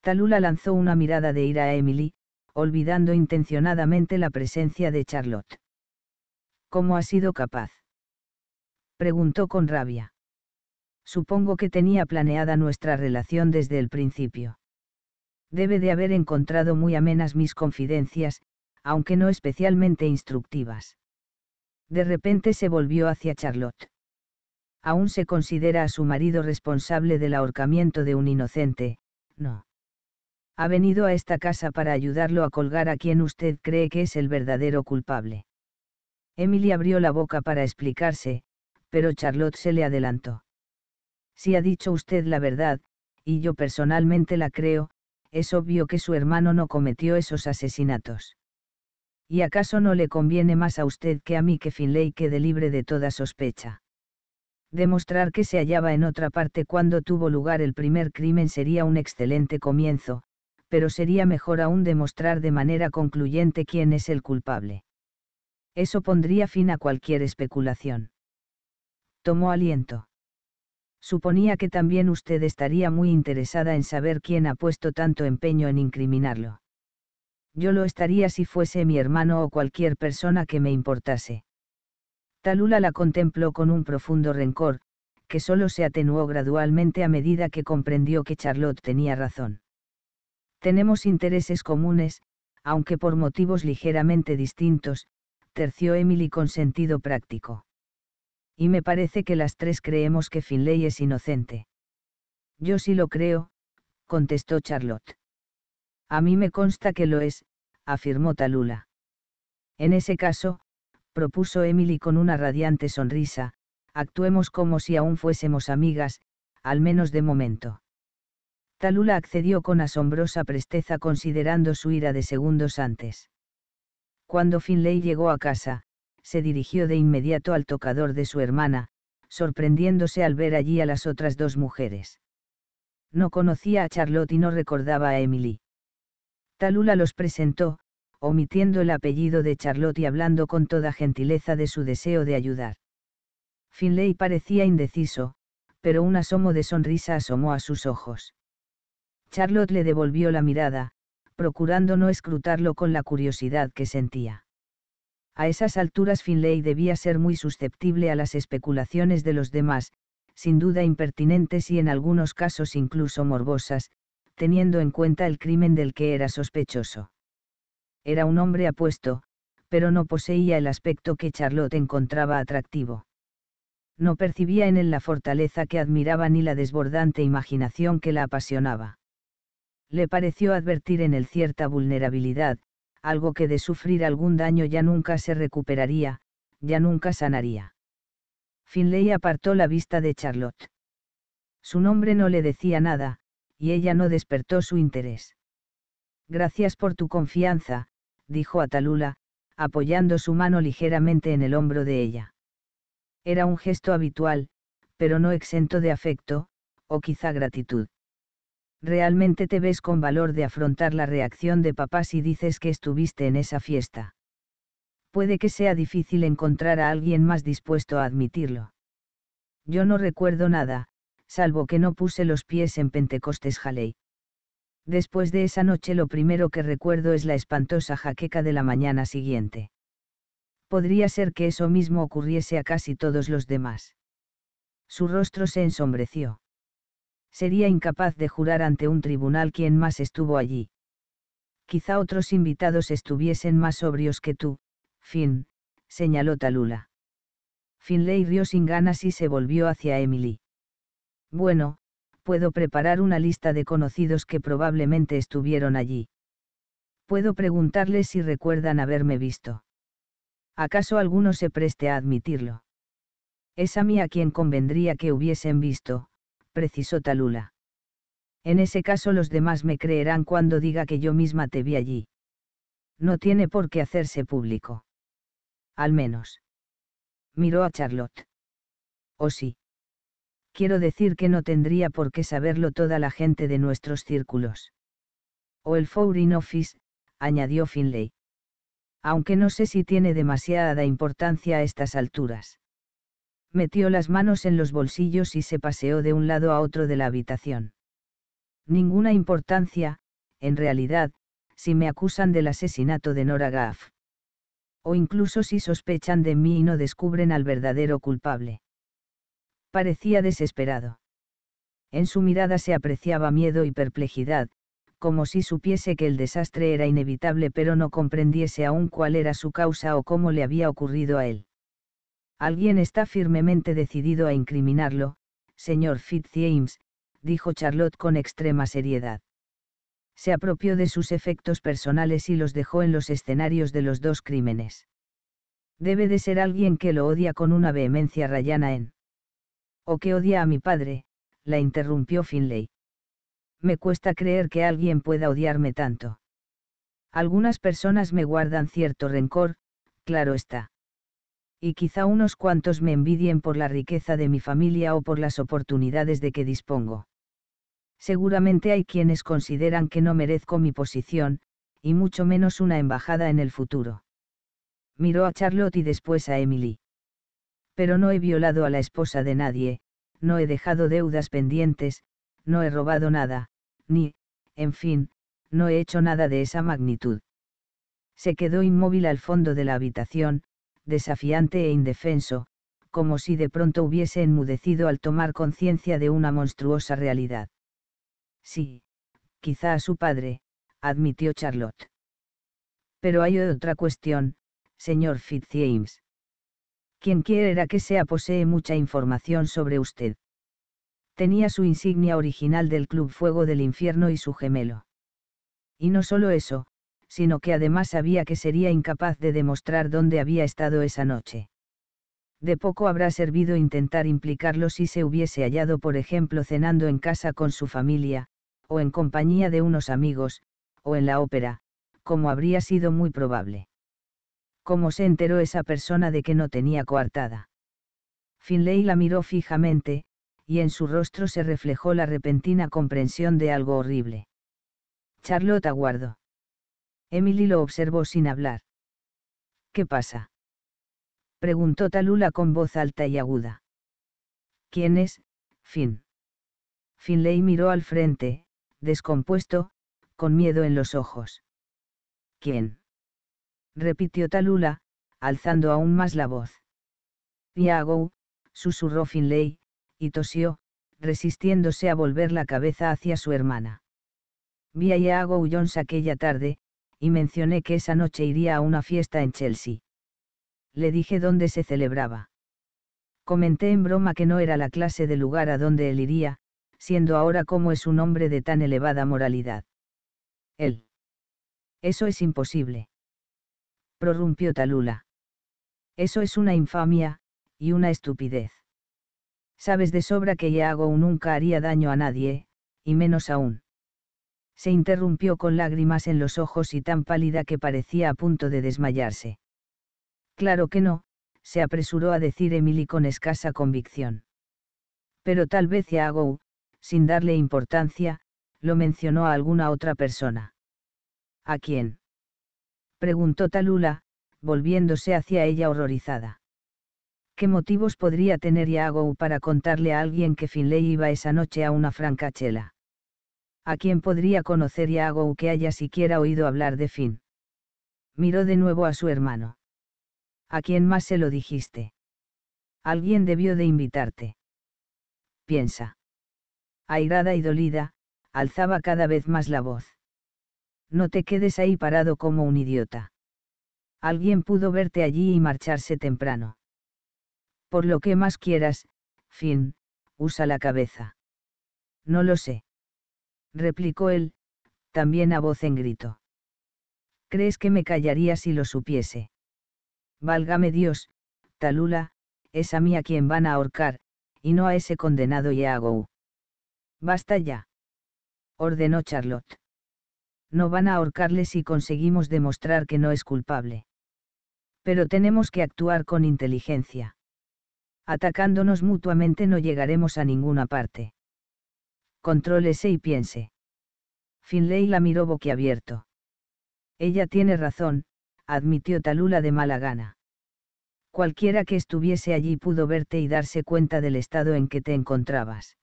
Speaker 1: Talula lanzó una mirada de ira a Emily, olvidando intencionadamente la presencia de Charlotte. ¿Cómo ha sido capaz? preguntó con rabia. Supongo que tenía planeada nuestra relación desde el principio. Debe de haber encontrado muy amenas mis confidencias, aunque no especialmente instructivas. De repente se volvió hacia Charlotte. Aún se considera a su marido responsable del ahorcamiento de un inocente, no ha venido a esta casa para ayudarlo a colgar a quien usted cree que es el verdadero culpable. Emily abrió la boca para explicarse, pero Charlotte se le adelantó. Si ha dicho usted la verdad, y yo personalmente la creo, es obvio que su hermano no cometió esos asesinatos. ¿Y acaso no le conviene más a usted que a mí que Finlay quede libre de toda sospecha? Demostrar que se hallaba en otra parte cuando tuvo lugar el primer crimen sería un excelente comienzo, pero sería mejor aún demostrar de manera concluyente quién es el culpable. Eso pondría fin a cualquier especulación. Tomó aliento. Suponía que también usted estaría muy interesada en saber quién ha puesto tanto empeño en incriminarlo. Yo lo estaría si fuese mi hermano o cualquier persona que me importase. Talula la contempló con un profundo rencor, que solo se atenuó gradualmente a medida que comprendió que Charlotte tenía razón. Tenemos intereses comunes, aunque por motivos ligeramente distintos, terció Emily con sentido práctico. Y me parece que las tres creemos que Finlay es inocente. Yo sí lo creo, contestó Charlotte. A mí me consta que lo es, afirmó Talula. En ese caso, propuso Emily con una radiante sonrisa, actuemos como si aún fuésemos amigas, al menos de momento. Talula accedió con asombrosa presteza considerando su ira de segundos antes. Cuando Finlay llegó a casa, se dirigió de inmediato al tocador de su hermana, sorprendiéndose al ver allí a las otras dos mujeres. No conocía a Charlotte y no recordaba a Emily. Talula los presentó, omitiendo el apellido de Charlotte y hablando con toda gentileza de su deseo de ayudar. Finlay parecía indeciso, pero un asomo de sonrisa asomó a sus ojos. Charlotte le devolvió la mirada, procurando no escrutarlo con la curiosidad que sentía. A esas alturas Finlay debía ser muy susceptible a las especulaciones de los demás, sin duda impertinentes y en algunos casos incluso morbosas, teniendo en cuenta el crimen del que era sospechoso. Era un hombre apuesto, pero no poseía el aspecto que Charlotte encontraba atractivo. No percibía en él la fortaleza que admiraba ni la desbordante imaginación que la apasionaba. Le pareció advertir en él cierta vulnerabilidad, algo que de sufrir algún daño ya nunca se recuperaría, ya nunca sanaría. Finlay apartó la vista de Charlotte. Su nombre no le decía nada, y ella no despertó su interés. Gracias por tu confianza, dijo a Talula, apoyando su mano ligeramente en el hombro de ella. Era un gesto habitual, pero no exento de afecto, o quizá gratitud. Realmente te ves con valor de afrontar la reacción de papá si dices que estuviste en esa fiesta. Puede que sea difícil encontrar a alguien más dispuesto a admitirlo. Yo no recuerdo nada, salvo que no puse los pies en Pentecostes Halley. Después de esa noche lo primero que recuerdo es la espantosa jaqueca de la mañana siguiente. Podría ser que eso mismo ocurriese a casi todos los demás. Su rostro se ensombreció. Sería incapaz de jurar ante un tribunal quién más estuvo allí. Quizá otros invitados estuviesen más sobrios que tú, Fin, señaló Talula. Finlay rió sin ganas y se volvió hacia Emily. Bueno, puedo preparar una lista de conocidos que probablemente estuvieron allí. Puedo preguntarles si recuerdan haberme visto. ¿Acaso alguno se preste a admitirlo? Es a mí a quien convendría que hubiesen visto, precisó Talula. En ese caso los demás me creerán cuando diga que yo misma te vi allí. No tiene por qué hacerse público. Al menos. Miró a Charlotte. ¿O oh, sí? quiero decir que no tendría por qué saberlo toda la gente de nuestros círculos. O el Foreign Office, añadió Finlay. Aunque no sé si tiene demasiada importancia a estas alturas. Metió las manos en los bolsillos y se paseó de un lado a otro de la habitación. Ninguna importancia, en realidad, si me acusan del asesinato de Nora Gaff. O incluso si sospechan de mí y no descubren al verdadero culpable. Parecía desesperado. En su mirada se apreciaba miedo y perplejidad, como si supiese que el desastre era inevitable pero no comprendiese aún cuál era su causa o cómo le había ocurrido a él. Alguien está firmemente decidido a incriminarlo, señor Fitzjames, dijo Charlotte con extrema seriedad. Se apropió de sus efectos personales y los dejó en los escenarios de los dos crímenes. Debe de ser alguien que lo odia con una vehemencia rayana en. O que odia a mi padre, la interrumpió Finlay. Me cuesta creer que alguien pueda odiarme tanto. Algunas personas me guardan cierto rencor, claro está. Y quizá unos cuantos me envidien por la riqueza de mi familia o por las oportunidades de que dispongo. Seguramente hay quienes consideran que no merezco mi posición, y mucho menos una embajada en el futuro. Miró a Charlotte y después a Emily pero no he violado a la esposa de nadie, no he dejado deudas pendientes, no he robado nada, ni, en fin, no he hecho nada de esa magnitud. Se quedó inmóvil al fondo de la habitación, desafiante e indefenso, como si de pronto hubiese enmudecido al tomar conciencia de una monstruosa realidad. Sí, quizá a su padre, admitió Charlotte. Pero hay otra cuestión, señor Fitzjames quien quiera que sea posee mucha información sobre usted. Tenía su insignia original del Club Fuego del Infierno y su gemelo. Y no solo eso, sino que además sabía que sería incapaz de demostrar dónde había estado esa noche. De poco habrá servido intentar implicarlo si se hubiese hallado, por ejemplo, cenando en casa con su familia, o en compañía de unos amigos, o en la ópera, como habría sido muy probable. ¿Cómo se enteró esa persona de que no tenía coartada? Finlay la miró fijamente, y en su rostro se reflejó la repentina comprensión de algo horrible. Charlotte aguardó. Emily lo observó sin hablar. ¿Qué pasa? Preguntó Talula con voz alta y aguda. ¿Quién es, Fin? Finlay miró al frente, descompuesto, con miedo en los ojos. ¿Quién? repitió Talula, alzando aún más la voz. Iago, susurró Finlay, y tosió, resistiéndose a volver la cabeza hacia su hermana. Vi a Iago Jones aquella tarde, y mencioné que esa noche iría a una fiesta en Chelsea. Le dije dónde se celebraba. Comenté en broma que no era la clase de lugar a donde él iría, siendo ahora como es un hombre de tan elevada moralidad. Él. Eso es imposible. Prorrumpió Talula. Eso es una infamia, y una estupidez. Sabes de sobra que Iago nunca haría daño a nadie, y menos aún. Se interrumpió con lágrimas en los ojos y tan pálida que parecía a punto de desmayarse. Claro que no, se apresuró a decir Emily con escasa convicción. Pero tal vez Iago, sin darle importancia, lo mencionó a alguna otra persona. ¿A quién? preguntó Talula, volviéndose hacia ella horrorizada. ¿Qué motivos podría tener Iago para contarle a alguien que Finlay iba esa noche a una francachela? ¿A quién podría conocer Iago que haya siquiera oído hablar de Fin? Miró de nuevo a su hermano. ¿A quién más se lo dijiste? Alguien debió de invitarte. Piensa. Airada y dolida, alzaba cada vez más la voz. No te quedes ahí parado como un idiota. Alguien pudo verte allí y marcharse temprano. Por lo que más quieras, fin, usa la cabeza. No lo sé. Replicó él, también a voz en grito. ¿Crees que me callaría si lo supiese? Válgame Dios, Talula, es a mí a quien van a ahorcar, y no a ese condenado Yago. Basta ya. Ordenó Charlotte. No van a ahorcarle si conseguimos demostrar que no es culpable. Pero tenemos que actuar con inteligencia. Atacándonos mutuamente no llegaremos a ninguna parte. Contrólese y piense. Finlay la miró boquiabierto. Ella tiene razón, admitió Talula de mala gana. Cualquiera que estuviese allí pudo verte y darse cuenta del estado en que te encontrabas.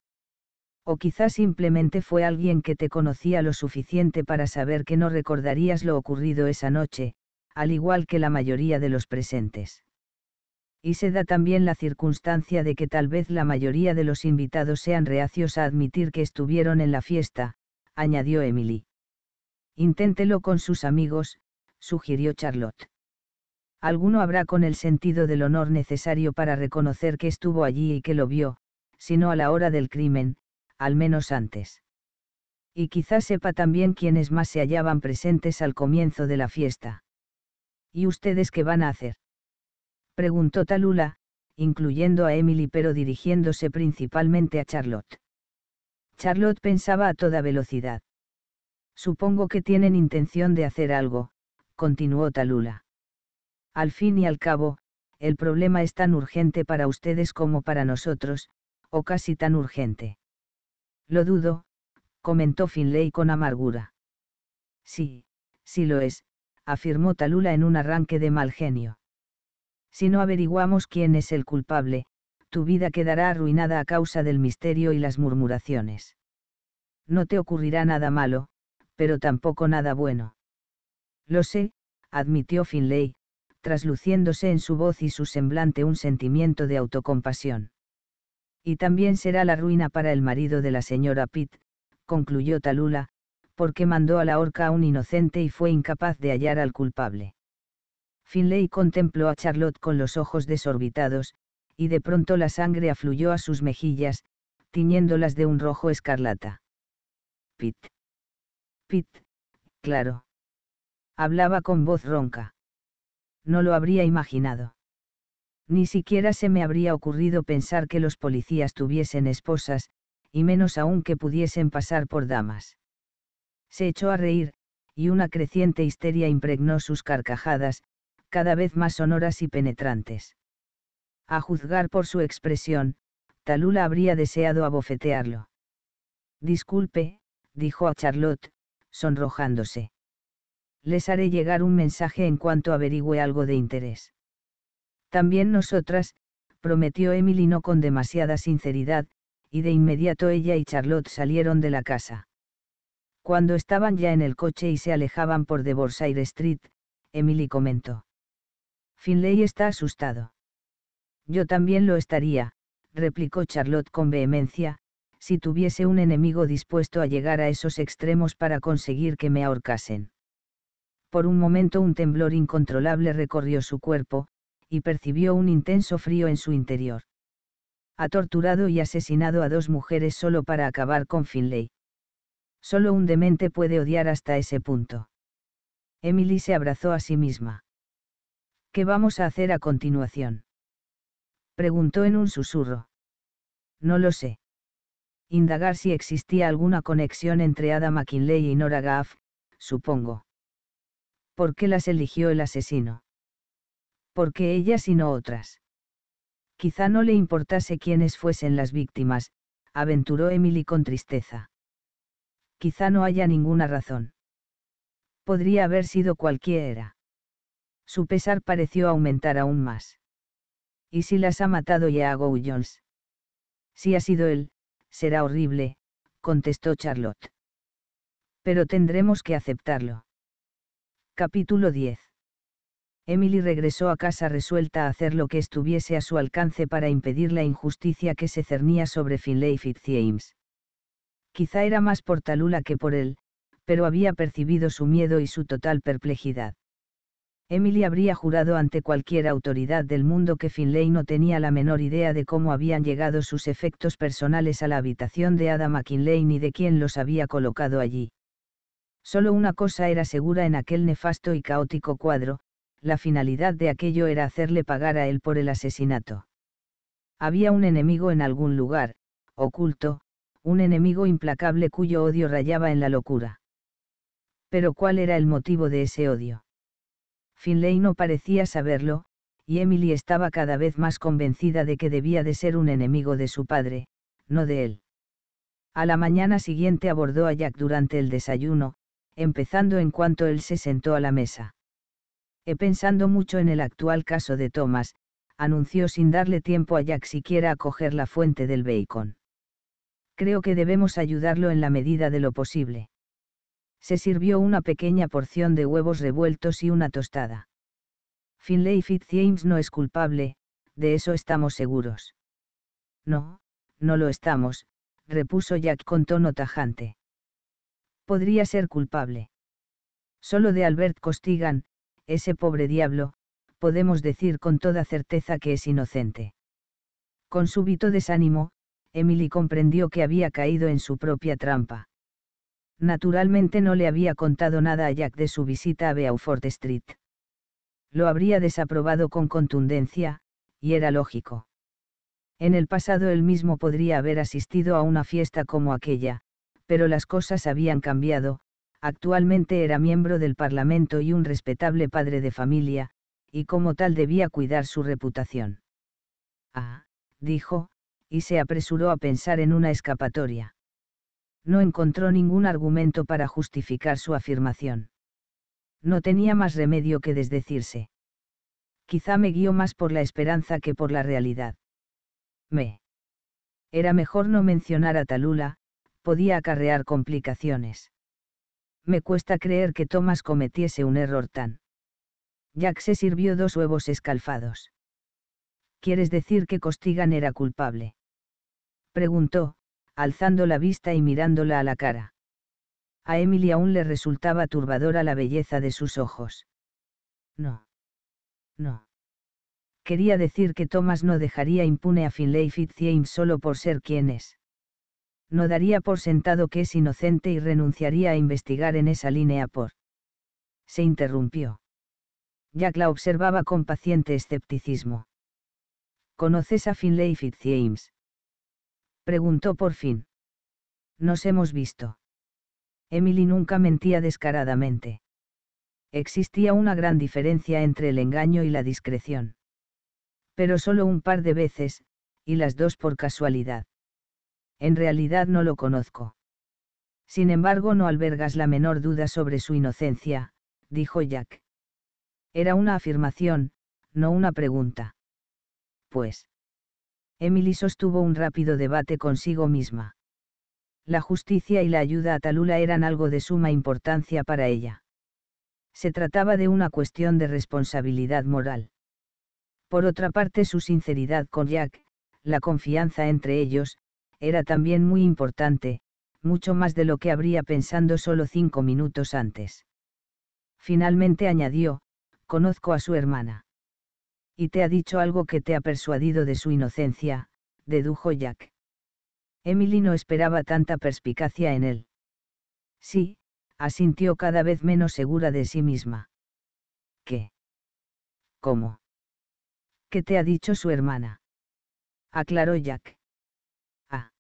Speaker 1: O quizás simplemente fue alguien que te conocía lo suficiente para saber que no recordarías lo ocurrido esa noche, al igual que la mayoría de los presentes. Y se da también la circunstancia de que tal vez la mayoría de los invitados sean reacios a admitir que estuvieron en la fiesta, añadió Emily. Inténtelo con sus amigos, sugirió Charlotte. Alguno habrá con el sentido del honor necesario para reconocer que estuvo allí y que lo vio, si no a la hora del crimen, al menos antes. Y quizás sepa también quiénes más se hallaban presentes al comienzo de la fiesta. ¿Y ustedes qué van a hacer? Preguntó Talula, incluyendo a Emily pero dirigiéndose principalmente a Charlotte. Charlotte pensaba a toda velocidad. Supongo que tienen intención de hacer algo, continuó Talula. Al fin y al cabo, el problema es tan urgente para ustedes como para nosotros, o casi tan urgente. Lo dudo, comentó Finlay con amargura. Sí, sí lo es, afirmó Talula en un arranque de mal genio. Si no averiguamos quién es el culpable, tu vida quedará arruinada a causa del misterio y las murmuraciones. No te ocurrirá nada malo, pero tampoco nada bueno. Lo sé, admitió Finlay, trasluciéndose en su voz y su semblante un sentimiento de autocompasión. Y también será la ruina para el marido de la señora Pitt, concluyó Talula, porque mandó a la horca a un inocente y fue incapaz de hallar al culpable. Finlay contempló a Charlotte con los ojos desorbitados, y de pronto la sangre afluyó a sus mejillas, tiñéndolas de un rojo escarlata. Pitt. Pitt, claro. Hablaba con voz ronca. No lo habría imaginado. Ni siquiera se me habría ocurrido pensar que los policías tuviesen esposas, y menos aún que pudiesen pasar por damas. Se echó a reír, y una creciente histeria impregnó sus carcajadas, cada vez más sonoras y penetrantes. A juzgar por su expresión, Talula habría deseado abofetearlo. Disculpe, dijo a Charlotte, sonrojándose. Les haré llegar un mensaje en cuanto averigüe algo de interés. También nosotras, prometió Emily no con demasiada sinceridad, y de inmediato ella y Charlotte salieron de la casa. Cuando estaban ya en el coche y se alejaban por Devorshire Street, Emily comentó. Finlay está asustado. Yo también lo estaría, replicó Charlotte con vehemencia, si tuviese un enemigo dispuesto a llegar a esos extremos para conseguir que me ahorcasen. Por un momento un temblor incontrolable recorrió su cuerpo, y percibió un intenso frío en su interior. Ha torturado y asesinado a dos mujeres solo para acabar con Finlay. Solo un demente puede odiar hasta ese punto. Emily se abrazó a sí misma. ¿Qué vamos a hacer a continuación? Preguntó en un susurro. No lo sé. Indagar si existía alguna conexión entre Ada McKinley y Nora Gaff, supongo. ¿Por qué las eligió el asesino? ¿Por qué ellas y no otras? Quizá no le importase quiénes fuesen las víctimas, aventuró Emily con tristeza. Quizá no haya ninguna razón. Podría haber sido cualquiera. Su pesar pareció aumentar aún más. ¿Y si las ha matado Yago Jones? Si ha sido él, será horrible, contestó Charlotte. Pero tendremos que aceptarlo. Capítulo 10. Emily regresó a casa resuelta a hacer lo que estuviese a su alcance para impedir la injusticia que se cernía sobre Finlay Fitzjames. Quizá era más por Talula que por él, pero había percibido su miedo y su total perplejidad. Emily habría jurado ante cualquier autoridad del mundo que Finlay no tenía la menor idea de cómo habían llegado sus efectos personales a la habitación de Ada McKinley ni de quién los había colocado allí. Solo una cosa era segura en aquel nefasto y caótico cuadro, la finalidad de aquello era hacerle pagar a él por el asesinato. Había un enemigo en algún lugar, oculto, un enemigo implacable cuyo odio rayaba en la locura. Pero ¿cuál era el motivo de ese odio? Finlay no parecía saberlo, y Emily estaba cada vez más convencida de que debía de ser un enemigo de su padre, no de él. A la mañana siguiente abordó a Jack durante el desayuno, empezando en cuanto él se sentó a la mesa. He pensando mucho en el actual caso de Thomas, anunció sin darle tiempo a Jack siquiera a coger la fuente del bacon. Creo que debemos ayudarlo en la medida de lo posible se sirvió una pequeña porción de huevos revueltos y una tostada. Finlay Fitzjames no es culpable, de eso estamos seguros. No, no lo estamos, repuso Jack con tono tajante. Podría ser culpable. Solo de Albert Costigan, ese pobre diablo, podemos decir con toda certeza que es inocente. Con súbito desánimo, Emily comprendió que había caído en su propia trampa. Naturalmente no le había contado nada a Jack de su visita a Beaufort Street. Lo habría desaprobado con contundencia, y era lógico. En el pasado él mismo podría haber asistido a una fiesta como aquella, pero las cosas habían cambiado, actualmente era miembro del Parlamento y un respetable padre de familia, y como tal debía cuidar su reputación. Ah, dijo, y se apresuró a pensar en una escapatoria no encontró ningún argumento para justificar su afirmación. No tenía más remedio que desdecirse. Quizá me guió más por la esperanza que por la realidad. Me. Era mejor no mencionar a Talula, podía acarrear complicaciones. Me cuesta creer que Thomas cometiese un error tan. Jack se sirvió dos huevos escalfados. ¿Quieres decir que Costigan era culpable? Preguntó, alzando la vista y mirándola a la cara. A Emily aún le resultaba turbadora la belleza de sus ojos. No. No. Quería decir que Thomas no dejaría impune a Finlay Fitzjames solo por ser quien es. No daría por sentado que es inocente y renunciaría a investigar en esa línea por. Se interrumpió. Jack la observaba con paciente escepticismo. ¿Conoces a Finlay Fitzjames? Preguntó por fin. Nos hemos visto. Emily nunca mentía descaradamente. Existía una gran diferencia entre el engaño y la discreción. Pero solo un par de veces, y las dos por casualidad. En realidad no lo conozco. Sin embargo, no albergas la menor duda sobre su inocencia, dijo Jack. Era una afirmación, no una pregunta. pues. Emily sostuvo un rápido debate consigo misma. La justicia y la ayuda a Talula eran algo de suma importancia para ella. Se trataba de una cuestión de responsabilidad moral. Por otra parte, su sinceridad con Jack, la confianza entre ellos, era también muy importante, mucho más de lo que habría pensando solo cinco minutos antes. Finalmente añadió, conozco a su hermana. Y te ha dicho algo que te ha persuadido de su inocencia, dedujo Jack. Emily no esperaba tanta perspicacia en él. Sí, asintió cada vez menos segura de sí misma. ¿Qué? ¿Cómo? ¿Qué te ha dicho su hermana? aclaró Jack. Ah.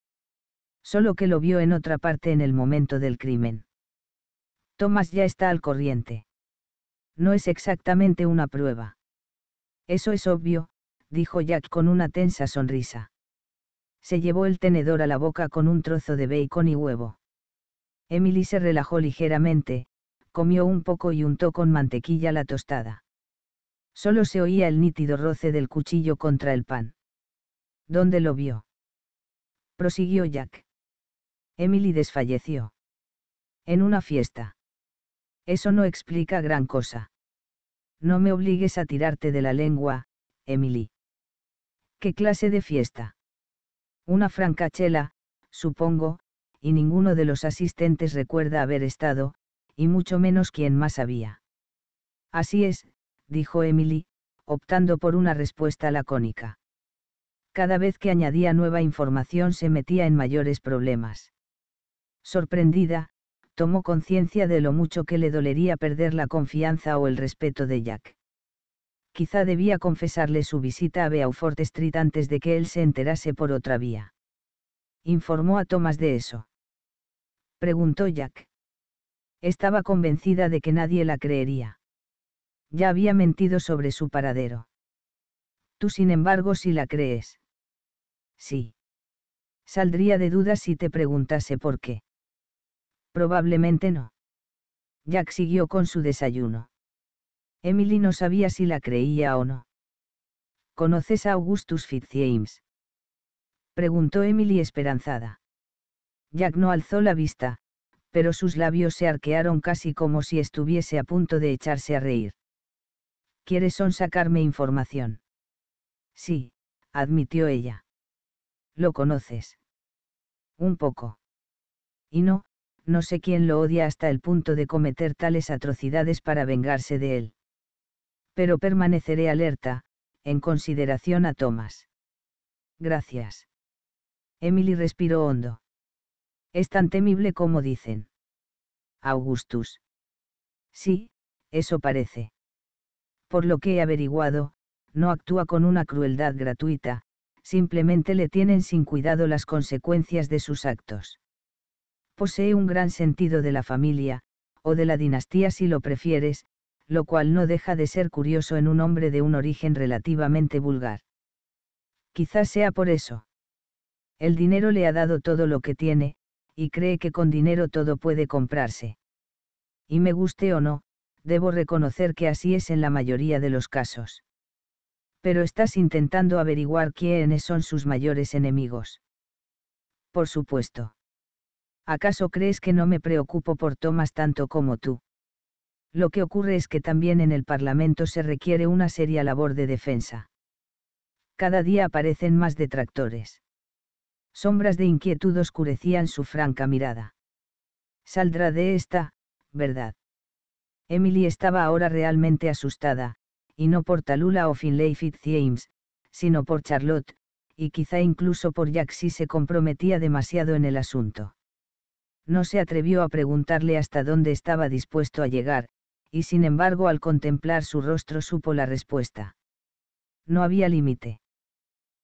Speaker 1: Solo que lo vio en otra parte en el momento del crimen. Thomas ya está al corriente. No es exactamente una prueba. Eso es obvio, dijo Jack con una tensa sonrisa. Se llevó el tenedor a la boca con un trozo de bacon y huevo. Emily se relajó ligeramente, comió un poco y untó con mantequilla la tostada. Solo se oía el nítido roce del cuchillo contra el pan. ¿Dónde lo vio? prosiguió Jack. Emily desfalleció. En una fiesta. Eso no explica gran cosa. No me obligues a tirarte de la lengua, Emily. ¿Qué clase de fiesta? Una francachela, supongo, y ninguno de los asistentes recuerda haber estado, y mucho menos quien más había. Así es, dijo Emily, optando por una respuesta lacónica. Cada vez que añadía nueva información se metía en mayores problemas. Sorprendida, tomó conciencia de lo mucho que le dolería perder la confianza o el respeto de Jack. Quizá debía confesarle su visita a Beaufort Street antes de que él se enterase por otra vía. Informó a Thomas de eso. Preguntó Jack. Estaba convencida de que nadie la creería. Ya había mentido sobre su paradero. Tú sin embargo sí la crees. Sí. Saldría de dudas si te preguntase por qué. Probablemente no. Jack siguió con su desayuno. Emily no sabía si la creía o no. ¿Conoces a Augustus Fitzjames? Preguntó Emily esperanzada. Jack no alzó la vista, pero sus labios se arquearon casi como si estuviese a punto de echarse a reír. ¿Quieres sacarme información? Sí, admitió ella. ¿Lo conoces? Un poco. Y no, no sé quién lo odia hasta el punto de cometer tales atrocidades para vengarse de él. Pero permaneceré alerta, en consideración a Thomas. Gracias. Emily respiró hondo. Es tan temible como dicen. Augustus. Sí, eso parece. Por lo que he averiguado, no actúa con una crueldad gratuita, simplemente le tienen sin cuidado las consecuencias de sus actos. Posee un gran sentido de la familia, o de la dinastía si lo prefieres, lo cual no deja de ser curioso en un hombre de un origen relativamente vulgar. Quizás sea por eso. El dinero le ha dado todo lo que tiene, y cree que con dinero todo puede comprarse. Y me guste o no, debo reconocer que así es en la mayoría de los casos. Pero estás intentando averiguar quiénes son sus mayores enemigos. Por supuesto. ¿Acaso crees que no me preocupo por Thomas tanto como tú? Lo que ocurre es que también en el Parlamento se requiere una seria labor de defensa. Cada día aparecen más detractores sombras de inquietud oscurecían su franca mirada. Saldrá de esta, ¿verdad? Emily estaba ahora realmente asustada, y no por Talula o Finlay Fitzjames, sino por Charlotte, y quizá incluso por Jack si se comprometía demasiado en el asunto. No se atrevió a preguntarle hasta dónde estaba dispuesto a llegar, y sin embargo al contemplar su rostro supo la respuesta. No había límite.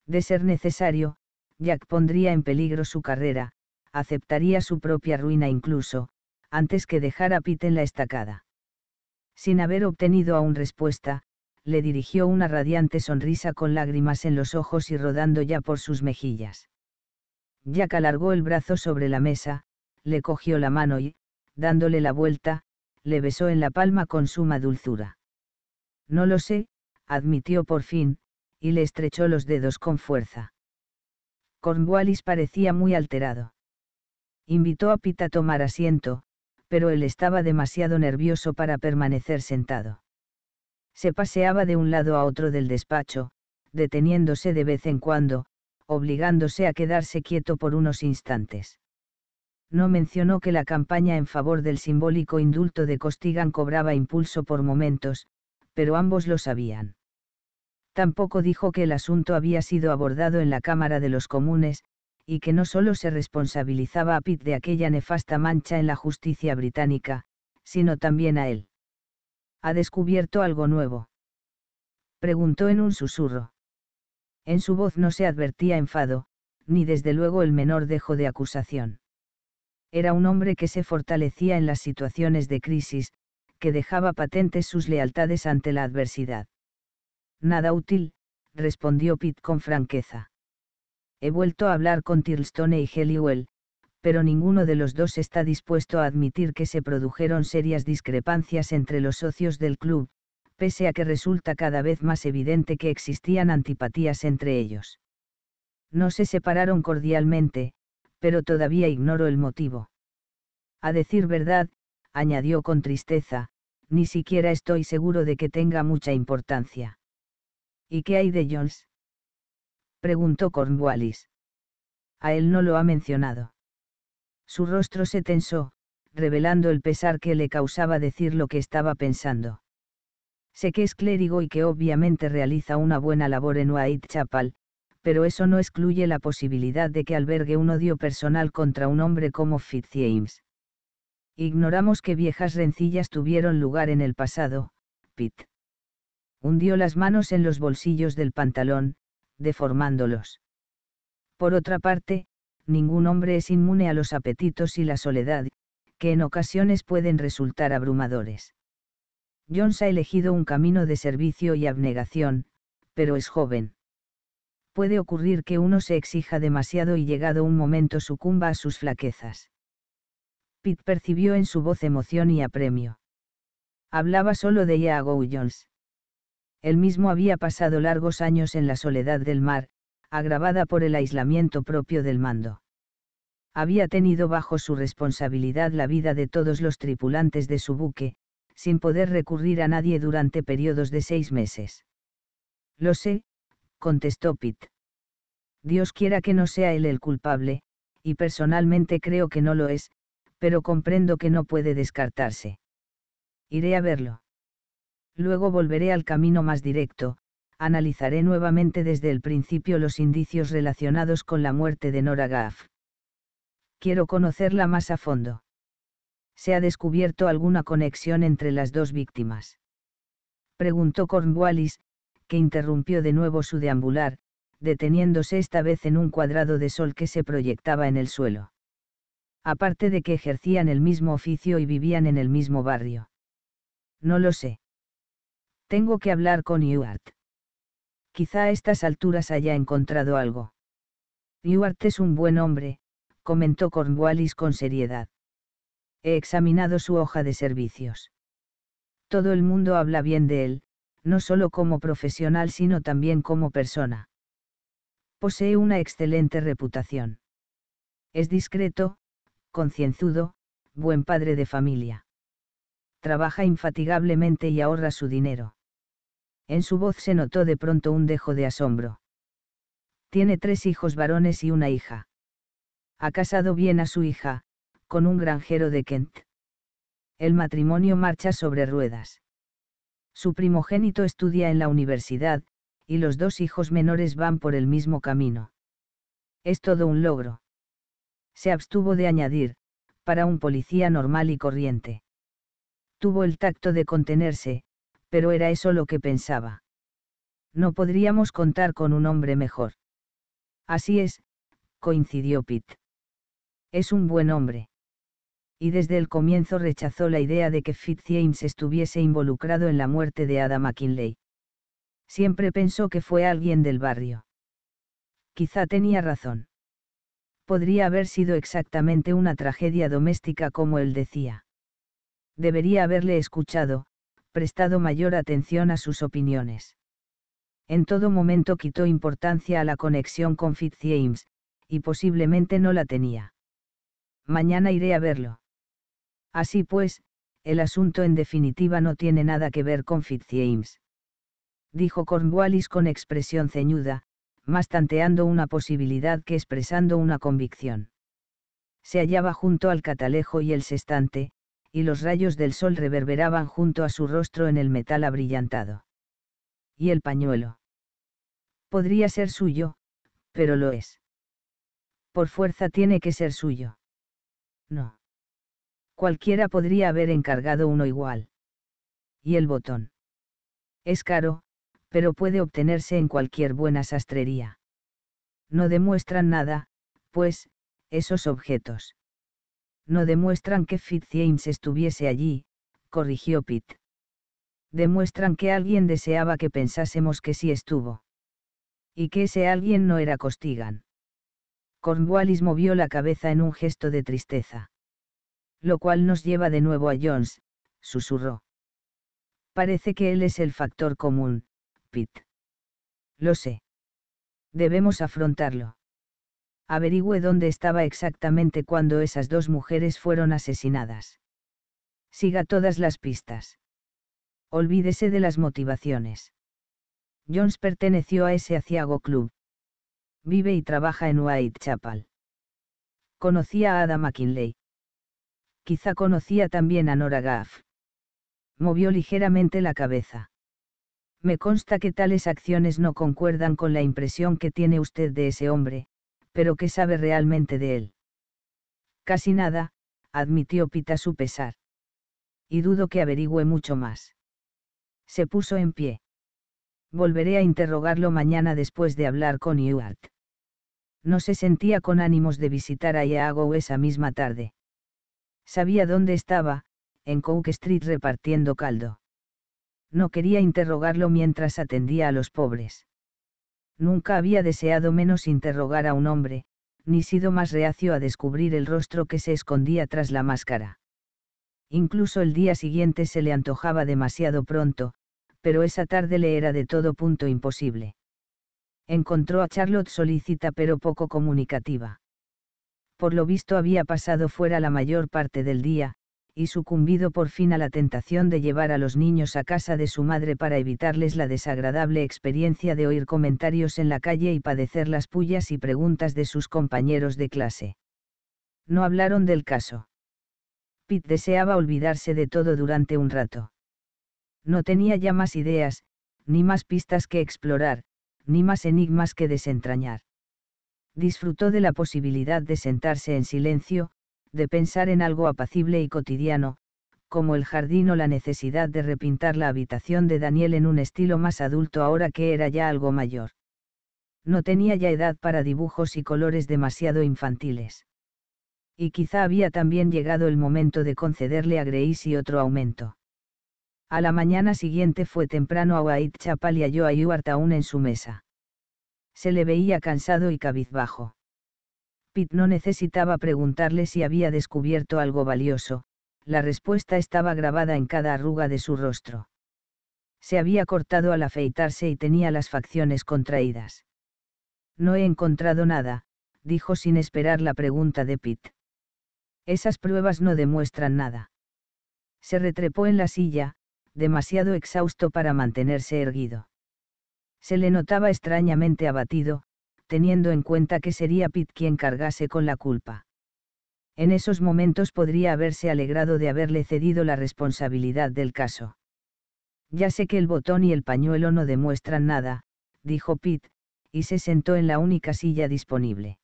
Speaker 1: De ser necesario, Jack pondría en peligro su carrera, aceptaría su propia ruina incluso, antes que dejar a Pete en la estacada. Sin haber obtenido aún respuesta, le dirigió una radiante sonrisa con lágrimas en los ojos y rodando ya por sus mejillas. Jack alargó el brazo sobre la mesa, le cogió la mano y, dándole la vuelta, le besó en la palma con suma dulzura. No lo sé, admitió por fin, y le estrechó los dedos con fuerza. Cornwallis parecía muy alterado. Invitó a Pitt a tomar asiento, pero él estaba demasiado nervioso para permanecer sentado. Se paseaba de un lado a otro del despacho, deteniéndose de vez en cuando, obligándose a quedarse quieto por unos instantes. No mencionó que la campaña en favor del simbólico indulto de Costigan cobraba impulso por momentos, pero ambos lo sabían. Tampoco dijo que el asunto había sido abordado en la Cámara de los Comunes, y que no solo se responsabilizaba a Pitt de aquella nefasta mancha en la justicia británica, sino también a él. ¿Ha descubierto algo nuevo? Preguntó en un susurro. En su voz no se advertía enfado, ni desde luego el menor dejo de acusación. Era un hombre que se fortalecía en las situaciones de crisis, que dejaba patentes sus lealtades ante la adversidad. Nada útil, respondió Pitt con franqueza. He vuelto a hablar con Tirlstone y Heliwell, pero ninguno de los dos está dispuesto a admitir que se produjeron serias discrepancias entre los socios del club, pese a que resulta cada vez más evidente que existían antipatías entre ellos. No se separaron cordialmente, pero todavía ignoro el motivo. A decir verdad, añadió con tristeza, ni siquiera estoy seguro de que tenga mucha importancia. ¿Y qué hay de Jones? preguntó Cornwallis. A él no lo ha mencionado. Su rostro se tensó, revelando el pesar que le causaba decir lo que estaba pensando. Sé que es clérigo y que obviamente realiza una buena labor en Whitechapel, pero eso no excluye la posibilidad de que albergue un odio personal contra un hombre como Fitzjames. Ignoramos que viejas rencillas tuvieron lugar en el pasado, Pitt. Hundió las manos en los bolsillos del pantalón, deformándolos. Por otra parte, ningún hombre es inmune a los apetitos y la soledad, que en ocasiones pueden resultar abrumadores. Jones ha elegido un camino de servicio y abnegación, pero es joven. Puede ocurrir que uno se exija demasiado y llegado un momento sucumba a sus flaquezas. Pitt percibió en su voz emoción y apremio. Hablaba solo de Iago Jones. Él mismo había pasado largos años en la soledad del mar, agravada por el aislamiento propio del mando. Había tenido bajo su responsabilidad la vida de todos los tripulantes de su buque, sin poder recurrir a nadie durante periodos de seis meses. Lo sé, contestó Pitt. Dios quiera que no sea él el culpable, y personalmente creo que no lo es, pero comprendo que no puede descartarse. Iré a verlo. Luego volveré al camino más directo, analizaré nuevamente desde el principio los indicios relacionados con la muerte de Nora Gaff. Quiero conocerla más a fondo. ¿Se ha descubierto alguna conexión entre las dos víctimas? Preguntó Cornwallis, que interrumpió de nuevo su deambular, deteniéndose esta vez en un cuadrado de sol que se proyectaba en el suelo. Aparte de que ejercían el mismo oficio y vivían en el mismo barrio. No lo sé. Tengo que hablar con Ewart. Quizá a estas alturas haya encontrado algo. Ewart es un buen hombre, comentó Cornwallis con seriedad. He examinado su hoja de servicios. Todo el mundo habla bien de él, no solo como profesional sino también como persona. Posee una excelente reputación. Es discreto, concienzudo, buen padre de familia. Trabaja infatigablemente y ahorra su dinero. En su voz se notó de pronto un dejo de asombro. Tiene tres hijos varones y una hija. Ha casado bien a su hija, con un granjero de Kent. El matrimonio marcha sobre ruedas. Su primogénito estudia en la universidad, y los dos hijos menores van por el mismo camino. Es todo un logro. Se abstuvo de añadir, para un policía normal y corriente. Tuvo el tacto de contenerse, pero era eso lo que pensaba. No podríamos contar con un hombre mejor. Así es, coincidió Pitt. Es un buen hombre. Y desde el comienzo rechazó la idea de que Fitzjames estuviese involucrado en la muerte de Ada McKinley. Siempre pensó que fue alguien del barrio. Quizá tenía razón. Podría haber sido exactamente una tragedia doméstica como él decía. Debería haberle escuchado, prestado mayor atención a sus opiniones. En todo momento quitó importancia a la conexión con Fitzjames, y posiblemente no la tenía. Mañana iré a verlo. Así pues, el asunto en definitiva no tiene nada que ver con Fitzjames. Dijo Cornwallis con expresión ceñuda, más tanteando una posibilidad que expresando una convicción. Se hallaba junto al catalejo y el sextante, y los rayos del sol reverberaban junto a su rostro en el metal abrillantado. ¿Y el pañuelo? Podría ser suyo, pero lo es. Por fuerza tiene que ser suyo. No. Cualquiera podría haber encargado uno igual. ¿Y el botón? Es caro, pero puede obtenerse en cualquier buena sastrería. No demuestran nada, pues, esos objetos. No demuestran que Fitzjames estuviese allí, corrigió Pitt. Demuestran que alguien deseaba que pensásemos que sí estuvo. Y que ese alguien no era Costigan. Cornwallis movió la cabeza en un gesto de tristeza. Lo cual nos lleva de nuevo a Jones, susurró. Parece que él es el factor común, Pitt. Lo sé. Debemos afrontarlo. Averigüe dónde estaba exactamente cuando esas dos mujeres fueron asesinadas. Siga todas las pistas. Olvídese de las motivaciones. Jones perteneció a ese aciago club. Vive y trabaja en Whitechapel. Conocía a Ada McKinley. Quizá conocía también a Nora Gaff. Movió ligeramente la cabeza. Me consta que tales acciones no concuerdan con la impresión que tiene usted de ese hombre, pero ¿qué sabe realmente de él? Casi nada, admitió Pita su pesar. Y dudo que averigüe mucho más. Se puso en pie. Volveré a interrogarlo mañana después de hablar con Ewart. No se sentía con ánimos de visitar a Iago esa misma tarde. Sabía dónde estaba, en Cook Street repartiendo caldo no quería interrogarlo mientras atendía a los pobres. Nunca había deseado menos interrogar a un hombre, ni sido más reacio a descubrir el rostro que se escondía tras la máscara. Incluso el día siguiente se le antojaba demasiado pronto, pero esa tarde le era de todo punto imposible. Encontró a Charlotte solícita pero poco comunicativa. Por lo visto había pasado fuera la mayor parte del día, y sucumbido por fin a la tentación de llevar a los niños a casa de su madre para evitarles la desagradable experiencia de oír comentarios en la calle y padecer las pullas y preguntas de sus compañeros de clase. No hablaron del caso. Pete deseaba olvidarse de todo durante un rato. No tenía ya más ideas, ni más pistas que explorar, ni más enigmas que desentrañar. Disfrutó de la posibilidad de sentarse en silencio, de pensar en algo apacible y cotidiano, como el jardín o la necesidad de repintar la habitación de Daniel en un estilo más adulto ahora que era ya algo mayor. No tenía ya edad para dibujos y colores demasiado infantiles. Y quizá había también llegado el momento de concederle a Grace otro aumento. A la mañana siguiente fue temprano a Whitechapel y halló a Ewart aún en su mesa. Se le veía cansado y cabizbajo. Pitt no necesitaba preguntarle si había descubierto algo valioso, la respuesta estaba grabada en cada arruga de su rostro. Se había cortado al afeitarse y tenía las facciones contraídas. No he encontrado nada, dijo sin esperar la pregunta de Pitt. Esas pruebas no demuestran nada. Se retrepó en la silla, demasiado exhausto para mantenerse erguido. Se le notaba extrañamente abatido, teniendo en cuenta que sería Pitt quien cargase con la culpa. En esos momentos podría haberse alegrado de haberle cedido la responsabilidad del caso. Ya sé que el botón y el pañuelo no demuestran nada, dijo Pitt, y se sentó en la única silla disponible.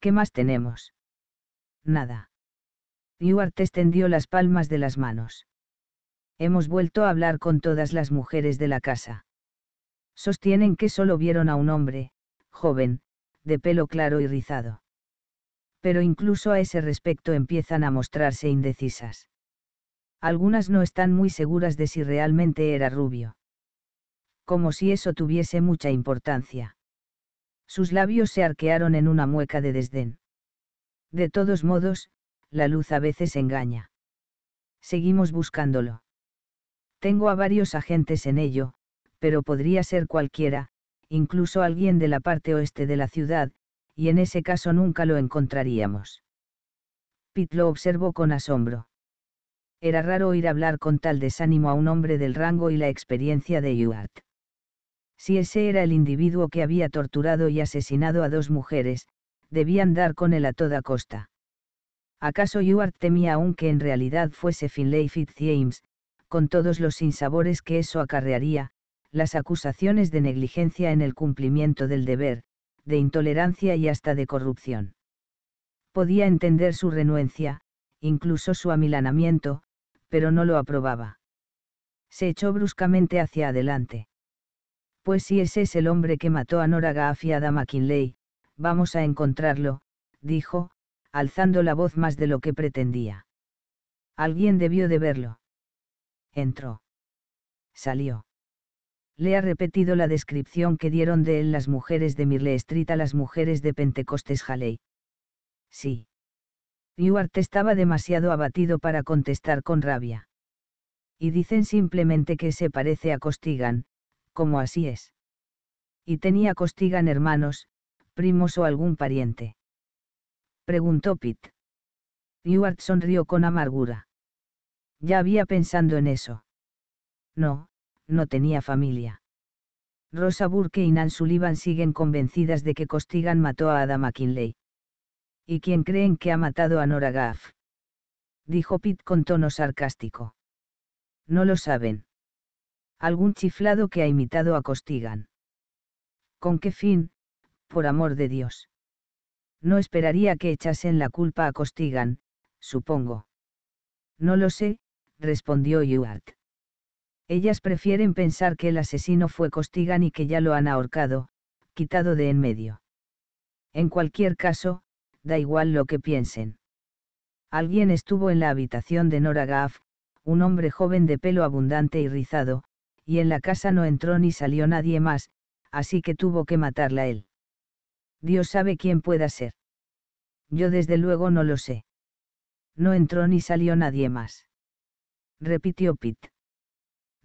Speaker 1: ¿Qué más tenemos? Nada. Ewart extendió las palmas de las manos. Hemos vuelto a hablar con todas las mujeres de la casa. Sostienen que solo vieron a un hombre, joven, de pelo claro y rizado. Pero incluso a ese respecto empiezan a mostrarse indecisas. Algunas no están muy seguras de si realmente era rubio. Como si eso tuviese mucha importancia. Sus labios se arquearon en una mueca de desdén. De todos modos, la luz a veces engaña. Seguimos buscándolo. Tengo a varios agentes en ello, pero podría ser cualquiera, incluso alguien de la parte oeste de la ciudad, y en ese caso nunca lo encontraríamos. Pitt lo observó con asombro. Era raro oír hablar con tal desánimo a un hombre del rango y la experiencia de Ewart. Si ese era el individuo que había torturado y asesinado a dos mujeres, debían dar con él a toda costa. ¿Acaso Ewart temía aún que en realidad fuese Finlay Fitzjames, con todos los sinsabores que eso acarrearía, las acusaciones de negligencia en el cumplimiento del deber, de intolerancia y hasta de corrupción? Podía entender su renuencia, incluso su amilanamiento, pero no lo aprobaba. Se echó bruscamente hacia adelante. Pues si ese es el hombre que mató a Nora Gaff y a McKinley, vamos a encontrarlo, dijo, alzando la voz más de lo que pretendía. Alguien debió de verlo. Entró. Salió. Le ha repetido la descripción que dieron de él las mujeres de Mirle Street a las mujeres de Pentecostes Halley. Sí. Ewart estaba demasiado abatido para contestar con rabia. Y dicen simplemente que se parece a Costigan, como así es. Y tenía Costigan hermanos, primos o algún pariente. Preguntó Pitt. Ewart sonrió con amargura. Ya había pensando en eso. No, no tenía familia. Rosa Burke y Nan Sullivan siguen convencidas de que Costigan mató a Ada McKinley. ¿Y quién creen que ha matado a Nora Gaff? Dijo Pitt con tono sarcástico. No lo saben algún chiflado que ha imitado a Costigan. ¿Con qué fin, por amor de Dios? No esperaría que echasen la culpa a Costigan, supongo. No lo sé, respondió Ewart. Ellas prefieren pensar que el asesino fue Costigan y que ya lo han ahorcado, quitado de en medio. En cualquier caso, da igual lo que piensen. Alguien estuvo en la habitación de Nora Gaff, un hombre joven de pelo abundante y rizado, y en la casa no entró ni salió nadie más, así que tuvo que matarla él. Dios sabe quién pueda ser. Yo desde luego no lo sé. No entró ni salió nadie más. Repitió Pitt.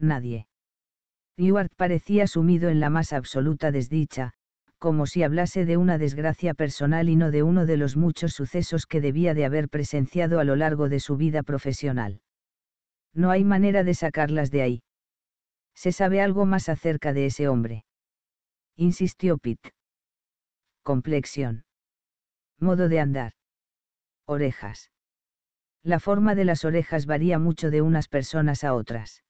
Speaker 1: Nadie. Ewart parecía sumido en la más absoluta desdicha, como si hablase de una desgracia personal y no de uno de los muchos sucesos que debía de haber presenciado a lo largo de su vida profesional. No hay manera de sacarlas de ahí. ¿Se sabe algo más acerca de ese hombre? Insistió Pitt. Complexión. Modo de andar. Orejas. La forma de las orejas varía mucho de unas personas a otras.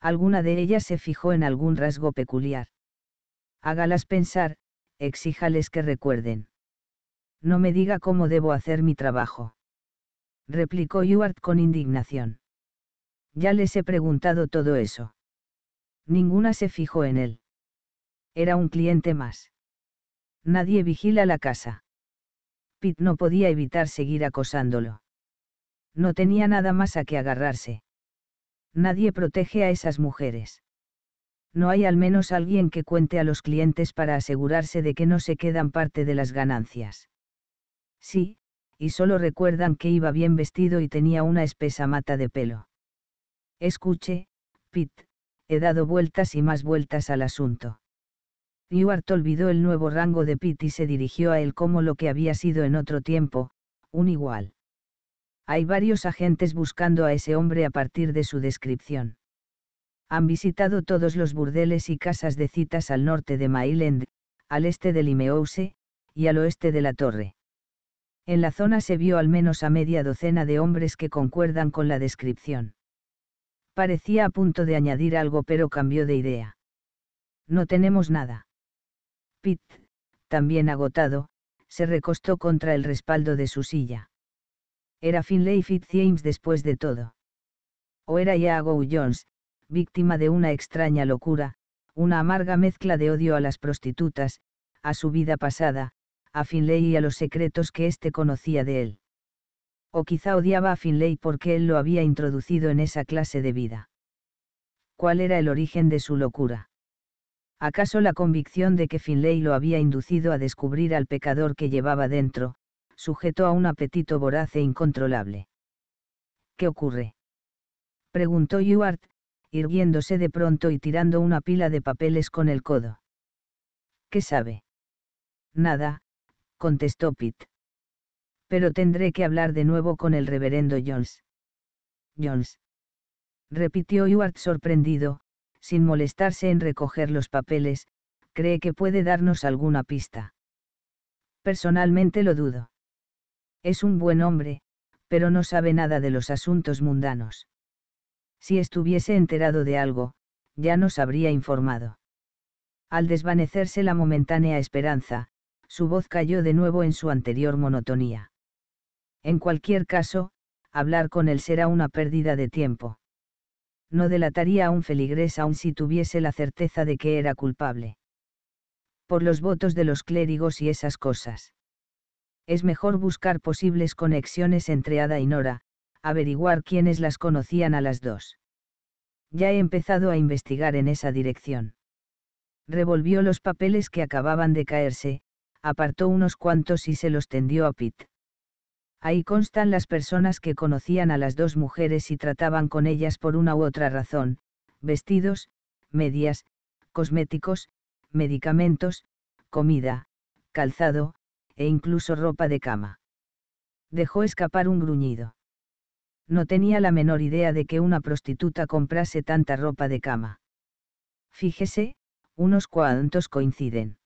Speaker 1: Alguna de ellas se fijó en algún rasgo peculiar. Hágalas pensar, exíjales que recuerden. No me diga cómo debo hacer mi trabajo. Replicó Ewart con indignación. Ya les he preguntado todo eso. Ninguna se fijó en él. Era un cliente más. Nadie vigila la casa. Pitt no podía evitar seguir acosándolo. No tenía nada más a que agarrarse. Nadie protege a esas mujeres. No hay al menos alguien que cuente a los clientes para asegurarse de que no se quedan parte de las ganancias. Sí, y solo recuerdan que iba bien vestido y tenía una espesa mata de pelo. Escuche, Pitt, he dado vueltas y más vueltas al asunto. Ewart olvidó el nuevo rango de Pitt y se dirigió a él como lo que había sido en otro tiempo, un igual. Hay varios agentes buscando a ese hombre a partir de su descripción. Han visitado todos los burdeles y casas de citas al norte de Mailand, al este de Limehouse, y al oeste de la torre. En la zona se vio al menos a media docena de hombres que concuerdan con la descripción. Parecía a punto de añadir algo pero cambió de idea. No tenemos nada. Pitt, también agotado, se recostó contra el respaldo de su silla. Era Finlay Fitzjames después de todo. O era Iago Jones, víctima de una extraña locura, una amarga mezcla de odio a las prostitutas, a su vida pasada, a Finlay y a los secretos que éste conocía de él o quizá odiaba a Finlay porque él lo había introducido en esa clase de vida. ¿Cuál era el origen de su locura? ¿Acaso la convicción de que Finlay lo había inducido a descubrir al pecador que llevaba dentro, sujeto a un apetito voraz e incontrolable? ¿Qué ocurre? preguntó Ewart, irguiéndose de pronto y tirando una pila de papeles con el codo. ¿Qué sabe? Nada, contestó Pitt. Pero tendré que hablar de nuevo con el reverendo Jones. Jones. Repitió Ewart sorprendido, sin molestarse en recoger los papeles, cree que puede darnos alguna pista. Personalmente lo dudo. Es un buen hombre, pero no sabe nada de los asuntos mundanos. Si estuviese enterado de algo, ya nos habría informado. Al desvanecerse la momentánea esperanza, su voz cayó de nuevo en su anterior monotonía. En cualquier caso, hablar con él será una pérdida de tiempo. No delataría a un feligrés aun si tuviese la certeza de que era culpable. Por los votos de los clérigos y esas cosas. Es mejor buscar posibles conexiones entre Ada y Nora, averiguar quiénes las conocían a las dos. Ya he empezado a investigar en esa dirección. Revolvió los papeles que acababan de caerse, apartó unos cuantos y se los tendió a Pitt. Ahí constan las personas que conocían a las dos mujeres y trataban con ellas por una u otra razón, vestidos, medias, cosméticos, medicamentos, comida, calzado, e incluso ropa de cama. Dejó escapar un gruñido. No tenía la menor idea de que una prostituta comprase tanta ropa de cama. Fíjese, unos cuantos coinciden.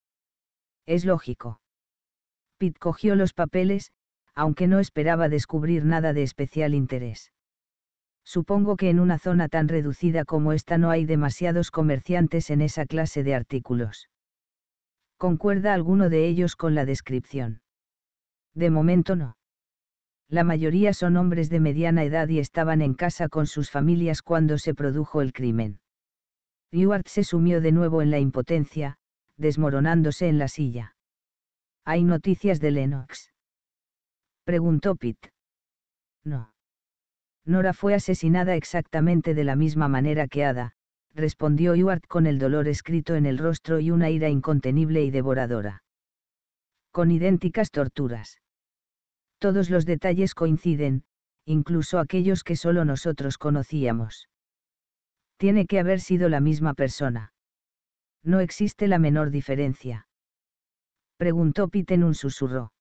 Speaker 1: Es lógico. Pitt cogió los papeles, aunque no esperaba descubrir nada de especial interés. Supongo que en una zona tan reducida como esta no hay demasiados comerciantes en esa clase de artículos. ¿Concuerda alguno de ellos con la descripción? De momento no. La mayoría son hombres de mediana edad y estaban en casa con sus familias cuando se produjo el crimen. Ewart se sumió de nuevo en la impotencia, desmoronándose en la silla. ¿Hay noticias de Lennox? Preguntó Pitt. No. Nora fue asesinada exactamente de la misma manera que Ada, respondió Ewart con el dolor escrito en el rostro y una ira incontenible y devoradora. Con idénticas torturas. Todos los detalles coinciden, incluso aquellos que solo nosotros conocíamos. Tiene que haber sido la misma persona. No existe la menor diferencia. Preguntó Pitt en un susurro.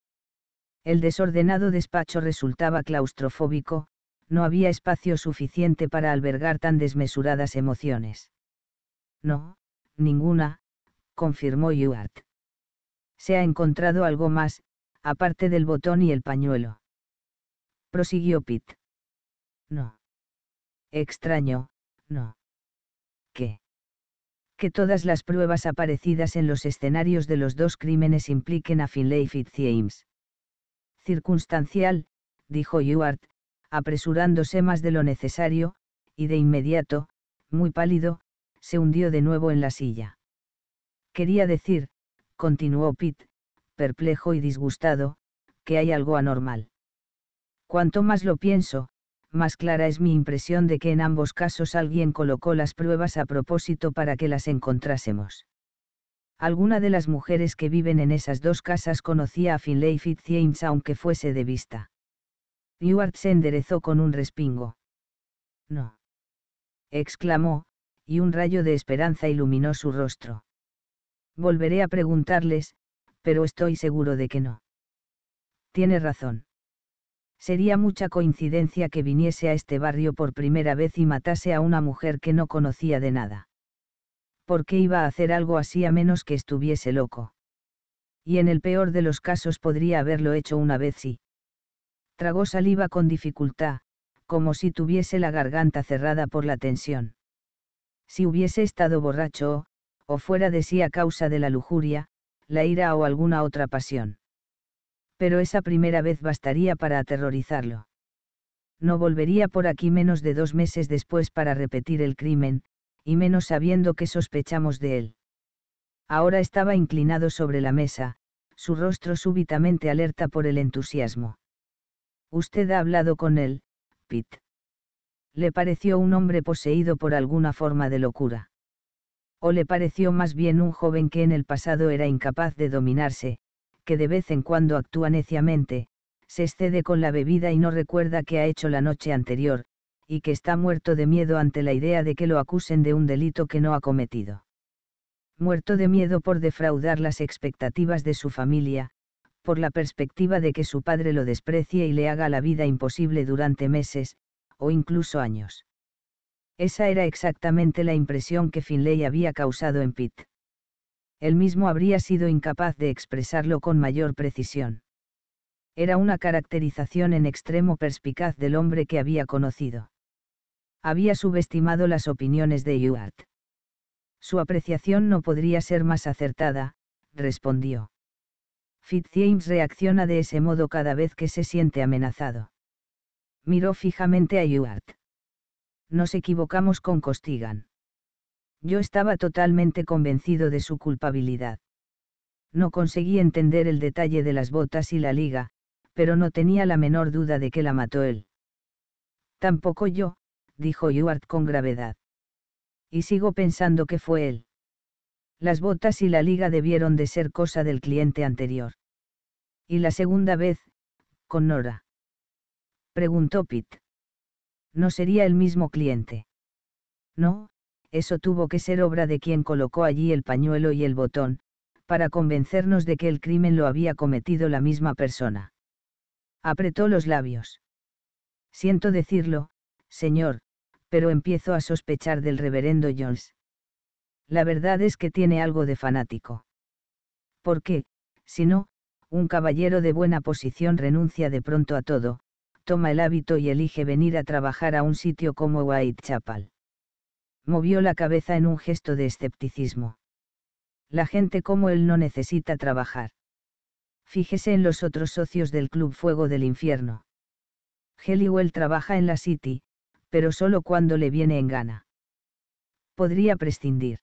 Speaker 1: El desordenado despacho resultaba claustrofóbico, no había espacio suficiente para albergar tan desmesuradas emociones. No, ninguna, confirmó Ewart. Se ha encontrado algo más, aparte del botón y el pañuelo. Prosiguió Pitt. No. Extraño, no. ¿Qué? Que todas las pruebas aparecidas en los escenarios de los dos crímenes impliquen a Finlay Fitzjames. Circunstancial, dijo Ewart, apresurándose más de lo necesario, y de inmediato, muy pálido, se hundió de nuevo en la silla. Quería decir, continuó Pitt, perplejo y disgustado, que hay algo anormal. Cuanto más lo pienso, más clara es mi impresión de que en ambos casos alguien colocó las pruebas a propósito para que las encontrásemos. Alguna de las mujeres que viven en esas dos casas conocía a Finlay Fitzjames aunque fuese de vista. Ewart se enderezó con un respingo. No. exclamó, y un rayo de esperanza iluminó su rostro. Volveré a preguntarles, pero estoy seguro de que no. Tiene razón. Sería mucha coincidencia que viniese a este barrio por primera vez y matase a una mujer que no conocía de nada. ¿Por qué iba a hacer algo así a menos que estuviese loco? Y en el peor de los casos podría haberlo hecho una vez sí. Tragó saliva con dificultad, como si tuviese la garganta cerrada por la tensión. Si hubiese estado borracho o, fuera de sí a causa de la lujuria, la ira o alguna otra pasión. Pero esa primera vez bastaría para aterrorizarlo. No volvería por aquí menos de dos meses después para repetir el crimen, y menos sabiendo que sospechamos de él. Ahora estaba inclinado sobre la mesa, su rostro súbitamente alerta por el entusiasmo. Usted ha hablado con él, Pitt. Le pareció un hombre poseído por alguna forma de locura. O le pareció más bien un joven que en el pasado era incapaz de dominarse, que de vez en cuando actúa neciamente, se excede con la bebida y no recuerda qué ha hecho la noche anterior, y que está muerto de miedo ante la idea de que lo acusen de un delito que no ha cometido. Muerto de miedo por defraudar las expectativas de su familia, por la perspectiva de que su padre lo desprecie y le haga la vida imposible durante meses, o incluso años. Esa era exactamente la impresión que Finlay había causado en Pitt. Él mismo habría sido incapaz de expresarlo con mayor precisión. Era una caracterización en extremo perspicaz del hombre que había conocido. Había subestimado las opiniones de Ewart. Su apreciación no podría ser más acertada, respondió. Fitzjames reacciona de ese modo cada vez que se siente amenazado. Miró fijamente a Ewart. Nos equivocamos con Costigan. Yo estaba totalmente convencido de su culpabilidad. No conseguí entender el detalle de las botas y la liga, pero no tenía la menor duda de que la mató él. Tampoco yo, dijo Ewart con gravedad. Y sigo pensando que fue él. Las botas y la liga debieron de ser cosa del cliente anterior. ¿Y la segunda vez, con Nora? Preguntó Pitt. ¿No sería el mismo cliente? No, eso tuvo que ser obra de quien colocó allí el pañuelo y el botón, para convencernos de que el crimen lo había cometido la misma persona. Apretó los labios. Siento decirlo, señor, pero empiezo a sospechar del reverendo Jones. La verdad es que tiene algo de fanático. ¿Por qué, si no, un caballero de buena posición renuncia de pronto a todo, toma el hábito y elige venir a trabajar a un sitio como Whitechapel? Movió la cabeza en un gesto de escepticismo. La gente como él no necesita trabajar. Fíjese en los otros socios del Club Fuego del Infierno. Heliwell trabaja en la City, pero solo cuando le viene en gana. Podría prescindir.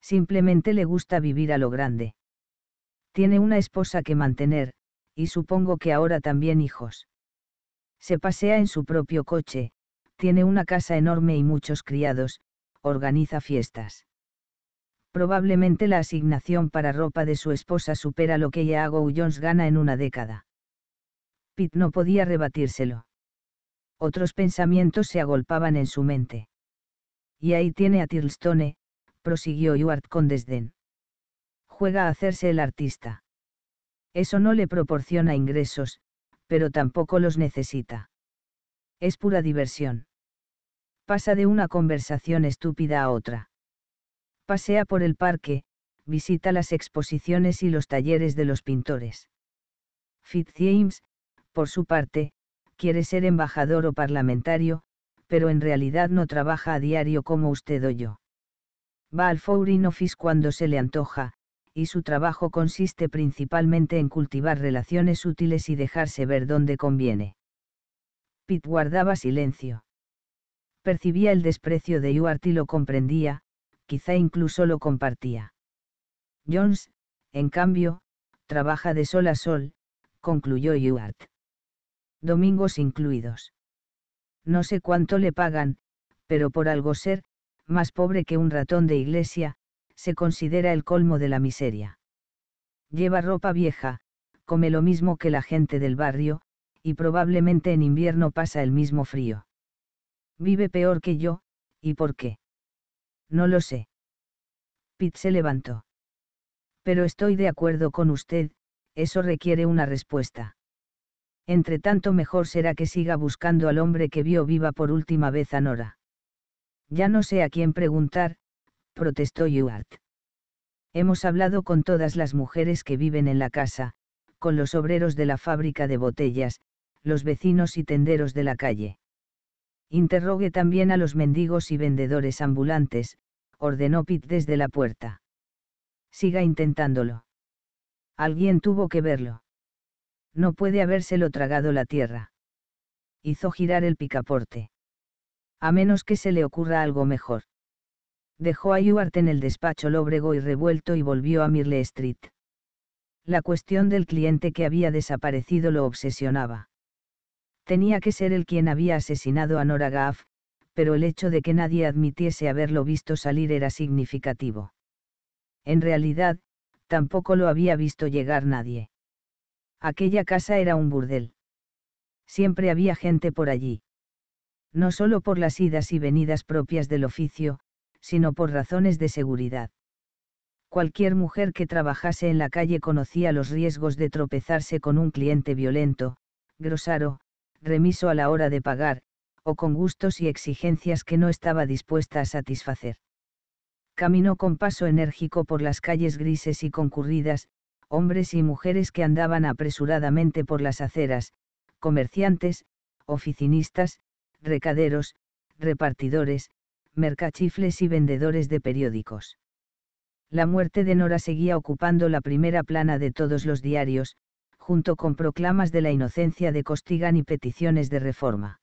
Speaker 1: Simplemente le gusta vivir a lo grande. Tiene una esposa que mantener, y supongo que ahora también hijos. Se pasea en su propio coche, tiene una casa enorme y muchos criados, organiza fiestas. Probablemente la asignación para ropa de su esposa supera lo que Yahoo Jones gana en una década. Pitt no podía rebatírselo. Otros pensamientos se agolpaban en su mente. Y ahí tiene a Tirlstone, prosiguió Ewart con desdén. Juega a hacerse el artista. Eso no le proporciona ingresos, pero tampoco los necesita. Es pura diversión. Pasa de una conversación estúpida a otra. Pasea por el parque, visita las exposiciones y los talleres de los pintores. Fitzjames, por su parte, quiere ser embajador o parlamentario, pero en realidad no trabaja a diario como usted o yo. Va al Foreign Office cuando se le antoja, y su trabajo consiste principalmente en cultivar relaciones útiles y dejarse ver donde conviene. Pitt guardaba silencio. Percibía el desprecio de Ewart y lo comprendía, quizá incluso lo compartía. Jones, en cambio, trabaja de sol a sol, concluyó Ewart domingos incluidos. No sé cuánto le pagan, pero por algo ser, más pobre que un ratón de iglesia, se considera el colmo de la miseria. Lleva ropa vieja, come lo mismo que la gente del barrio, y probablemente en invierno pasa el mismo frío. Vive peor que yo, ¿y por qué? No lo sé. Pitt se levantó. Pero estoy de acuerdo con usted, eso requiere una respuesta entre tanto mejor será que siga buscando al hombre que vio viva por última vez a Nora. Ya no sé a quién preguntar, protestó Ewart. Hemos hablado con todas las mujeres que viven en la casa, con los obreros de la fábrica de botellas, los vecinos y tenderos de la calle. Interrogue también a los mendigos y vendedores ambulantes, ordenó Pitt desde la puerta. Siga intentándolo. Alguien tuvo que verlo. No puede habérselo tragado la tierra. Hizo girar el picaporte. A menos que se le ocurra algo mejor. Dejó a Ewart en el despacho lóbrego y revuelto y volvió a Mirle Street. La cuestión del cliente que había desaparecido lo obsesionaba. Tenía que ser él quien había asesinado a Nora Gaff, pero el hecho de que nadie admitiese haberlo visto salir era significativo. En realidad, tampoco lo había visto llegar nadie. Aquella casa era un burdel. Siempre había gente por allí. No solo por las idas y venidas propias del oficio, sino por razones de seguridad. Cualquier mujer que trabajase en la calle conocía los riesgos de tropezarse con un cliente violento, grosaro, remiso a la hora de pagar, o con gustos y exigencias que no estaba dispuesta a satisfacer. Caminó con paso enérgico por las calles grises y concurridas, hombres y mujeres que andaban apresuradamente por las aceras, comerciantes, oficinistas, recaderos, repartidores, mercachifles y vendedores de periódicos. La muerte de Nora seguía ocupando la primera plana de todos los diarios, junto con proclamas de la inocencia de Costigan y peticiones de reforma.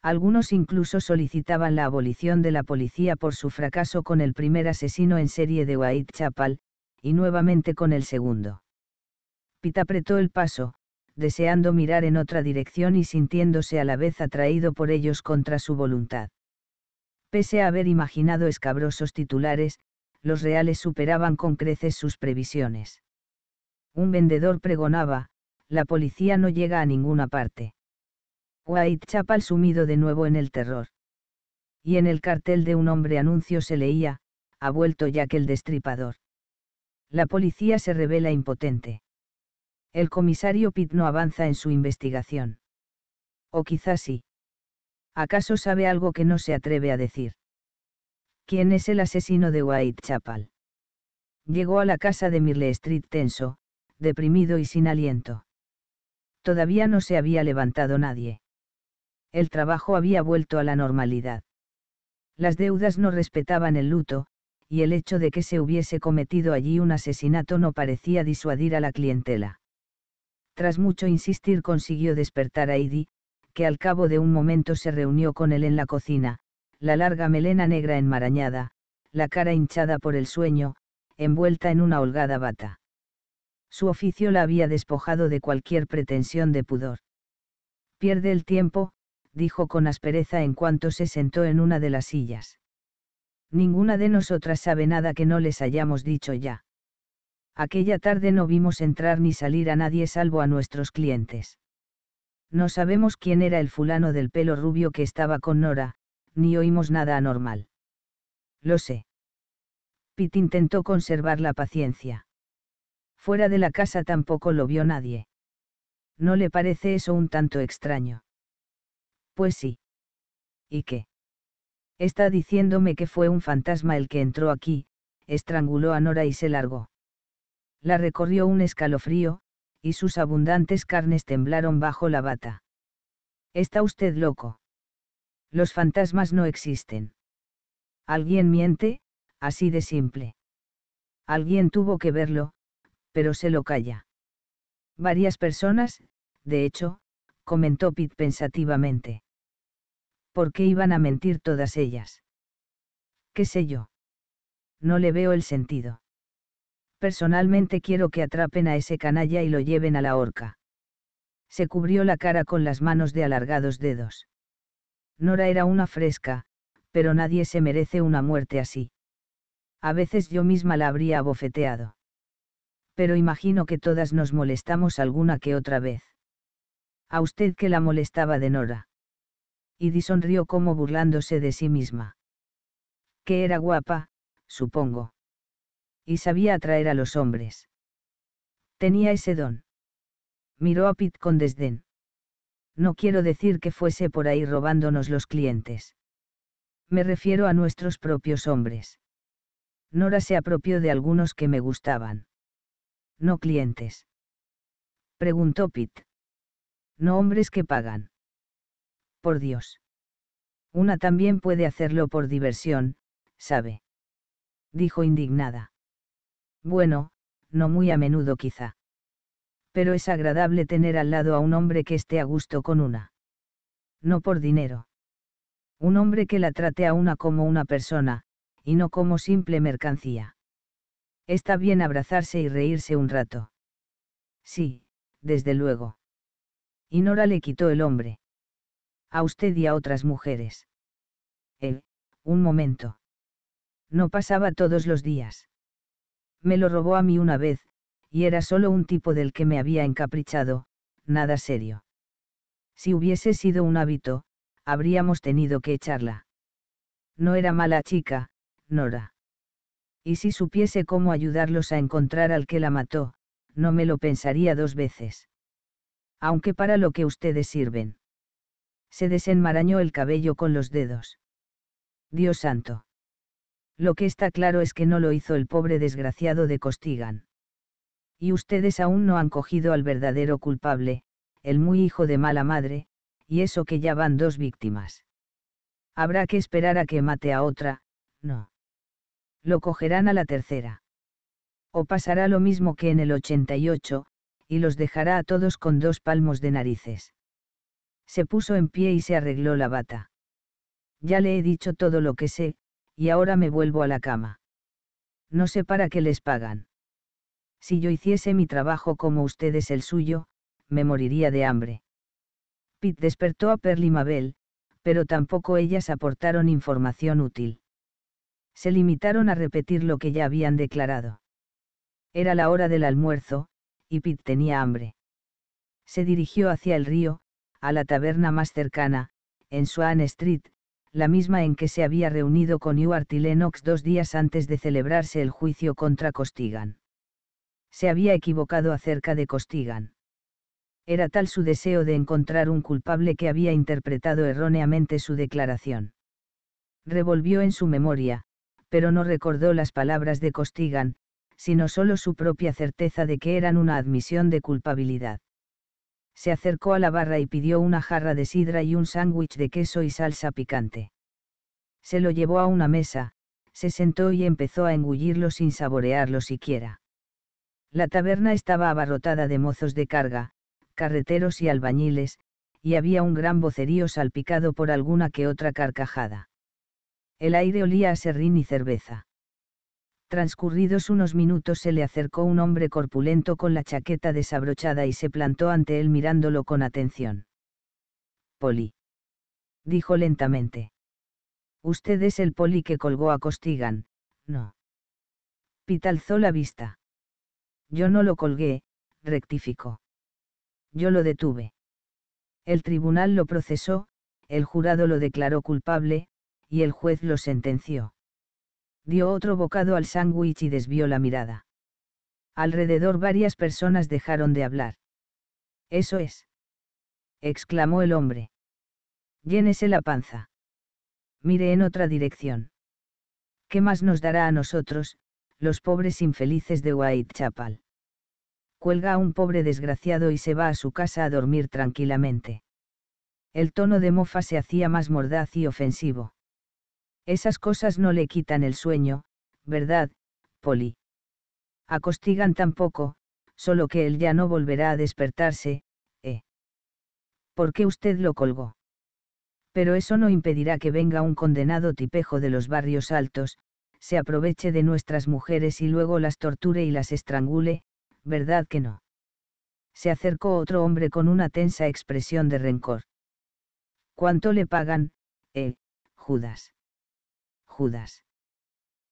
Speaker 1: Algunos incluso solicitaban la abolición de la policía por su fracaso con el primer asesino en serie de Whitechapel, y nuevamente con el segundo. Pitt apretó el paso, deseando mirar en otra dirección y sintiéndose a la vez atraído por ellos contra su voluntad. Pese a haber imaginado escabrosos titulares, los reales superaban con creces sus previsiones. Un vendedor pregonaba, la policía no llega a ninguna parte. Whitechapel sumido de nuevo en el terror. Y en el cartel de un hombre anuncio se leía, ha vuelto ya que el destripador. La policía se revela impotente. El comisario Pitt no avanza en su investigación. O quizás sí. ¿Acaso sabe algo que no se atreve a decir? ¿Quién es el asesino de Whitechapel? Llegó a la casa de Mirle Street tenso, deprimido y sin aliento. Todavía no se había levantado nadie. El trabajo había vuelto a la normalidad. Las deudas no respetaban el luto, y el hecho de que se hubiese cometido allí un asesinato no parecía disuadir a la clientela. Tras mucho insistir consiguió despertar a Idi, que al cabo de un momento se reunió con él en la cocina, la larga melena negra enmarañada, la cara hinchada por el sueño, envuelta en una holgada bata. Su oficio la había despojado de cualquier pretensión de pudor. Pierde el tiempo, dijo con aspereza en cuanto se sentó en una de las sillas. Ninguna de nosotras sabe nada que no les hayamos dicho ya. Aquella tarde no vimos entrar ni salir a nadie salvo a nuestros clientes. No sabemos quién era el fulano del pelo rubio que estaba con Nora, ni oímos nada anormal. Lo sé. Pete intentó conservar la paciencia. Fuera de la casa tampoco lo vio nadie. ¿No le parece eso un tanto extraño? Pues sí. ¿Y qué? Está diciéndome que fue un fantasma el que entró aquí, estranguló a Nora y se largó. La recorrió un escalofrío, y sus abundantes carnes temblaron bajo la bata. Está usted loco. Los fantasmas no existen. Alguien miente, así de simple. Alguien tuvo que verlo, pero se lo calla. Varias personas, de hecho, comentó Pitt pensativamente. ¿Por qué iban a mentir todas ellas? ¿Qué sé yo? No le veo el sentido. Personalmente quiero que atrapen a ese canalla y lo lleven a la horca. Se cubrió la cara con las manos de alargados dedos. Nora era una fresca, pero nadie se merece una muerte así. A veces yo misma la habría abofeteado pero imagino que todas nos molestamos alguna que otra vez. A usted que la molestaba de Nora. Y sonrió como burlándose de sí misma. Que era guapa, supongo. Y sabía atraer a los hombres. Tenía ese don. Miró a Pitt con desdén. No quiero decir que fuese por ahí robándonos los clientes. Me refiero a nuestros propios hombres. Nora se apropió de algunos que me gustaban no clientes. Preguntó Pitt. No hombres que pagan. Por Dios. Una también puede hacerlo por diversión, ¿sabe? Dijo indignada. Bueno, no muy a menudo quizá. Pero es agradable tener al lado a un hombre que esté a gusto con una. No por dinero. Un hombre que la trate a una como una persona, y no como simple mercancía. Está bien abrazarse y reírse un rato. Sí, desde luego. Y Nora le quitó el hombre. A usted y a otras mujeres. Él, un momento. No pasaba todos los días. Me lo robó a mí una vez, y era solo un tipo del que me había encaprichado, nada serio. Si hubiese sido un hábito, habríamos tenido que echarla. No era mala chica, Nora. Y si supiese cómo ayudarlos a encontrar al que la mató, no me lo pensaría dos veces. Aunque para lo que ustedes sirven. Se desenmarañó el cabello con los dedos. Dios santo. Lo que está claro es que no lo hizo el pobre desgraciado de Costigan. Y ustedes aún no han cogido al verdadero culpable, el muy hijo de mala madre, y eso que ya van dos víctimas. Habrá que esperar a que mate a otra, no. Lo cogerán a la tercera. O pasará lo mismo que en el 88, y los dejará a todos con dos palmos de narices. Se puso en pie y se arregló la bata. Ya le he dicho todo lo que sé, y ahora me vuelvo a la cama. No sé para qué les pagan. Si yo hiciese mi trabajo como ustedes el suyo, me moriría de hambre. Pitt despertó a Perly Mabel, pero tampoco ellas aportaron información útil. Se limitaron a repetir lo que ya habían declarado. Era la hora del almuerzo, y Pitt tenía hambre. Se dirigió hacia el río, a la taberna más cercana, en Swan Street, la misma en que se había reunido con Ewart y Lennox dos días antes de celebrarse el juicio contra Costigan. Se había equivocado acerca de Costigan. Era tal su deseo de encontrar un culpable que había interpretado erróneamente su declaración. Revolvió en su memoria, pero no recordó las palabras de Costigan, sino solo su propia certeza de que eran una admisión de culpabilidad. Se acercó a la barra y pidió una jarra de sidra y un sándwich de queso y salsa picante. Se lo llevó a una mesa, se sentó y empezó a engullirlo sin saborearlo siquiera. La taberna estaba abarrotada de mozos de carga, carreteros y albañiles, y había un gran vocerío salpicado por alguna que otra carcajada. El aire olía a serrín y cerveza. Transcurridos unos minutos se le acercó un hombre corpulento con la chaqueta desabrochada y se plantó ante él mirándolo con atención. Poli. Dijo lentamente. Usted es el poli que colgó a Costigan, no. Pitalzó la vista. Yo no lo colgué, rectificó yo lo detuve. El tribunal lo procesó, el jurado lo declaró culpable, y el juez lo sentenció. Dio otro bocado al sándwich y desvió la mirada. Alrededor varias personas dejaron de hablar. Eso es. exclamó el hombre. Llénese la panza. Mire en otra dirección. ¿Qué más nos dará a nosotros, los pobres infelices de Whitechapel? cuelga a un pobre desgraciado y se va a su casa a dormir tranquilamente. El tono de mofa se hacía más mordaz y ofensivo. Esas cosas no le quitan el sueño, ¿verdad, Polly? Acostigan tampoco, solo que él ya no volverá a despertarse, ¿eh? ¿Por qué usted lo colgó? Pero eso no impedirá que venga un condenado tipejo de los barrios altos, se aproveche de nuestras mujeres y luego las torture y las estrangule, ¿verdad que no? Se acercó otro hombre con una tensa expresión de rencor. ¿Cuánto le pagan, eh, Judas?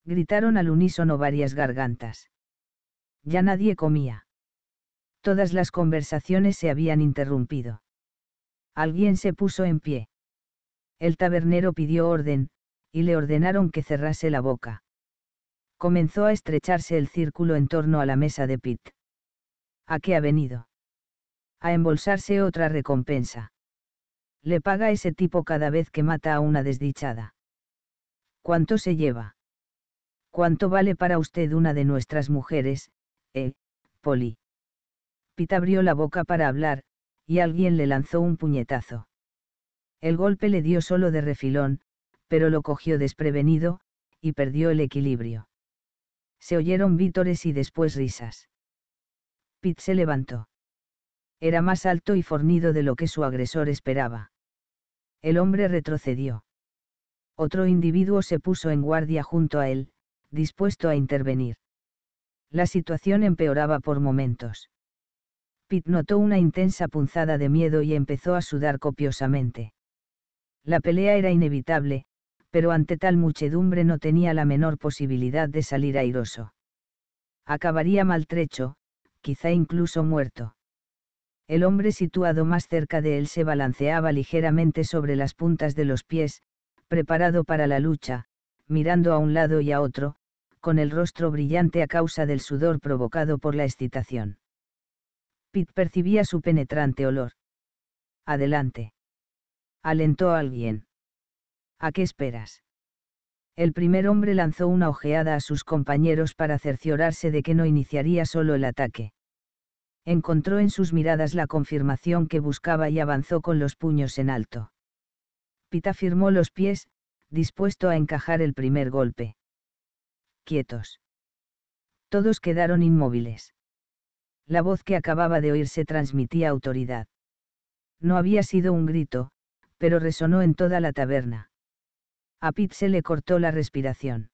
Speaker 1: Gritaron al unísono varias gargantas. Ya nadie comía. Todas las conversaciones se habían interrumpido. Alguien se puso en pie. El tabernero pidió orden, y le ordenaron que cerrase la boca. Comenzó a estrecharse el círculo en torno a la mesa de Pitt. ¿A qué ha venido? A embolsarse otra recompensa. Le paga ese tipo cada vez que mata a una desdichada. ¿Cuánto se lleva? ¿Cuánto vale para usted una de nuestras mujeres, eh, Poli? Pit abrió la boca para hablar, y alguien le lanzó un puñetazo. El golpe le dio solo de refilón, pero lo cogió desprevenido, y perdió el equilibrio. Se oyeron vítores y después risas. Pitt se levantó. Era más alto y fornido de lo que su agresor esperaba. El hombre retrocedió. Otro individuo se puso en guardia junto a él, dispuesto a intervenir. La situación empeoraba por momentos. Pitt notó una intensa punzada de miedo y empezó a sudar copiosamente. La pelea era inevitable, pero ante tal muchedumbre no tenía la menor posibilidad de salir airoso. Acabaría maltrecho, quizá incluso muerto. El hombre situado más cerca de él se balanceaba ligeramente sobre las puntas de los pies, preparado para la lucha, mirando a un lado y a otro, con el rostro brillante a causa del sudor provocado por la excitación. Pete percibía su penetrante olor. Adelante. Alentó a alguien. ¿A qué esperas? El primer hombre lanzó una ojeada a sus compañeros para cerciorarse de que no iniciaría solo el ataque encontró en sus miradas la confirmación que buscaba y avanzó con los puños en alto. Pita firmó los pies, dispuesto a encajar el primer golpe. Quietos. Todos quedaron inmóviles. La voz que acababa de oírse transmitía autoridad. No había sido un grito, pero resonó en toda la taberna. A Pit se le cortó la respiración.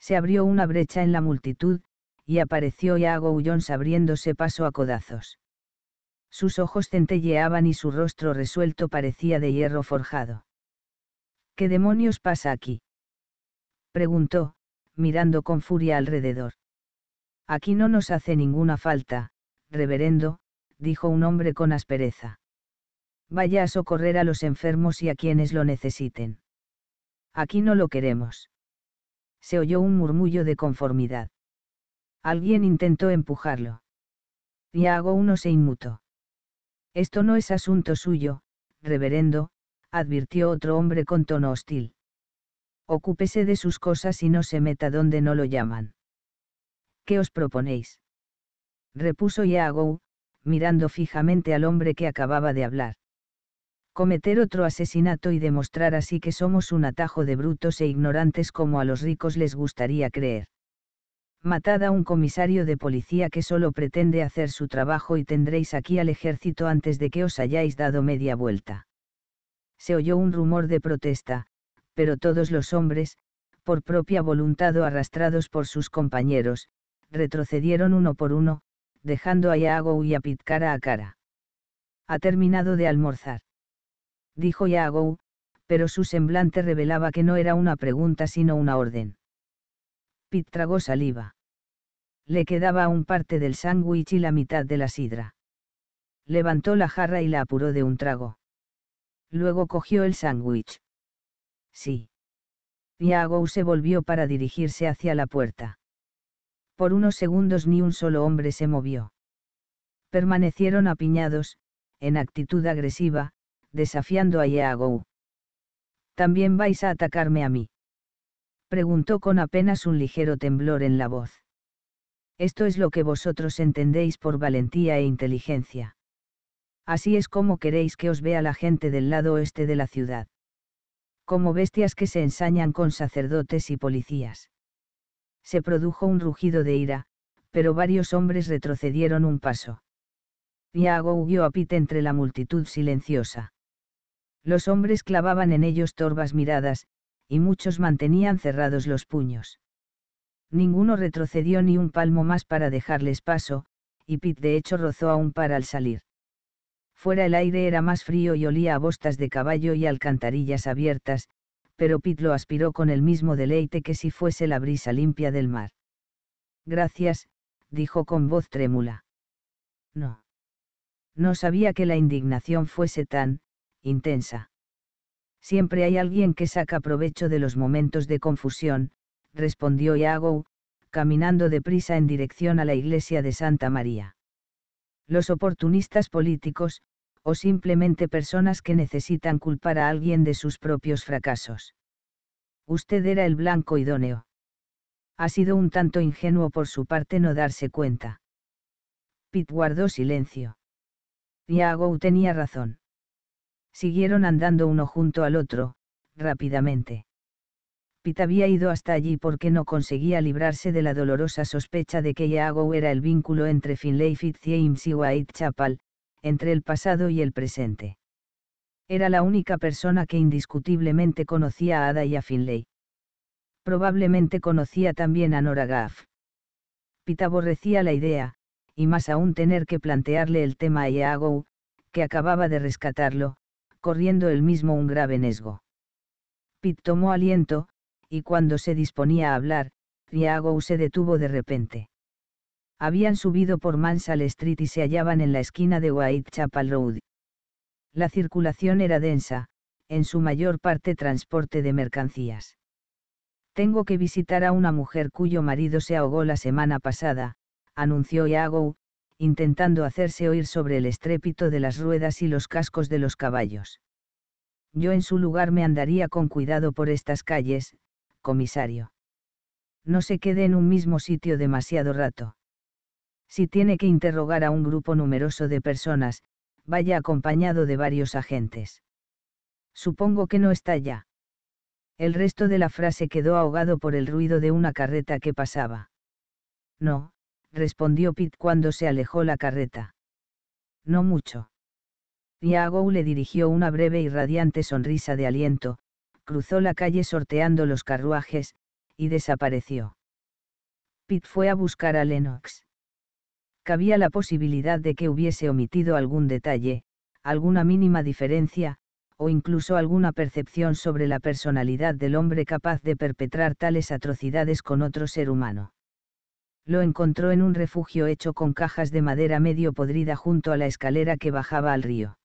Speaker 1: Se abrió una brecha en la multitud, y apareció Iago Jones abriéndose paso a codazos. Sus ojos centelleaban y su rostro resuelto parecía de hierro forjado. ¿Qué demonios pasa aquí? preguntó, mirando con furia alrededor. Aquí no nos hace ninguna falta, reverendo, dijo un hombre con aspereza. Vaya a socorrer a los enfermos y a quienes lo necesiten. Aquí no lo queremos. Se oyó un murmullo de conformidad. Alguien intentó empujarlo. hago uno se inmutó. Esto no es asunto suyo, reverendo, advirtió otro hombre con tono hostil. Ocúpese de sus cosas y no se meta donde no lo llaman. ¿Qué os proponéis? repuso Iago, mirando fijamente al hombre que acababa de hablar. Cometer otro asesinato y demostrar así que somos un atajo de brutos e ignorantes como a los ricos les gustaría creer matad a un comisario de policía que solo pretende hacer su trabajo y tendréis aquí al ejército antes de que os hayáis dado media vuelta. Se oyó un rumor de protesta, pero todos los hombres, por propia voluntad o arrastrados por sus compañeros, retrocedieron uno por uno, dejando a Yago y a Pit cara a cara. Ha terminado de almorzar. Dijo Yago, pero su semblante revelaba que no era una pregunta sino una orden. Pit tragó saliva. Le quedaba aún parte del sándwich y la mitad de la sidra. Levantó la jarra y la apuró de un trago. Luego cogió el sándwich. Sí. Iago se volvió para dirigirse hacia la puerta. Por unos segundos ni un solo hombre se movió. Permanecieron apiñados, en actitud agresiva, desafiando a Iago. ¿También vais a atacarme a mí? Preguntó con apenas un ligero temblor en la voz. Esto es lo que vosotros entendéis por valentía e inteligencia. Así es como queréis que os vea la gente del lado oeste de la ciudad. Como bestias que se ensañan con sacerdotes y policías. Se produjo un rugido de ira, pero varios hombres retrocedieron un paso. Iago huyó a Pite entre la multitud silenciosa. Los hombres clavaban en ellos torvas miradas, y muchos mantenían cerrados los puños. Ninguno retrocedió ni un palmo más para dejarles paso, y Pete de hecho rozó a un par al salir. Fuera el aire era más frío y olía a bostas de caballo y alcantarillas abiertas, pero Pete lo aspiró con el mismo deleite que si fuese la brisa limpia del mar. Gracias, dijo con voz trémula. No. No sabía que la indignación fuese tan, intensa. Siempre hay alguien que saca provecho de los momentos de confusión, respondió Iago, caminando deprisa en dirección a la iglesia de Santa María. Los oportunistas políticos, o simplemente personas que necesitan culpar a alguien de sus propios fracasos. Usted era el blanco idóneo. Ha sido un tanto ingenuo por su parte no darse cuenta. Pitt guardó silencio. Iago tenía razón. Siguieron andando uno junto al otro, rápidamente. Pit había ido hasta allí porque no conseguía librarse de la dolorosa sospecha de que Iago era el vínculo entre Finlay Fitzjames y Whitechapel, entre el pasado y el presente. Era la única persona que indiscutiblemente conocía a Ada y a Finlay. Probablemente conocía también a Nora Gaff. Pit aborrecía la idea, y más aún tener que plantearle el tema a Iago, que acababa de rescatarlo, corriendo él mismo un grave nesgo. Pitt tomó aliento, y cuando se disponía a hablar, Iago se detuvo de repente. Habían subido por Mansell Street y se hallaban en la esquina de Whitechapel Road. La circulación era densa, en su mayor parte transporte de mercancías. Tengo que visitar a una mujer cuyo marido se ahogó la semana pasada, anunció Iago, intentando hacerse oír sobre el estrépito de las ruedas y los cascos de los caballos. Yo en su lugar me andaría con cuidado por estas calles, comisario. No se quede en un mismo sitio demasiado rato. Si tiene que interrogar a un grupo numeroso de personas, vaya acompañado de varios agentes. Supongo que no está ya. El resto de la frase quedó ahogado por el ruido de una carreta que pasaba. No, respondió Pitt cuando se alejó la carreta. No mucho. Iago le dirigió una breve y radiante sonrisa de aliento, cruzó la calle sorteando los carruajes, y desapareció. Pitt fue a buscar a Lennox cabía la posibilidad de que hubiese omitido algún detalle, alguna mínima diferencia, o incluso alguna percepción sobre la personalidad del hombre capaz de perpetrar tales atrocidades con otro ser humano. Lo encontró en un refugio hecho con cajas de madera medio podrida junto a la escalera que bajaba al río.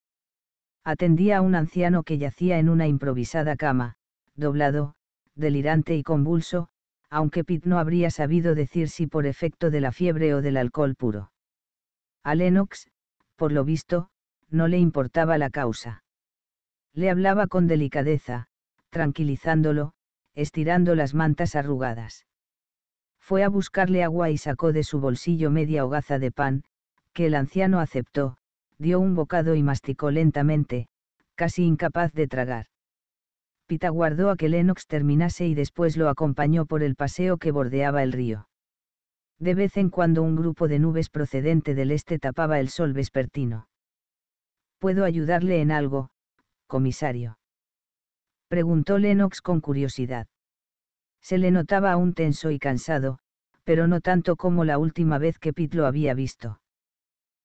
Speaker 1: Atendía a un anciano que yacía en una improvisada cama, doblado, delirante y convulso, aunque Pitt no habría sabido decir si por efecto de la fiebre o del alcohol puro. A Lennox, por lo visto, no le importaba la causa. Le hablaba con delicadeza, tranquilizándolo, estirando las mantas arrugadas. Fue a buscarle agua y sacó de su bolsillo media hogaza de pan, que el anciano aceptó, dio un bocado y masticó lentamente, casi incapaz de tragar. Pita aguardó a que Lennox terminase y después lo acompañó por el paseo que bordeaba el río. De vez en cuando un grupo de nubes procedente del este tapaba el sol vespertino. ¿Puedo ayudarle en algo, comisario? Preguntó Lennox con curiosidad. Se le notaba aún tenso y cansado, pero no tanto como la última vez que Pitt lo había visto.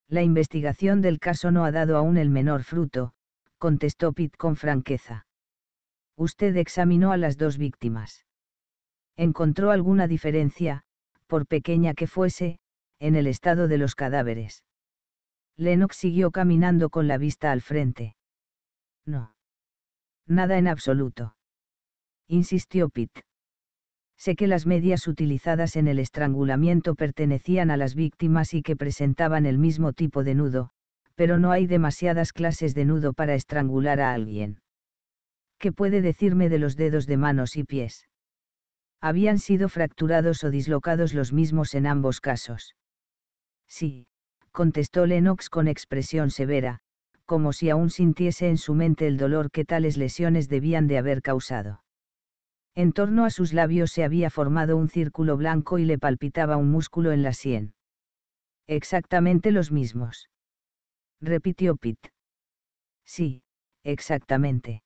Speaker 1: La investigación del caso no ha dado aún el menor fruto, contestó Pitt con franqueza. Usted examinó a las dos víctimas. ¿Encontró alguna diferencia, por pequeña que fuese, en el estado de los cadáveres? Lennox siguió caminando con la vista al frente. No. Nada en absoluto. Insistió Pitt. Sé que las medias utilizadas en el estrangulamiento pertenecían a las víctimas y que presentaban el mismo tipo de nudo, pero no hay demasiadas clases de nudo para estrangular a alguien. ¿Qué puede decirme de los dedos de manos y pies? Habían sido fracturados o dislocados los mismos en ambos casos. Sí, contestó Lennox con expresión severa, como si aún sintiese en su mente el dolor que tales lesiones debían de haber causado. En torno a sus labios se había formado un círculo blanco y le palpitaba un músculo en la sien. Exactamente los mismos. Repitió Pitt. Sí, exactamente.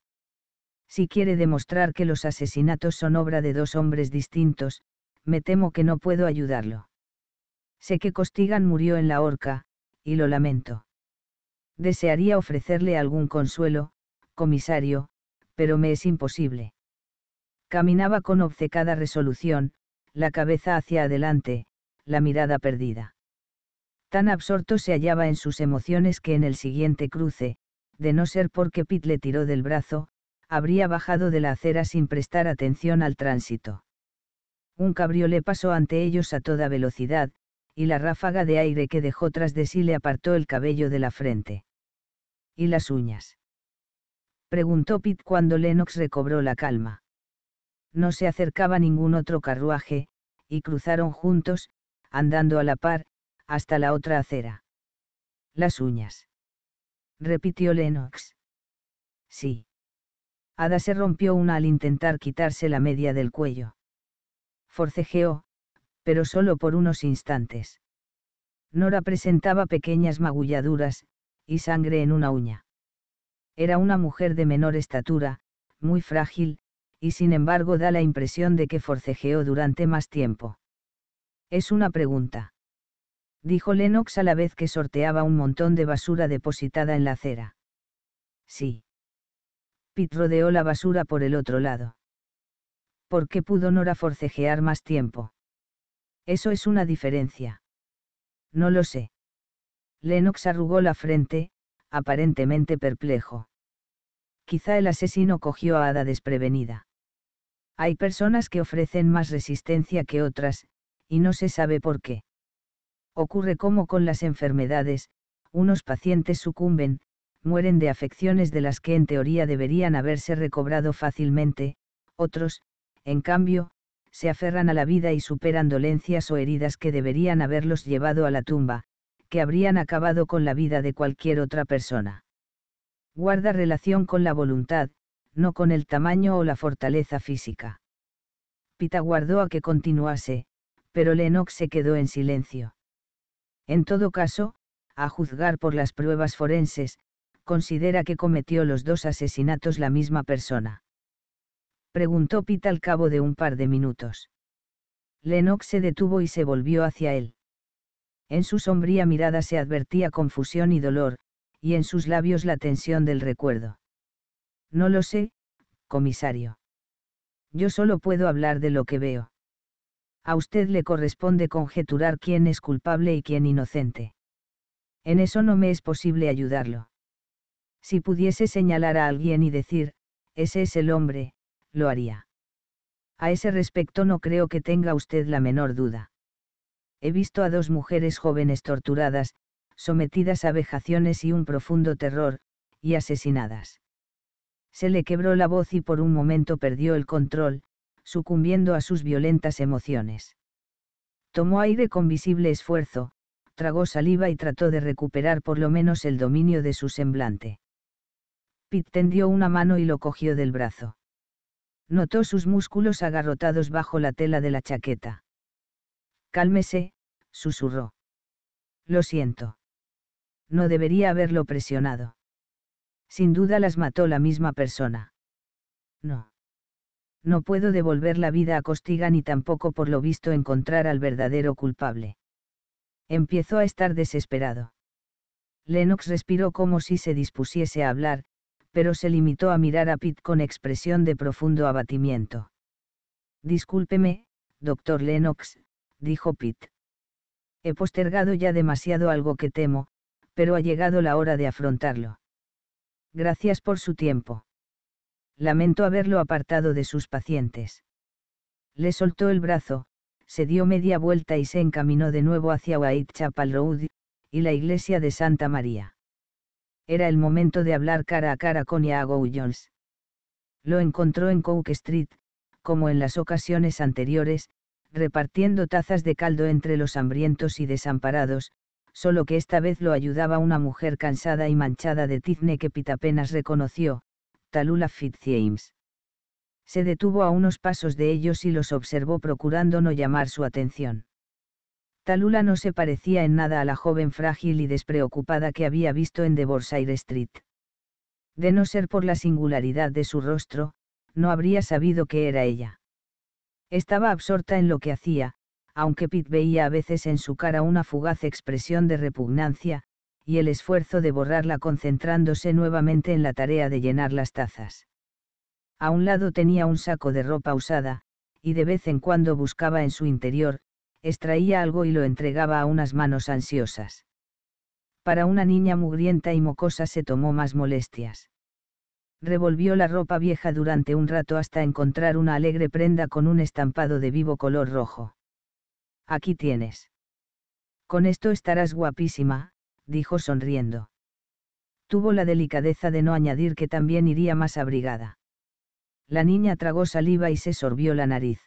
Speaker 1: Si quiere demostrar que los asesinatos son obra de dos hombres distintos, me temo que no puedo ayudarlo. Sé que Costigan murió en la horca, y lo lamento. Desearía ofrecerle algún consuelo, comisario, pero me es imposible. Caminaba con obcecada resolución, la cabeza hacia adelante, la mirada perdida. Tan absorto se hallaba en sus emociones que en el siguiente cruce, de no ser porque Pitt le tiró del brazo, habría bajado de la acera sin prestar atención al tránsito. Un cabriolé pasó ante ellos a toda velocidad, y la ráfaga de aire que dejó tras de sí le apartó el cabello de la frente. ¿Y las uñas? Preguntó Pitt cuando Lennox recobró la calma. No se acercaba ningún otro carruaje, y cruzaron juntos, andando a la par, hasta la otra acera. Las uñas. Repitió Lennox. Sí. Ada se rompió una al intentar quitarse la media del cuello. Forcejeó, pero solo por unos instantes. Nora presentaba pequeñas magulladuras, y sangre en una uña. Era una mujer de menor estatura, muy frágil, y sin embargo da la impresión de que forcejeó durante más tiempo. Es una pregunta. Dijo Lennox a la vez que sorteaba un montón de basura depositada en la acera. Sí. Pitt rodeó la basura por el otro lado. ¿Por qué pudo Nora forcejear más tiempo? Eso es una diferencia. No lo sé. Lennox arrugó la frente, aparentemente perplejo. Quizá el asesino cogió a Ada desprevenida. Hay personas que ofrecen más resistencia que otras, y no se sabe por qué. Ocurre como con las enfermedades, unos pacientes sucumben, mueren de afecciones de las que en teoría deberían haberse recobrado fácilmente, otros, en cambio, se aferran a la vida y superan dolencias o heridas que deberían haberlos llevado a la tumba, que habrían acabado con la vida de cualquier otra persona. Guarda relación con la voluntad, no con el tamaño o la fortaleza física. Pita guardó a que continuase, pero Lennox se quedó en silencio. En todo caso, a juzgar por las pruebas forenses, considera que cometió los dos asesinatos la misma persona. Preguntó Pita al cabo de un par de minutos. Lennox se detuvo y se volvió hacia él. En su sombría mirada se advertía confusión y dolor, y en sus labios la tensión del recuerdo. No lo sé, comisario. Yo solo puedo hablar de lo que veo. A usted le corresponde conjeturar quién es culpable y quién inocente. En eso no me es posible ayudarlo. Si pudiese señalar a alguien y decir, ese es el hombre, lo haría. A ese respecto no creo que tenga usted la menor duda. He visto a dos mujeres jóvenes torturadas, sometidas a vejaciones y un profundo terror, y asesinadas. Se le quebró la voz y por un momento perdió el control, sucumbiendo a sus violentas emociones. Tomó aire con visible esfuerzo, tragó saliva y trató de recuperar por lo menos el dominio de su semblante. Pitt tendió una mano y lo cogió del brazo. Notó sus músculos agarrotados bajo la tela de la chaqueta. Cálmese, susurró. Lo siento. No debería haberlo presionado. Sin duda las mató la misma persona. No no puedo devolver la vida a Costiga ni tampoco por lo visto encontrar al verdadero culpable. Empiezo a estar desesperado. Lennox respiró como si se dispusiese a hablar, pero se limitó a mirar a Pitt con expresión de profundo abatimiento. Discúlpeme, doctor Lennox, dijo Pitt. He postergado ya demasiado algo que temo, pero ha llegado la hora de afrontarlo. Gracias por su tiempo lamento haberlo apartado de sus pacientes. Le soltó el brazo, se dio media vuelta y se encaminó de nuevo hacia Whitechapel Road, y la iglesia de Santa María. Era el momento de hablar cara a cara con Iago Jones. Lo encontró en Coke Street, como en las ocasiones anteriores, repartiendo tazas de caldo entre los hambrientos y desamparados, solo que esta vez lo ayudaba una mujer cansada y manchada de tizne que Pita apenas reconoció, Talula Fitzjames. Se detuvo a unos pasos de ellos y los observó procurando no llamar su atención. Talula no se parecía en nada a la joven frágil y despreocupada que había visto en Devorshire Street. De no ser por la singularidad de su rostro, no habría sabido que era ella. Estaba absorta en lo que hacía, aunque Pitt veía a veces en su cara una fugaz expresión de repugnancia, y el esfuerzo de borrarla concentrándose nuevamente en la tarea de llenar las tazas. A un lado tenía un saco de ropa usada, y de vez en cuando buscaba en su interior, extraía algo y lo entregaba a unas manos ansiosas. Para una niña mugrienta y mocosa se tomó más molestias. Revolvió la ropa vieja durante un rato hasta encontrar una alegre prenda con un estampado de vivo color rojo. Aquí tienes. Con esto estarás guapísima, dijo sonriendo. Tuvo la delicadeza de no añadir que también iría más abrigada. La niña tragó saliva y se sorbió la nariz.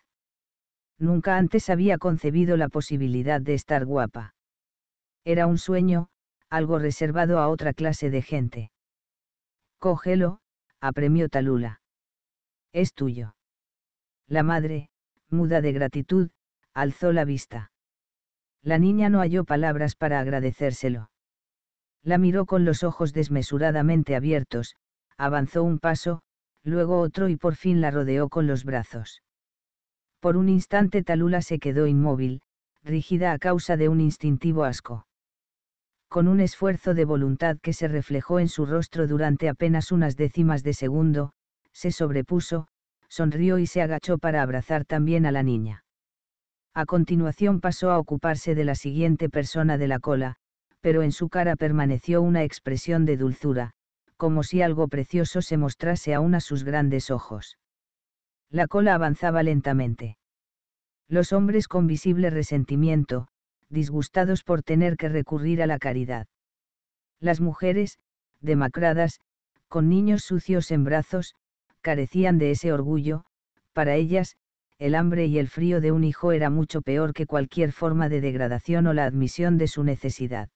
Speaker 1: Nunca antes había concebido la posibilidad de estar guapa. Era un sueño, algo reservado a otra clase de gente. Cógelo, apremió Talula. Es tuyo. La madre, muda de gratitud, alzó la vista. La niña no halló palabras para agradecérselo. La miró con los ojos desmesuradamente abiertos, avanzó un paso, luego otro y por fin la rodeó con los brazos. Por un instante Talula se quedó inmóvil, rígida a causa de un instintivo asco. Con un esfuerzo de voluntad que se reflejó en su rostro durante apenas unas décimas de segundo, se sobrepuso, sonrió y se agachó para abrazar también a la niña. A continuación pasó a ocuparse de la siguiente persona de la cola, pero en su cara permaneció una expresión de dulzura, como si algo precioso se mostrase aún a sus grandes ojos. La cola avanzaba lentamente. Los hombres con visible resentimiento, disgustados por tener que recurrir a la caridad. Las mujeres, demacradas, con niños sucios en brazos, carecían de ese orgullo, para ellas, el hambre y el frío de un hijo era mucho peor que cualquier forma de degradación o la admisión de su necesidad.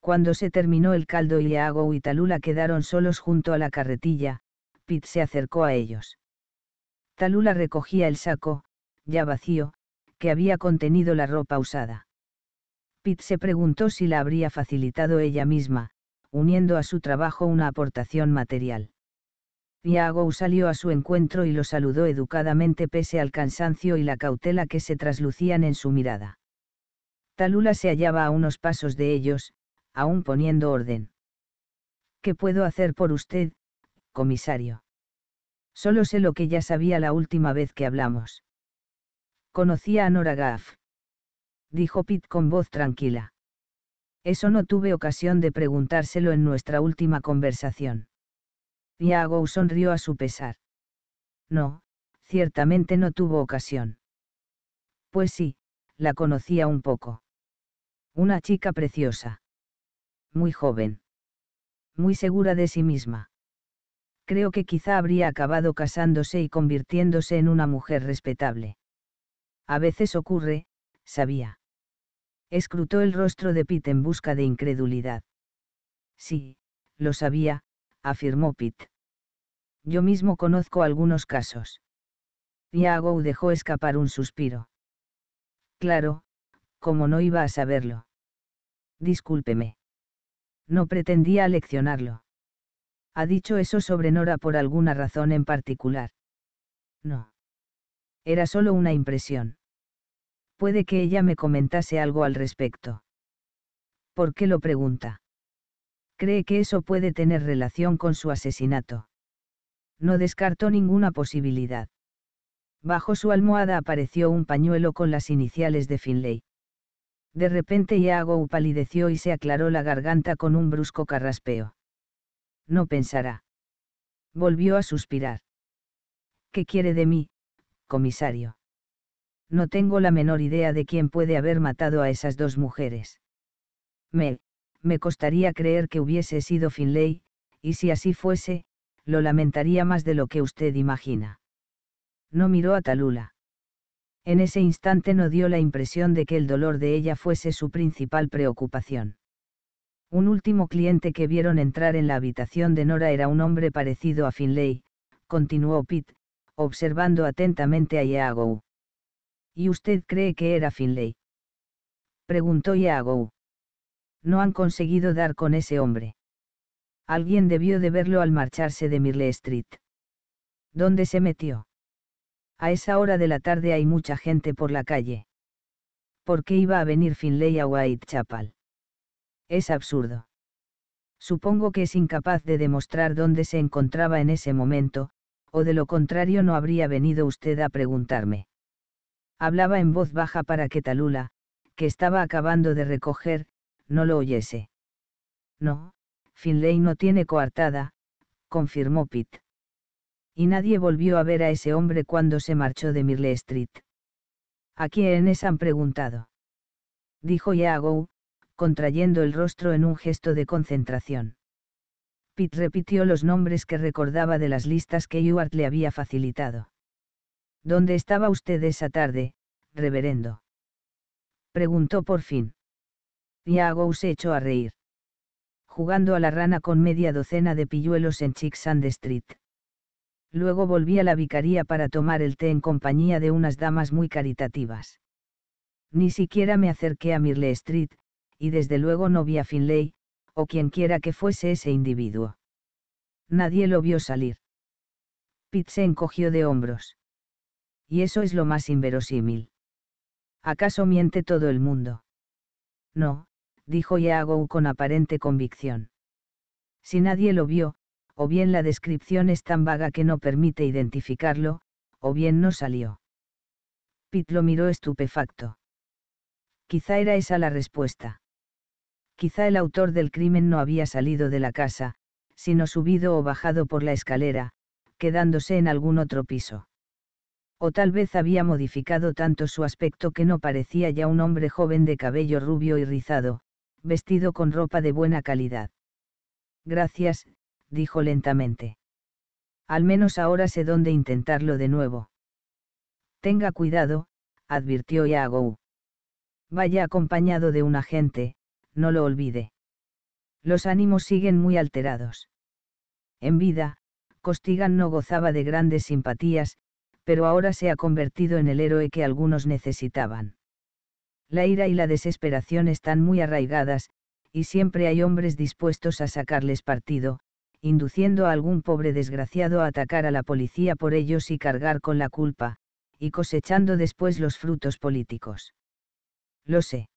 Speaker 1: Cuando se terminó el caldo y Iago y Talula quedaron solos junto a la carretilla, Pete se acercó a ellos. Talula recogía el saco, ya vacío, que había contenido la ropa usada. Pete se preguntó si la habría facilitado ella misma, uniendo a su trabajo una aportación material. Iago salió a su encuentro y lo saludó educadamente pese al cansancio y la cautela que se traslucían en su mirada. Talula se hallaba a unos pasos de ellos, aún poniendo orden. ¿Qué puedo hacer por usted, comisario? Solo sé lo que ya sabía la última vez que hablamos. Conocía a Nora Gaff. Dijo Pitt con voz tranquila. Eso no tuve ocasión de preguntárselo en nuestra última conversación. Iago sonrió a su pesar. No, ciertamente no tuvo ocasión. Pues sí, la conocía un poco. Una chica preciosa. Muy joven. Muy segura de sí misma. Creo que quizá habría acabado casándose y convirtiéndose en una mujer respetable. A veces ocurre, sabía. Escrutó el rostro de Pete en busca de incredulidad. Sí, lo sabía, afirmó Pete. Yo mismo conozco algunos casos. Iago dejó escapar un suspiro. Claro, como no iba a saberlo. Discúlpeme. No pretendía leccionarlo. ¿Ha dicho eso sobre Nora por alguna razón en particular? No. Era solo una impresión. Puede que ella me comentase algo al respecto. ¿Por qué lo pregunta? ¿Cree que eso puede tener relación con su asesinato? No descartó ninguna posibilidad. Bajo su almohada apareció un pañuelo con las iniciales de Finlay. De repente Iago palideció y se aclaró la garganta con un brusco carraspeo. No pensará. Volvió a suspirar. ¿Qué quiere de mí, comisario? No tengo la menor idea de quién puede haber matado a esas dos mujeres. Me, me costaría creer que hubiese sido Finlay, y si así fuese, lo lamentaría más de lo que usted imagina. No miró a Talula. En ese instante no dio la impresión de que el dolor de ella fuese su principal preocupación. Un último cliente que vieron entrar en la habitación de Nora era un hombre parecido a Finlay, continuó Pitt, observando atentamente a Iago. ¿Y usted cree que era Finlay? Preguntó Iago. No han conseguido dar con ese hombre. Alguien debió de verlo al marcharse de Mirle Street. ¿Dónde se metió? A esa hora de la tarde hay mucha gente por la calle. ¿Por qué iba a venir Finlay a Whitechapel? Es absurdo. Supongo que es incapaz de demostrar dónde se encontraba en ese momento, o de lo contrario no habría venido usted a preguntarme. Hablaba en voz baja para que Talula, que estaba acabando de recoger, no lo oyese. No, Finlay no tiene coartada, confirmó Pitt. Y nadie volvió a ver a ese hombre cuando se marchó de Mirle Street. ¿A quiénes han preguntado? Dijo Yago, contrayendo el rostro en un gesto de concentración. Pitt repitió los nombres que recordaba de las listas que Ewart le había facilitado. ¿Dónde estaba usted esa tarde, reverendo? Preguntó por fin. Yago se echó a reír jugando a la rana con media docena de pilluelos en Chicksand Street. Luego volví a la vicaría para tomar el té en compañía de unas damas muy caritativas. Ni siquiera me acerqué a Mirle Street, y desde luego no vi a Finlay, o quien quiera que fuese ese individuo. Nadie lo vio salir. Pitt se encogió de hombros. Y eso es lo más inverosímil. ¿Acaso miente todo el mundo? No, dijo Yago con aparente convicción. Si nadie lo vio, o bien la descripción es tan vaga que no permite identificarlo, o bien no salió. Pete lo miró estupefacto. Quizá era esa la respuesta. Quizá el autor del crimen no había salido de la casa, sino subido o bajado por la escalera, quedándose en algún otro piso. O tal vez había modificado tanto su aspecto que no parecía ya un hombre joven de cabello rubio y rizado, vestido con ropa de buena calidad. Gracias, dijo lentamente. Al menos ahora sé dónde intentarlo de nuevo. Tenga cuidado, advirtió Yagou. Vaya acompañado de un agente, no lo olvide. Los ánimos siguen muy alterados. En vida, Costigan no gozaba de grandes simpatías, pero ahora se ha convertido en el héroe que algunos necesitaban. La ira y la desesperación están muy arraigadas, y siempre hay hombres dispuestos a sacarles partido, induciendo a algún pobre desgraciado a atacar a la policía por ellos y cargar con la culpa, y cosechando después los frutos políticos. Lo sé.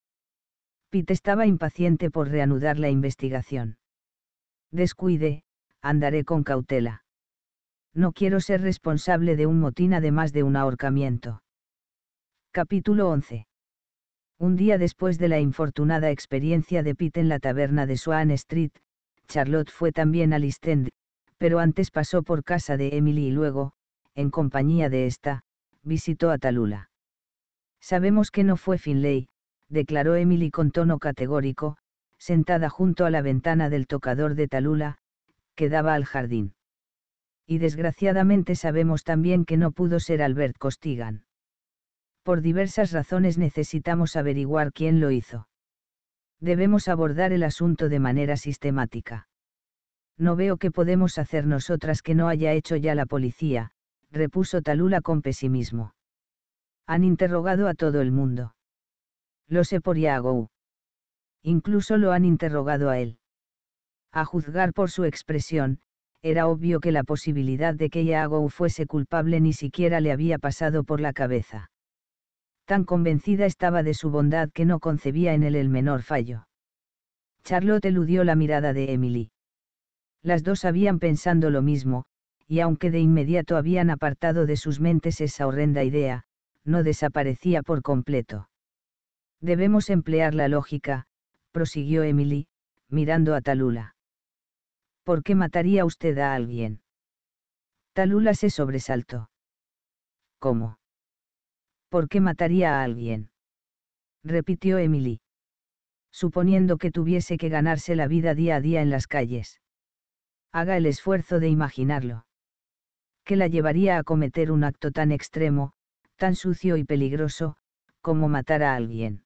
Speaker 1: Pete estaba impaciente por reanudar la investigación. Descuide, andaré con cautela. No quiero ser responsable de un motín además de un ahorcamiento. Capítulo 11. Un día después de la infortunada experiencia de Pete en la taberna de Swan Street, Charlotte fue también al East pero antes pasó por casa de Emily y luego, en compañía de esta, visitó a Talula. Sabemos que no fue Finlay, declaró Emily con tono categórico, sentada junto a la ventana del tocador de Talula, que daba al jardín. Y desgraciadamente sabemos también que no pudo ser Albert Costigan. Por diversas razones necesitamos averiguar quién lo hizo. Debemos abordar el asunto de manera sistemática. No veo qué podemos hacer nosotras que no haya hecho ya la policía, repuso Talula con pesimismo. Han interrogado a todo el mundo. Lo sé por Yagou. Incluso lo han interrogado a él. A juzgar por su expresión, era obvio que la posibilidad de que Yagou fuese culpable ni siquiera le había pasado por la cabeza. Tan convencida estaba de su bondad que no concebía en él el menor fallo. Charlotte eludió la mirada de Emily. Las dos habían pensando lo mismo, y aunque de inmediato habían apartado de sus mentes esa horrenda idea, no desaparecía por completo. Debemos emplear la lógica, prosiguió Emily, mirando a Talula. ¿Por qué mataría usted a alguien? Talula se sobresaltó. ¿Cómo? ¿Por qué mataría a alguien? repitió Emily. Suponiendo que tuviese que ganarse la vida día a día en las calles. Haga el esfuerzo de imaginarlo. ¿Qué la llevaría a cometer un acto tan extremo, tan sucio y peligroso, como matar a alguien?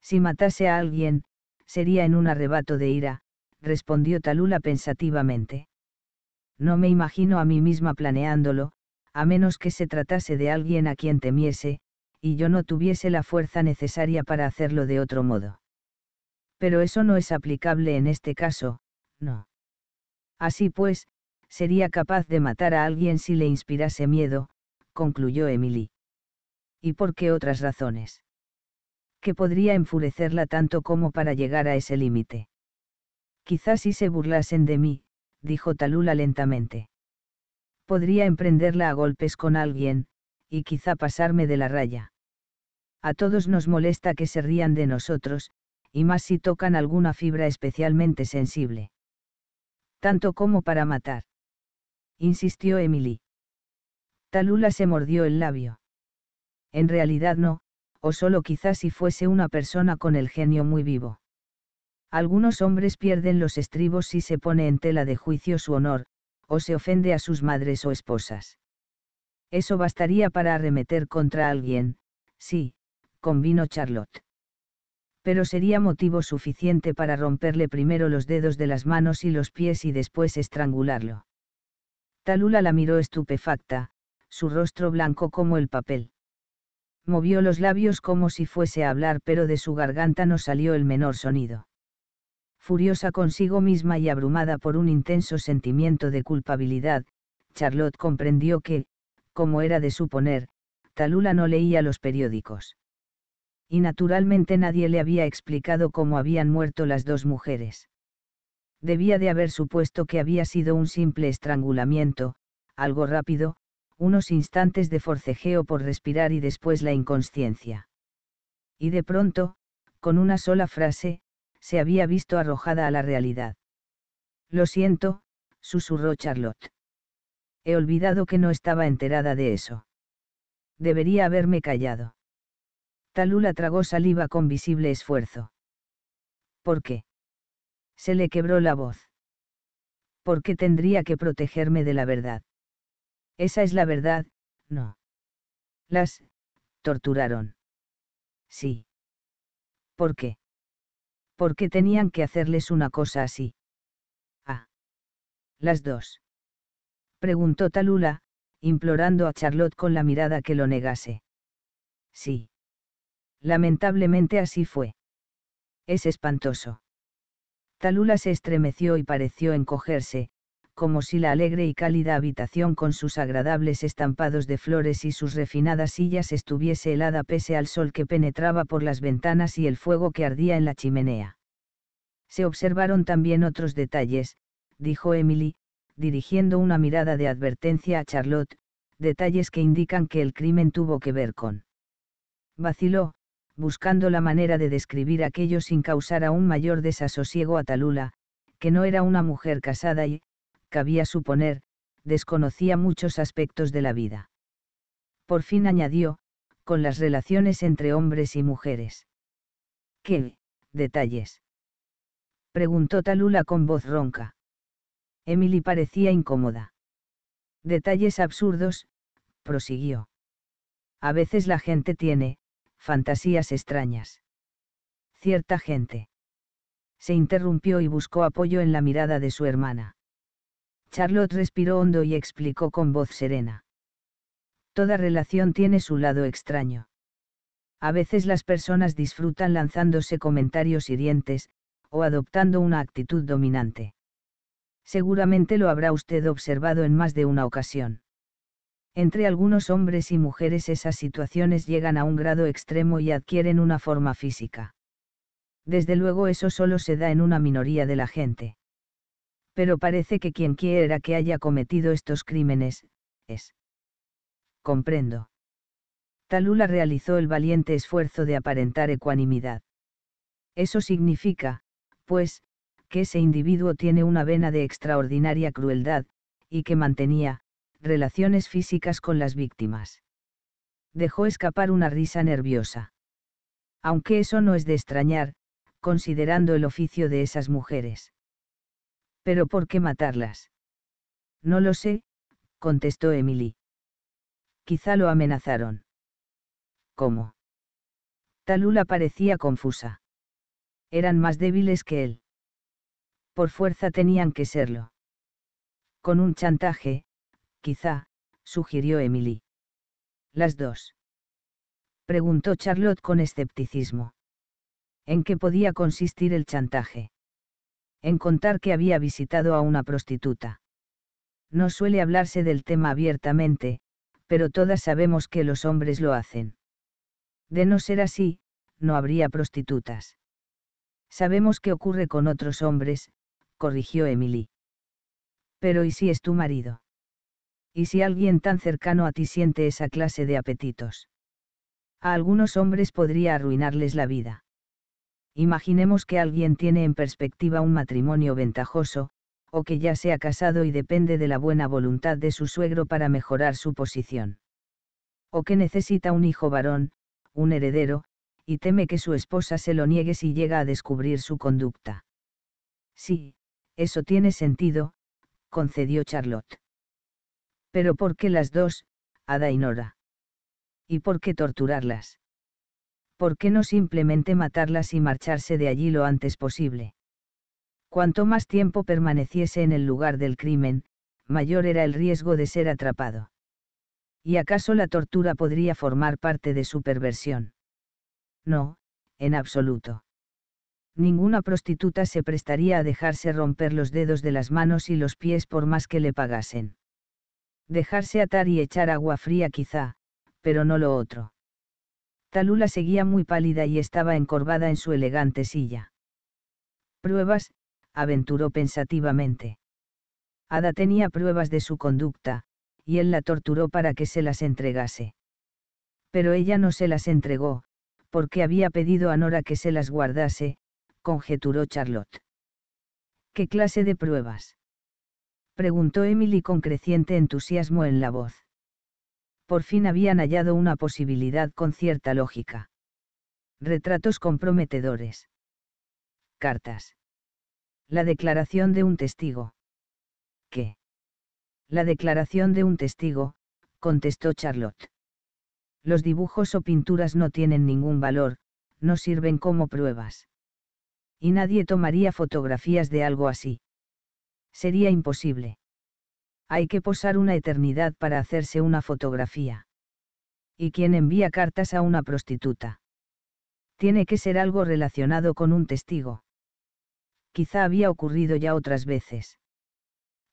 Speaker 1: Si matase a alguien, sería en un arrebato de ira, respondió Talula pensativamente. No me imagino a mí misma planeándolo, a menos que se tratase de alguien a quien temiese, y yo no tuviese la fuerza necesaria para hacerlo de otro modo. Pero eso no es aplicable en este caso, no. Así pues, sería capaz de matar a alguien si le inspirase miedo, concluyó Emily. ¿Y por qué otras razones? Que podría enfurecerla tanto como para llegar a ese límite. Quizás si se burlasen de mí, dijo Talula lentamente. Podría emprenderla a golpes con alguien, y quizá pasarme de la raya. A todos nos molesta que se rían de nosotros, y más si tocan alguna fibra especialmente sensible. Tanto como para matar. Insistió Emily. Talula se mordió el labio. En realidad no, o solo quizás si fuese una persona con el genio muy vivo. Algunos hombres pierden los estribos si se pone en tela de juicio su honor, o se ofende a sus madres o esposas. Eso bastaría para arremeter contra alguien, sí, convino Charlotte. Pero sería motivo suficiente para romperle primero los dedos de las manos y los pies y después estrangularlo. Talula la miró estupefacta, su rostro blanco como el papel. Movió los labios como si fuese a hablar pero de su garganta no salió el menor sonido furiosa consigo misma y abrumada por un intenso sentimiento de culpabilidad, Charlotte comprendió que, como era de suponer, Talula no leía los periódicos. Y naturalmente nadie le había explicado cómo habían muerto las dos mujeres. Debía de haber supuesto que había sido un simple estrangulamiento, algo rápido, unos instantes de forcejeo por respirar y después la inconsciencia. Y de pronto, con una sola frase, se había visto arrojada a la realidad. Lo siento, susurró Charlotte. He olvidado que no estaba enterada de eso. Debería haberme callado. Talula tragó saliva con visible esfuerzo. ¿Por qué? Se le quebró la voz. ¿Por qué tendría que protegerme de la verdad? Esa es la verdad, no. Las, torturaron. Sí. ¿Por qué? ¿Por qué tenían que hacerles una cosa así? Ah. Las dos. Preguntó Talula, implorando a Charlotte con la mirada que lo negase. Sí. Lamentablemente así fue. Es espantoso. Talula se estremeció y pareció encogerse, como si la alegre y cálida habitación con sus agradables estampados de flores y sus refinadas sillas estuviese helada pese al sol que penetraba por las ventanas y el fuego que ardía en la chimenea. Se observaron también otros detalles, dijo Emily, dirigiendo una mirada de advertencia a Charlotte, detalles que indican que el crimen tuvo que ver con. Vaciló, buscando la manera de describir aquello sin causar aún mayor desasosiego a Talula, que no era una mujer casada y, cabía suponer, desconocía muchos aspectos de la vida. Por fin añadió, con las relaciones entre hombres y mujeres. ¿Qué, detalles? preguntó Talula con voz ronca. Emily parecía incómoda. Detalles absurdos, prosiguió. A veces la gente tiene, fantasías extrañas. Cierta gente. Se interrumpió y buscó apoyo en la mirada de su hermana. Charlotte respiró hondo y explicó con voz serena. Toda relación tiene su lado extraño. A veces las personas disfrutan lanzándose comentarios hirientes, o adoptando una actitud dominante. Seguramente lo habrá usted observado en más de una ocasión. Entre algunos hombres y mujeres esas situaciones llegan a un grado extremo y adquieren una forma física. Desde luego eso solo se da en una minoría de la gente. Pero parece que quien quiera que haya cometido estos crímenes, es. Comprendo. Talula realizó el valiente esfuerzo de aparentar ecuanimidad. Eso significa, pues, que ese individuo tiene una vena de extraordinaria crueldad, y que mantenía, relaciones físicas con las víctimas. Dejó escapar una risa nerviosa. Aunque eso no es de extrañar, considerando el oficio de esas mujeres. ¿Pero por qué matarlas? No lo sé, contestó Emily. Quizá lo amenazaron. ¿Cómo? Talula parecía confusa. Eran más débiles que él. Por fuerza tenían que serlo. Con un chantaje, quizá, sugirió Emily. Las dos. Preguntó Charlotte con escepticismo. ¿En qué podía consistir el chantaje? En contar que había visitado a una prostituta. No suele hablarse del tema abiertamente, pero todas sabemos que los hombres lo hacen. De no ser así, no habría prostitutas. Sabemos que ocurre con otros hombres, corrigió Emily. Pero ¿y si es tu marido? ¿Y si alguien tan cercano a ti siente esa clase de apetitos? A algunos hombres podría arruinarles la vida. Imaginemos que alguien tiene en perspectiva un matrimonio ventajoso, o que ya se ha casado y depende de la buena voluntad de su suegro para mejorar su posición. O que necesita un hijo varón, un heredero, y teme que su esposa se lo niegue si llega a descubrir su conducta. Sí, eso tiene sentido, concedió Charlotte. Pero ¿por qué las dos, Ada y Nora? ¿Y por qué torturarlas? ¿Por qué no simplemente matarlas y marcharse de allí lo antes posible? Cuanto más tiempo permaneciese en el lugar del crimen, mayor era el riesgo de ser atrapado. ¿Y acaso la tortura podría formar parte de su perversión? No, en absoluto. Ninguna prostituta se prestaría a dejarse romper los dedos de las manos y los pies por más que le pagasen. Dejarse atar y echar agua fría quizá, pero no lo otro. Talula seguía muy pálida y estaba encorvada en su elegante silla. Pruebas, aventuró pensativamente. Ada tenía pruebas de su conducta, y él la torturó para que se las entregase. Pero ella no se las entregó, porque había pedido a Nora que se las guardase, conjeturó Charlotte. ¿Qué clase de pruebas? preguntó Emily con creciente entusiasmo en la voz. Por fin habían hallado una posibilidad con cierta lógica. Retratos comprometedores. Cartas. La declaración de un testigo. ¿Qué? La declaración de un testigo, contestó Charlotte. Los dibujos o pinturas no tienen ningún valor, no sirven como pruebas. Y nadie tomaría fotografías de algo así. Sería imposible. Hay que posar una eternidad para hacerse una fotografía. ¿Y quién envía cartas a una prostituta? Tiene que ser algo relacionado con un testigo. Quizá había ocurrido ya otras veces.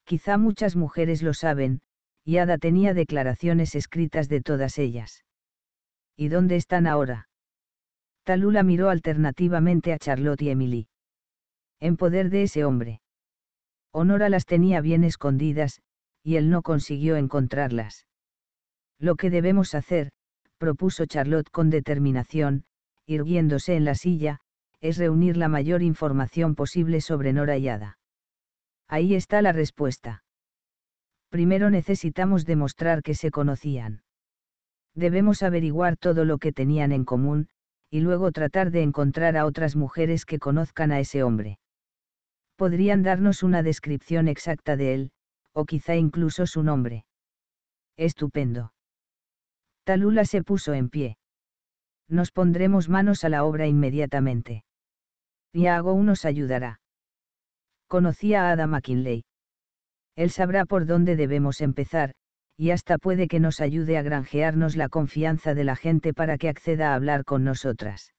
Speaker 1: Quizá muchas mujeres lo saben, y Ada tenía declaraciones escritas de todas ellas. ¿Y dónde están ahora? Talula miró alternativamente a Charlotte y Emily. En poder de ese hombre. Honora las tenía bien escondidas, y él no consiguió encontrarlas. Lo que debemos hacer, propuso Charlotte con determinación, irguiéndose en la silla, es reunir la mayor información posible sobre Nora y Ada. Ahí está la respuesta. Primero necesitamos demostrar que se conocían. Debemos averiguar todo lo que tenían en común, y luego tratar de encontrar a otras mujeres que conozcan a ese hombre. Podrían darnos una descripción exacta de él, o quizá incluso su nombre. Estupendo. Talula se puso en pie. Nos pondremos manos a la obra inmediatamente. Iago nos ayudará conocía a Ada McKinley. Él sabrá por dónde debemos empezar, y hasta puede que nos ayude a granjearnos la confianza de la gente para que acceda a hablar con nosotras.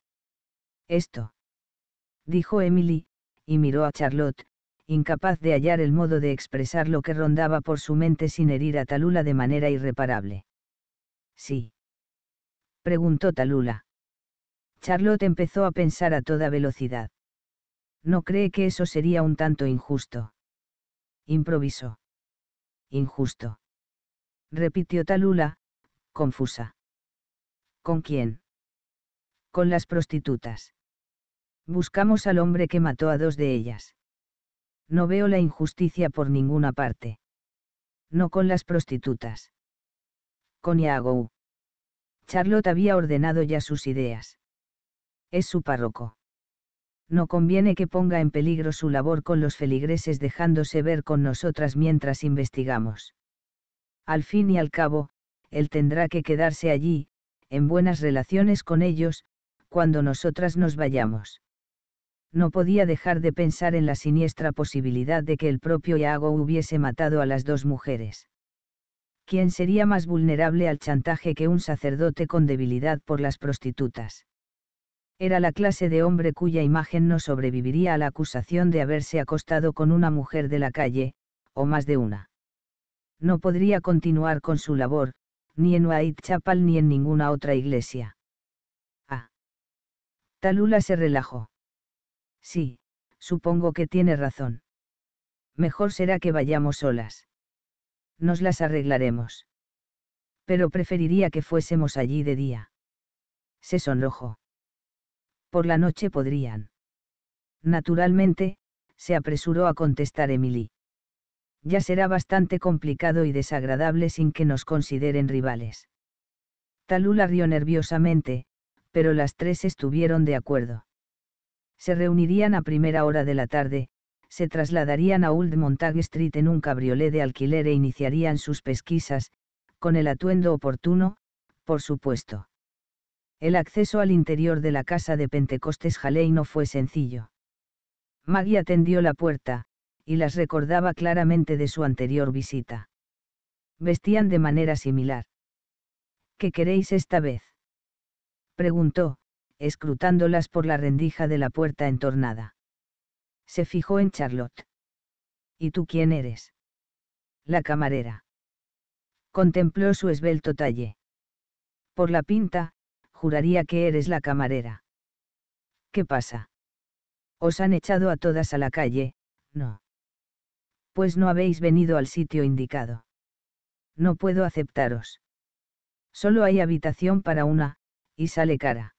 Speaker 1: Esto. Dijo Emily, y miró a Charlotte, incapaz de hallar el modo de expresar lo que rondaba por su mente sin herir a Talula de manera irreparable. Sí. Preguntó Talula. Charlotte empezó a pensar a toda velocidad. ¿No cree que eso sería un tanto injusto? Improvisó. Injusto. Repitió Talula, confusa. ¿Con quién? Con las prostitutas. Buscamos al hombre que mató a dos de ellas. No veo la injusticia por ninguna parte. No con las prostitutas. Con Yagou. Charlotte había ordenado ya sus ideas. Es su párroco no conviene que ponga en peligro su labor con los feligreses dejándose ver con nosotras mientras investigamos. Al fin y al cabo, él tendrá que quedarse allí, en buenas relaciones con ellos, cuando nosotras nos vayamos. No podía dejar de pensar en la siniestra posibilidad de que el propio Iago hubiese matado a las dos mujeres. ¿Quién sería más vulnerable al chantaje que un sacerdote con debilidad por las prostitutas? Era la clase de hombre cuya imagen no sobreviviría a la acusación de haberse acostado con una mujer de la calle, o más de una. No podría continuar con su labor, ni en Whitechapel ni en ninguna otra iglesia. Ah. Talula se relajó. Sí, supongo que tiene razón. Mejor será que vayamos solas. Nos las arreglaremos. Pero preferiría que fuésemos allí de día. Se sonrojó. Por la noche podrían. Naturalmente, se apresuró a contestar Emily. Ya será bastante complicado y desagradable sin que nos consideren rivales. Talula rió nerviosamente, pero las tres estuvieron de acuerdo. Se reunirían a primera hora de la tarde, se trasladarían a Old Montague Street en un cabriolé de alquiler e iniciarían sus pesquisas, con el atuendo oportuno, por supuesto. El acceso al interior de la casa de Pentecostes Haley no fue sencillo. Maggie atendió la puerta, y las recordaba claramente de su anterior visita. Vestían de manera similar. ¿Qué queréis esta vez? preguntó, escrutándolas por la rendija de la puerta entornada. Se fijó en Charlotte. ¿Y tú quién eres? La camarera. Contempló su esbelto talle. Por la pinta, juraría que eres la camarera. ¿Qué pasa? Os han echado a todas a la calle, no. Pues no habéis venido al sitio indicado. No puedo aceptaros. Solo hay habitación para una, y sale cara.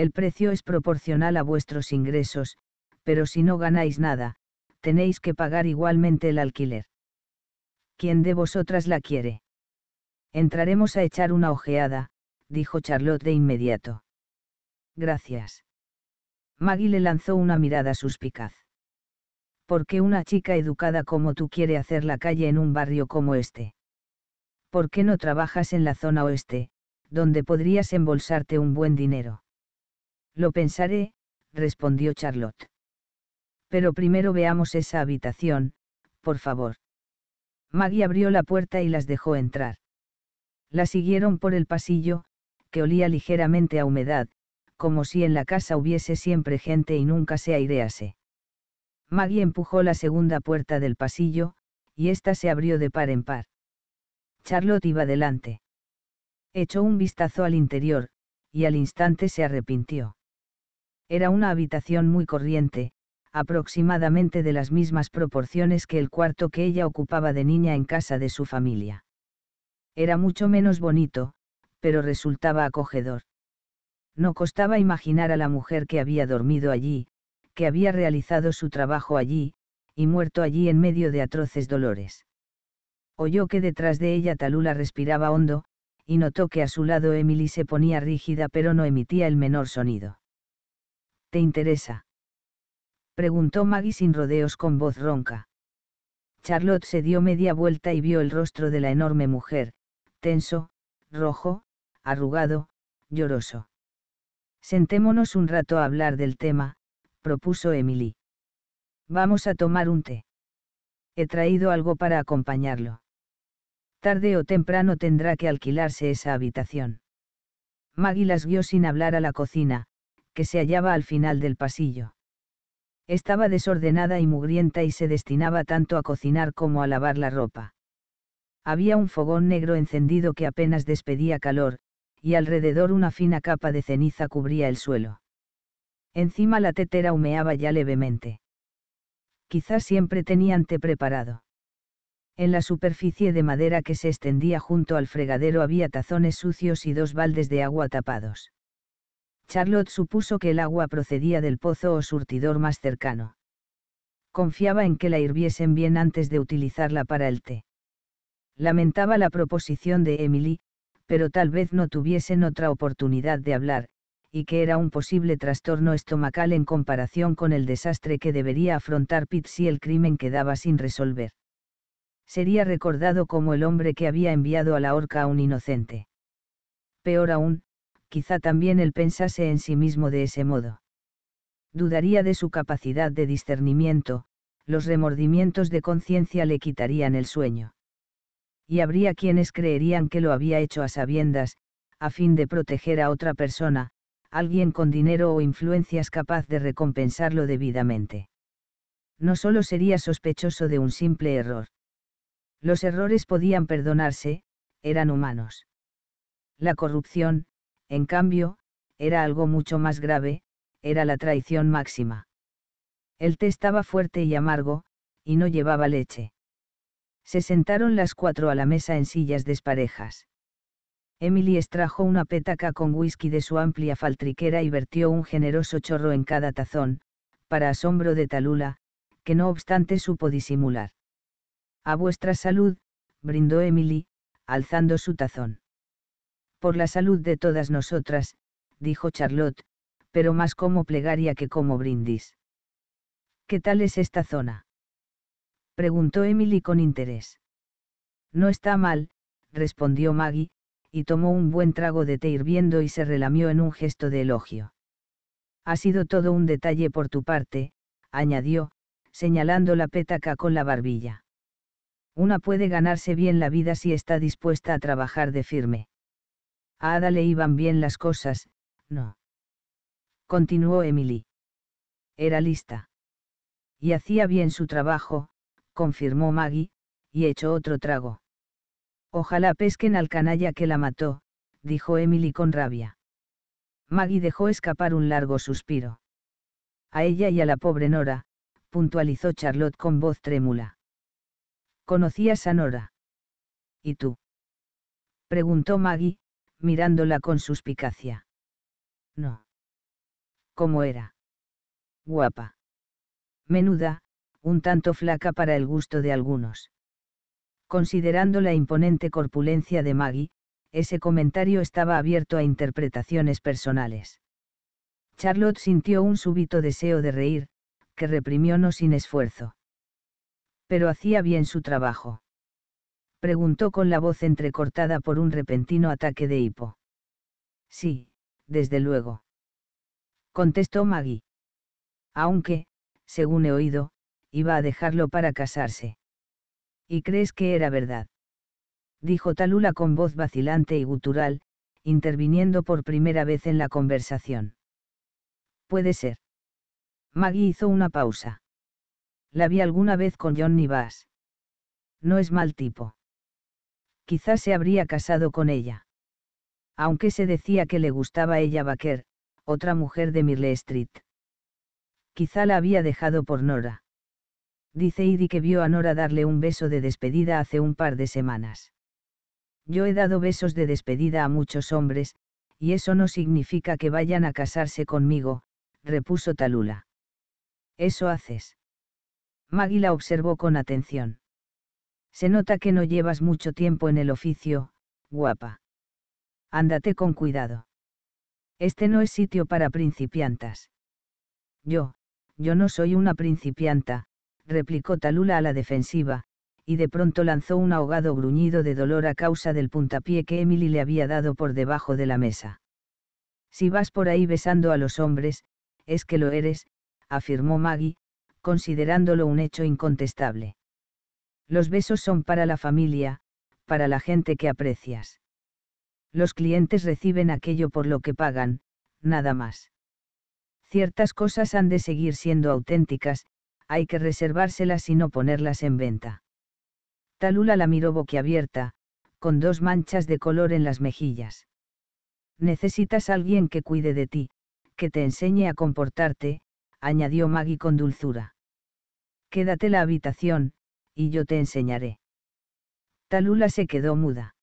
Speaker 1: El precio es proporcional a vuestros ingresos, pero si no ganáis nada, tenéis que pagar igualmente el alquiler. ¿Quién de vosotras la quiere? Entraremos a echar una ojeada, dijo Charlotte de inmediato. Gracias. Maggie le lanzó una mirada suspicaz. ¿Por qué una chica educada como tú quiere hacer la calle en un barrio como este? ¿Por qué no trabajas en la zona oeste, donde podrías embolsarte un buen dinero? Lo pensaré, respondió Charlotte. Pero primero veamos esa habitación, por favor. Maggie abrió la puerta y las dejó entrar. La siguieron por el pasillo, que olía ligeramente a humedad, como si en la casa hubiese siempre gente y nunca se airease. Maggie empujó la segunda puerta del pasillo, y ésta se abrió de par en par. Charlotte iba delante. Echó un vistazo al interior, y al instante se arrepintió. Era una habitación muy corriente, aproximadamente de las mismas proporciones que el cuarto que ella ocupaba de niña en casa de su familia. Era mucho menos bonito, pero resultaba acogedor. No costaba imaginar a la mujer que había dormido allí, que había realizado su trabajo allí, y muerto allí en medio de atroces dolores. Oyó que detrás de ella Talula respiraba hondo, y notó que a su lado Emily se ponía rígida pero no emitía el menor sonido. ¿Te interesa? preguntó Maggie sin rodeos con voz ronca. Charlotte se dio media vuelta y vio el rostro de la enorme mujer, tenso, rojo, arrugado, lloroso. Sentémonos un rato a hablar del tema, propuso Emily. Vamos a tomar un té. He traído algo para acompañarlo. Tarde o temprano tendrá que alquilarse esa habitación. Maggie las guió sin hablar a la cocina, que se hallaba al final del pasillo. Estaba desordenada y mugrienta y se destinaba tanto a cocinar como a lavar la ropa. Había un fogón negro encendido que apenas despedía calor, y alrededor una fina capa de ceniza cubría el suelo. Encima la tetera humeaba ya levemente. Quizás siempre tenían té preparado. En la superficie de madera que se extendía junto al fregadero había tazones sucios y dos baldes de agua tapados. Charlotte supuso que el agua procedía del pozo o surtidor más cercano. Confiaba en que la hirviesen bien antes de utilizarla para el té. Lamentaba la proposición de Emily, pero tal vez no tuviesen otra oportunidad de hablar, y que era un posible trastorno estomacal en comparación con el desastre que debería afrontar Pitt si el crimen quedaba sin resolver. Sería recordado como el hombre que había enviado a la horca a un inocente. Peor aún, quizá también él pensase en sí mismo de ese modo. Dudaría de su capacidad de discernimiento, los remordimientos de conciencia le quitarían el sueño y habría quienes creerían que lo había hecho a sabiendas, a fin de proteger a otra persona, alguien con dinero o influencias capaz de recompensarlo debidamente. No solo sería sospechoso de un simple error. Los errores podían perdonarse, eran humanos. La corrupción, en cambio, era algo mucho más grave, era la traición máxima. El té estaba fuerte y amargo, y no llevaba leche. Se sentaron las cuatro a la mesa en sillas desparejas. Emily extrajo una petaca con whisky de su amplia faltriquera y vertió un generoso chorro en cada tazón, para asombro de Talula, que no obstante supo disimular. A vuestra salud, brindó Emily, alzando su tazón. Por la salud de todas nosotras, dijo Charlotte, pero más como plegaria que como brindis. ¿Qué tal es esta zona? preguntó Emily con interés. No está mal, respondió Maggie, y tomó un buen trago de té hirviendo y se relamió en un gesto de elogio. Ha sido todo un detalle por tu parte, añadió, señalando la petaca con la barbilla. Una puede ganarse bien la vida si está dispuesta a trabajar de firme. A Ada le iban bien las cosas, no. Continuó Emily. Era lista. Y hacía bien su trabajo, confirmó Maggie, y echó otro trago. Ojalá pesquen al canalla que la mató, dijo Emily con rabia. Maggie dejó escapar un largo suspiro. A ella y a la pobre Nora, puntualizó Charlotte con voz trémula. ¿Conocías a Nora? ¿Y tú? preguntó Maggie, mirándola con suspicacia. No. ¿Cómo era? Guapa. Menuda, un tanto flaca para el gusto de algunos. Considerando la imponente corpulencia de Maggie, ese comentario estaba abierto a interpretaciones personales. Charlotte sintió un súbito deseo de reír, que reprimió no sin esfuerzo. Pero hacía bien su trabajo. Preguntó con la voz entrecortada por un repentino ataque de hipo. Sí, desde luego. Contestó Maggie. Aunque, según he oído, iba a dejarlo para casarse. ¿Y crees que era verdad? Dijo Talula con voz vacilante y gutural, interviniendo por primera vez en la conversación. Puede ser. Maggie hizo una pausa. La vi alguna vez con John Nivas. No es mal tipo. Quizás se habría casado con ella. Aunque se decía que le gustaba ella Baker, otra mujer de Mirle Street. Quizá la había dejado por Nora. Dice Idi que vio a Nora darle un beso de despedida hace un par de semanas. Yo he dado besos de despedida a muchos hombres, y eso no significa que vayan a casarse conmigo, repuso Talula. Eso haces. Maggie la observó con atención. Se nota que no llevas mucho tiempo en el oficio, guapa. Ándate con cuidado. Este no es sitio para principiantas. Yo, yo no soy una principianta, replicó Talula a la defensiva, y de pronto lanzó un ahogado gruñido de dolor a causa del puntapié que Emily le había dado por debajo de la mesa. Si vas por ahí besando a los hombres, es que lo eres, afirmó Maggie, considerándolo un hecho incontestable. Los besos son para la familia, para la gente que aprecias. Los clientes reciben aquello por lo que pagan, nada más. Ciertas cosas han de seguir siendo auténticas, hay que reservárselas y no ponerlas en venta. Talula la miró boquiabierta, con dos manchas de color en las mejillas. Necesitas alguien que cuide de ti, que te enseñe a comportarte, añadió Maggie con dulzura. Quédate la habitación, y yo te enseñaré. Talula se quedó muda.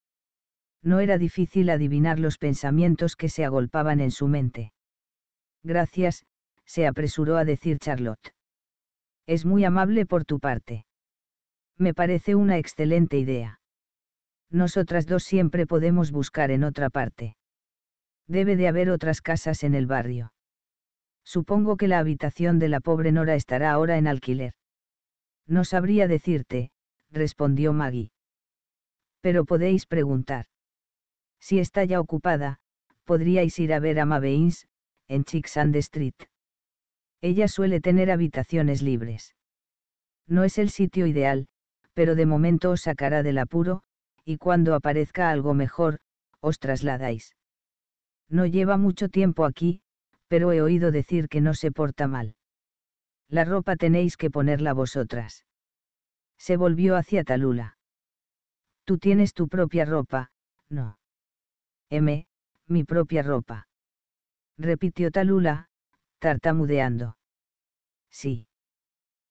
Speaker 1: No era difícil adivinar los pensamientos que se agolpaban en su mente. Gracias, se apresuró a decir Charlotte. Es muy amable por tu parte. Me parece una excelente idea. Nosotras dos siempre podemos buscar en otra parte. Debe de haber otras casas en el barrio. Supongo que la habitación de la pobre Nora estará ahora en alquiler. No sabría decirte, respondió Maggie. Pero podéis preguntar. Si está ya ocupada, podríais ir a ver a Maveins, en Chicksand Street. Ella suele tener habitaciones libres. No es el sitio ideal, pero de momento os sacará del apuro, y cuando aparezca algo mejor, os trasladáis. No lleva mucho tiempo aquí, pero he oído decir que no se porta mal. La ropa tenéis que ponerla vosotras. Se volvió hacia Talula. Tú tienes tu propia ropa, no. M, mi propia ropa. Repitió Talula, tartamudeando. Sí.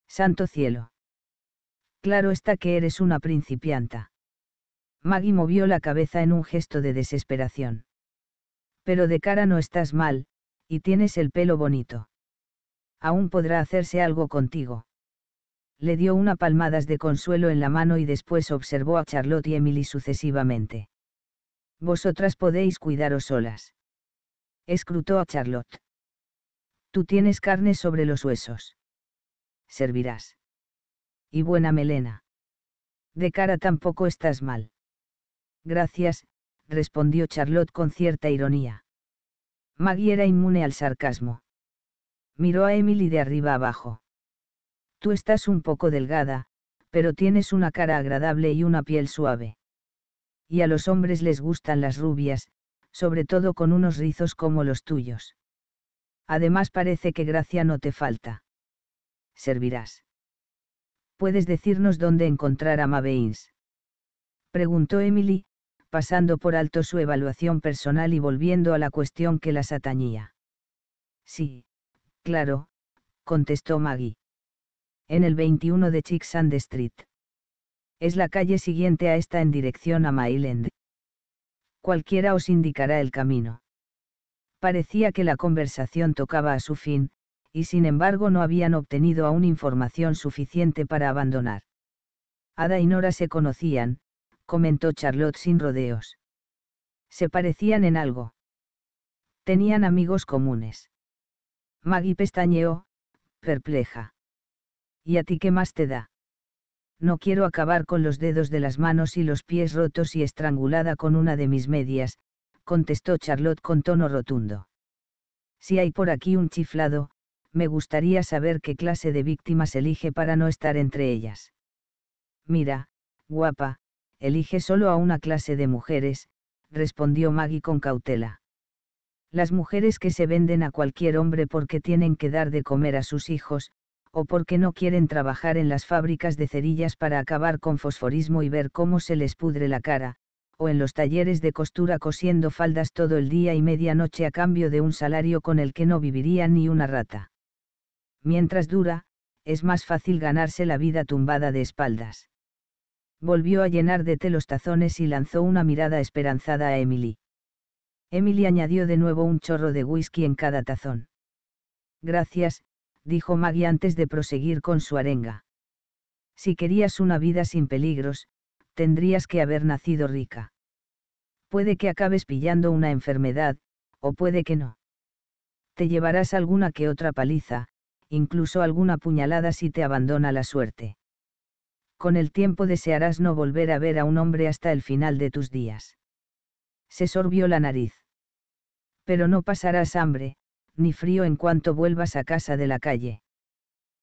Speaker 1: Santo cielo. Claro está que eres una principianta. Maggie movió la cabeza en un gesto de desesperación. Pero de cara no estás mal, y tienes el pelo bonito. Aún podrá hacerse algo contigo. Le dio una palmadas de consuelo en la mano y después observó a Charlotte y Emily sucesivamente. Vosotras podéis cuidaros solas. Escrutó a Charlotte. Tú tienes carne sobre los huesos. Servirás. Y buena melena. De cara tampoco estás mal. Gracias, respondió Charlotte con cierta ironía. Maggie era inmune al sarcasmo. Miró a Emily de arriba abajo. Tú estás un poco delgada, pero tienes una cara agradable y una piel suave. Y a los hombres les gustan las rubias, sobre todo con unos rizos como los tuyos. Además parece que gracia no te falta. Servirás. ¿Puedes decirnos dónde encontrar a Maveins? Preguntó Emily, pasando por alto su evaluación personal y volviendo a la cuestión que las atañía. Sí, claro, contestó Maggie. En el 21 de Chicksand Street. Es la calle siguiente a esta en dirección a Mailand. Cualquiera os indicará el camino. Parecía que la conversación tocaba a su fin, y sin embargo no habían obtenido aún información suficiente para abandonar. Ada y Nora se conocían, comentó Charlotte sin rodeos. Se parecían en algo. Tenían amigos comunes. Maggie pestañeó, perpleja. ¿Y a ti qué más te da? No quiero acabar con los dedos de las manos y los pies rotos y estrangulada con una de mis medias, contestó Charlotte con tono rotundo. Si hay por aquí un chiflado, me gustaría saber qué clase de víctimas elige para no estar entre ellas. Mira, guapa, elige solo a una clase de mujeres, respondió Maggie con cautela. Las mujeres que se venden a cualquier hombre porque tienen que dar de comer a sus hijos, o porque no quieren trabajar en las fábricas de cerillas para acabar con fosforismo y ver cómo se les pudre la cara, o en los talleres de costura cosiendo faldas todo el día y media noche a cambio de un salario con el que no viviría ni una rata mientras dura, es más fácil ganarse la vida tumbada de espaldas. Volvió a llenar de té los tazones y lanzó una mirada esperanzada a Emily. Emily añadió de nuevo un chorro de whisky en cada tazón. Gracias, dijo Maggie antes de proseguir con su arenga. Si querías una vida sin peligros, tendrías que haber nacido rica. Puede que acabes pillando una enfermedad, o puede que no. Te llevarás alguna que otra paliza, incluso alguna puñalada si te abandona la suerte. Con el tiempo desearás no volver a ver a un hombre hasta el final de tus días. Se sorbió la nariz. Pero no pasarás hambre, ni frío en cuanto vuelvas a casa de la calle.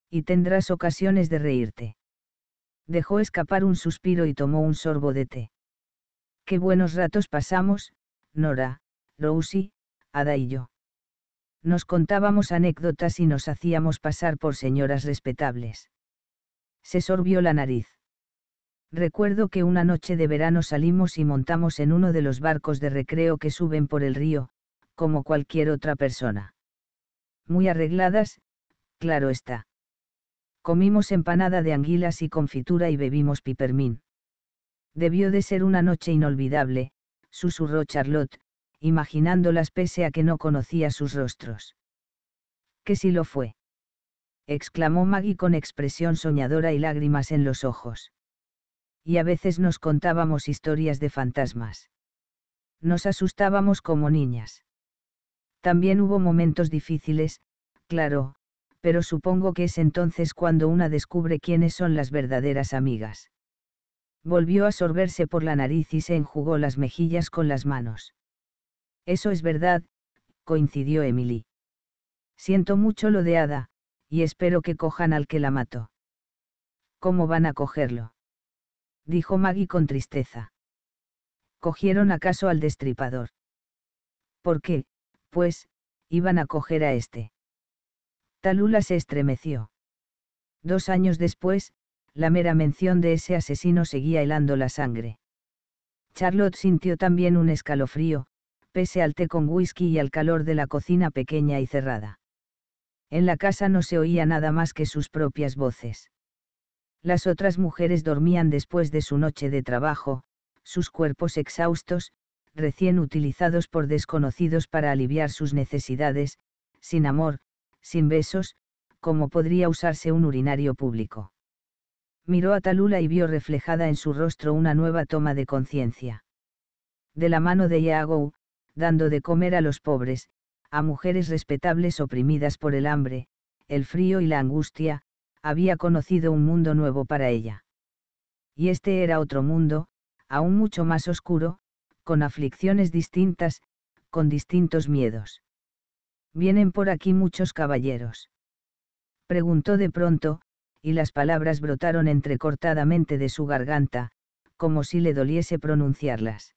Speaker 1: Y tendrás ocasiones de reírte. Dejó escapar un suspiro y tomó un sorbo de té. Qué buenos ratos pasamos, Nora, Rosie, Ada y yo nos contábamos anécdotas y nos hacíamos pasar por señoras respetables. Se sorbió la nariz. Recuerdo que una noche de verano salimos y montamos en uno de los barcos de recreo que suben por el río, como cualquier otra persona. Muy arregladas, claro está. Comimos empanada de anguilas y confitura y bebimos pipermín. Debió de ser una noche inolvidable, susurró Charlotte, imaginándolas pese a que no conocía sus rostros. Que si lo fue. exclamó Maggie con expresión soñadora y lágrimas en los ojos. Y a veces nos contábamos historias de fantasmas. Nos asustábamos como niñas. También hubo momentos difíciles, claro, pero supongo que es entonces cuando una descubre quiénes son las verdaderas amigas. Volvió a sorberse por la nariz y se enjugó las mejillas con las manos. Eso es verdad, coincidió Emily. Siento mucho lo de Ada, y espero que cojan al que la mató. ¿Cómo van a cogerlo? Dijo Maggie con tristeza. ¿Cogieron acaso al destripador? ¿Por qué? Pues, iban a coger a este. Talula se estremeció. Dos años después, la mera mención de ese asesino seguía helando la sangre. Charlotte sintió también un escalofrío, pese al té con whisky y al calor de la cocina pequeña y cerrada. En la casa no se oía nada más que sus propias voces. Las otras mujeres dormían después de su noche de trabajo, sus cuerpos exhaustos, recién utilizados por desconocidos para aliviar sus necesidades, sin amor, sin besos, como podría usarse un urinario público. Miró a Talula y vio reflejada en su rostro una nueva toma de conciencia. De la mano de Iago, dando de comer a los pobres, a mujeres respetables oprimidas por el hambre, el frío y la angustia, había conocido un mundo nuevo para ella. Y este era otro mundo, aún mucho más oscuro, con aflicciones distintas, con distintos miedos. ¿Vienen por aquí muchos caballeros? Preguntó de pronto, y las palabras brotaron entrecortadamente de su garganta, como si le doliese pronunciarlas.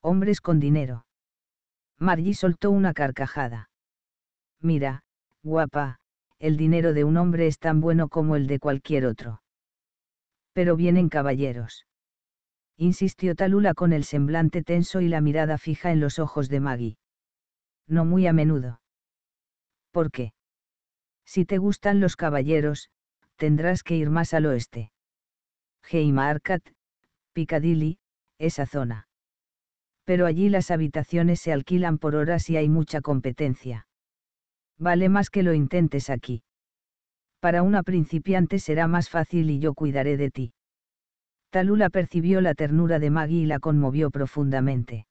Speaker 1: Hombres con dinero. Margie soltó una carcajada. Mira, guapa, el dinero de un hombre es tan bueno como el de cualquier otro. Pero vienen caballeros. Insistió Talula con el semblante tenso y la mirada fija en los ojos de Maggie. No muy a menudo. ¿Por qué? Si te gustan los caballeros, tendrás que ir más al oeste. Haymarket, Piccadilly, esa zona. Pero allí las habitaciones se alquilan por horas y hay mucha competencia. Vale más que lo intentes aquí. Para una principiante será más fácil y yo cuidaré de ti. Talula percibió la ternura de Maggie y la conmovió profundamente.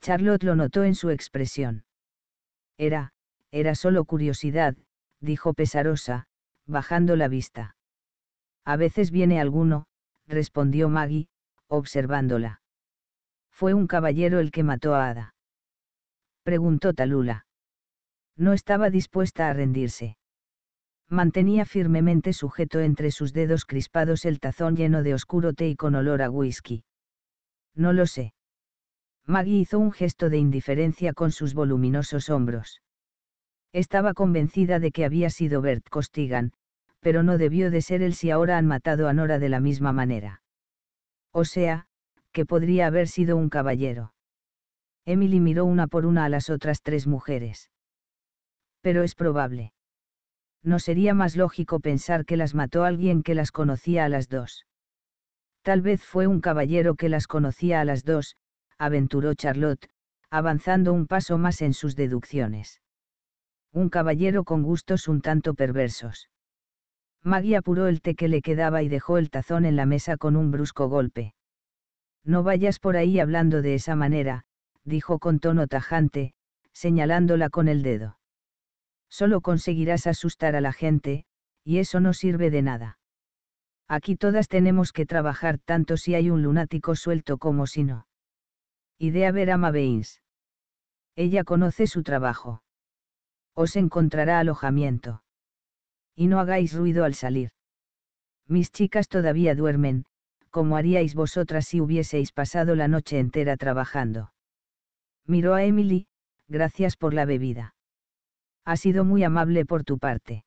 Speaker 1: Charlotte lo notó en su expresión. Era, era solo curiosidad, dijo pesarosa, bajando la vista. A veces viene alguno, respondió Maggie, observándola. Fue un caballero el que mató a Ada. Preguntó Talula. No estaba dispuesta a rendirse. Mantenía firmemente sujeto entre sus dedos crispados el tazón lleno de oscuro té y con olor a whisky. No lo sé. Maggie hizo un gesto de indiferencia con sus voluminosos hombros. Estaba convencida de que había sido Bert Costigan, pero no debió de ser él si ahora han matado a Nora de la misma manera. O sea, que podría haber sido un caballero. Emily miró una por una a las otras tres mujeres. Pero es probable. ¿No sería más lógico pensar que las mató alguien que las conocía a las dos? Tal vez fue un caballero que las conocía a las dos, aventuró Charlotte, avanzando un paso más en sus deducciones. Un caballero con gustos un tanto perversos. Maggie apuró el té que le quedaba y dejó el tazón en la mesa con un brusco golpe. No vayas por ahí hablando de esa manera, dijo con tono tajante, señalándola con el dedo. Solo conseguirás asustar a la gente, y eso no sirve de nada. Aquí todas tenemos que trabajar tanto si hay un lunático suelto como si no. Idea ver a Maveins. Ella conoce su trabajo. Os encontrará alojamiento. Y no hagáis ruido al salir. Mis chicas todavía duermen, como haríais vosotras si hubieseis pasado la noche entera trabajando. Miró a Emily, gracias por la bebida. Ha sido muy amable por tu parte.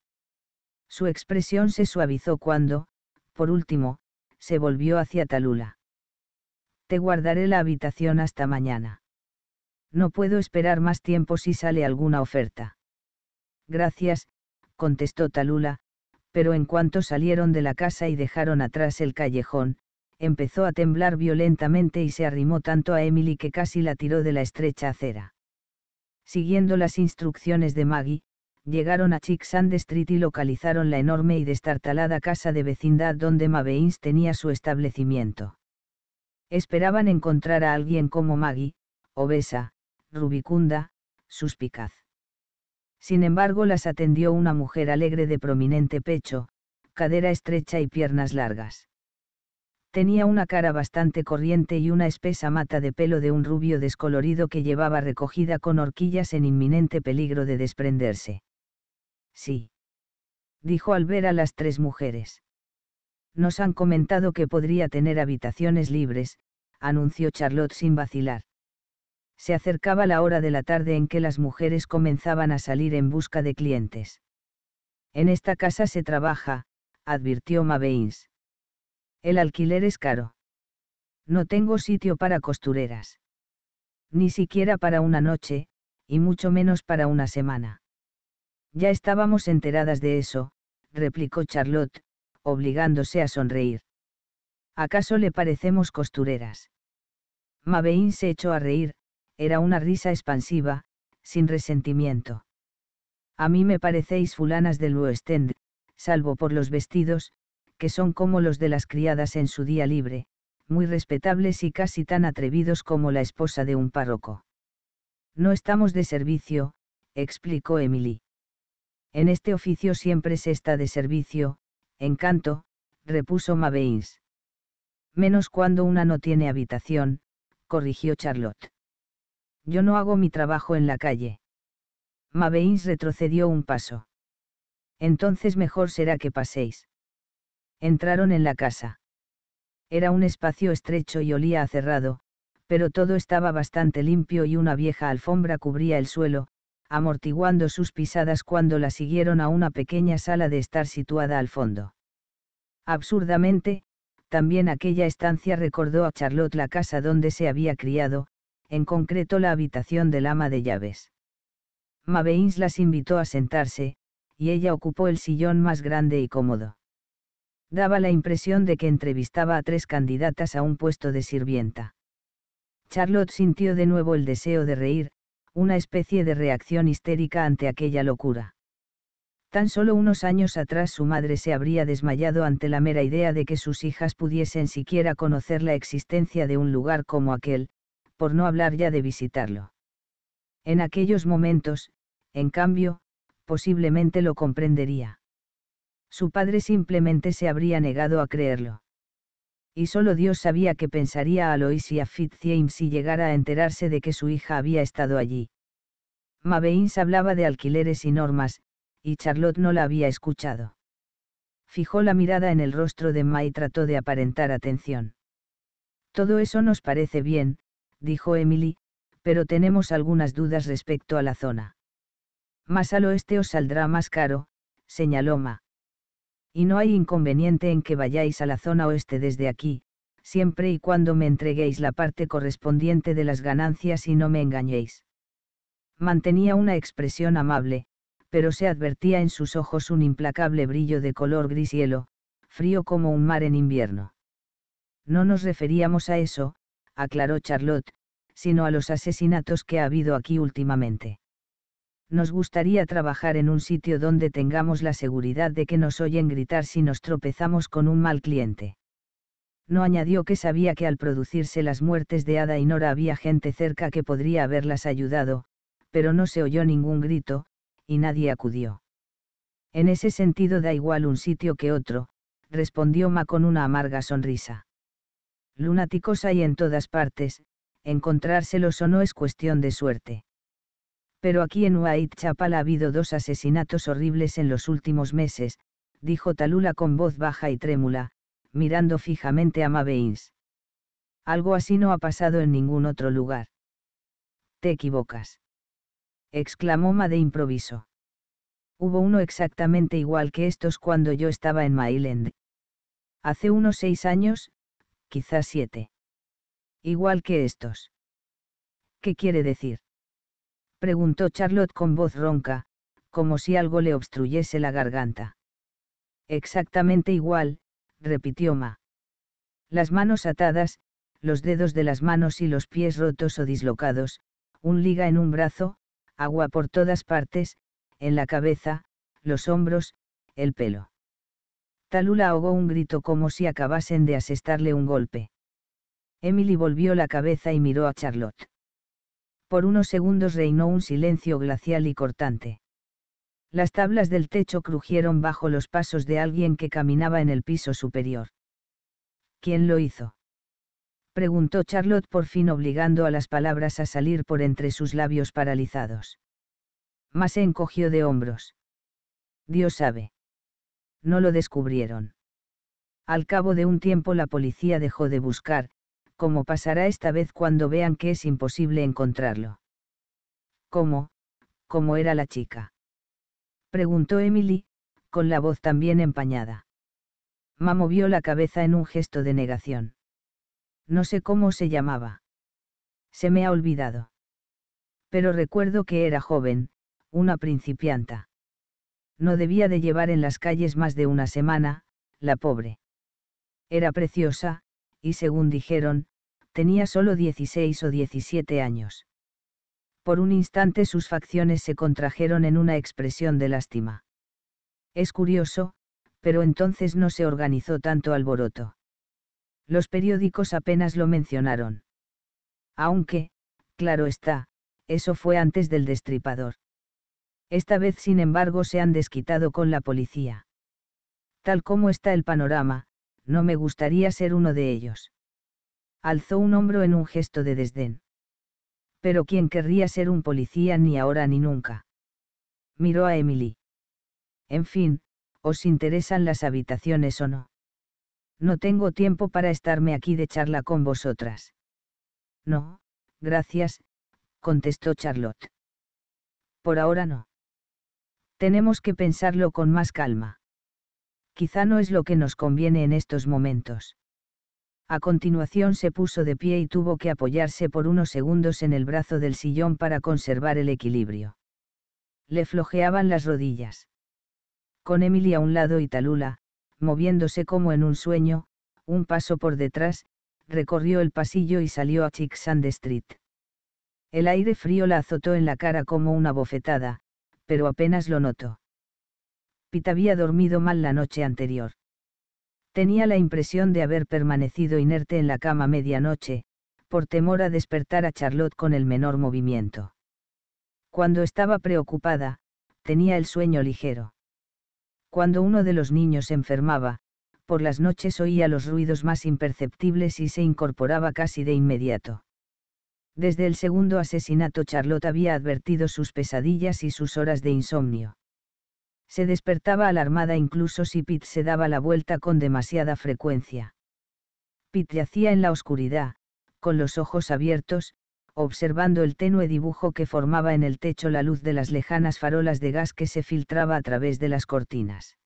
Speaker 1: Su expresión se suavizó cuando, por último, se volvió hacia Talula. Te guardaré la habitación hasta mañana. No puedo esperar más tiempo si sale alguna oferta. Gracias, contestó Talula, pero en cuanto salieron de la casa y dejaron atrás el callejón, empezó a temblar violentamente y se arrimó tanto a Emily que casi la tiró de la estrecha acera. Siguiendo las instrucciones de Maggie, llegaron a Chicksand Street y localizaron la enorme y destartalada casa de vecindad donde Maveins tenía su establecimiento. Esperaban encontrar a alguien como Maggie, obesa, rubicunda, suspicaz. Sin embargo, las atendió una mujer alegre de prominente pecho, cadera estrecha y piernas largas. Tenía una cara bastante corriente y una espesa mata de pelo de un rubio descolorido que llevaba recogida con horquillas en inminente peligro de desprenderse. Sí. Dijo al ver a las tres mujeres. Nos han comentado que podría tener habitaciones libres, anunció Charlotte sin vacilar. Se acercaba la hora de la tarde en que las mujeres comenzaban a salir en busca de clientes. En esta casa se trabaja, advirtió Maveins. El alquiler es caro. No tengo sitio para costureras. Ni siquiera para una noche, y mucho menos para una semana. Ya estábamos enteradas de eso, replicó Charlotte, obligándose a sonreír. ¿Acaso le parecemos costureras? Mavein se echó a reír, era una risa expansiva, sin resentimiento. A mí me parecéis fulanas del West End, salvo por los vestidos, que son como los de las criadas en su día libre, muy respetables y casi tan atrevidos como la esposa de un párroco. No estamos de servicio, explicó Emily. En este oficio siempre se está de servicio, encanto, repuso Maveins. Menos cuando una no tiene habitación, corrigió Charlotte. Yo no hago mi trabajo en la calle. Maveins retrocedió un paso. Entonces mejor será que paséis. Entraron en la casa. Era un espacio estrecho y olía a cerrado, pero todo estaba bastante limpio y una vieja alfombra cubría el suelo, amortiguando sus pisadas cuando la siguieron a una pequeña sala de estar situada al fondo. Absurdamente, también aquella estancia recordó a Charlotte la casa donde se había criado, en concreto la habitación del ama de llaves. Maveins las invitó a sentarse, y ella ocupó el sillón más grande y cómodo. Daba la impresión de que entrevistaba a tres candidatas a un puesto de sirvienta. Charlotte sintió de nuevo el deseo de reír, una especie de reacción histérica ante aquella locura. Tan solo unos años atrás su madre se habría desmayado ante la mera idea de que sus hijas pudiesen siquiera conocer la existencia de un lugar como aquel, por no hablar ya de visitarlo. En aquellos momentos, en cambio, posiblemente lo comprendería. Su padre simplemente se habría negado a creerlo. Y solo Dios sabía qué pensaría Aloysia Fitzjames si llegara a enterarse de que su hija había estado allí. Mabeins hablaba de alquileres y normas, y Charlotte no la había escuchado. Fijó la mirada en el rostro de Ma y trató de aparentar atención. Todo eso nos parece bien, dijo Emily, pero tenemos algunas dudas respecto a la zona. Más al oeste os saldrá más caro, señaló Ma. Y no hay inconveniente en que vayáis a la zona oeste desde aquí, siempre y cuando me entreguéis la parte correspondiente de las ganancias y no me engañéis. Mantenía una expresión amable, pero se advertía en sus ojos un implacable brillo de color gris hielo, frío como un mar en invierno. No nos referíamos a eso, aclaró Charlotte, sino a los asesinatos que ha habido aquí últimamente nos gustaría trabajar en un sitio donde tengamos la seguridad de que nos oyen gritar si nos tropezamos con un mal cliente. No añadió que sabía que al producirse las muertes de Ada y Nora había gente cerca que podría haberlas ayudado, pero no se oyó ningún grito, y nadie acudió. En ese sentido da igual un sitio que otro, respondió Ma con una amarga sonrisa. Lunáticos hay en todas partes, encontrárselos o no es cuestión de suerte pero aquí en Whitechapel ha habido dos asesinatos horribles en los últimos meses, dijo Talula con voz baja y trémula, mirando fijamente a Mabeins. Algo así no ha pasado en ningún otro lugar. Te equivocas. exclamó Ma de improviso. Hubo uno exactamente igual que estos cuando yo estaba en Mayland. Hace unos seis años, quizás siete. Igual que estos. ¿Qué quiere decir? Preguntó Charlotte con voz ronca, como si algo le obstruyese la garganta. Exactamente igual, repitió Ma. Las manos atadas, los dedos de las manos y los pies rotos o dislocados, un liga en un brazo, agua por todas partes, en la cabeza, los hombros, el pelo. Talula ahogó un grito como si acabasen de asestarle un golpe. Emily volvió la cabeza y miró a Charlotte. Por unos segundos reinó un silencio glacial y cortante. Las tablas del techo crujieron bajo los pasos de alguien que caminaba en el piso superior. ¿Quién lo hizo? preguntó Charlotte por fin obligando a las palabras a salir por entre sus labios paralizados. Mas se encogió de hombros. Dios sabe. No lo descubrieron. Al cabo de un tiempo la policía dejó de buscar, como pasará esta vez cuando vean que es imposible encontrarlo. ¿Cómo? ¿Cómo era la chica? Preguntó Emily, con la voz también empañada. Ma movió la cabeza en un gesto de negación. No sé cómo se llamaba. Se me ha olvidado. Pero recuerdo que era joven, una principianta. No debía de llevar en las calles más de una semana, la pobre. Era preciosa, y según dijeron, tenía solo 16 o 17 años. Por un instante sus facciones se contrajeron en una expresión de lástima. Es curioso, pero entonces no se organizó tanto alboroto. Los periódicos apenas lo mencionaron. Aunque, claro está, eso fue antes del destripador. Esta vez sin embargo se han desquitado con la policía. Tal como está el panorama, no me gustaría ser uno de ellos. Alzó un hombro en un gesto de desdén. Pero ¿quién querría ser un policía ni ahora ni nunca? Miró a Emily. En fin, ¿os interesan las habitaciones o no? No tengo tiempo para estarme aquí de charla con vosotras. No, gracias, contestó Charlotte. Por ahora no. Tenemos que pensarlo con más calma. Quizá no es lo que nos conviene en estos momentos. A continuación se puso de pie y tuvo que apoyarse por unos segundos en el brazo del sillón para conservar el equilibrio. Le flojeaban las rodillas. Con Emily a un lado y Talula, moviéndose como en un sueño, un paso por detrás, recorrió el pasillo y salió a Chicksand Street. El aire frío la azotó en la cara como una bofetada, pero apenas lo notó. Pit había dormido mal la noche anterior. Tenía la impresión de haber permanecido inerte en la cama medianoche, por temor a despertar a Charlotte con el menor movimiento. Cuando estaba preocupada, tenía el sueño ligero. Cuando uno de los niños enfermaba, por las noches oía los ruidos más imperceptibles y se incorporaba casi de inmediato. Desde el segundo asesinato Charlotte había advertido sus pesadillas y sus horas de insomnio. Se despertaba alarmada incluso si Pete se daba la vuelta con demasiada frecuencia. Pete yacía en la oscuridad, con los ojos abiertos, observando el tenue dibujo que formaba en el techo la luz de las lejanas farolas de gas que se filtraba a través de las cortinas.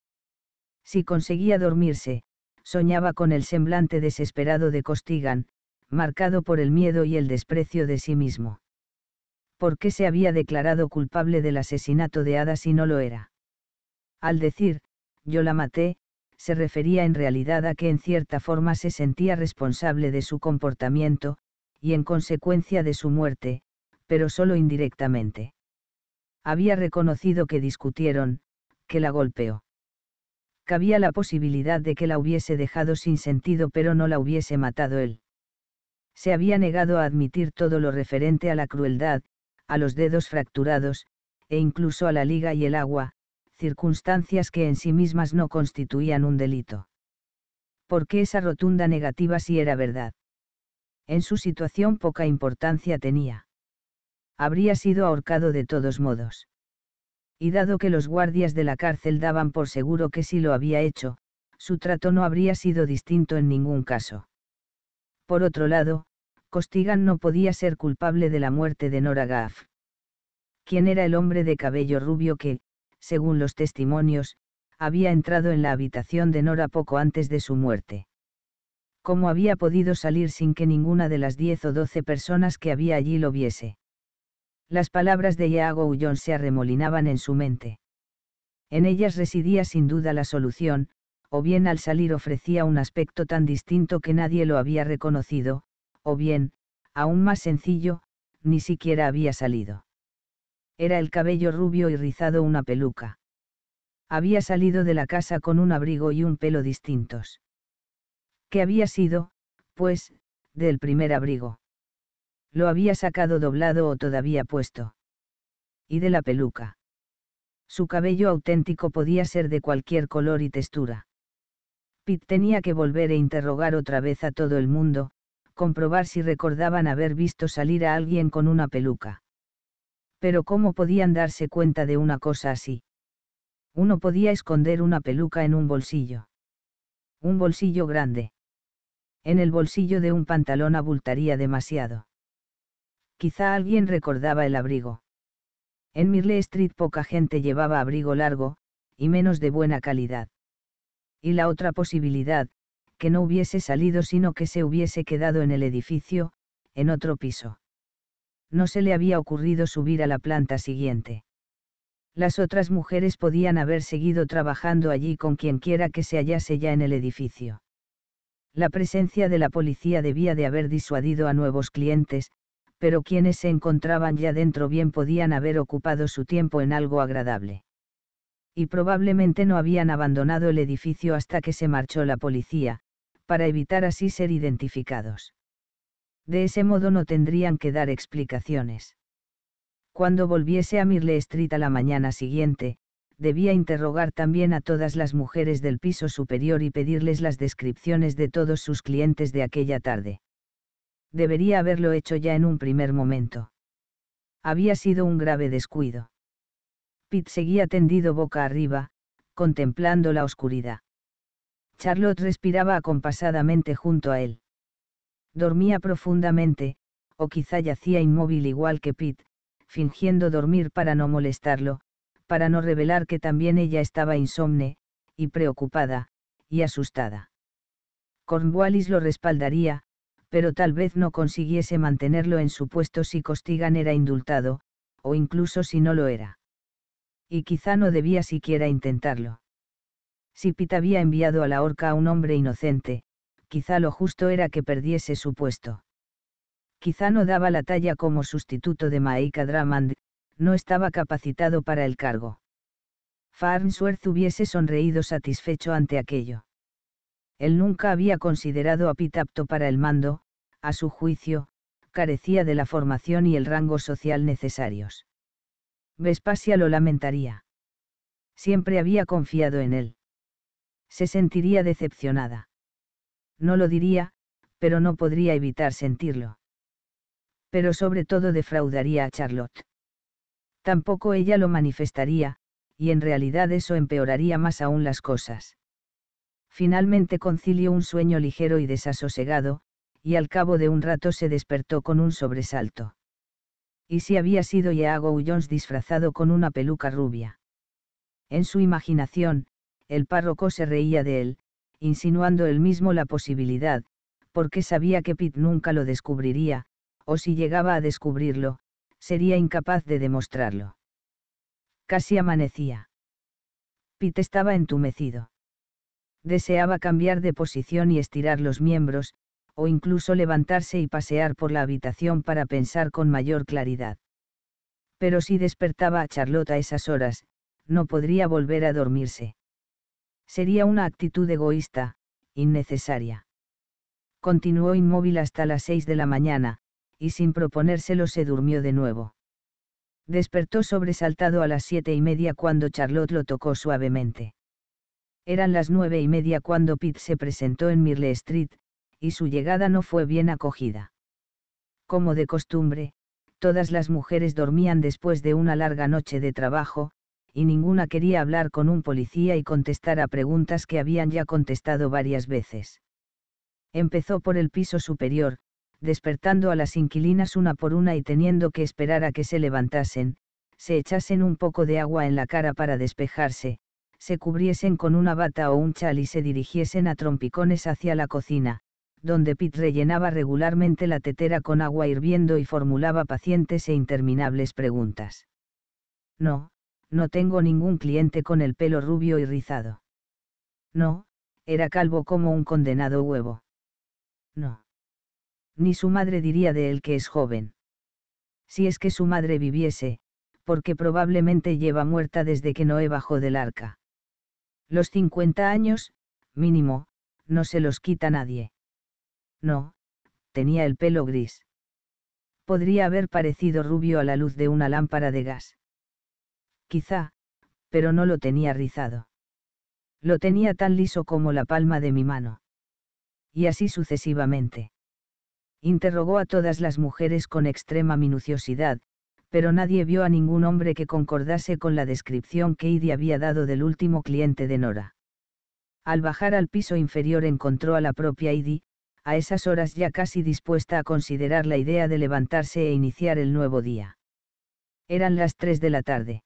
Speaker 1: Si conseguía dormirse, soñaba con el semblante desesperado de Costigan, marcado por el miedo y el desprecio de sí mismo. ¿Por qué se había declarado culpable del asesinato de Ada si no lo era? Al decir, yo la maté, se refería en realidad a que en cierta forma se sentía responsable de su comportamiento, y en consecuencia de su muerte, pero solo indirectamente. Había reconocido que discutieron, que la golpeó. Cabía la posibilidad de que la hubiese dejado sin sentido pero no la hubiese matado él. Se había negado a admitir todo lo referente a la crueldad, a los dedos fracturados, e incluso a la liga y el agua, circunstancias que en sí mismas no constituían un delito. ¿Por qué esa rotunda negativa si era verdad? En su situación poca importancia tenía. Habría sido ahorcado de todos modos. Y dado que los guardias de la cárcel daban por seguro que sí lo había hecho, su trato no habría sido distinto en ningún caso. Por otro lado, Costigan no podía ser culpable de la muerte de Nora Gaff. ¿Quién era el hombre de cabello rubio que, según los testimonios, había entrado en la habitación de Nora poco antes de su muerte. ¿Cómo había podido salir sin que ninguna de las diez o doce personas que había allí lo viese? Las palabras de Iago Ullón se arremolinaban en su mente. En ellas residía sin duda la solución, o bien al salir ofrecía un aspecto tan distinto que nadie lo había reconocido, o bien, aún más sencillo, ni siquiera había salido. Era el cabello rubio y rizado una peluca. Había salido de la casa con un abrigo y un pelo distintos. ¿Qué había sido, pues, del primer abrigo? Lo había sacado doblado o todavía puesto. Y de la peluca. Su cabello auténtico podía ser de cualquier color y textura. Pete tenía que volver e interrogar otra vez a todo el mundo, comprobar si recordaban haber visto salir a alguien con una peluca. Pero ¿cómo podían darse cuenta de una cosa así? Uno podía esconder una peluca en un bolsillo. Un bolsillo grande. En el bolsillo de un pantalón abultaría demasiado. Quizá alguien recordaba el abrigo. En Mirle Street poca gente llevaba abrigo largo, y menos de buena calidad. Y la otra posibilidad, que no hubiese salido sino que se hubiese quedado en el edificio, en otro piso no se le había ocurrido subir a la planta siguiente. Las otras mujeres podían haber seguido trabajando allí con quienquiera que se hallase ya en el edificio. La presencia de la policía debía de haber disuadido a nuevos clientes, pero quienes se encontraban ya dentro bien podían haber ocupado su tiempo en algo agradable. Y probablemente no habían abandonado el edificio hasta que se marchó la policía, para evitar así ser identificados de ese modo no tendrían que dar explicaciones. Cuando volviese a Mirle Street a la mañana siguiente, debía interrogar también a todas las mujeres del piso superior y pedirles las descripciones de todos sus clientes de aquella tarde. Debería haberlo hecho ya en un primer momento. Había sido un grave descuido. Pete seguía tendido boca arriba, contemplando la oscuridad. Charlotte respiraba acompasadamente junto a él. Dormía profundamente, o quizá yacía inmóvil igual que Pete, fingiendo dormir para no molestarlo, para no revelar que también ella estaba insomne, y preocupada, y asustada. Cornwallis lo respaldaría, pero tal vez no consiguiese mantenerlo en su puesto si Costigan era indultado, o incluso si no lo era. Y quizá no debía siquiera intentarlo. Si Pitt había enviado a la horca a un hombre inocente, quizá lo justo era que perdiese su puesto. Quizá no daba la talla como sustituto de Maika Dramand, no estaba capacitado para el cargo. Farnsworth hubiese sonreído satisfecho ante aquello. Él nunca había considerado a Pitt apto para el mando, a su juicio, carecía de la formación y el rango social necesarios. Vespasia lo lamentaría. Siempre había confiado en él. Se sentiría decepcionada. No lo diría, pero no podría evitar sentirlo. Pero sobre todo defraudaría a Charlotte. Tampoco ella lo manifestaría, y en realidad eso empeoraría más aún las cosas. Finalmente concilió un sueño ligero y desasosegado, y al cabo de un rato se despertó con un sobresalto. ¿Y si había sido Iago Jones disfrazado con una peluca rubia? En su imaginación, el párroco se reía de él, insinuando él mismo la posibilidad, porque sabía que Pitt nunca lo descubriría, o si llegaba a descubrirlo, sería incapaz de demostrarlo. Casi amanecía. Pitt estaba entumecido. Deseaba cambiar de posición y estirar los miembros, o incluso levantarse y pasear por la habitación para pensar con mayor claridad. Pero si despertaba a Charlotte a esas horas, no podría volver a dormirse. Sería una actitud egoísta, innecesaria. Continuó inmóvil hasta las seis de la mañana, y sin proponérselo se durmió de nuevo. Despertó sobresaltado a las siete y media cuando Charlotte lo tocó suavemente. Eran las nueve y media cuando Pitt se presentó en Mirle Street, y su llegada no fue bien acogida. Como de costumbre, todas las mujeres dormían después de una larga noche de trabajo, y ninguna quería hablar con un policía y contestar a preguntas que habían ya contestado varias veces. Empezó por el piso superior, despertando a las inquilinas una por una y teniendo que esperar a que se levantasen, se echasen un poco de agua en la cara para despejarse, se cubriesen con una bata o un chal y se dirigiesen a trompicones hacia la cocina, donde Pete rellenaba regularmente la tetera con agua hirviendo y formulaba pacientes e interminables preguntas. No, no tengo ningún cliente con el pelo rubio y rizado. No, era calvo como un condenado huevo. No. Ni su madre diría de él que es joven. Si es que su madre viviese, porque probablemente lleva muerta desde que Noé bajó del arca. Los 50 años, mínimo, no se los quita nadie. No, tenía el pelo gris. Podría haber parecido rubio a la luz de una lámpara de gas quizá, pero no lo tenía rizado. Lo tenía tan liso como la palma de mi mano. Y así sucesivamente. Interrogó a todas las mujeres con extrema minuciosidad, pero nadie vio a ningún hombre que concordase con la descripción que Idi había dado del último cliente de Nora. Al bajar al piso inferior encontró a la propia Idi, a esas horas ya casi dispuesta a considerar la idea de levantarse e iniciar el nuevo día. Eran las tres de la tarde.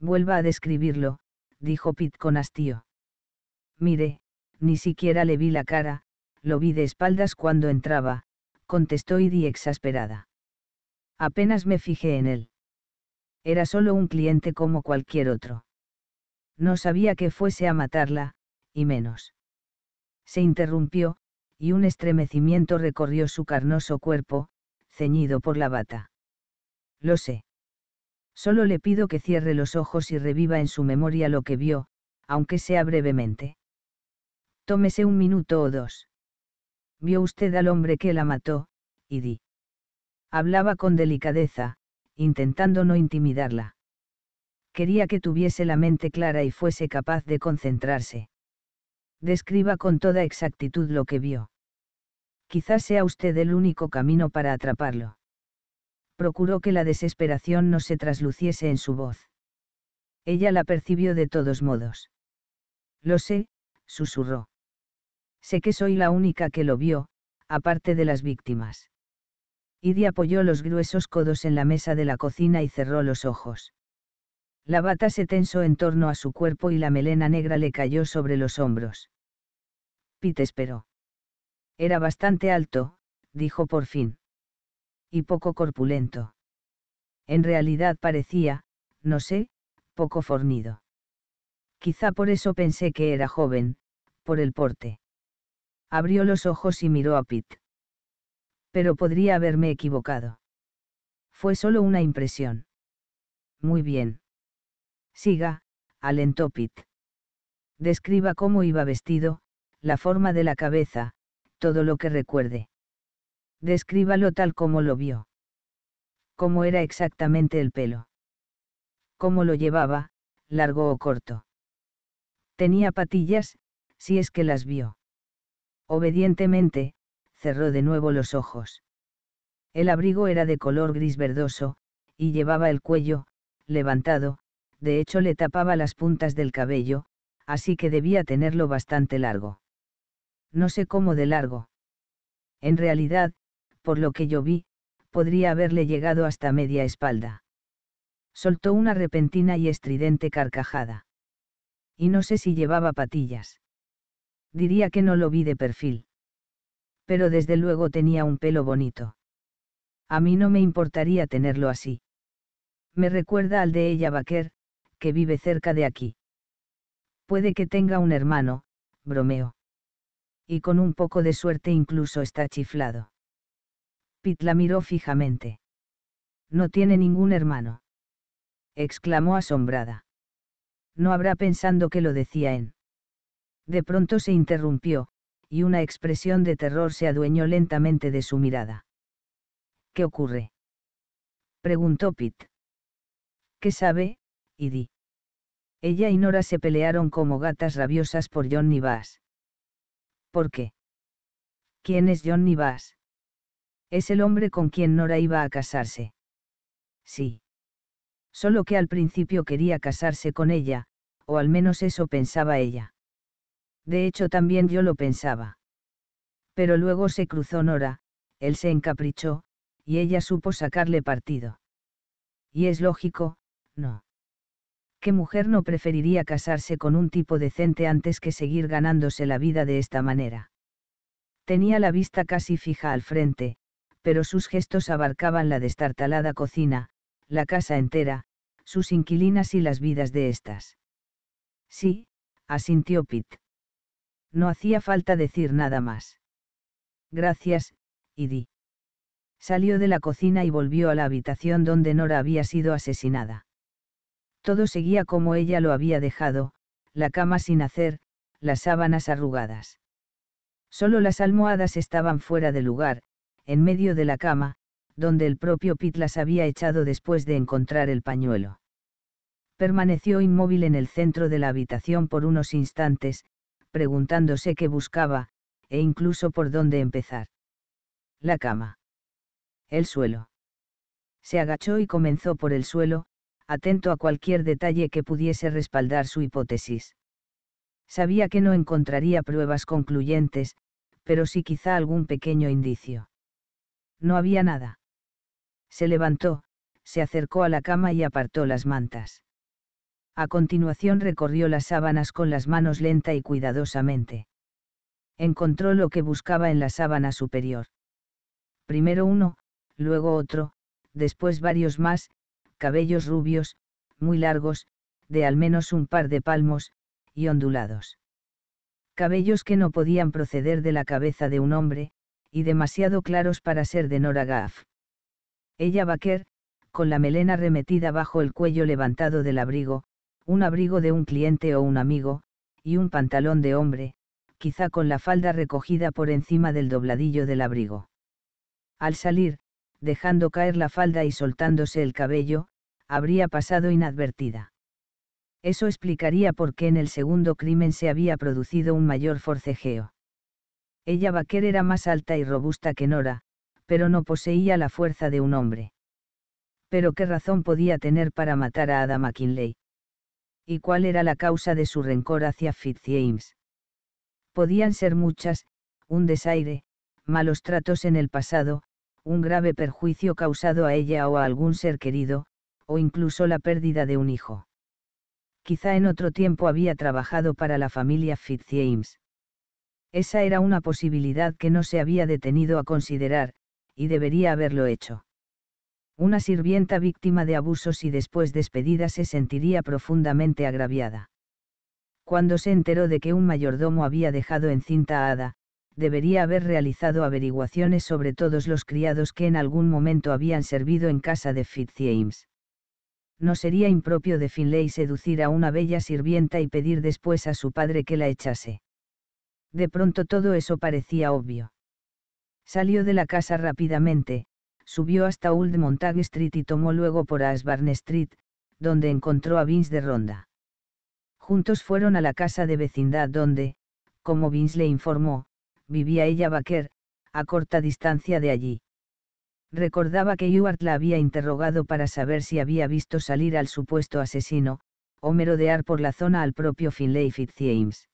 Speaker 1: Vuelva a describirlo, dijo Pitt con hastío. Mire, ni siquiera le vi la cara, lo vi de espaldas cuando entraba, contestó Idi exasperada. Apenas me fijé en él. Era solo un cliente como cualquier otro. No sabía que fuese a matarla, y menos. Se interrumpió, y un estremecimiento recorrió su carnoso cuerpo, ceñido por la bata. Lo sé. Solo le pido que cierre los ojos y reviva en su memoria lo que vio, aunque sea brevemente. Tómese un minuto o dos. Vio usted al hombre que la mató, y di. Hablaba con delicadeza, intentando no intimidarla. Quería que tuviese la mente clara y fuese capaz de concentrarse. Describa con toda exactitud lo que vio. Quizás sea usted el único camino para atraparlo procuró que la desesperación no se trasluciese en su voz. Ella la percibió de todos modos. Lo sé, susurró. Sé que soy la única que lo vio, aparte de las víctimas. Idi apoyó los gruesos codos en la mesa de la cocina y cerró los ojos. La bata se tensó en torno a su cuerpo y la melena negra le cayó sobre los hombros. Pete esperó. Era bastante alto, dijo por fin y poco corpulento. En realidad parecía, no sé, poco fornido. Quizá por eso pensé que era joven, por el porte. Abrió los ojos y miró a Pitt. Pero podría haberme equivocado. Fue solo una impresión. Muy bien. Siga, alentó Pitt. Describa cómo iba vestido, la forma de la cabeza, todo lo que recuerde. Descríbalo tal como lo vio. Cómo era exactamente el pelo. Cómo lo llevaba, largo o corto. Tenía patillas, si es que las vio. Obedientemente, cerró de nuevo los ojos. El abrigo era de color gris verdoso, y llevaba el cuello, levantado, de hecho le tapaba las puntas del cabello, así que debía tenerlo bastante largo. No sé cómo de largo. En realidad, por lo que yo vi, podría haberle llegado hasta media espalda. Soltó una repentina y estridente carcajada. Y no sé si llevaba patillas. Diría que no lo vi de perfil. Pero desde luego tenía un pelo bonito. A mí no me importaría tenerlo así. Me recuerda al de ella Baker, que vive cerca de aquí. Puede que tenga un hermano, bromeo. Y con un poco de suerte incluso está chiflado. Pit la miró fijamente. No tiene ningún hermano. exclamó asombrada. No habrá pensando que lo decía en. De pronto se interrumpió, y una expresión de terror se adueñó lentamente de su mirada. ¿Qué ocurre? preguntó Pit. ¿Qué sabe, Idi? Ella y Nora se pelearon como gatas rabiosas por John Nivas. ¿Por qué? ¿Quién es John Nivas? Es el hombre con quien Nora iba a casarse. Sí. Solo que al principio quería casarse con ella, o al menos eso pensaba ella. De hecho también yo lo pensaba. Pero luego se cruzó Nora, él se encaprichó, y ella supo sacarle partido. Y es lógico, no. ¿Qué mujer no preferiría casarse con un tipo decente antes que seguir ganándose la vida de esta manera? Tenía la vista casi fija al frente, pero sus gestos abarcaban la destartalada cocina, la casa entera, sus inquilinas y las vidas de éstas. Sí, asintió Pitt. No hacía falta decir nada más. Gracias, Idi. Salió de la cocina y volvió a la habitación donde Nora había sido asesinada. Todo seguía como ella lo había dejado, la cama sin hacer, las sábanas arrugadas. Solo las almohadas estaban fuera de lugar, en medio de la cama, donde el propio Pit las había echado después de encontrar el pañuelo. Permaneció inmóvil en el centro de la habitación por unos instantes, preguntándose qué buscaba, e incluso por dónde empezar. La cama. El suelo. Se agachó y comenzó por el suelo, atento a cualquier detalle que pudiese respaldar su hipótesis. Sabía que no encontraría pruebas concluyentes, pero sí quizá algún pequeño indicio. No había nada. Se levantó, se acercó a la cama y apartó las mantas. A continuación recorrió las sábanas con las manos lenta y cuidadosamente. Encontró lo que buscaba en la sábana superior. Primero uno, luego otro, después varios más, cabellos rubios, muy largos, de al menos un par de palmos, y ondulados. Cabellos que no podían proceder de la cabeza de un hombre, y demasiado claros para ser de Nora Gaff. Ella Baker, con la melena remetida bajo el cuello levantado del abrigo, un abrigo de un cliente o un amigo, y un pantalón de hombre, quizá con la falda recogida por encima del dobladillo del abrigo. Al salir, dejando caer la falda y soltándose el cabello, habría pasado inadvertida. Eso explicaría por qué en el segundo crimen se había producido un mayor forcejeo. Ella Baker era más alta y robusta que Nora, pero no poseía la fuerza de un hombre. Pero qué razón podía tener para matar a Ada McKinley. ¿Y cuál era la causa de su rencor hacia Fitzjames? Podían ser muchas, un desaire, malos tratos en el pasado, un grave perjuicio causado a ella o a algún ser querido, o incluso la pérdida de un hijo. Quizá en otro tiempo había trabajado para la familia Fitzjames. Esa era una posibilidad que no se había detenido a considerar, y debería haberlo hecho. Una sirvienta víctima de abusos y después despedida se sentiría profundamente agraviada. Cuando se enteró de que un mayordomo había dejado encinta a Ada, debería haber realizado averiguaciones sobre todos los criados que en algún momento habían servido en casa de Fitzjames. No sería impropio de Finlay seducir a una bella sirvienta y pedir después a su padre que la echase. De pronto todo eso parecía obvio. Salió de la casa rápidamente, subió hasta Old Montague Street y tomó luego por Asbarn Street, donde encontró a Vince de Ronda. Juntos fueron a la casa de vecindad donde, como Vince le informó, vivía ella Baker, a corta distancia de allí. Recordaba que Ewart la había interrogado para saber si había visto salir al supuesto asesino, o merodear por la zona al propio Finlay Fitzjames.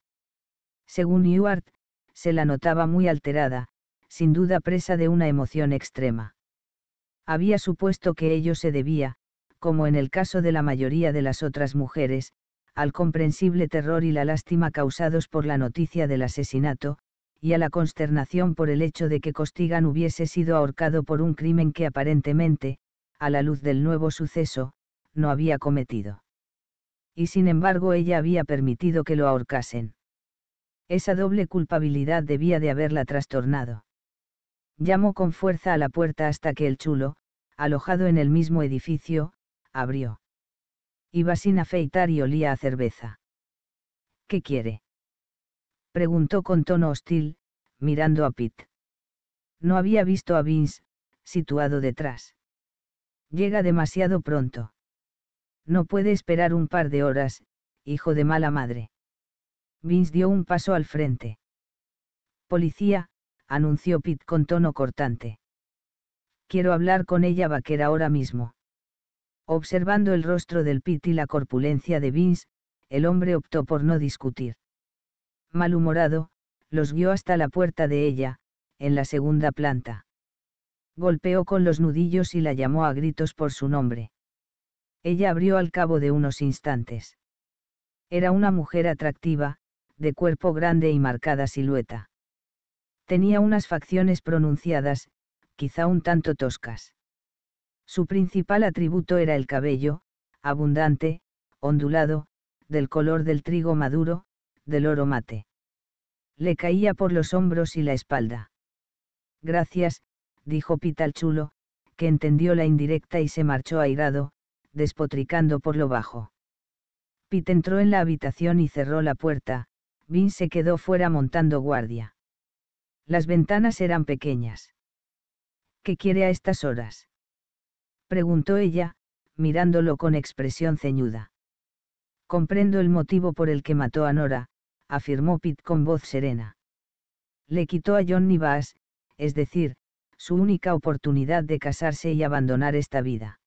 Speaker 1: Según Ewart, se la notaba muy alterada, sin duda presa de una emoción extrema. Había supuesto que ello se debía, como en el caso de la mayoría de las otras mujeres, al comprensible terror y la lástima causados por la noticia del asesinato, y a la consternación por el hecho de que Costigan hubiese sido ahorcado por un crimen que aparentemente, a la luz del nuevo suceso, no había cometido. Y sin embargo ella había permitido que lo ahorcasen. Esa doble culpabilidad debía de haberla trastornado. Llamó con fuerza a la puerta hasta que el chulo, alojado en el mismo edificio, abrió. Iba sin afeitar y olía a cerveza. ¿Qué quiere? preguntó con tono hostil, mirando a Pitt. No había visto a Vince, situado detrás. Llega demasiado pronto. No puede esperar un par de horas, hijo de mala madre. Vince dio un paso al frente. Policía, anunció Pitt con tono cortante. Quiero hablar con ella vaquera ahora mismo. Observando el rostro del Pitt y la corpulencia de Vince, el hombre optó por no discutir malhumorado, los guió hasta la puerta de ella, en la segunda planta. Golpeó con los nudillos y la llamó a gritos por su nombre. Ella abrió al cabo de unos instantes. Era una mujer atractiva, de cuerpo grande y marcada silueta. Tenía unas facciones pronunciadas, quizá un tanto toscas. Su principal atributo era el cabello, abundante, ondulado, del color del trigo maduro, del oro mate. Le caía por los hombros y la espalda. Gracias, dijo Pita chulo, que entendió la indirecta y se marchó airado, despotricando por lo bajo. Pit entró en la habitación y cerró la puerta, Vin se quedó fuera montando guardia. Las ventanas eran pequeñas. ¿Qué quiere a estas horas? preguntó ella, mirándolo con expresión ceñuda. Comprendo el motivo por el que mató a Nora, afirmó Pitt con voz serena. Le quitó a Johnny Bass, es decir, su única oportunidad de casarse y abandonar esta vida.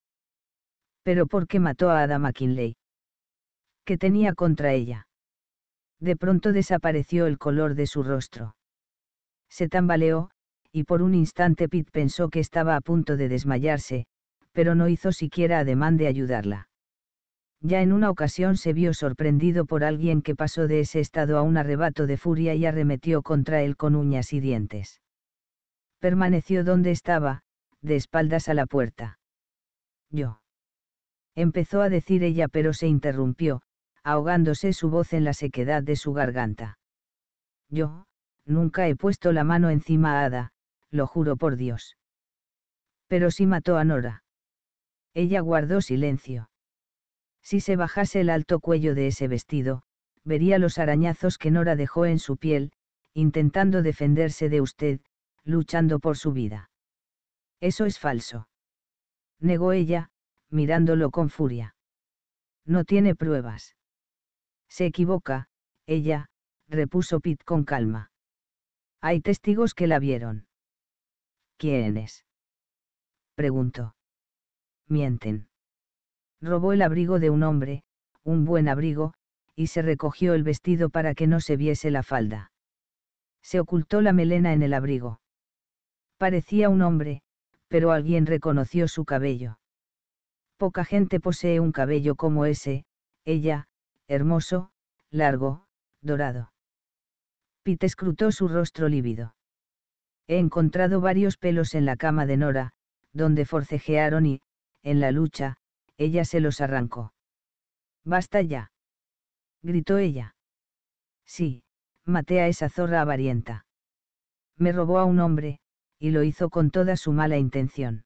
Speaker 1: Pero ¿por qué mató a Ada McKinley? ¿Qué tenía contra ella? De pronto desapareció el color de su rostro. Se tambaleó, y por un instante Pitt pensó que estaba a punto de desmayarse, pero no hizo siquiera ademán de ayudarla ya en una ocasión se vio sorprendido por alguien que pasó de ese estado a un arrebato de furia y arremetió contra él con uñas y dientes. Permaneció donde estaba, de espaldas a la puerta. Yo. Empezó a decir ella pero se interrumpió, ahogándose su voz en la sequedad de su garganta. Yo, nunca he puesto la mano encima a Ada, lo juro por Dios. Pero sí mató a Nora. Ella guardó silencio. Si se bajase el alto cuello de ese vestido, vería los arañazos que Nora dejó en su piel, intentando defenderse de usted, luchando por su vida. Eso es falso. Negó ella, mirándolo con furia. No tiene pruebas. Se equivoca, ella, repuso Pitt con calma. Hay testigos que la vieron. ¿Quiénes? preguntó. Mienten robó el abrigo de un hombre, un buen abrigo, y se recogió el vestido para que no se viese la falda. Se ocultó la melena en el abrigo. Parecía un hombre, pero alguien reconoció su cabello. Poca gente posee un cabello como ese, ella, hermoso, largo, dorado. Pete escrutó su rostro lívido. He encontrado varios pelos en la cama de Nora, donde forcejearon y, en la lucha, ella se los arrancó. Basta ya. Gritó ella. Sí, maté a esa zorra avarienta. Me robó a un hombre, y lo hizo con toda su mala intención.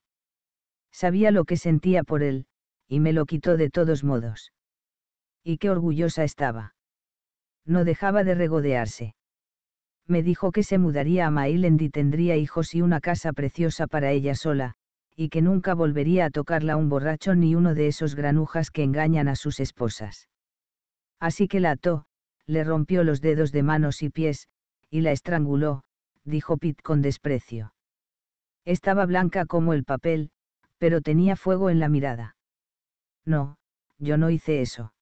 Speaker 1: Sabía lo que sentía por él, y me lo quitó de todos modos. Y qué orgullosa estaba. No dejaba de regodearse. Me dijo que se mudaría a Mailand y tendría hijos y una casa preciosa para ella sola, y que nunca volvería a tocarla un borracho ni uno de esos granujas que engañan a sus esposas. Así que la ató, le rompió los dedos de manos y pies, y la estranguló, dijo Pitt con desprecio. Estaba blanca como el papel, pero tenía fuego en la mirada. No, yo no hice eso.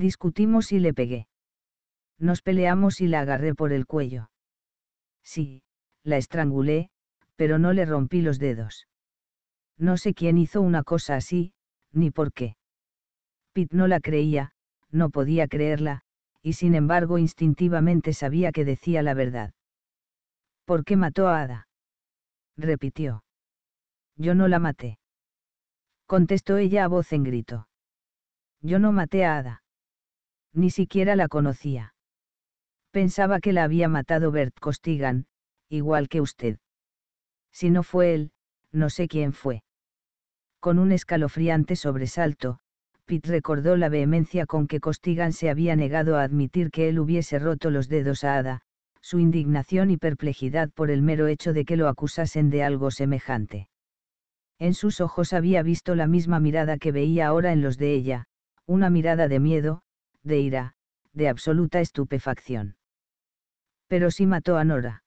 Speaker 1: Discutimos y le pegué. Nos peleamos y la agarré por el cuello. Sí, la estrangulé, pero no le rompí los dedos. No sé quién hizo una cosa así, ni por qué. Pitt no la creía, no podía creerla, y sin embargo instintivamente sabía que decía la verdad. ¿Por qué mató a Ada? repitió. Yo no la maté. Contestó ella a voz en grito. Yo no maté a Ada. Ni siquiera la conocía. Pensaba que la había matado Bert Costigan, igual que usted. Si no fue él, no sé quién fue. Con un escalofriante sobresalto, Pitt recordó la vehemencia con que Costigan se había negado a admitir que él hubiese roto los dedos a Ada, su indignación y perplejidad por el mero hecho de que lo acusasen de algo semejante. En sus ojos había visto la misma mirada que veía ahora en los de ella, una mirada de miedo, de ira, de absoluta estupefacción. Pero sí mató a Nora.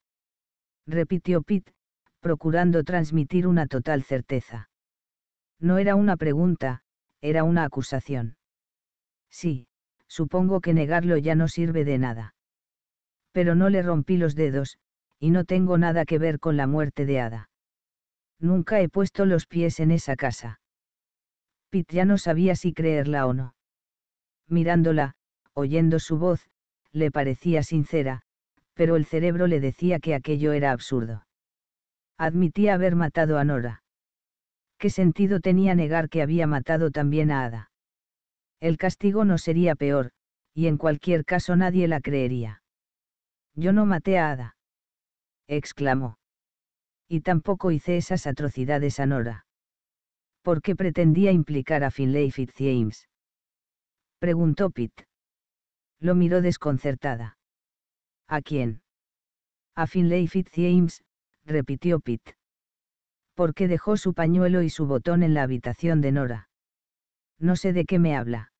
Speaker 1: Repitió Pitt, procurando transmitir una total certeza. No era una pregunta, era una acusación. Sí, supongo que negarlo ya no sirve de nada. Pero no le rompí los dedos, y no tengo nada que ver con la muerte de Ada. Nunca he puesto los pies en esa casa. Pit ya no sabía si creerla o no. Mirándola, oyendo su voz, le parecía sincera, pero el cerebro le decía que aquello era absurdo. Admitía haber matado a Nora. ¿Qué sentido tenía negar que había matado también a Ada? El castigo no sería peor, y en cualquier caso nadie la creería. Yo no maté a Ada. exclamó. Y tampoco hice esas atrocidades a Nora. ¿Por qué pretendía implicar a Finlay Fitzjames? Preguntó Pitt. Lo miró desconcertada. ¿A quién? A Finlay Fitzjames, repitió Pitt porque dejó su pañuelo y su botón en la habitación de Nora. No sé de qué me habla.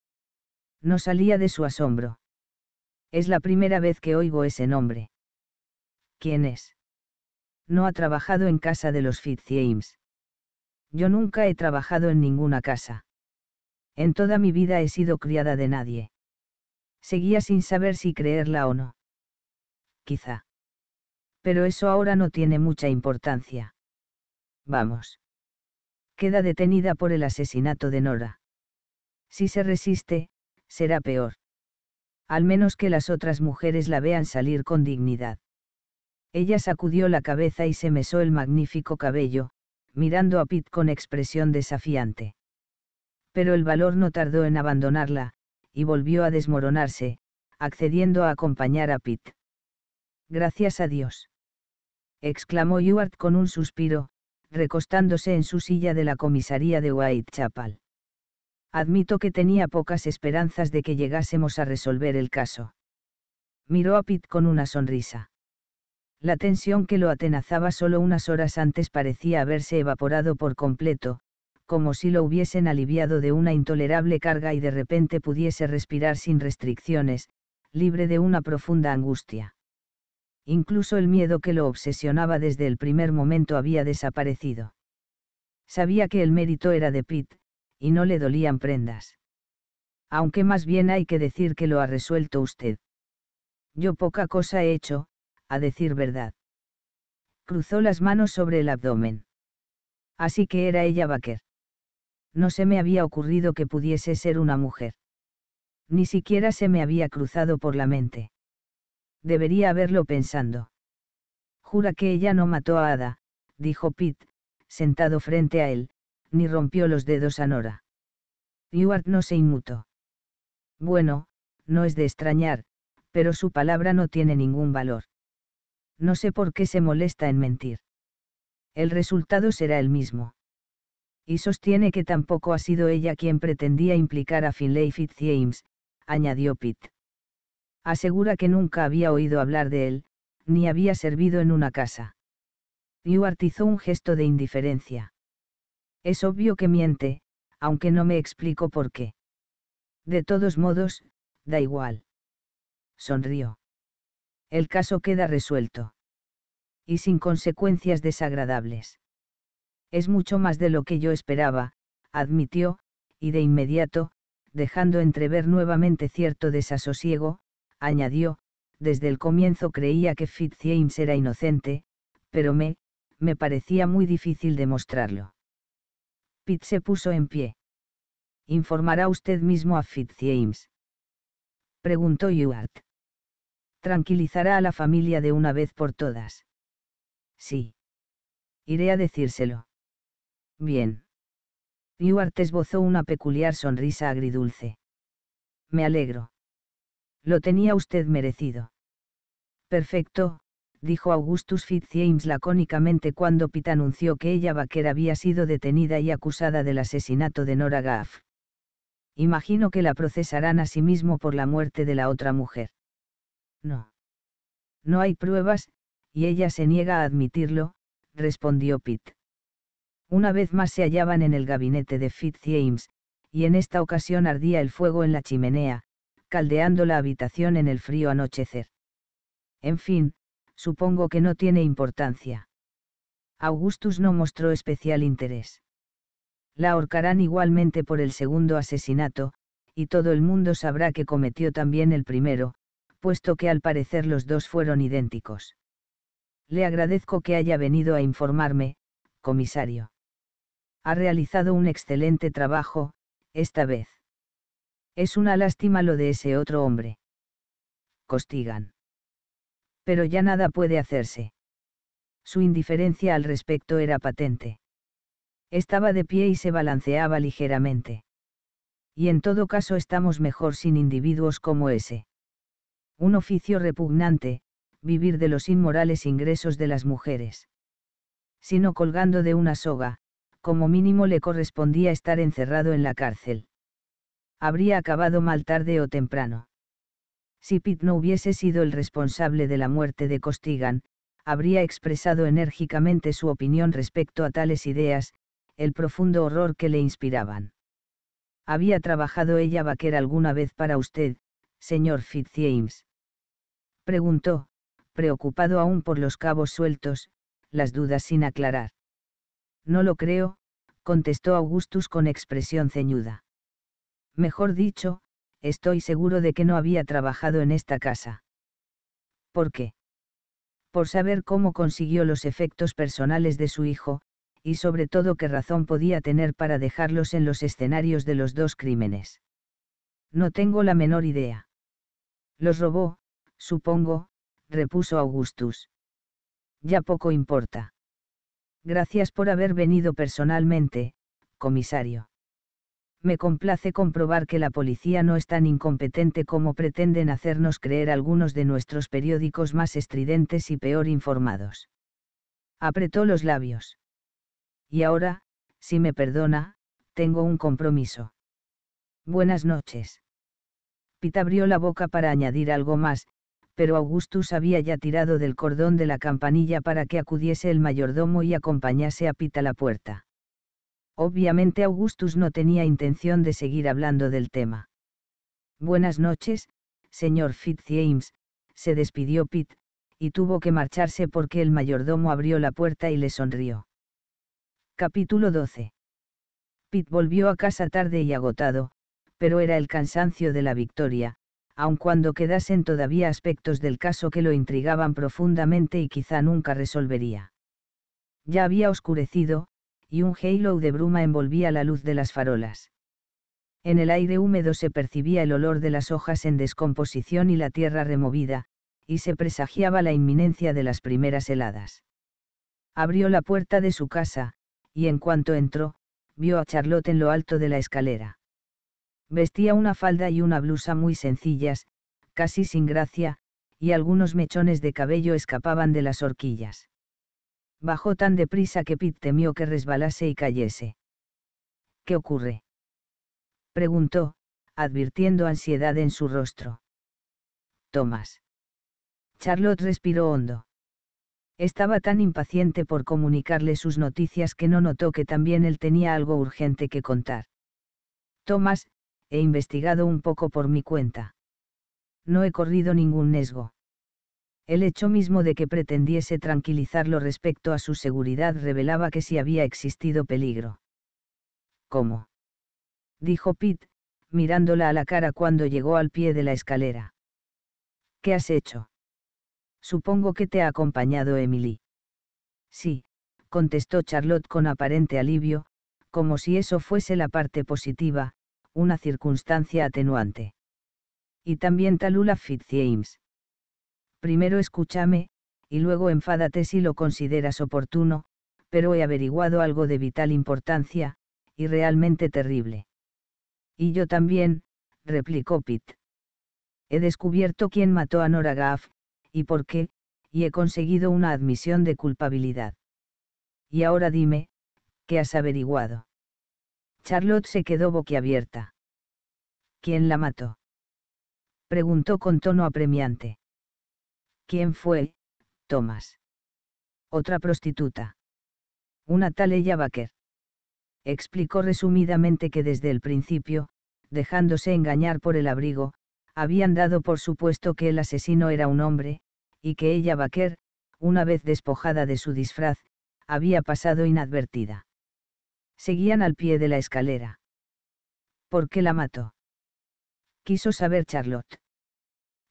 Speaker 1: No salía de su asombro. Es la primera vez que oigo ese nombre. ¿Quién es? No ha trabajado en casa de los Fitzjames. Yo nunca he trabajado en ninguna casa. En toda mi vida he sido criada de nadie. Seguía sin saber si creerla o no. Quizá. Pero eso ahora no tiene mucha importancia vamos. Queda detenida por el asesinato de Nora. Si se resiste, será peor. Al menos que las otras mujeres la vean salir con dignidad. Ella sacudió la cabeza y se mesó el magnífico cabello, mirando a Pitt con expresión desafiante. Pero el valor no tardó en abandonarla, y volvió a desmoronarse, accediendo a acompañar a Pitt. Gracias a Dios. exclamó Ewart con un suspiro, recostándose en su silla de la comisaría de Whitechapel. Admito que tenía pocas esperanzas de que llegásemos a resolver el caso. Miró a Pitt con una sonrisa. La tensión que lo atenazaba solo unas horas antes parecía haberse evaporado por completo, como si lo hubiesen aliviado de una intolerable carga y de repente pudiese respirar sin restricciones, libre de una profunda angustia incluso el miedo que lo obsesionaba desde el primer momento había desaparecido. Sabía que el mérito era de Pitt, y no le dolían prendas. Aunque más bien hay que decir que lo ha resuelto usted. Yo poca cosa he hecho, a decir verdad. Cruzó las manos sobre el abdomen. Así que era ella Baker. No se me había ocurrido que pudiese ser una mujer. Ni siquiera se me había cruzado por la mente debería haberlo pensando. Jura que ella no mató a Ada, dijo Pitt, sentado frente a él, ni rompió los dedos a Nora. Ewart no se inmutó. Bueno, no es de extrañar, Pero su palabra no tiene ningún valor. No sé por qué se molesta en mentir. El resultado será el mismo. Y sostiene que tampoco ha sido ella quien pretendía implicar a Finlay Fitzjames, añadió Pitt. Asegura que nunca había oído hablar de él, ni había servido en una casa. Ewart hizo un gesto de indiferencia. Es obvio que miente, aunque no me explico por qué. De todos modos, da igual. Sonrió. El caso queda resuelto. Y sin consecuencias desagradables. Es mucho más de lo que yo esperaba, admitió, y de inmediato, dejando entrever nuevamente cierto desasosiego, añadió, desde el comienzo creía que Fitzjames era inocente, pero me, me parecía muy difícil demostrarlo. Pitt se puso en pie. ¿Informará usted mismo a Fitzjames? Preguntó Ewart. Tranquilizará a la familia de una vez por todas. Sí. Iré a decírselo. Bien. Ewart esbozó una peculiar sonrisa agridulce. Me alegro. Lo tenía usted merecido. Perfecto, dijo Augustus Fitzjames lacónicamente cuando Pitt anunció que ella Baker había sido detenida y acusada del asesinato de Nora Gaff. Imagino que la procesarán a sí mismo por la muerte de la otra mujer. No. No hay pruebas, y ella se niega a admitirlo, respondió Pitt. Una vez más se hallaban en el gabinete de Fitzjames, y en esta ocasión ardía el fuego en la chimenea, caldeando la habitación en el frío anochecer. En fin, supongo que no tiene importancia. Augustus no mostró especial interés. La ahorcarán igualmente por el segundo asesinato, y todo el mundo sabrá que cometió también el primero, puesto que al parecer los dos fueron idénticos. Le agradezco que haya venido a informarme, comisario. Ha realizado un excelente trabajo, esta vez. Es una lástima lo de ese otro hombre. Costigan. Pero ya nada puede hacerse. Su indiferencia al respecto era patente. Estaba de pie y se balanceaba ligeramente. Y en todo caso estamos mejor sin individuos como ese. Un oficio repugnante, vivir de los inmorales ingresos de las mujeres. Sino colgando de una soga, como mínimo le correspondía estar encerrado en la cárcel. Habría acabado mal tarde o temprano. Si Pitt no hubiese sido el responsable de la muerte de Costigan, habría expresado enérgicamente su opinión respecto a tales ideas, el profundo horror que le inspiraban. ¿Había trabajado ella vaquera alguna vez para usted, señor Fitzjames? Preguntó, preocupado aún por los cabos sueltos, las dudas sin aclarar. No lo creo, contestó Augustus con expresión ceñuda. Mejor dicho, estoy seguro de que no había trabajado en esta casa. ¿Por qué? Por saber cómo consiguió los efectos personales de su hijo, y sobre todo qué razón podía tener para dejarlos en los escenarios de los dos crímenes. No tengo la menor idea. Los robó, supongo, repuso Augustus. Ya poco importa. Gracias por haber venido personalmente, comisario. Me complace comprobar que la policía no es tan incompetente como pretenden hacernos creer algunos de nuestros periódicos más estridentes y peor informados. Apretó los labios. Y ahora, si me perdona, tengo un compromiso. Buenas noches. Pita abrió la boca para añadir algo más, pero Augustus había ya tirado del cordón de la campanilla para que acudiese el mayordomo y acompañase a Pita a la puerta. Obviamente Augustus no tenía intención de seguir hablando del tema. Buenas noches, señor Fitzjames, se despidió Pitt, y tuvo que marcharse porque el mayordomo abrió la puerta y le sonrió. Capítulo 12. Pitt volvió a casa tarde y agotado, pero era el cansancio de la victoria, aun cuando quedasen todavía aspectos del caso que lo intrigaban profundamente y quizá nunca resolvería. Ya había oscurecido, y un halo de bruma envolvía la luz de las farolas. En el aire húmedo se percibía el olor de las hojas en descomposición y la tierra removida, y se presagiaba la inminencia de las primeras heladas. Abrió la puerta de su casa, y en cuanto entró, vio a Charlotte en lo alto de la escalera. Vestía una falda y una blusa muy sencillas, casi sin gracia, y algunos mechones de cabello escapaban de las horquillas. Bajó tan deprisa que Pete temió que resbalase y cayese. ¿Qué ocurre? preguntó, advirtiendo ansiedad en su rostro. Tomás. Charlotte respiró hondo. Estaba tan impaciente por comunicarle sus noticias que no notó que también él tenía algo urgente que contar. Tomás, he investigado un poco por mi cuenta. No he corrido ningún nesgo. El hecho mismo de que pretendiese tranquilizarlo respecto a su seguridad revelaba que sí había existido peligro. ¿Cómo? dijo Pete, mirándola a la cara cuando llegó al pie de la escalera. ¿Qué has hecho? Supongo que te ha acompañado Emily. Sí, contestó Charlotte con aparente alivio, como si eso fuese la parte positiva, una circunstancia atenuante. Y también Talula Fitzjames. Primero escúchame, y luego enfádate si lo consideras oportuno, pero he averiguado algo de vital importancia, y realmente terrible. Y yo también, replicó Pitt. He descubierto quién mató a Nora Gaff, y por qué, y he conseguido una admisión de culpabilidad. Y ahora dime, ¿qué has averiguado? Charlotte se quedó boquiabierta. ¿Quién la mató? Preguntó con tono apremiante. ¿Quién fue, Thomas? Otra prostituta. Una tal ella Baker. Explicó resumidamente que desde el principio, dejándose engañar por el abrigo, habían dado por supuesto que el asesino era un hombre, y que ella Baker, una vez despojada de su disfraz, había pasado inadvertida. Seguían al pie de la escalera. ¿Por qué la mató? Quiso saber Charlotte.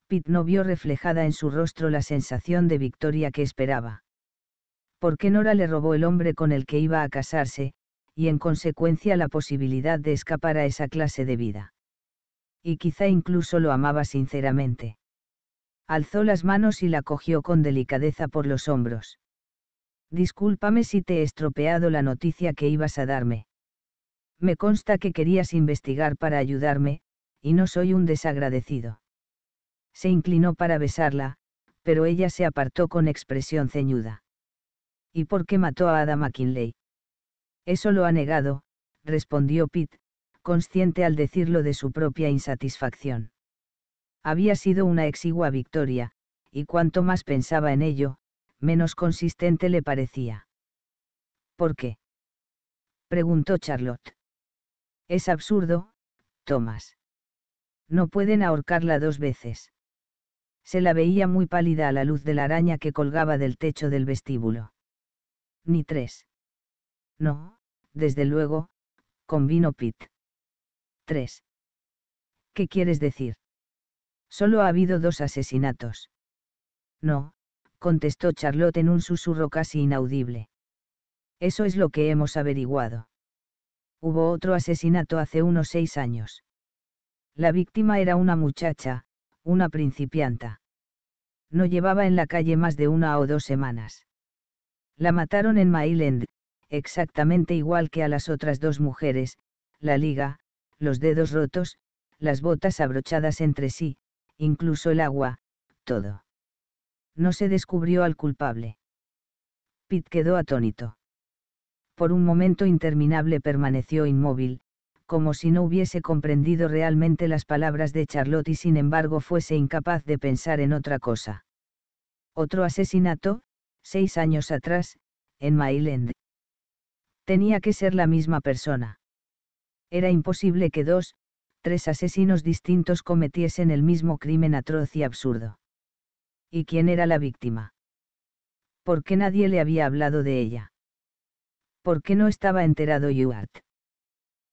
Speaker 1: Pitt no vio reflejada en su rostro la sensación de victoria que esperaba. ¿Por qué Nora le robó el hombre con el que iba a casarse, y en consecuencia la posibilidad de escapar a esa clase de vida? y quizá incluso lo amaba sinceramente. Alzó las manos y la cogió con delicadeza por los hombros. Discúlpame si te he estropeado la noticia que ibas a darme. Me consta que querías investigar para ayudarme, y no soy un desagradecido. Se inclinó para besarla, pero ella se apartó con expresión ceñuda. ¿Y por qué mató a Ada McKinley? Eso lo ha negado, respondió Pitt, consciente al decirlo de su propia insatisfacción. Había sido una exigua victoria, y cuanto más pensaba en ello, menos consistente le parecía. ¿Por qué? preguntó Charlotte. Es absurdo, Thomas. No pueden ahorcarla dos veces. Se la veía muy pálida a la luz de la araña que colgaba del techo del vestíbulo. Ni tres. No, desde luego, convino Pitt. 3. ¿Qué quieres decir? Solo ha habido dos asesinatos. No, contestó Charlotte en un susurro casi inaudible. Eso es lo que hemos averiguado. Hubo otro asesinato hace unos seis años. La víctima era una muchacha, una principianta. No llevaba en la calle más de una o dos semanas. La mataron en Mayland, exactamente igual que a las otras dos mujeres, la liga, los dedos rotos, las botas abrochadas entre sí, incluso el agua, todo. No se descubrió al culpable. Pitt quedó atónito. Por un momento interminable permaneció inmóvil, como si no hubiese comprendido realmente las palabras de Charlotte y sin embargo fuese incapaz de pensar en otra cosa. Otro asesinato, seis años atrás, en Mayland. Tenía que ser la misma persona. Era imposible que dos, tres asesinos distintos cometiesen el mismo crimen atroz y absurdo. ¿Y quién era la víctima? ¿Por qué nadie le había hablado de ella? ¿Por qué no estaba enterado Yuart?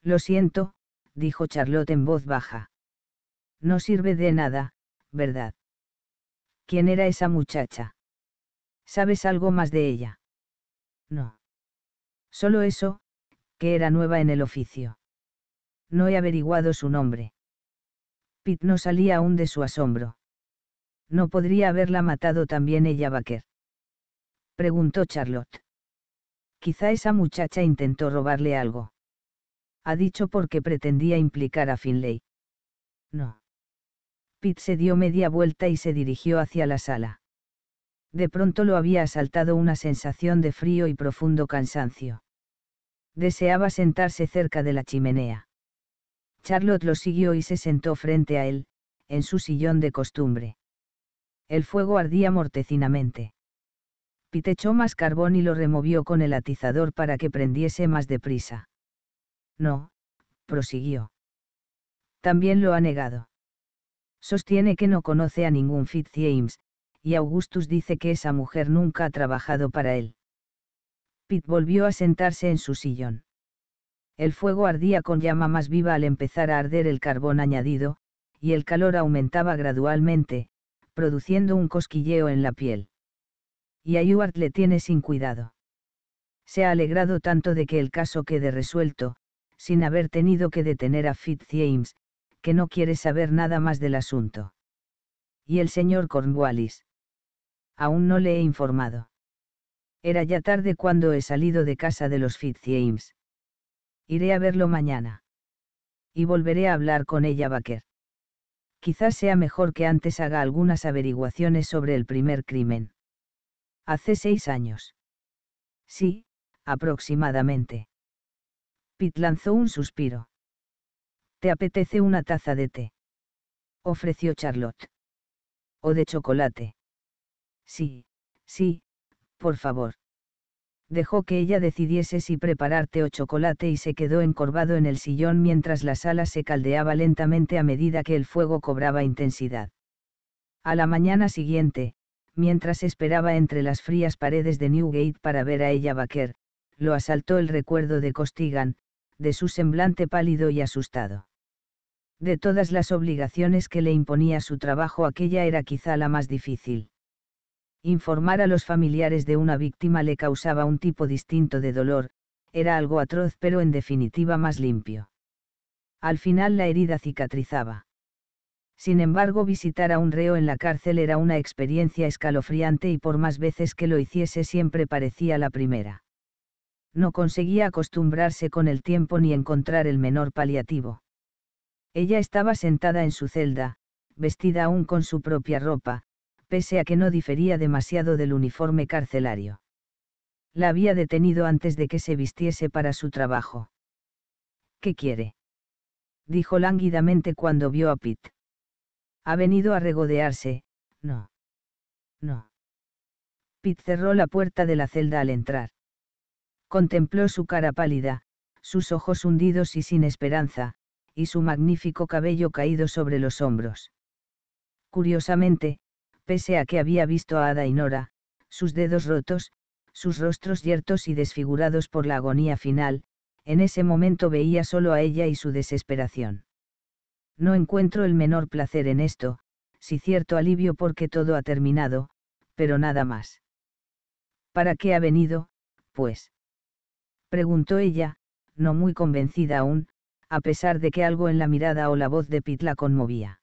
Speaker 1: Lo siento, dijo Charlotte en voz baja. No sirve de nada, ¿verdad? ¿Quién era esa muchacha? ¿Sabes algo más de ella? No. Solo eso, que era nueva en el oficio no he averiguado su nombre. Pitt no salía aún de su asombro. ¿No podría haberla matado también ella Baker? Preguntó Charlotte. Quizá esa muchacha intentó robarle algo. Ha dicho porque pretendía implicar a Finlay. No. Pete se dio media vuelta y se dirigió hacia la sala. De pronto lo había asaltado una sensación de frío y profundo cansancio. Deseaba sentarse cerca de la chimenea. Charlotte lo siguió y se sentó frente a él, en su sillón de costumbre. El fuego ardía mortecinamente. Pete echó más carbón y lo removió con el atizador para que prendiese más deprisa. No, prosiguió. También lo ha negado. Sostiene que no conoce a ningún Fitzjames, y Augustus dice que esa mujer nunca ha trabajado para él. Pitt volvió a sentarse en su sillón. El fuego ardía con llama más viva al empezar a arder el carbón añadido, y el calor aumentaba gradualmente, produciendo un cosquilleo en la piel. Y a Ewart le tiene sin cuidado. Se ha alegrado tanto de que el caso quede resuelto, sin haber tenido que detener a Fitzjames, que no quiere saber nada más del asunto. ¿Y el señor Cornwallis? Aún no le he informado. Era ya tarde cuando he salido de casa de los Fitzjames. Iré a verlo mañana. Y volveré a hablar con ella Baker. Quizás sea mejor que antes haga algunas averiguaciones sobre el primer crimen. Hace seis años. Sí, aproximadamente. Pitt lanzó un suspiro. ¿Te apetece una taza de té? ofreció Charlotte. ¿O de chocolate? Sí, sí, por favor. Dejó que ella decidiese si preparar té o chocolate y se quedó encorvado en el sillón mientras la sala se caldeaba lentamente a medida que el fuego cobraba intensidad. A la mañana siguiente, mientras esperaba entre las frías paredes de Newgate para ver a ella Baker, lo asaltó el recuerdo de Costigan, de su semblante pálido y asustado. De todas las obligaciones que le imponía su trabajo aquella era quizá la más difícil. Informar a los familiares de una víctima le causaba un tipo distinto de dolor, era algo atroz pero en definitiva más limpio. Al final la herida cicatrizaba. Sin embargo, visitar a un reo en la cárcel era una experiencia escalofriante y por más veces que lo hiciese siempre parecía la primera. No conseguía acostumbrarse con el tiempo ni encontrar el menor paliativo. Ella estaba sentada en su celda, vestida aún con su propia ropa, pese a que no difería demasiado del uniforme carcelario. La había detenido antes de que se vistiese para su trabajo. ¿Qué quiere? dijo lánguidamente cuando vio a Pitt. Ha venido a regodearse, no. No. Pitt cerró la puerta de la celda al entrar. Contempló su cara pálida, sus ojos hundidos y sin esperanza, y su magnífico cabello caído sobre los hombros. Curiosamente, pese a que había visto a Ada y Nora, sus dedos rotos, sus rostros yertos y desfigurados por la agonía final, en ese momento veía solo a ella y su desesperación. No encuentro el menor placer en esto, sí cierto alivio porque todo ha terminado, pero nada más. ¿Para qué ha venido, pues? preguntó ella, no muy convencida aún, a pesar de que algo en la mirada o la voz de Pit la conmovía.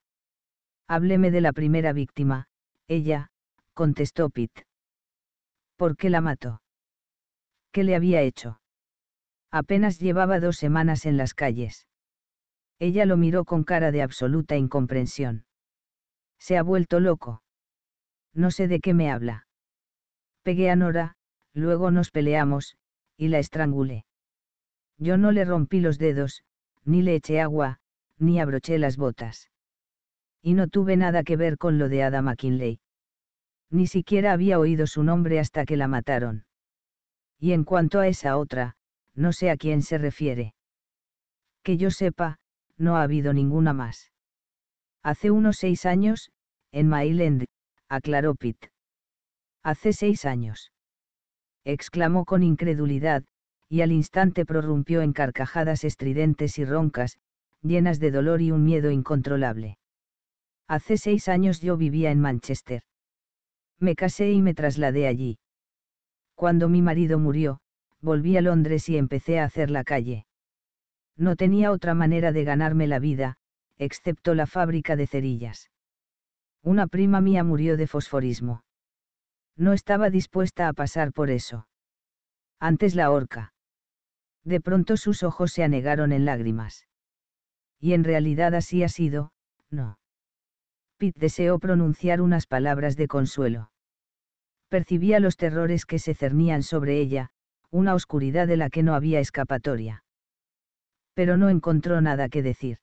Speaker 1: Hábleme de la primera víctima, ella, contestó Pit. ¿Por qué la mató? ¿Qué le había hecho? Apenas llevaba dos semanas en las calles. Ella lo miró con cara de absoluta incomprensión. Se ha vuelto loco. No sé de qué me habla. Pegué a Nora, luego nos peleamos, y la estrangulé. Yo no le rompí los dedos, ni le eché agua, ni abroché las botas. Y no tuve nada que ver con lo de Ada McKinley. Ni siquiera había oído su nombre hasta que la mataron. Y en cuanto a esa otra, no sé a quién se refiere. Que yo sepa, no ha habido ninguna más. Hace unos seis años, en Mayland, aclaró Pitt. Hace seis años. Exclamó con incredulidad, y al instante prorrumpió en carcajadas estridentes y roncas, llenas de dolor y un miedo incontrolable. Hace seis años yo vivía en Manchester. Me casé y me trasladé allí. Cuando mi marido murió, volví a Londres y empecé a hacer la calle. No tenía otra manera de ganarme la vida, excepto la fábrica de cerillas. Una prima mía murió de fosforismo. No estaba dispuesta a pasar por eso. Antes la horca. De pronto sus ojos se anegaron en lágrimas. Y en realidad así ha sido, no. Pitt deseó pronunciar unas palabras de consuelo. Percibía los terrores que se cernían sobre ella, una oscuridad de la que no había escapatoria. Pero no encontró nada que decir.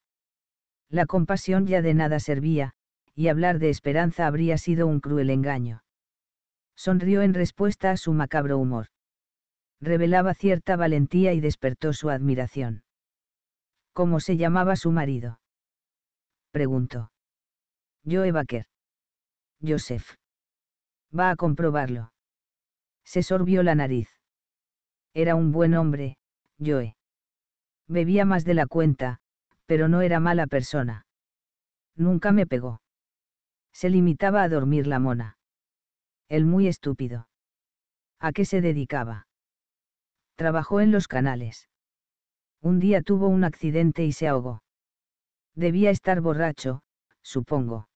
Speaker 1: La compasión ya de nada servía, y hablar de esperanza habría sido un cruel engaño. Sonrió en respuesta a su macabro humor. Revelaba cierta valentía y despertó su admiración. ¿Cómo se llamaba su marido? Preguntó. Joe Baker. Joseph. Va a comprobarlo. Se sorbió la nariz. Era un buen hombre, Joe. Bebía más de la cuenta, pero no era mala persona. Nunca me pegó. Se limitaba a dormir la mona. El muy estúpido. ¿A qué se dedicaba? Trabajó en los canales. Un día tuvo un accidente y se ahogó. Debía estar borracho, supongo.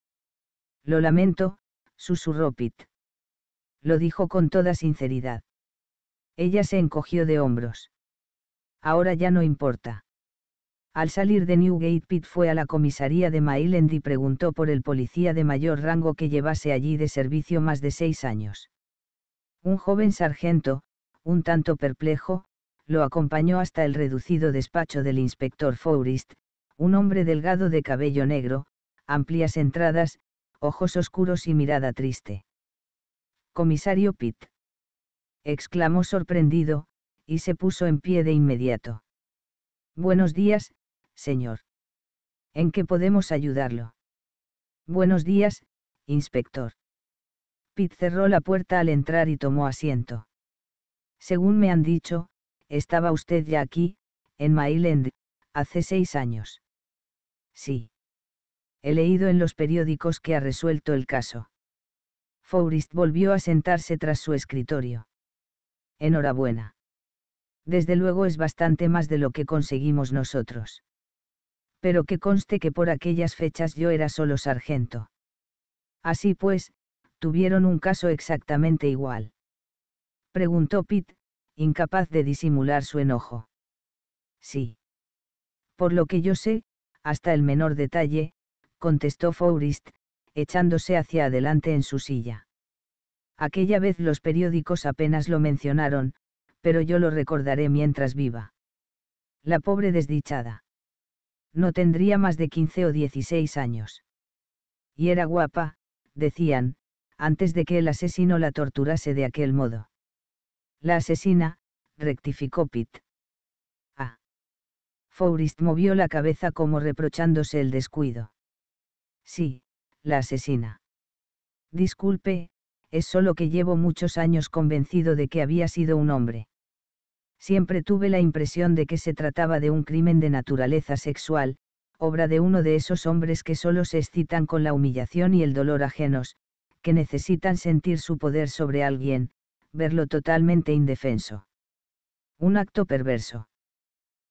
Speaker 1: Lo lamento, susurró Pitt. Lo dijo con toda sinceridad. Ella se encogió de hombros. Ahora ya no importa. Al salir de Newgate Pitt fue a la comisaría de Mailand y preguntó por el policía de mayor rango que llevase allí de servicio más de seis años. Un joven sargento, un tanto perplejo, lo acompañó hasta el reducido despacho del inspector Forrest, un hombre delgado de cabello negro, amplias entradas, ojos oscuros y mirada triste. Comisario Pitt. exclamó sorprendido, y se puso en pie de inmediato. Buenos días, señor. ¿En qué podemos ayudarlo? Buenos días, inspector. Pitt cerró la puerta al entrar y tomó asiento. Según me han dicho, estaba usted ya aquí, en Mayland, hace seis años. Sí. He leído en los periódicos que ha resuelto el caso. Forrest volvió a sentarse tras su escritorio. Enhorabuena. Desde luego es bastante más de lo que conseguimos nosotros. Pero que conste que por aquellas fechas yo era solo sargento. Así pues, tuvieron un caso exactamente igual. Preguntó Pitt, incapaz de disimular su enojo. Sí. Por lo que yo sé, hasta el menor detalle, contestó Forrest, echándose hacia adelante en su silla. Aquella vez los periódicos apenas lo mencionaron, pero yo lo recordaré mientras viva. La pobre desdichada. No tendría más de 15 o 16 años. Y era guapa, decían, antes de que el asesino la torturase de aquel modo. La asesina, rectificó Pitt. Ah. Forrest movió la cabeza como reprochándose el descuido. Sí, la asesina. Disculpe, es solo que llevo muchos años convencido de que había sido un hombre. Siempre tuve la impresión de que se trataba de un crimen de naturaleza sexual, obra de uno de esos hombres que solo se excitan con la humillación y el dolor ajenos, que necesitan sentir su poder sobre alguien, verlo totalmente indefenso. Un acto perverso.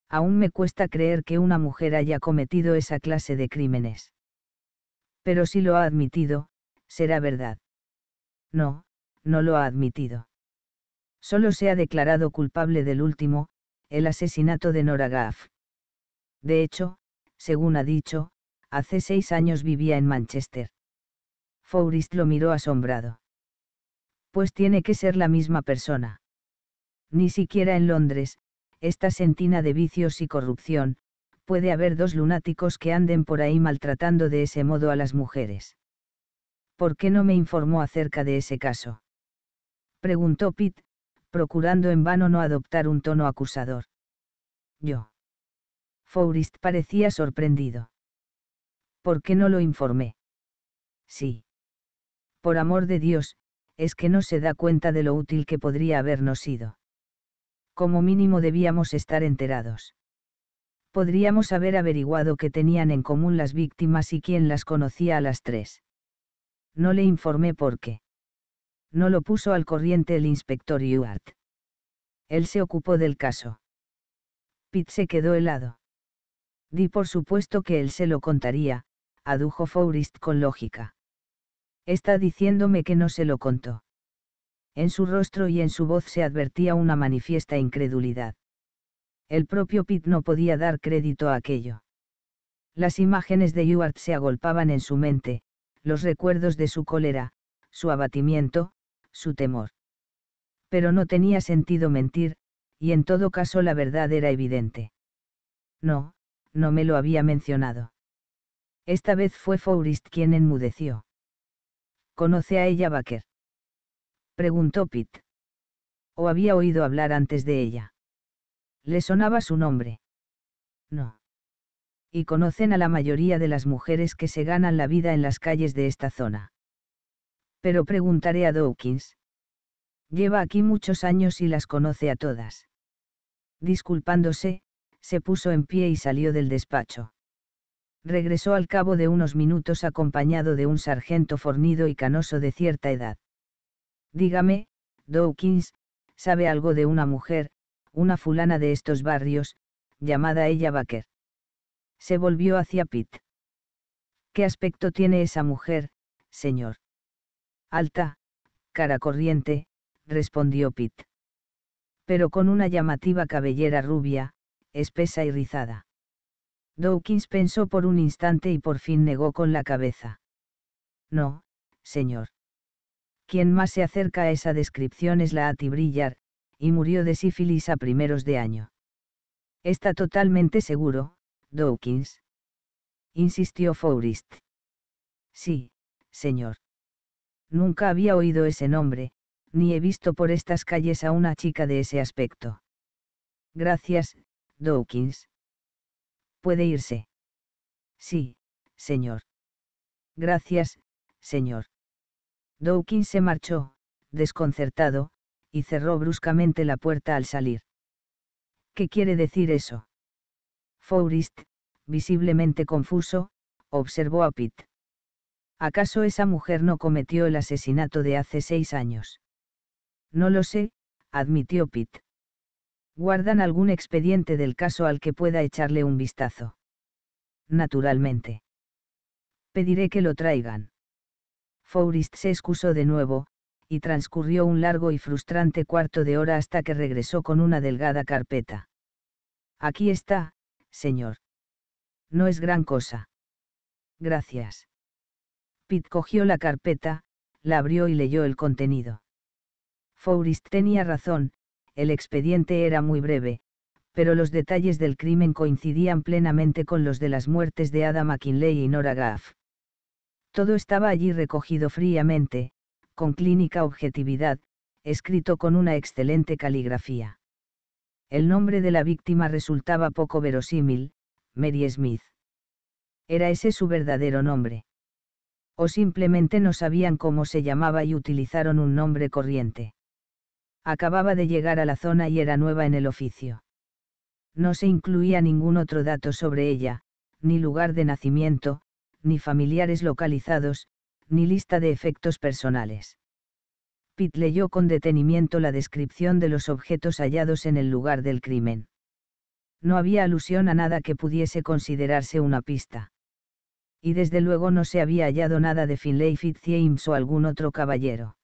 Speaker 1: Aún me cuesta creer que una mujer haya cometido esa clase de crímenes. Pero si lo ha admitido, será verdad. No, no lo ha admitido. Solo se ha declarado culpable del último, el asesinato de Nora Gaff. De hecho, según ha dicho, hace seis años vivía en Manchester. Forrest lo miró asombrado. Pues tiene que ser la misma persona. Ni siquiera en Londres, esta sentina de vicios y corrupción, puede haber dos lunáticos que anden por ahí maltratando de ese modo a las mujeres. ¿Por qué no me informó acerca de ese caso? Preguntó Pitt, procurando en vano no adoptar un tono acusador. Yo. Forrest parecía sorprendido. ¿Por qué no lo informé? Sí. Por amor de Dios, es que no se da cuenta de lo útil que podría habernos sido. Como mínimo debíamos estar enterados podríamos haber averiguado qué tenían en común las víctimas y quién las conocía a las tres. No le informé por qué. No lo puso al corriente el inspector Ewart. Él se ocupó del caso. Pitt se quedó helado. Di por supuesto que él se lo contaría, adujo Forrest con lógica. Está diciéndome que no se lo contó. En su rostro y en su voz se advertía una manifiesta incredulidad. El propio Pitt no podía dar crédito a aquello. Las imágenes de Ewart se agolpaban en su mente, los recuerdos de su cólera, su abatimiento, su temor. Pero no tenía sentido mentir, y en todo caso la verdad era evidente. No, no me lo había mencionado. Esta vez fue Faurist quien enmudeció. ¿Conoce a ella Baker? Preguntó Pitt. ¿O había oído hablar antes de ella? ¿Le sonaba su nombre? No. Y conocen a la mayoría de las mujeres que se ganan la vida en las calles de esta zona. Pero preguntaré a Dawkins. Lleva aquí muchos años y las conoce a todas. Disculpándose, se puso en pie y salió del despacho. Regresó al cabo de unos minutos acompañado de un sargento fornido y canoso de cierta edad. Dígame, Dawkins, ¿sabe algo de una mujer, una fulana de estos barrios, llamada ella Baker? Se volvió hacia Pitt. ¿Qué aspecto tiene esa mujer, señor? Alta, cara corriente, respondió Pitt. Pero con una llamativa cabellera rubia, espesa y rizada. Dawkins pensó por un instante y por fin negó con la cabeza. No, señor. Quien más se acerca a esa descripción es la Ati Brillar, y murió de sífilis a primeros de año. Está totalmente seguro, Dawkins. Insistió Forrest. Sí, señor. Nunca había oído ese nombre, ni he visto por estas calles a una chica de ese aspecto. Gracias, Dawkins. Puede irse. Sí, señor. Gracias, señor. Dawkins se marchó, desconcertado, y cerró bruscamente la puerta al salir. ¿Qué quiere decir eso? Forrest, visiblemente confuso, observó a Pitt. ¿Acaso esa mujer no cometió el asesinato de hace seis años? No lo sé, admitió Pitt. ¿Guardan algún expediente del caso al que pueda echarle un vistazo? Naturalmente. Pediré que lo traigan. Forrest se excusó de nuevo, y transcurrió un largo y frustrante cuarto de hora hasta que regresó con una delgada carpeta. Aquí está, señor. No es gran cosa. Gracias. Pitt cogió la carpeta, la abrió y leyó el contenido. Forrest tenía razón, el expediente era muy breve, pero los detalles del crimen coincidían plenamente con los de las muertes de Ada McKinley y Nora Gaff. Todo estaba allí recogido fríamente, con clínica objetividad, escrito con una excelente caligrafía. El nombre de la víctima resultaba poco verosímil, Mary Smith. ¿Era ese su verdadero nombre? O simplemente no sabían cómo se llamaba y utilizaron un nombre corriente. Acababa de llegar a la zona y era nueva en el oficio. No se incluía ningún otro dato sobre ella, ni lugar de nacimiento, ni familiares localizados, ni lista de efectos personales. Pitt leyó con detenimiento la descripción de los objetos hallados en el lugar del crimen. No había alusión a nada que pudiese considerarse una pista. Y desde luego no se había hallado nada de Finlay Fitzjames o algún otro caballero.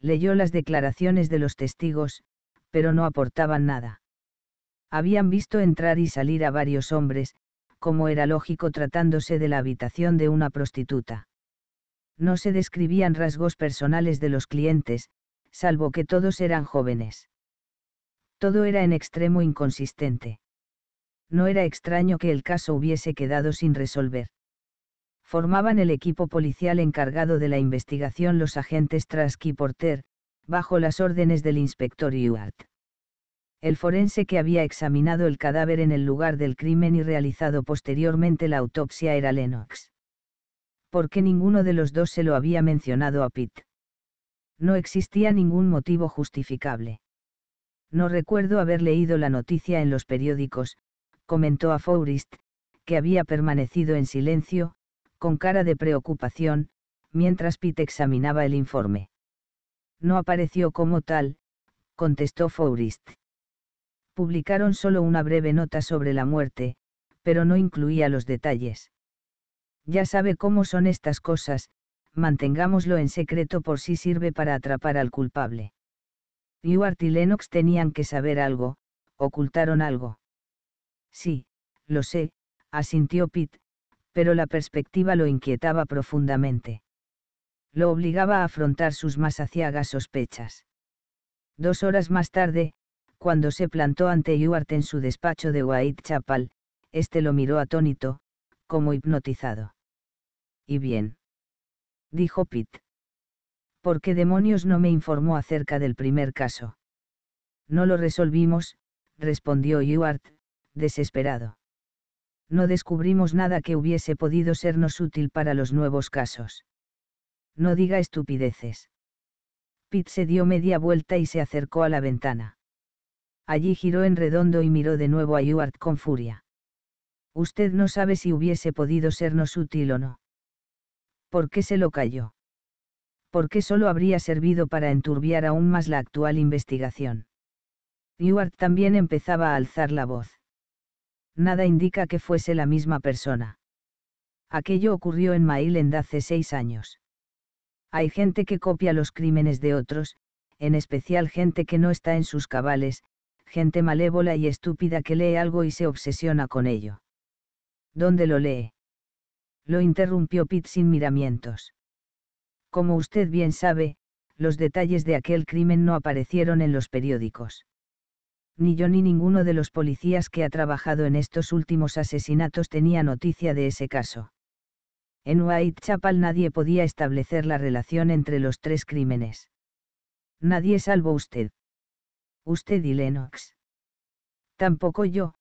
Speaker 1: Leyó las declaraciones de los testigos, pero no aportaban nada. Habían visto entrar y salir a varios hombres, como era lógico tratándose de la habitación de una prostituta. No se describían rasgos personales de los clientes, salvo que todos eran jóvenes. Todo era en extremo inconsistente. No era extraño que el caso hubiese quedado sin resolver. Formaban el equipo policial encargado de la investigación los agentes Trask y Porter, bajo las órdenes del inspector Ewart el forense que había examinado el cadáver en el lugar del crimen y realizado posteriormente la autopsia era Lennox. ¿Por qué ninguno de los dos se lo había mencionado a Pitt? No existía ningún motivo justificable. No recuerdo haber leído la noticia en los periódicos, comentó a Forrest, que había permanecido en silencio, con cara de preocupación, mientras Pitt examinaba el informe. No apareció como tal, contestó Forrest publicaron solo una breve nota sobre la muerte, pero no incluía los detalles. Ya sabe cómo son estas cosas, mantengámoslo en secreto por si sirve para atrapar al culpable. Ewart y Lennox tenían que saber algo, ocultaron algo. Sí, lo sé, asintió Pitt, pero la perspectiva lo inquietaba profundamente. Lo obligaba a afrontar sus más aciagas sospechas. Dos horas más tarde, cuando se plantó ante Ewart en su despacho de Whitechapel, este lo miró atónito, como hipnotizado. ¿Y bien? dijo Pitt. ¿Por qué demonios no me informó acerca del primer caso? No lo resolvimos, respondió Ewart, desesperado. No descubrimos nada que hubiese podido sernos útil para los nuevos casos. No diga estupideces. Pitt se dio media vuelta y se acercó a la ventana. Allí giró en redondo y miró de nuevo a Ewart con furia. Usted no sabe si hubiese podido sernos útil o no. ¿Por qué se lo cayó? ¿Por qué solo habría servido para enturbiar aún más la actual investigación? Ewart también empezaba a alzar la voz. Nada indica que fuese la misma persona. Aquello ocurrió en Mailend hace seis años. Hay gente que copia los crímenes de otros, en especial gente que no está en sus cabales, gente malévola y estúpida que lee algo y se obsesiona con ello. ¿Dónde lo lee? Lo interrumpió Pitt sin miramientos. Como usted bien sabe, los detalles de aquel crimen no aparecieron en los periódicos. Ni yo ni ninguno de los policías que ha trabajado en estos últimos asesinatos tenía noticia de ese caso. En Whitechapel nadie podía establecer la relación entre los tres crímenes. Nadie salvo usted. Usted y Lennox. Tampoco yo,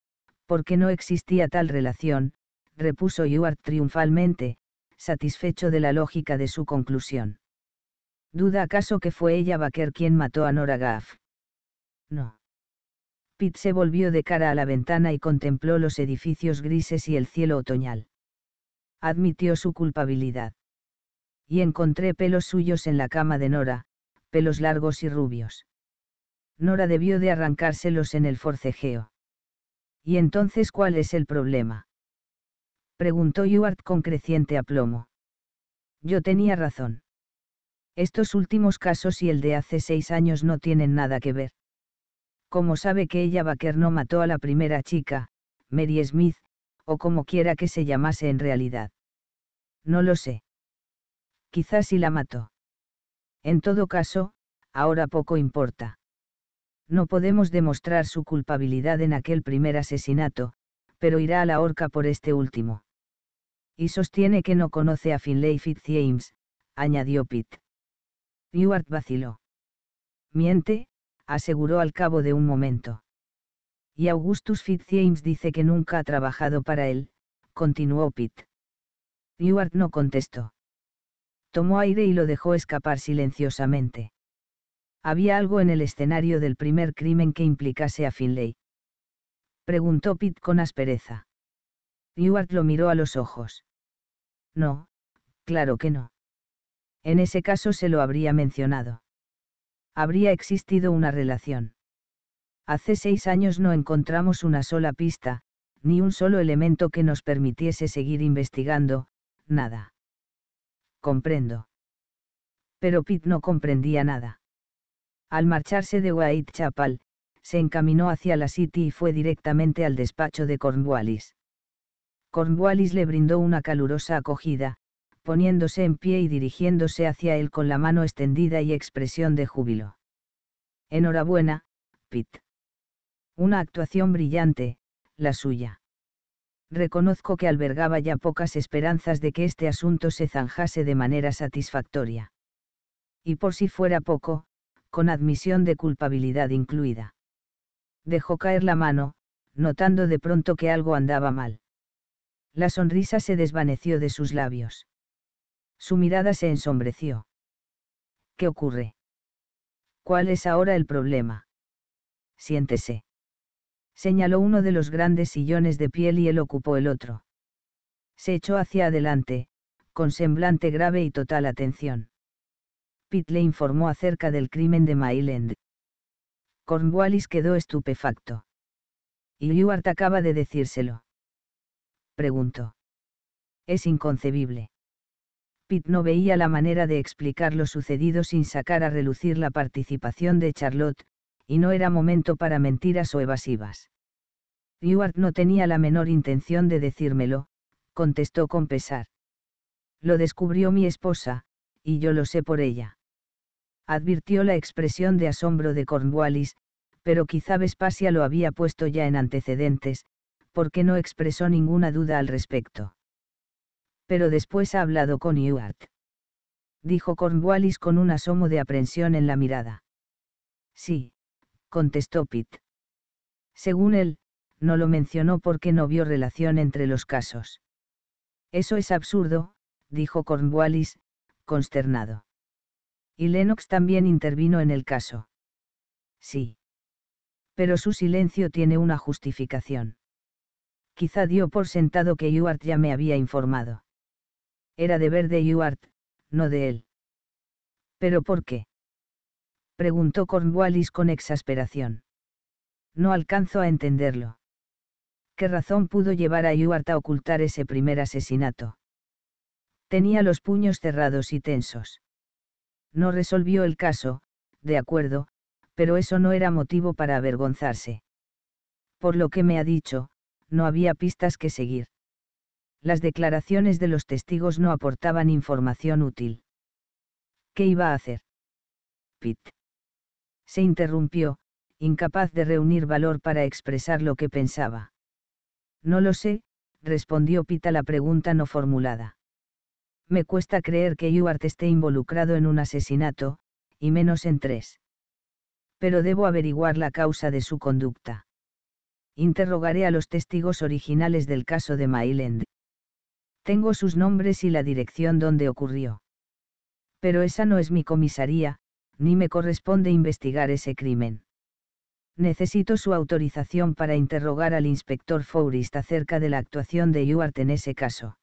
Speaker 1: porque no existía tal relación, repuso Ewart triunfalmente, satisfecho de la lógica de su conclusión. ¿Duda acaso que fue ella Baker quien mató a Nora Gaff? No. Pitt se volvió de cara a la ventana y contempló los edificios grises y el cielo otoñal. Admitió su culpabilidad. Y encontré pelos suyos en la cama de Nora, pelos largos y rubios. Nora debió de arrancárselos en el forcejeo. ¿Y entonces cuál es el problema? Preguntó Ewart con creciente aplomo. Yo tenía razón. Estos últimos casos y el de hace seis años no tienen nada que ver. ¿Cómo sabe que ella Baker no mató a la primera chica, Mary Smith, o como quiera que se llamase en realidad? No lo sé. Quizás sí la mató. En todo caso, ahora poco importa. No podemos demostrar su culpabilidad en aquel primer asesinato, pero irá a la horca por este último. Y sostiene que no conoce a Finlay Fitzjames, añadió Pitt. Ewart vaciló. Miente, aseguró al cabo de un momento. Y Augustus Fitzjames dice que nunca ha trabajado para él, continuó Pitt. Ewart no contestó. Tomó aire y lo dejó escapar silenciosamente. Había algo en el escenario del primer crimen que implicase a Finlay. Preguntó Pitt con aspereza. Ewart lo miró a los ojos. No, claro que no. En ese caso se lo habría mencionado. Habría existido una relación. Hace seis años no encontramos una sola pista, ni un solo elemento que nos permitiese seguir investigando, nada. Comprendo. Pero Pitt no comprendía nada. Al marcharse de Whitechapel, se encaminó hacia la City y fue directamente al despacho de Cornwallis. Cornwallis le brindó una calurosa acogida, poniéndose en pie y dirigiéndose hacia él con la mano extendida y expresión de júbilo. Enhorabuena, Pitt. Una actuación brillante, la suya. Reconozco que albergaba ya pocas esperanzas de que este asunto se zanjase de manera satisfactoria. Y por si fuera poco, con admisión de culpabilidad incluida. Dejó caer la mano, notando de pronto que algo andaba mal. La sonrisa se desvaneció de sus labios. Su mirada se ensombreció. ¿Qué ocurre? ¿Cuál es ahora el problema? Siéntese. Señaló uno de los grandes sillones de piel y él ocupó el otro. Se echó hacia adelante, con semblante grave y total atención. Pitt le informó acerca del crimen de Mayland. Cornwallis quedó estupefacto. Y Ewart acaba de decírselo preguntó. Es inconcebible. Pitt no veía la manera de explicar lo sucedido sin sacar a relucir la participación de Charlotte, y no era momento para mentiras o evasivas. Ewart no tenía la menor intención de decírmelo, contestó con pesar. Lo descubrió mi esposa, y yo lo sé por ella. Advirtió la expresión de asombro de Cornwallis, pero quizá Vespasia lo había puesto ya en antecedentes, porque no expresó ninguna duda al respecto. Pero después ha hablado con Ewart. Dijo Cornwallis con un asomo de aprensión en la mirada. Sí, contestó Pitt. Según él, no lo mencionó porque no vio relación entre los casos. Eso es absurdo, dijo Cornwallis, consternado. Y Lennox también intervino en el caso. Sí. Pero su silencio tiene una justificación. Quizá dio por sentado que Ewart ya me había informado. Era deber de Ewart, no de él. ¿Pero por qué? preguntó Cornwallis con exasperación. No alcanzo a entenderlo. ¿Qué razón pudo llevar a Ewart a ocultar ese primer asesinato? Tenía los puños cerrados y tensos. No resolvió el caso, de acuerdo, pero eso no era motivo para avergonzarse. Por lo que me ha dicho, no había pistas que seguir. Las declaraciones de los testigos no aportaban información útil. ¿Qué iba a hacer? Pitt. Se interrumpió, incapaz de reunir valor para expresar lo que pensaba. No lo sé, respondió Pitt a la pregunta no formulada. Me cuesta creer que Ewart esté involucrado en un asesinato, y menos en tres. Pero debo averiguar la causa de su conducta. Interrogaré a los testigos originales del caso de Mayland. Tengo sus nombres y la dirección donde ocurrió. Pero esa no es mi comisaría, ni me corresponde investigar ese crimen. Necesito su autorización para interrogar al inspector Forrest acerca de la actuación de Ewart en ese caso.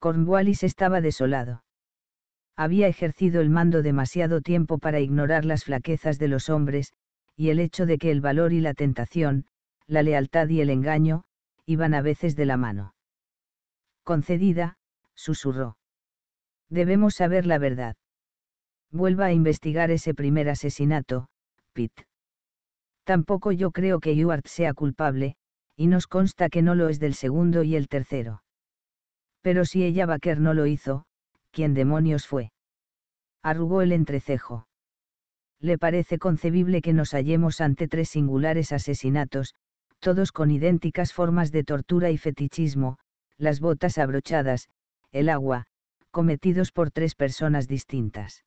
Speaker 1: Cornwallis estaba desolado. Había ejercido el mando demasiado tiempo para ignorar las flaquezas de los hombres, y el hecho de que el valor y la tentación, la lealtad y el engaño, iban a veces de la mano. Concedida, susurró. Debemos saber la verdad. Vuelva a investigar ese primer asesinato, Pitt. Tampoco yo creo que Ewart sea culpable, y nos consta que no lo es del segundo y el tercero. Pero si ella Baker no lo hizo, ¿quién demonios fue? Arrugó el entrecejo. ¿Le parece concebible que nos hallemos ante tres singulares asesinatos, todos con idénticas formas de tortura y fetichismo, las botas abrochadas, el agua, cometidos por tres personas distintas?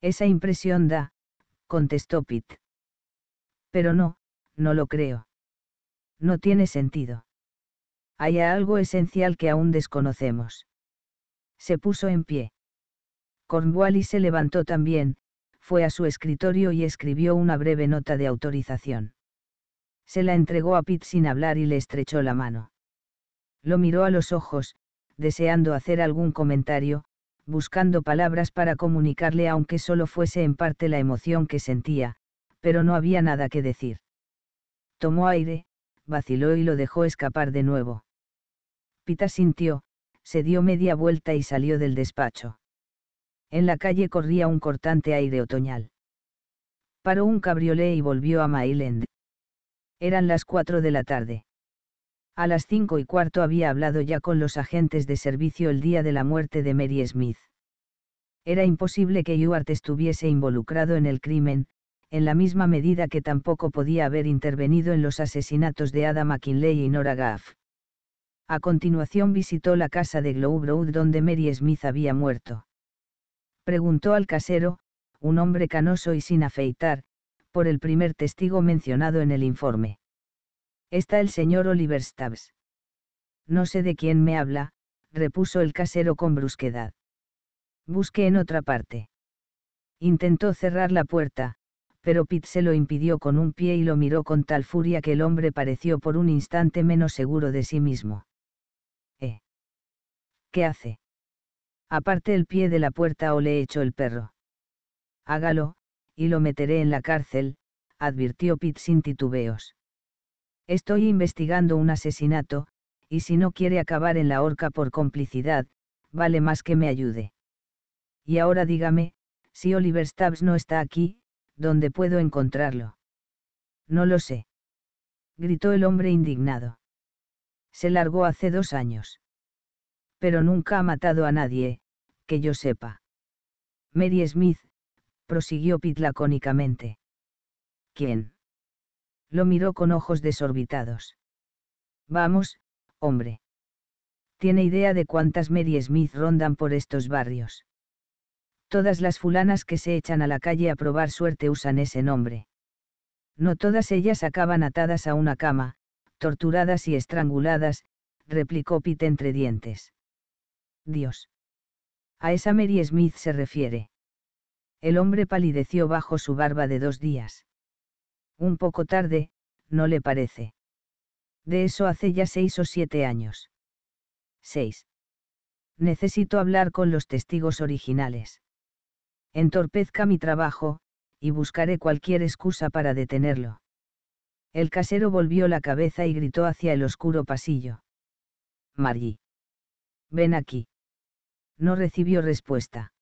Speaker 1: Esa impresión da, contestó Pitt. Pero no, no lo creo. No tiene sentido. Hay algo esencial que aún desconocemos. Se puso en pie. Cornwallis se levantó también, fue a su escritorio y escribió una breve nota de autorización. Se la entregó a Pitt sin hablar y le estrechó la mano. Lo miró a los ojos, deseando hacer algún comentario, buscando palabras para comunicarle aunque solo fuese en parte la emoción que sentía, pero no había nada que decir. Tomó aire, vaciló y lo dejó escapar de nuevo. Pita sintió, se dio media vuelta y salió del despacho. En la calle corría un cortante aire otoñal. Paró un cabriolé y volvió a Mayland. Eran las cuatro de la tarde. A las cinco y cuarto había hablado ya con los agentes de servicio el día de la muerte de Mary Smith. Era imposible que Ewart estuviese involucrado en el crimen, en la misma medida que tampoco podía haber intervenido en los asesinatos de Ada McKinley y Nora Gaff. A continuación visitó la casa de Glow Road donde Mary Smith había muerto. Preguntó al casero, un hombre canoso y sin afeitar, por el primer testigo mencionado en el informe. Está el señor Oliver Stubbs. No sé de quién me habla, repuso el casero con brusquedad. Busque en otra parte. Intentó cerrar la puerta, pero Pitt se lo impidió con un pie y lo miró con tal furia que el hombre pareció por un instante menos seguro de sí mismo. ¿Eh? ¿Qué hace? Aparte el pie de la puerta o le echo el perro. Hágalo, y lo meteré en la cárcel, advirtió Pitt sin titubeos. Estoy investigando un asesinato, y si no quiere acabar en la horca por complicidad, vale más que me ayude. Y ahora dígame, si Oliver Stubbs no está aquí, ¿dónde puedo encontrarlo? No lo sé. Gritó el hombre indignado. Se largó hace dos años. Pero nunca ha matado a nadie, que yo sepa. Mary Smith, prosiguió Pitt lacónicamente. ¿Quién? Lo miró con ojos desorbitados. Vamos, hombre. ¿Tiene idea de cuántas Mary Smith rondan por estos barrios? Todas las fulanas que se echan a la calle a probar suerte usan ese nombre. No todas ellas acaban atadas a una cama, torturadas y estranguladas, replicó Pitt entre dientes. Dios. A esa Mary Smith se refiere. El hombre palideció bajo su barba de dos días. Un poco tarde, ¿no le parece? De eso hace ya seis o siete años. Seis. Necesito hablar con los testigos originales. Entorpezca mi trabajo, y buscaré cualquier excusa para detenerlo. El casero volvió la cabeza y gritó hacia el oscuro pasillo. Margie. Ven aquí. No recibió respuesta.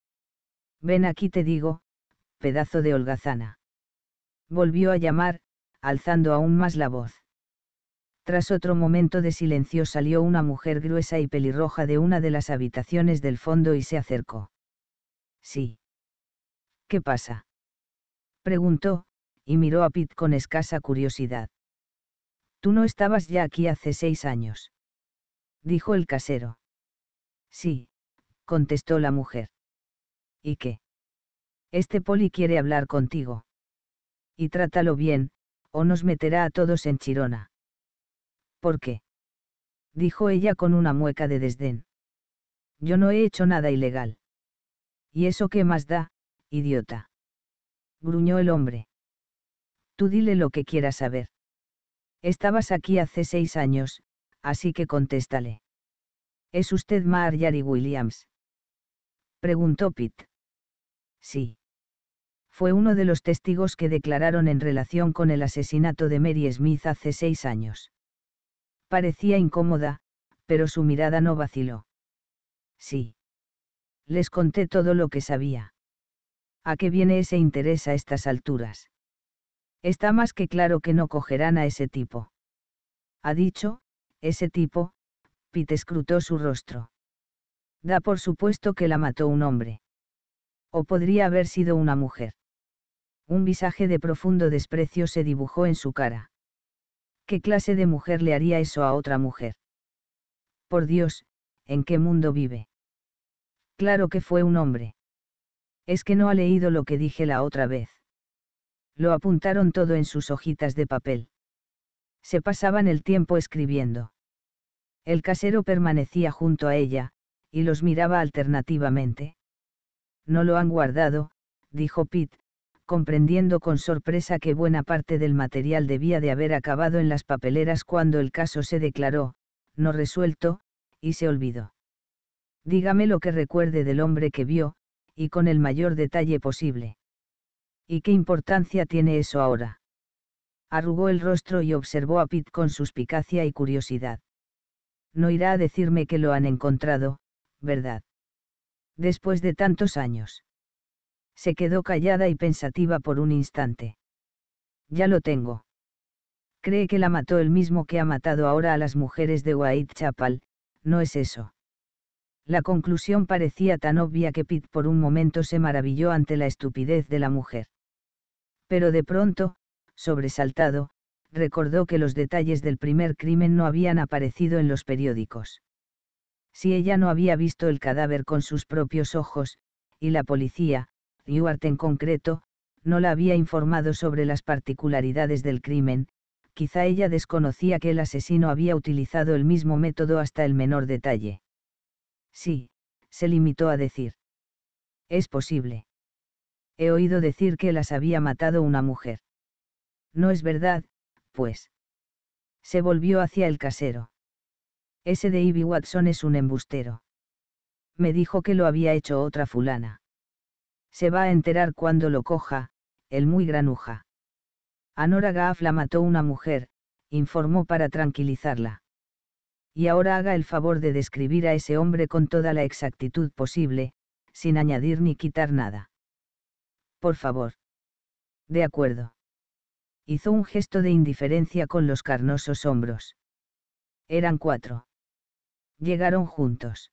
Speaker 1: Ven aquí te digo, pedazo de holgazana. Volvió a llamar, alzando aún más la voz. Tras otro momento de silencio salió una mujer gruesa y pelirroja de una de las habitaciones del fondo y se acercó. Sí. ¿Qué pasa? Preguntó, y miró a Pitt con escasa curiosidad. Tú no estabas ya aquí hace seis años. Dijo el casero. Sí, contestó la mujer. ¿Y qué? Este poli quiere hablar contigo. Y trátalo bien, o nos meterá a todos en chirona. ¿Por qué? Dijo ella con una mueca de desdén. Yo no he hecho nada ilegal. ¿Y eso qué más da, idiota? Gruñó el hombre. Tú dile lo que quieras saber. Estabas aquí hace seis años, así que contéstale. ¿Es usted Marjorie Williams? Preguntó Pitt. Sí. Fue uno de los testigos que declararon en relación con el asesinato de Mary Smith hace seis años. Parecía incómoda, pero su mirada no vaciló. Sí. Les conté todo lo que sabía. ¿A qué viene ese interés a estas alturas? Está más que claro que no cogerán a ese tipo. Ha dicho, ese tipo, Pete escrutó su rostro. Da por supuesto que la mató un hombre. O podría haber sido una mujer. Un visaje de profundo desprecio se dibujó en su cara. ¿Qué clase de mujer le haría eso a otra mujer? Por Dios, ¿en qué mundo vive? Claro que fue un hombre. Es que no ha leído lo que dije la otra vez. Lo apuntaron todo en sus hojitas de papel. Se pasaban el tiempo escribiendo. El casero permanecía junto a ella, y los miraba alternativamente. No lo han guardado, dijo Pitt, comprendiendo con sorpresa que buena parte del material debía de haber acabado en las papeleras cuando el caso se declaró, no resuelto, y se olvidó. Dígame lo que recuerde del hombre que vio, y con el mayor detalle posible. ¿Y qué importancia tiene eso ahora? Arrugó el rostro y observó a Pitt con suspicacia y curiosidad. No irá a decirme que lo han encontrado, ¿verdad? Después de tantos años. Se quedó callada y pensativa por un instante. Ya lo tengo. Cree que la mató el mismo que ha matado ahora a las mujeres de Whitechapel, ¿no es eso? La conclusión parecía tan obvia que Pitt por un momento se maravilló ante la estupidez de la mujer. Pero de pronto, sobresaltado, recordó que los detalles del primer crimen no habían aparecido en los periódicos. Si ella no había visto el cadáver con sus propios ojos, y la policía, Ewart en concreto, no la había informado sobre las particularidades del crimen, quizá ella desconocía que el asesino había utilizado el mismo método hasta el menor detalle. Sí, se limitó a decir. Es posible. He oído decir que las había matado una mujer. No es verdad, pues. Se volvió hacia el casero. Ese de Ivy Watson es un embustero. Me dijo que lo había hecho otra fulana. Se va a enterar cuando lo coja, el muy granuja. Anora Gaff la mató una mujer, informó para tranquilizarla y ahora haga el favor de describir a ese hombre con toda la exactitud posible, sin añadir ni quitar nada. Por favor. De acuerdo. Hizo un gesto de indiferencia con los carnosos hombros. Eran cuatro. Llegaron juntos.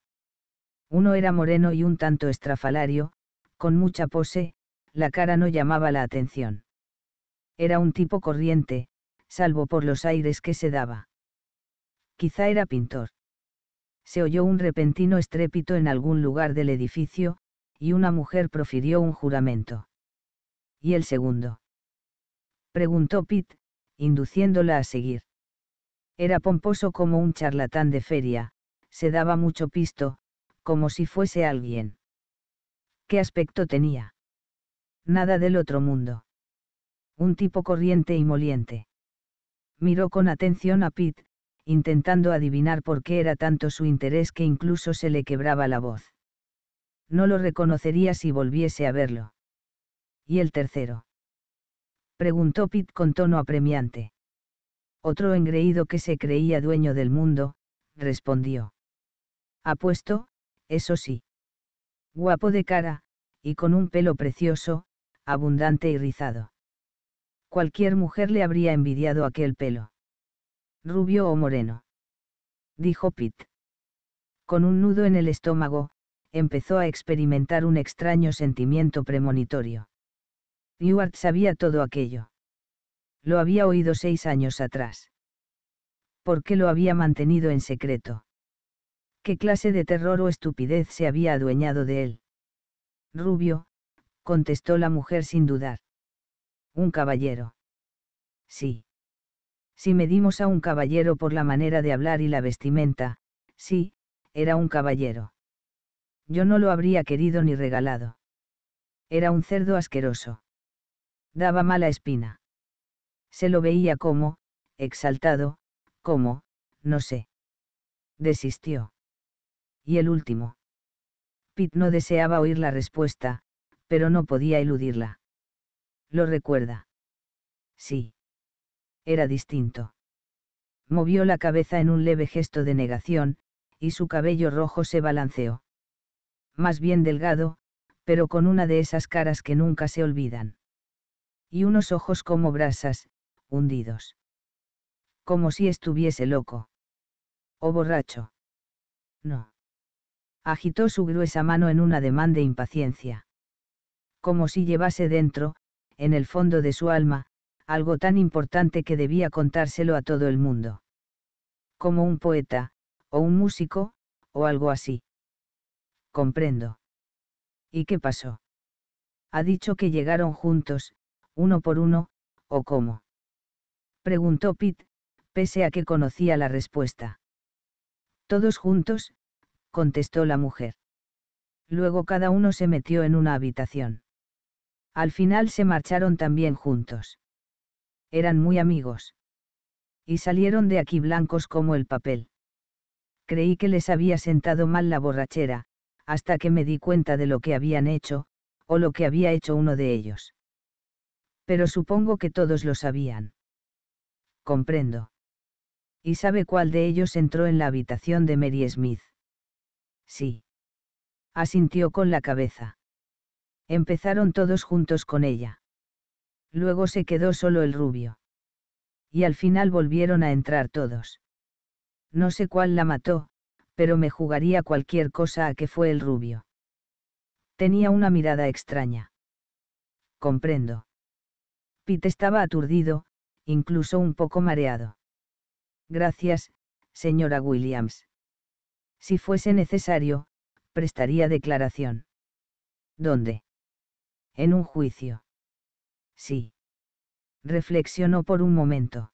Speaker 1: Uno era moreno y un tanto estrafalario, con mucha pose, la cara no llamaba la atención. Era un tipo corriente, salvo por los aires que se daba. Quizá era pintor. Se oyó un repentino estrépito en algún lugar del edificio, y una mujer profirió un juramento. ¿Y el segundo? Preguntó Pitt, induciéndola a seguir. Era pomposo como un charlatán de feria, se daba mucho pisto, como si fuese alguien. ¿Qué aspecto tenía? Nada del otro mundo. Un tipo corriente y moliente. Miró con atención a Pitt, intentando adivinar por qué era tanto su interés que incluso se le quebraba la voz. No lo reconocería si volviese a verlo. ¿Y el tercero? Preguntó Pitt con tono apremiante. Otro engreído que se creía dueño del mundo, respondió. Apuesto, eso sí. Guapo de cara, y con un pelo precioso, abundante y rizado. Cualquier mujer le habría envidiado aquel pelo rubio o moreno. Dijo Pitt. Con un nudo en el estómago, empezó a experimentar un extraño sentimiento premonitorio. Ewart sabía todo aquello. Lo había oído seis años atrás. ¿Por qué lo había mantenido en secreto? ¿Qué clase de terror o estupidez se había adueñado de él? Rubio, contestó la mujer sin dudar. Un caballero. Sí. Si medimos a un caballero por la manera de hablar y la vestimenta, sí, era un caballero. Yo no lo habría querido ni regalado. Era un cerdo asqueroso. Daba mala espina. Se lo veía como, exaltado, como, no sé. Desistió. Y el último. Pitt no deseaba oír la respuesta, pero no podía eludirla. ¿Lo recuerda? Sí era distinto. Movió la cabeza en un leve gesto de negación, y su cabello rojo se balanceó. Más bien delgado, pero con una de esas caras que nunca se olvidan. Y unos ojos como brasas, hundidos. Como si estuviese loco. O borracho. No. Agitó su gruesa mano en un ademán de impaciencia. Como si llevase dentro, en el fondo de su alma, algo tan importante que debía contárselo a todo el mundo. Como un poeta, o un músico, o algo así. Comprendo. ¿Y qué pasó? Ha dicho que llegaron juntos, uno por uno, o cómo. Preguntó Pitt, pese a que conocía la respuesta. Todos juntos, contestó la mujer. Luego cada uno se metió en una habitación. Al final se marcharon también juntos eran muy amigos. Y salieron de aquí blancos como el papel. Creí que les había sentado mal la borrachera, hasta que me di cuenta de lo que habían hecho, o lo que había hecho uno de ellos. Pero supongo que todos lo sabían. Comprendo. ¿Y sabe cuál de ellos entró en la habitación de Mary Smith? Sí. Asintió con la cabeza. Empezaron todos juntos con ella luego se quedó solo el rubio. Y al final volvieron a entrar todos. No sé cuál la mató, pero me jugaría cualquier cosa a que fue el rubio. Tenía una mirada extraña. Comprendo. Pete estaba aturdido, incluso un poco mareado. Gracias, señora Williams. Si fuese necesario, prestaría declaración. ¿Dónde? En un juicio. Sí. Reflexionó por un momento.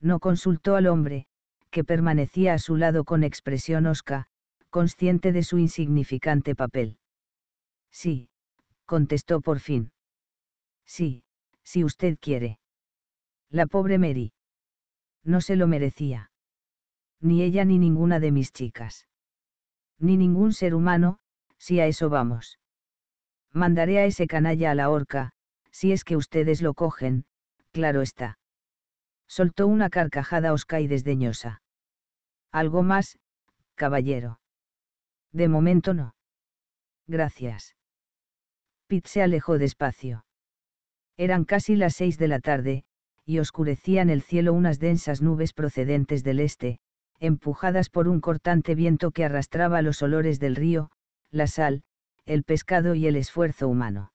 Speaker 1: No consultó al hombre, que permanecía a su lado con expresión osca, consciente de su insignificante papel. Sí, contestó por fin. Sí, si usted quiere. La pobre Mary. No se lo merecía. Ni ella ni ninguna de mis chicas. Ni ningún ser humano, si a eso vamos. Mandaré a ese canalla a la horca, si es que ustedes lo cogen, claro está. Soltó una carcajada osca y desdeñosa. Algo más, caballero. De momento no. Gracias. Pitt se alejó despacio. Eran casi las seis de la tarde, y oscurecían el cielo unas densas nubes procedentes del este, empujadas por un cortante viento que arrastraba los olores del río, la sal, el pescado y el esfuerzo humano.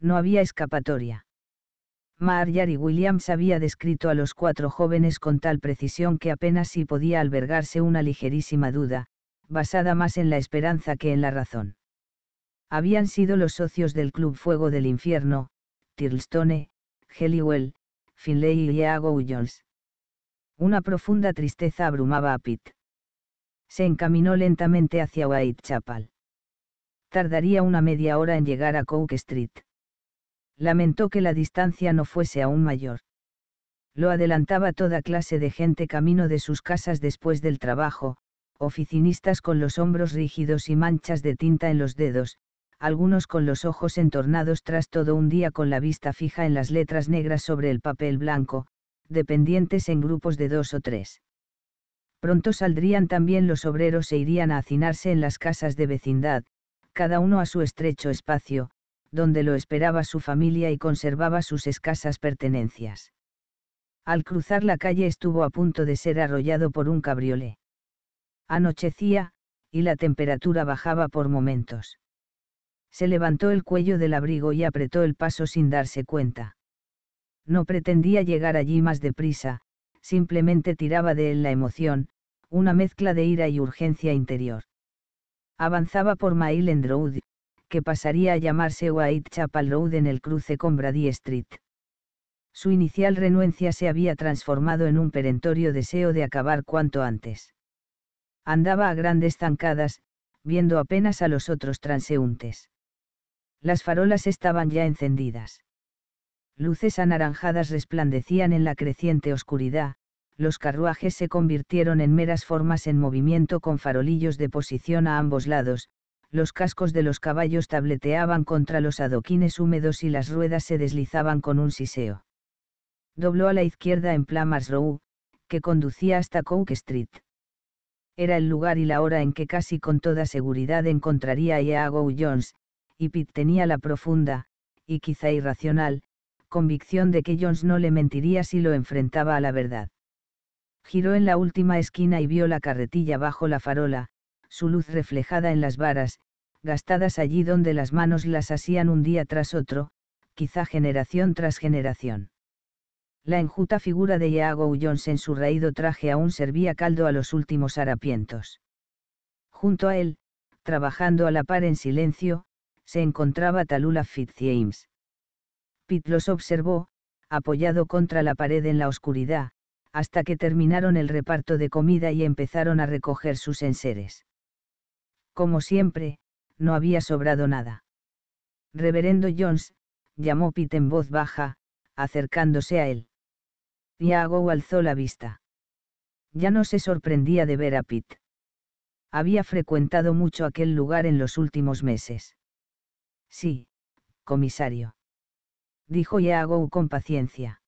Speaker 1: No había escapatoria. Marjorie Williams había descrito a los cuatro jóvenes con tal precisión que apenas si podía albergarse una ligerísima duda, basada más en la esperanza que en la razón. Habían sido los socios del Club Fuego del Infierno, Tirlstone, Heliwell, Finlay y Iago Jones. Una profunda tristeza abrumaba a Pitt. Se encaminó lentamente hacia Whitechapel. Tardaría una media hora en llegar a Coke Street. Lamentó que la distancia no fuese aún mayor. Lo adelantaba toda clase de gente camino de sus casas después del trabajo, oficinistas con los hombros rígidos y manchas de tinta en los dedos, algunos con los ojos entornados tras todo un día con la vista fija en las letras negras sobre el papel blanco, dependientes en grupos de dos o tres. Pronto saldrían también los obreros e irían a hacinarse en las casas de vecindad, cada uno a su estrecho espacio, donde lo esperaba su familia y conservaba sus escasas pertenencias. Al cruzar la calle estuvo a punto de ser arrollado por un cabriolé. Anochecía, y la temperatura bajaba por momentos. Se levantó el cuello del abrigo y apretó el paso sin darse cuenta. No pretendía llegar allí más deprisa, simplemente tiraba de él la emoción, una mezcla de ira y urgencia interior. Avanzaba por End Road, que pasaría a llamarse Whitechapel Road en el cruce con Brady Street. Su inicial renuencia se había transformado en un perentorio deseo de acabar cuanto antes. Andaba a grandes zancadas, viendo apenas a los otros transeúntes. Las farolas estaban ya encendidas luces anaranjadas resplandecían en la creciente oscuridad, los carruajes se convirtieron en meras formas en movimiento con farolillos de posición a ambos lados, los cascos de los caballos tableteaban contra los adoquines húmedos y las ruedas se deslizaban con un siseo. Dobló a la izquierda en Plumas Row, que conducía hasta Coke Street. Era el lugar y la hora en que casi con toda seguridad encontraría a Iago Jones, y Pitt tenía la profunda, y quizá irracional, convicción de que Jones no le mentiría si lo enfrentaba a la verdad. Giró en la última esquina y vio la carretilla bajo la farola, su luz reflejada en las varas, gastadas allí donde las manos las asían un día tras otro, quizá generación tras generación. La enjuta figura de Iago Jones en su raído traje aún servía caldo a los últimos harapientos. Junto a él, trabajando a la par en silencio, se encontraba Talula Fitzjames. Pitt los observó, apoyado contra la pared en la oscuridad, hasta que terminaron el reparto de comida y empezaron a recoger sus enseres. Como siempre, no había sobrado nada. Reverendo Jones, llamó Pitt en voz baja, acercándose a él. Iago alzó la vista. Ya no se sorprendía de ver a Pitt. Había frecuentado mucho aquel lugar en los últimos meses. Sí, comisario dijo Yago con paciencia.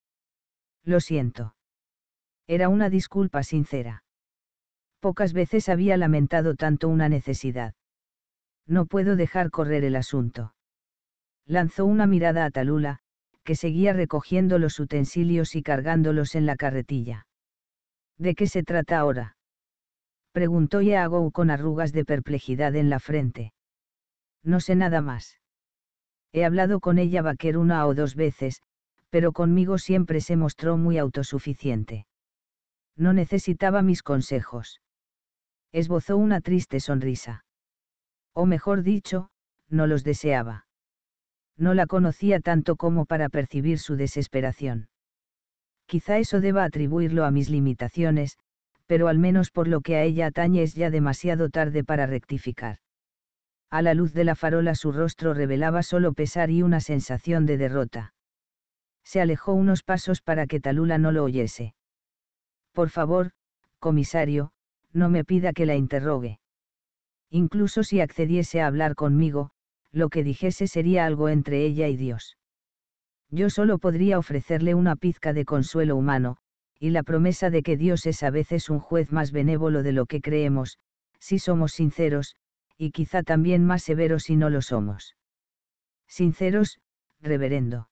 Speaker 1: Lo siento. Era una disculpa sincera. Pocas veces había lamentado tanto una necesidad. No puedo dejar correr el asunto. Lanzó una mirada a Talula, que seguía recogiendo los utensilios y cargándolos en la carretilla. ¿De qué se trata ahora? Preguntó Yago con arrugas de perplejidad en la frente. No sé nada más. He hablado con ella Vaquer una o dos veces, pero conmigo siempre se mostró muy autosuficiente. No necesitaba mis consejos. Esbozó una triste sonrisa. O mejor dicho, no los deseaba. No la conocía tanto como para percibir su desesperación. Quizá eso deba atribuirlo a mis limitaciones, pero al menos por lo que a ella atañe es ya demasiado tarde para rectificar. A la luz de la farola su rostro revelaba solo pesar y una sensación de derrota. Se alejó unos pasos para que Talula no lo oyese. Por favor, comisario, no me pida que la interrogue. Incluso si accediese a hablar conmigo, lo que dijese sería algo entre ella y Dios. Yo solo podría ofrecerle una pizca de consuelo humano, y la promesa de que Dios es a veces un juez más benévolo de lo que creemos, si somos sinceros, y quizá también más severos si no lo somos. Sinceros, reverendo.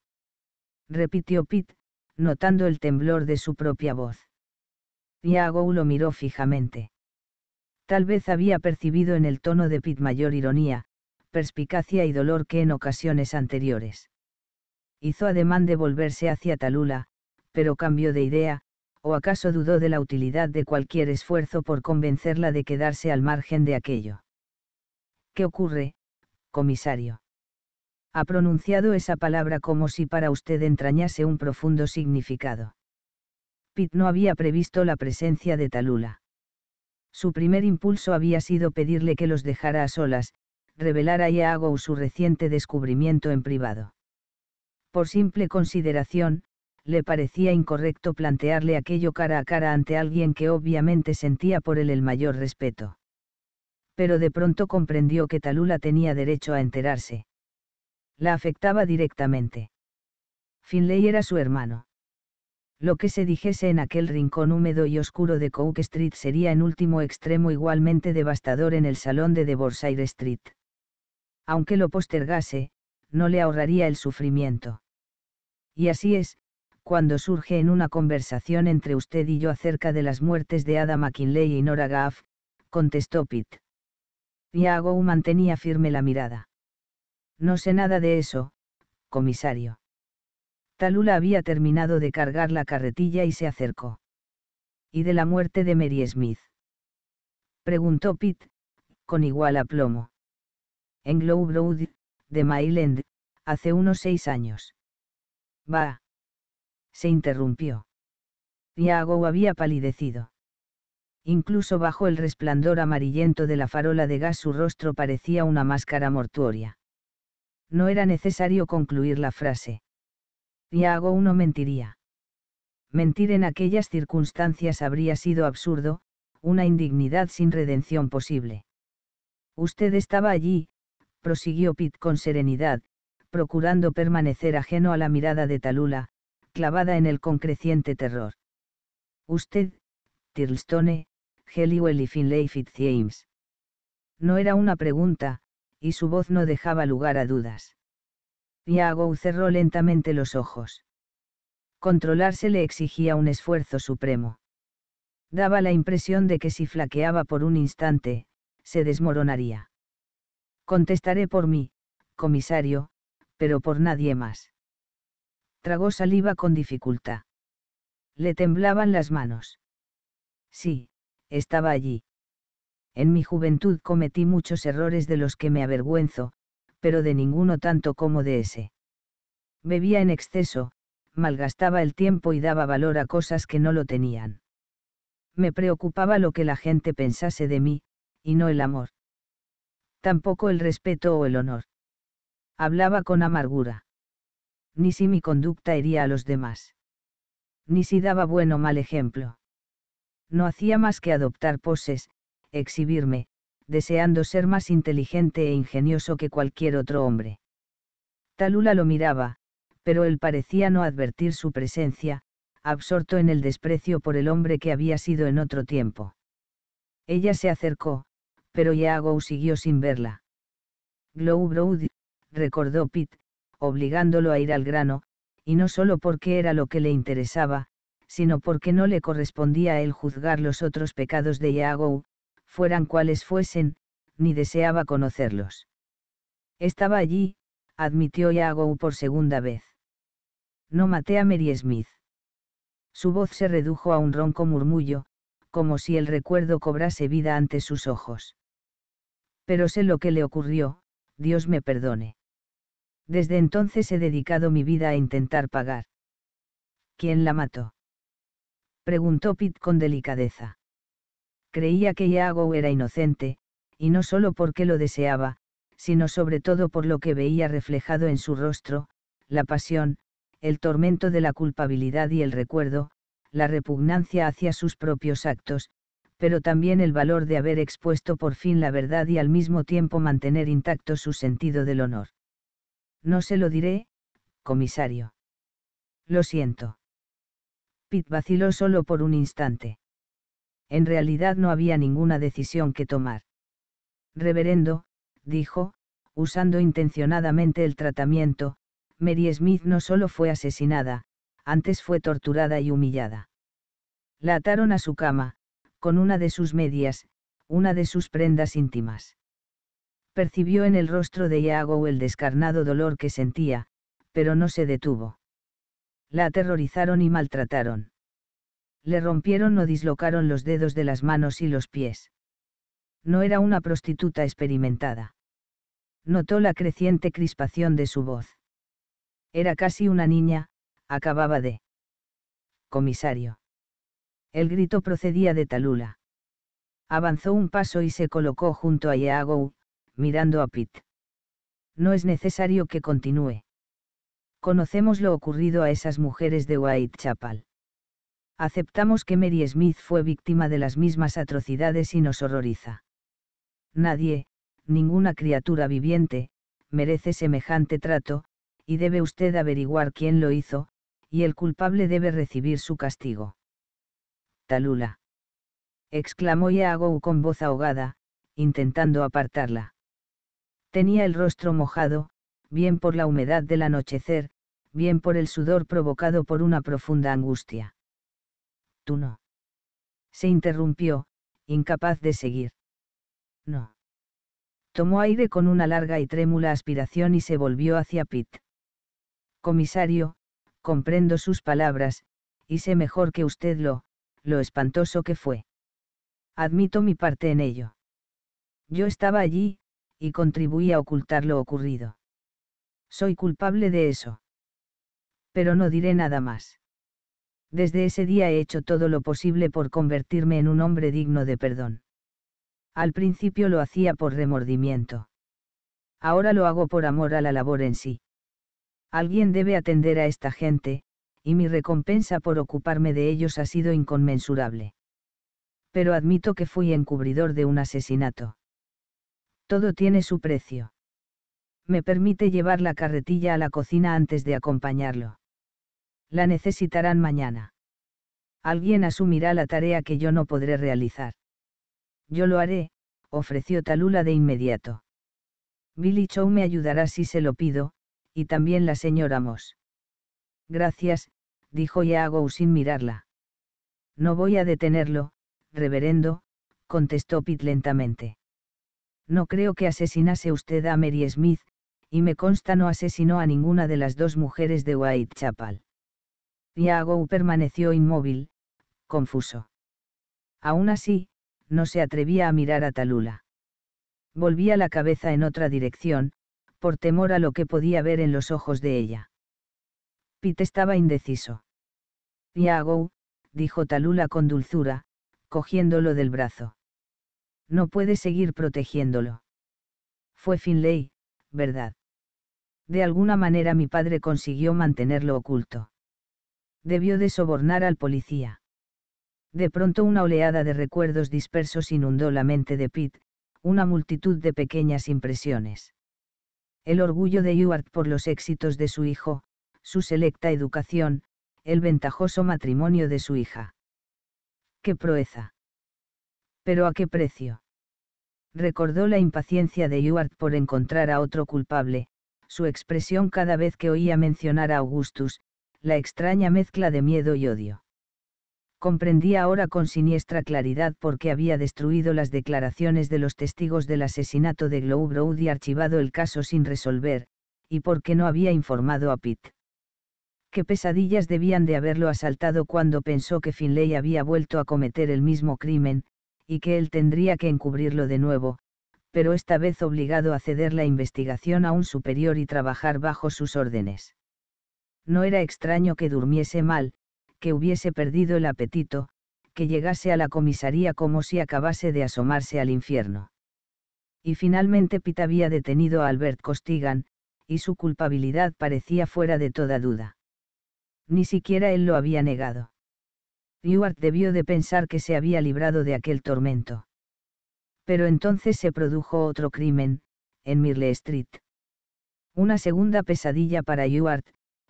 Speaker 1: Repitió Pitt, notando el temblor de su propia voz. Yago lo miró fijamente. Tal vez había percibido en el tono de Pitt mayor ironía, perspicacia y dolor que en ocasiones anteriores. Hizo ademán de volverse hacia Talula, pero cambió de idea, o acaso dudó de la utilidad de cualquier esfuerzo por convencerla de quedarse al margen de aquello. ¿Qué ocurre, comisario? Ha pronunciado esa palabra como si para usted entrañase un profundo significado. Pitt no había previsto la presencia de Talula. Su primer impulso había sido pedirle que los dejara a solas, revelar a Iago su reciente descubrimiento en privado. Por simple consideración, le parecía incorrecto plantearle aquello cara a cara ante alguien que obviamente sentía por él el mayor respeto. Pero de pronto comprendió que Talula tenía derecho a enterarse. La afectaba directamente. Finlay era su hermano. Lo que se dijese en aquel rincón húmedo y oscuro de Coke Street sería en último extremo igualmente devastador en el salón de Devorshire Street. Aunque lo postergase, no le ahorraría el sufrimiento. Y así es, cuando surge en una conversación entre usted y yo acerca de las muertes de Ada McKinley y Nora Gaff, contestó Pitt. Iago mantenía firme la mirada. No sé nada de eso, comisario. Talula había terminado de cargar la carretilla y se acercó. ¿Y de la muerte de Mary Smith? Preguntó Pitt, con igual aplomo. En Globe Road, de Mayland, hace unos seis años. Va. Se interrumpió. Iago había palidecido. Incluso bajo el resplandor amarillento de la farola de gas su rostro parecía una máscara mortuoria. No era necesario concluir la frase. Iago uno mentiría. Mentir en aquellas circunstancias habría sido absurdo, una indignidad sin redención posible. Usted estaba allí, prosiguió Pitt con serenidad, procurando permanecer ajeno a la mirada de Talula, clavada en él con creciente terror. Usted, Tirlstone, Heliwell y Finlay Fitzjames. No era una pregunta, y su voz no dejaba lugar a dudas. Iago cerró lentamente los ojos. Controlarse le exigía un esfuerzo supremo. Daba la impresión de que si flaqueaba por un instante, se desmoronaría. Contestaré por mí, comisario, pero por nadie más. Tragó saliva con dificultad. Le temblaban las manos. Sí, estaba allí. En mi juventud cometí muchos errores de los que me avergüenzo, pero de ninguno tanto como de ese. Bebía en exceso, malgastaba el tiempo y daba valor a cosas que no lo tenían. Me preocupaba lo que la gente pensase de mí, y no el amor. Tampoco el respeto o el honor. Hablaba con amargura. Ni si mi conducta hería a los demás. Ni si daba buen o mal ejemplo. No hacía más que adoptar poses, exhibirme, deseando ser más inteligente e ingenioso que cualquier otro hombre. Talula lo miraba, pero él parecía no advertir su presencia, absorto en el desprecio por el hombre que había sido en otro tiempo. Ella se acercó, pero Yago siguió sin verla. Glowbrood, recordó Pitt, obligándolo a ir al grano, y no solo porque era lo que le interesaba, sino porque no le correspondía a él juzgar los otros pecados de Yago, fueran cuales fuesen, ni deseaba conocerlos. Estaba allí, admitió Yago por segunda vez. No maté a Mary Smith. Su voz se redujo a un ronco murmullo, como si el recuerdo cobrase vida ante sus ojos. Pero sé lo que le ocurrió, Dios me perdone. Desde entonces he dedicado mi vida a intentar pagar. ¿Quién la mató? Preguntó Pitt con delicadeza creía que Iago era inocente, y no solo porque lo deseaba, sino sobre todo por lo que veía reflejado en su rostro, la pasión, el tormento de la culpabilidad y el recuerdo, la repugnancia hacia sus propios actos, pero también el valor de haber expuesto por fin la verdad y al mismo tiempo mantener intacto su sentido del honor. No se lo diré, comisario. Lo siento. Pitt vaciló solo por un instante en realidad no había ninguna decisión que tomar. Reverendo, dijo, usando intencionadamente el tratamiento, Mary Smith no solo fue asesinada, antes fue torturada y humillada. La ataron a su cama, con una de sus medias, una de sus prendas íntimas. Percibió en el rostro de Iago el descarnado dolor que sentía, pero no se detuvo. La aterrorizaron y maltrataron. Le rompieron o dislocaron los dedos de las manos y los pies. No era una prostituta experimentada. Notó la creciente crispación de su voz. Era casi una niña, acababa de. Comisario. El grito procedía de Talula. Avanzó un paso y se colocó junto a Iago, mirando a Pitt. No es necesario que continúe. Conocemos lo ocurrido a esas mujeres de Whitechapel. Aceptamos que Mary Smith fue víctima de las mismas atrocidades y nos horroriza. Nadie, ninguna criatura viviente, merece semejante trato, y debe usted averiguar quién lo hizo, y el culpable debe recibir su castigo. Talula. exclamó Iago con voz ahogada, intentando apartarla. Tenía el rostro mojado, bien por la humedad del anochecer, bien por el sudor provocado por una profunda angustia. Tú no. Se interrumpió, incapaz de seguir. No. Tomó aire con una larga y trémula aspiración y se volvió hacia Pitt. Comisario, comprendo sus palabras, y sé mejor que usted lo, lo espantoso que fue. Admito mi parte en ello. Yo estaba allí, y contribuí a ocultar lo ocurrido. Soy culpable de eso. Pero no diré nada más. Desde ese día he hecho todo lo posible por convertirme en un hombre digno de perdón. Al principio lo hacía por remordimiento. Ahora lo hago por amor a la labor en sí. Alguien debe atender a esta gente, y mi recompensa por ocuparme de ellos ha sido inconmensurable. Pero admito que fui encubridor de un asesinato. Todo tiene su precio. Me permite llevar la carretilla a la cocina antes de acompañarlo. La necesitarán mañana. Alguien asumirá la tarea que yo no podré realizar. Yo lo haré, ofreció Talula de inmediato. Billy Chow me ayudará si se lo pido, y también la señora Moss. Gracias, dijo Yago sin mirarla. No voy a detenerlo, reverendo, contestó Pitt lentamente. No creo que asesinase usted a Mary Smith, y me consta no asesinó a ninguna de las dos mujeres de Whitechapel. Iago permaneció inmóvil, confuso. Aún así, no se atrevía a mirar a Talula. Volvía la cabeza en otra dirección, por temor a lo que podía ver en los ojos de ella. Pete estaba indeciso. Iago, dijo Talula con dulzura, cogiéndolo del brazo no puede seguir protegiéndolo. Fue Finlay, ¿verdad? De alguna manera mi padre consiguió mantenerlo oculto. Debió de sobornar al policía. De pronto una oleada de recuerdos dispersos inundó la mente de Pete, una multitud de pequeñas impresiones. El orgullo de Ewart por los éxitos de su hijo, su selecta educación, el ventajoso matrimonio de su hija. ¡Qué proeza! Pero ¿a qué precio? Recordó la impaciencia de Ewart por encontrar a otro culpable, su expresión cada vez que oía mencionar a Augustus, la extraña mezcla de miedo y odio. Comprendía ahora con siniestra claridad por qué había destruido las declaraciones de los testigos del asesinato de Globe Road y archivado el caso sin resolver, y por qué no había informado a Pitt. Qué pesadillas debían de haberlo asaltado cuando pensó que Finlay había vuelto a cometer el mismo crimen, y que él tendría que encubrirlo de nuevo, pero esta vez obligado a ceder la investigación a un superior y trabajar bajo sus órdenes. No era extraño que durmiese mal, que hubiese perdido el apetito, que llegase a la comisaría como si acabase de asomarse al infierno. Y finalmente Pitt había detenido a Albert Costigan, y su culpabilidad parecía fuera de toda duda. Ni siquiera él lo había negado. Ewart debió de pensar que se había librado de aquel tormento. Pero entonces se produjo otro crimen, en Mirle Street. Una segunda pesadilla para Ewart,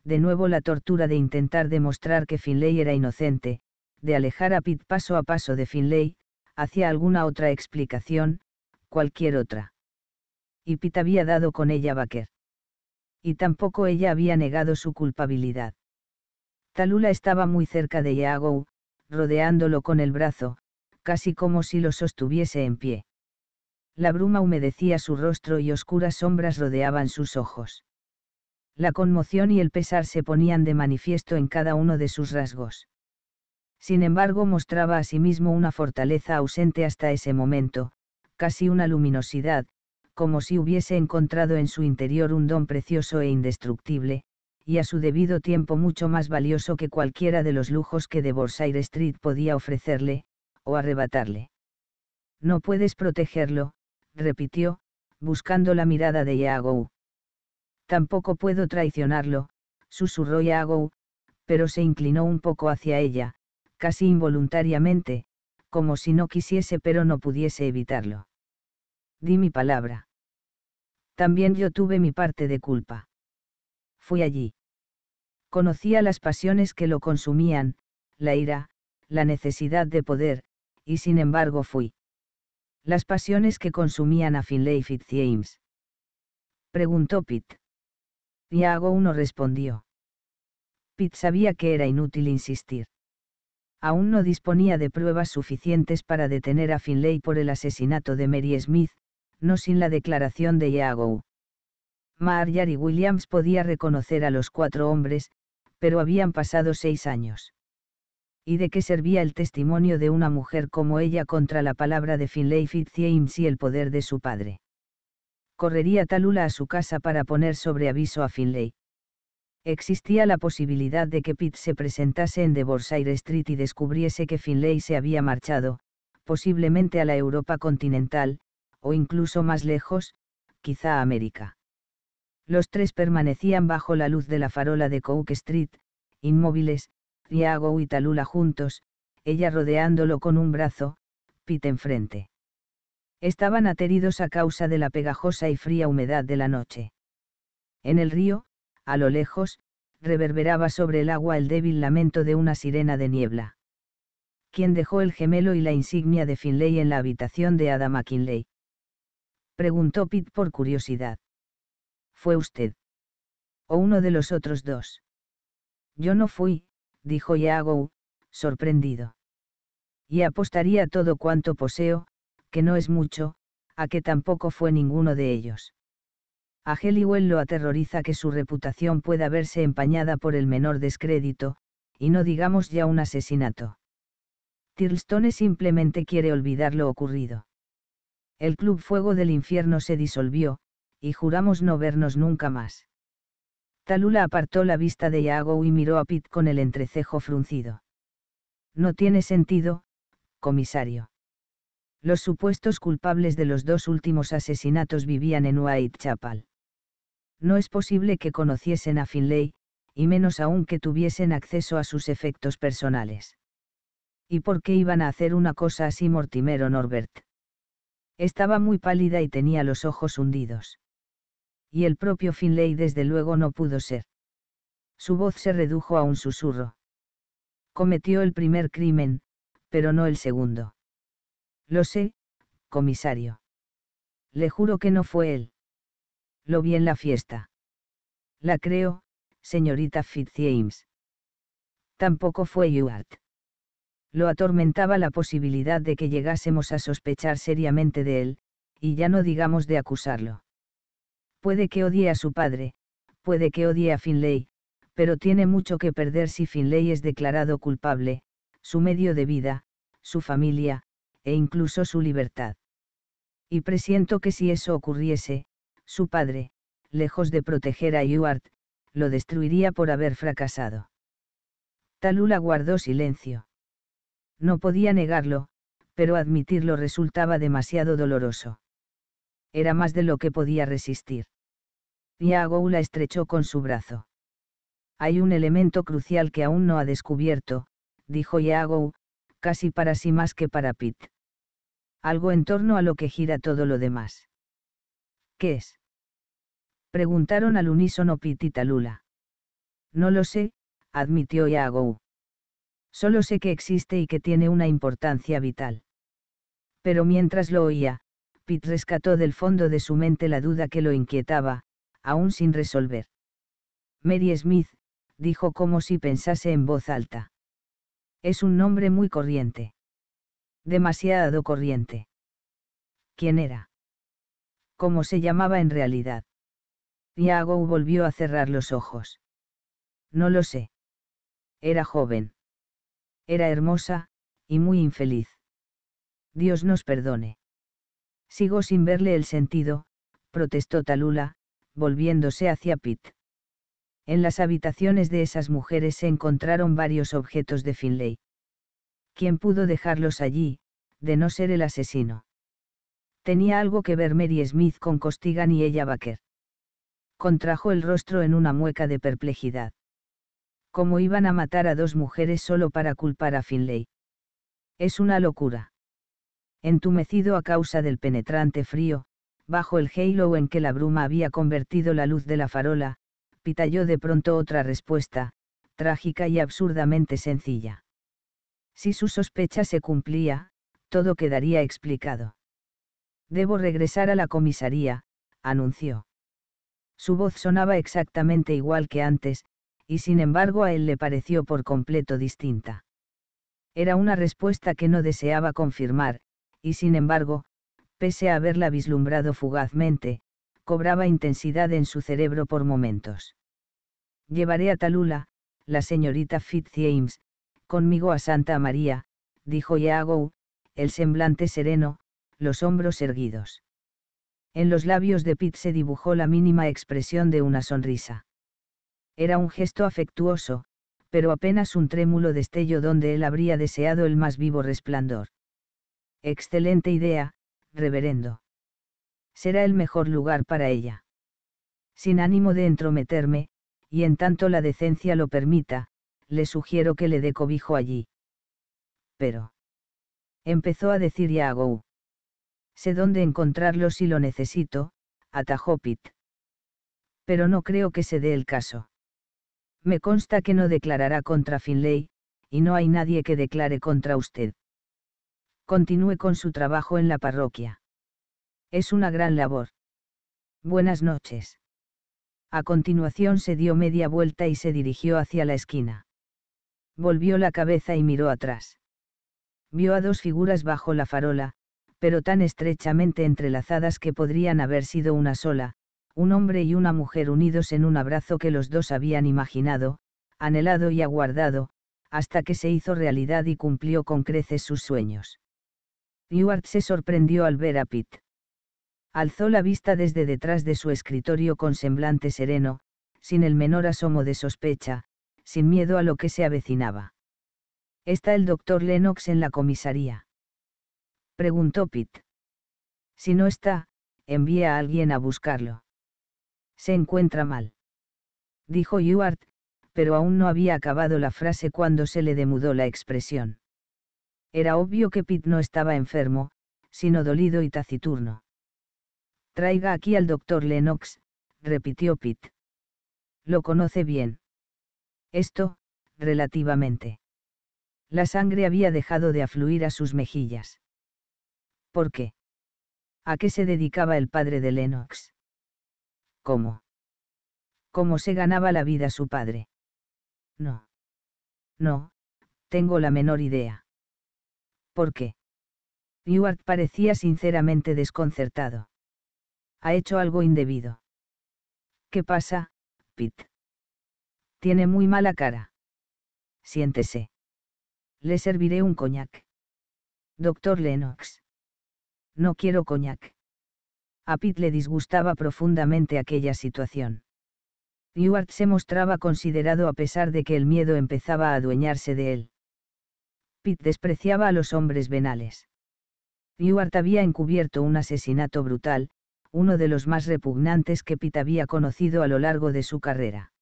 Speaker 1: de nuevo la tortura de intentar demostrar que Finlay era inocente, de alejar a Pitt paso a paso de Finlay, hacia alguna otra explicación, cualquier otra. Y Pitt había dado con ella Baker. Y tampoco ella había negado su culpabilidad. Talula estaba muy cerca de Yagou, rodeándolo con el brazo, casi como si lo sostuviese en pie. La bruma humedecía su rostro y oscuras sombras rodeaban sus ojos. La conmoción y el pesar se ponían de manifiesto en cada uno de sus rasgos. Sin embargo mostraba a sí mismo una fortaleza ausente hasta ese momento, casi una luminosidad, como si hubiese encontrado en su interior un don precioso e indestructible, y a su debido tiempo mucho más valioso que cualquiera de los lujos que de Borside Street podía ofrecerle, o arrebatarle. No puedes protegerlo, repitió, buscando la mirada de Yagou. Tampoco puedo traicionarlo, susurró Yagou, pero se inclinó un poco hacia ella, casi involuntariamente, como si no quisiese pero no pudiese evitarlo. Di mi palabra. También yo tuve mi parte de culpa. Fui allí. Conocía las pasiones que lo consumían, la ira, la necesidad de poder, y sin embargo fui. Las pasiones que consumían a Finlay Fitzjames. Preguntó Pitt. Iago uno respondió. Pitt sabía que era inútil insistir. Aún no disponía de pruebas suficientes para detener a Finlay por el asesinato de Mary Smith, no sin la declaración de Iago. Marjorie Williams podía reconocer a los cuatro hombres, pero habían pasado seis años. ¿Y de qué servía el testimonio de una mujer como ella contra la palabra de Finlay Fitzjames y el poder de su padre? Correría Talula a su casa para poner sobre aviso a Finlay. Existía la posibilidad de que Pitt se presentase en Devorsire Street y descubriese que Finlay se había marchado, posiblemente a la Europa continental, o incluso más lejos, quizá a América. Los tres permanecían bajo la luz de la farola de Cook Street, inmóviles, Iago y Talula juntos, ella rodeándolo con un brazo, Pete enfrente. Estaban ateridos a causa de la pegajosa y fría humedad de la noche. En el río, a lo lejos, reverberaba sobre el agua el débil lamento de una sirena de niebla. ¿Quién dejó el gemelo y la insignia de Finlay en la habitación de Adam McKinley? Preguntó Pete por curiosidad fue usted. O uno de los otros dos. Yo no fui, dijo Yago, sorprendido. Y apostaría todo cuanto poseo, que no es mucho, a que tampoco fue ninguno de ellos. A Heliwell lo aterroriza que su reputación pueda verse empañada por el menor descrédito, y no digamos ya un asesinato. Tirlstone simplemente quiere olvidar lo ocurrido. El Club Fuego del Infierno se disolvió, y juramos no vernos nunca más. Talula apartó la vista de Iago y miró a Pitt con el entrecejo fruncido. No tiene sentido, comisario. Los supuestos culpables de los dos últimos asesinatos vivían en Whitechapel. No es posible que conociesen a Finlay, y menos aún que tuviesen acceso a sus efectos personales. ¿Y por qué iban a hacer una cosa así Mortimer o Norbert? Estaba muy pálida y tenía los ojos hundidos y el propio Finlay desde luego no pudo ser. Su voz se redujo a un susurro. Cometió el primer crimen, pero no el segundo. Lo sé, comisario. Le juro que no fue él. Lo vi en la fiesta. La creo, señorita Fitzjames. Tampoco fue Ewart. Lo atormentaba la posibilidad de que llegásemos a sospechar seriamente de él, y ya no digamos de acusarlo. Puede que odie a su padre, puede que odie a Finlay, pero tiene mucho que perder si Finlay es declarado culpable, su medio de vida, su familia, e incluso su libertad. Y presiento que si eso ocurriese, su padre, lejos de proteger a Ewart, lo destruiría por haber fracasado. Talula guardó silencio. No podía negarlo, pero admitirlo resultaba demasiado doloroso era más de lo que podía resistir. Iago la estrechó con su brazo. Hay un elemento crucial que aún no ha descubierto, dijo Iago, casi para sí más que para Pitt. Algo en torno a lo que gira todo lo demás. ¿Qué es? Preguntaron al unísono Pitt y Talula. No lo sé, admitió Iago. Solo sé que existe y que tiene una importancia vital. Pero mientras lo oía, Pitt rescató del fondo de su mente la duda que lo inquietaba, aún sin resolver. Mary Smith, dijo como si pensase en voz alta. Es un nombre muy corriente. Demasiado corriente. ¿Quién era? ¿Cómo se llamaba en realidad? Iago volvió a cerrar los ojos. No lo sé. Era joven. Era hermosa, y muy infeliz. Dios nos perdone. Sigo sin verle el sentido, protestó Talula, volviéndose hacia Pitt. En las habitaciones de esas mujeres se encontraron varios objetos de Finlay. ¿Quién pudo dejarlos allí, de no ser el asesino? Tenía algo que ver Mary Smith con Costigan y ella Baker. Contrajo el rostro en una mueca de perplejidad. ¿Cómo iban a matar a dos mujeres solo para culpar a Finlay? Es una locura. Entumecido a causa del penetrante frío, bajo el halo en que la bruma había convertido la luz de la farola, pitalló de pronto otra respuesta, trágica y absurdamente sencilla. Si su sospecha se cumplía, todo quedaría explicado. Debo regresar a la comisaría, anunció. Su voz sonaba exactamente igual que antes, y sin embargo a él le pareció por completo distinta. Era una respuesta que no deseaba confirmar, y sin embargo, pese a haberla vislumbrado fugazmente, cobraba intensidad en su cerebro por momentos. Llevaré a Talula, la señorita Fitzjames, conmigo a Santa María, dijo Iago, el semblante sereno, los hombros erguidos. En los labios de Pitt se dibujó la mínima expresión de una sonrisa. Era un gesto afectuoso, pero apenas un trémulo destello donde él habría deseado el más vivo resplandor. Excelente idea, reverendo. Será el mejor lugar para ella. Sin ánimo de entrometerme, y en tanto la decencia lo permita, le sugiero que le dé cobijo allí. Pero. Empezó a decir Yago. Sé dónde encontrarlo si lo necesito, atajó Pitt. Pero no creo que se dé el caso. Me consta que no declarará contra Finlay, y no hay nadie que declare contra usted continúe con su trabajo en la parroquia. Es una gran labor. Buenas noches. A continuación se dio media vuelta y se dirigió hacia la esquina. Volvió la cabeza y miró atrás. Vio a dos figuras bajo la farola, pero tan estrechamente entrelazadas que podrían haber sido una sola, un hombre y una mujer unidos en un abrazo que los dos habían imaginado, anhelado y aguardado, hasta que se hizo realidad y cumplió con creces sus sueños. Ewart se sorprendió al ver a Pitt. Alzó la vista desde detrás de su escritorio con semblante sereno, sin el menor asomo de sospecha, sin miedo a lo que se avecinaba. ¿Está el doctor Lennox en la comisaría? Preguntó Pitt. Si no está, envía a alguien a buscarlo. Se encuentra mal. Dijo Ewart, pero aún no había acabado la frase cuando se le demudó la expresión. Era obvio que Pitt no estaba enfermo, sino dolido y taciturno. Traiga aquí al doctor Lennox, repitió Pitt. Lo conoce bien. Esto, relativamente. La sangre había dejado de afluir a sus mejillas. ¿Por qué? ¿A qué se dedicaba el padre de Lennox? ¿Cómo? ¿Cómo se ganaba la vida su padre? No. No, tengo la menor idea. ¿Por qué? Ewart parecía sinceramente desconcertado. Ha hecho algo indebido. ¿Qué pasa, Pete? Tiene muy mala cara. Siéntese. Le serviré un coñac. Doctor Lennox. No quiero coñac. A Pete le disgustaba profundamente aquella situación. Ewart se mostraba considerado a pesar de que el miedo empezaba a adueñarse de él. Pitt despreciaba a los hombres venales. Ewart había encubierto un asesinato brutal, uno de los más repugnantes que Pitt había conocido a lo largo de su carrera.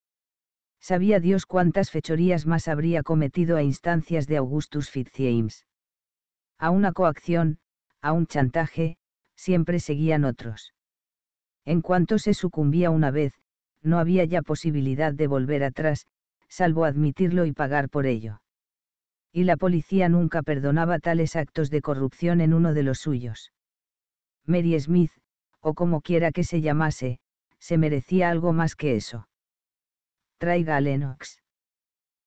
Speaker 1: Sabía Dios cuántas fechorías más habría cometido a instancias de Augustus Fitzjames. A una coacción, a un chantaje, siempre seguían otros. En cuanto se sucumbía una vez, no había ya posibilidad de volver atrás, salvo admitirlo y pagar por ello y la policía nunca perdonaba tales actos de corrupción en uno de los suyos. Mary Smith, o como quiera que se llamase, se merecía algo más que eso. Traiga a Lennox.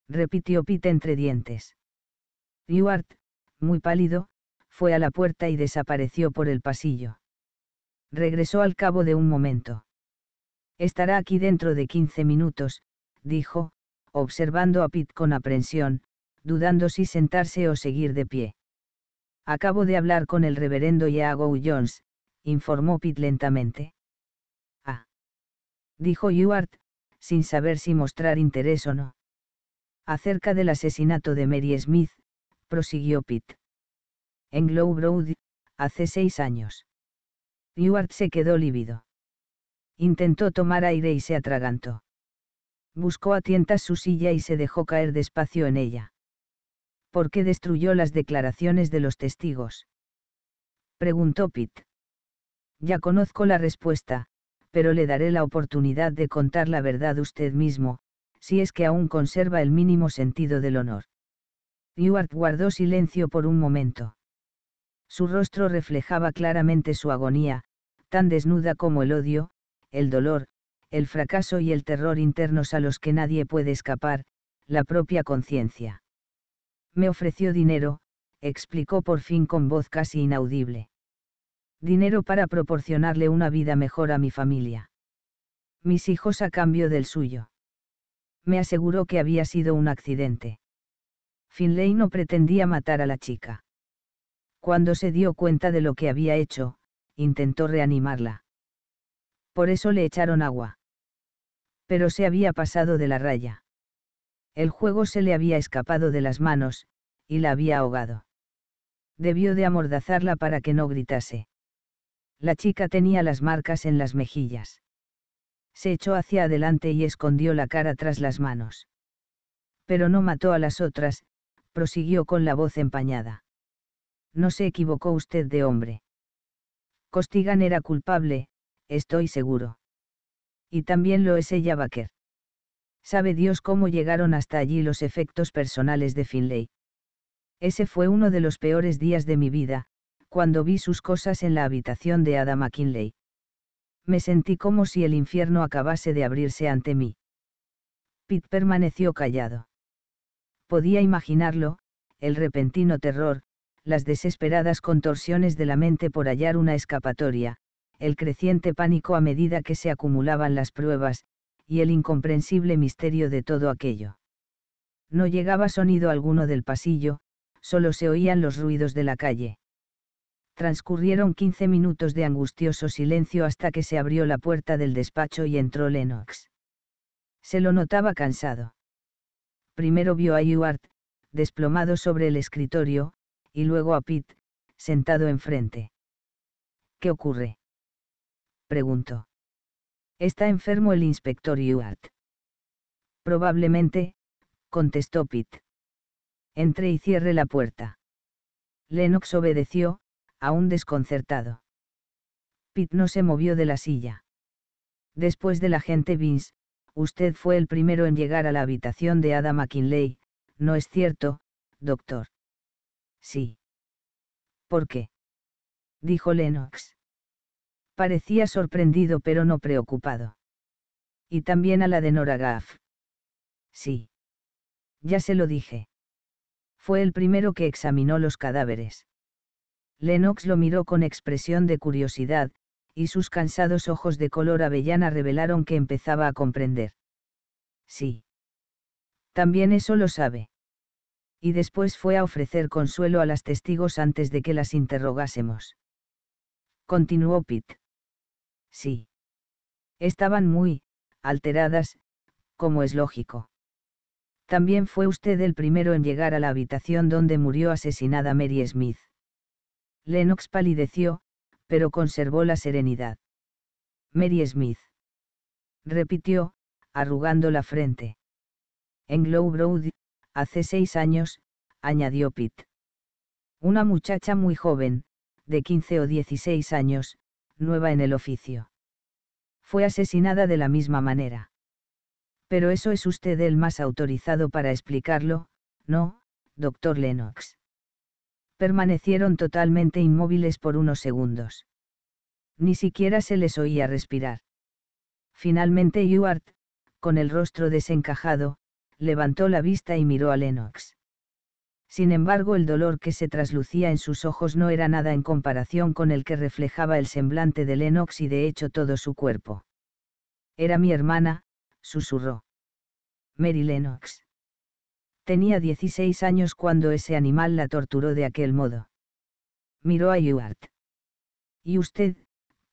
Speaker 1: Repitió Pete entre dientes. Ewart, muy pálido, fue a la puerta y desapareció por el pasillo. Regresó al cabo de un momento. Estará aquí dentro de quince minutos, dijo, observando a Pitt con aprensión, dudando si sentarse o seguir de pie. Acabo de hablar con el reverendo Iago Jones, informó Pitt lentamente. Ah. Dijo Ewart, sin saber si mostrar interés o no. Acerca del asesinato de Mary Smith, prosiguió Pitt. En Glow hace seis años. Ewart se quedó lívido. Intentó tomar aire y se atragantó. Buscó a tientas su silla y se dejó caer despacio en ella. ¿Por qué destruyó las declaraciones de los testigos? Preguntó Pitt. Ya conozco la respuesta, pero le daré la oportunidad de contar la verdad usted mismo, si es que aún conserva el mínimo sentido del honor. Ewart guardó silencio por un momento. Su rostro reflejaba claramente su agonía, tan desnuda como el odio, el dolor, el fracaso y el terror internos a los que nadie puede escapar, la propia conciencia. Me ofreció dinero, explicó por fin con voz casi inaudible. Dinero para proporcionarle una vida mejor a mi familia. Mis hijos a cambio del suyo. Me aseguró que había sido un accidente. Finlay no pretendía matar a la chica. Cuando se dio cuenta de lo que había hecho, intentó reanimarla. Por eso le echaron agua. Pero se había pasado de la raya. El juego se le había escapado de las manos, y la había ahogado. Debió de amordazarla para que no gritase. La chica tenía las marcas en las mejillas. Se echó hacia adelante y escondió la cara tras las manos. Pero no mató a las otras, prosiguió con la voz empañada. No se equivocó usted de hombre. Costigan era culpable, estoy seguro. Y también lo es ella Baker. Sabe Dios cómo llegaron hasta allí los efectos personales de Finlay. Ese fue uno de los peores días de mi vida, cuando vi sus cosas en la habitación de Ada McKinley. Me sentí como si el infierno acabase de abrirse ante mí. Pitt permaneció callado podía imaginarlo, el repentino terror, las desesperadas contorsiones de la mente por hallar una escapatoria, el creciente pánico a medida que se acumulaban las pruebas, y el incomprensible misterio de todo aquello. No llegaba sonido alguno del pasillo, solo se oían los ruidos de la calle. Transcurrieron quince minutos de angustioso silencio hasta que se abrió la puerta del despacho y entró Lennox. Se lo notaba cansado primero vio a Ewart, desplomado sobre el escritorio, y luego a Pitt, sentado enfrente. ¿Qué ocurre? preguntó. Está enfermo el inspector Ewart. Probablemente, contestó Pitt. Entre y cierre la puerta. Lennox obedeció, aún desconcertado. Pitt no se movió de la silla. Después del agente Vince, usted fue el primero en llegar a la habitación de Ada McKinley, ¿no es cierto, doctor? Sí. ¿Por qué? dijo Lennox. Parecía sorprendido pero no preocupado. Y también a la de Nora Gaff. Sí. Ya se lo dije. Fue el primero que examinó los cadáveres. Lennox lo miró con expresión de curiosidad, y sus cansados ojos de color avellana revelaron que empezaba a comprender. Sí. También eso lo sabe. Y después fue a ofrecer consuelo a las testigos antes de que las interrogásemos. Continuó Pitt. Sí. Estaban muy, alteradas, como es lógico. También fue usted el primero en llegar a la habitación donde murió asesinada Mary Smith. Lennox palideció, pero conservó la serenidad. Mary Smith. Repitió, arrugando la frente. En Glow Road, hace seis años, añadió Pitt. Una muchacha muy joven, de 15 o 16 años, nueva en el oficio. Fue asesinada de la misma manera. Pero eso es usted el más autorizado para explicarlo, ¿no, doctor Lennox? permanecieron totalmente inmóviles por unos segundos. Ni siquiera se les oía respirar. Finalmente Ewart, con el rostro desencajado, levantó la vista y miró a Lennox. Sin embargo, el dolor que se traslucía en sus ojos no era nada en comparación con el que reflejaba el semblante de Lennox y de hecho todo su cuerpo. Era mi hermana, susurró. Mary Lennox. Tenía 16 años cuando ese animal la torturó de aquel modo. Miró a Ewart. Y usted,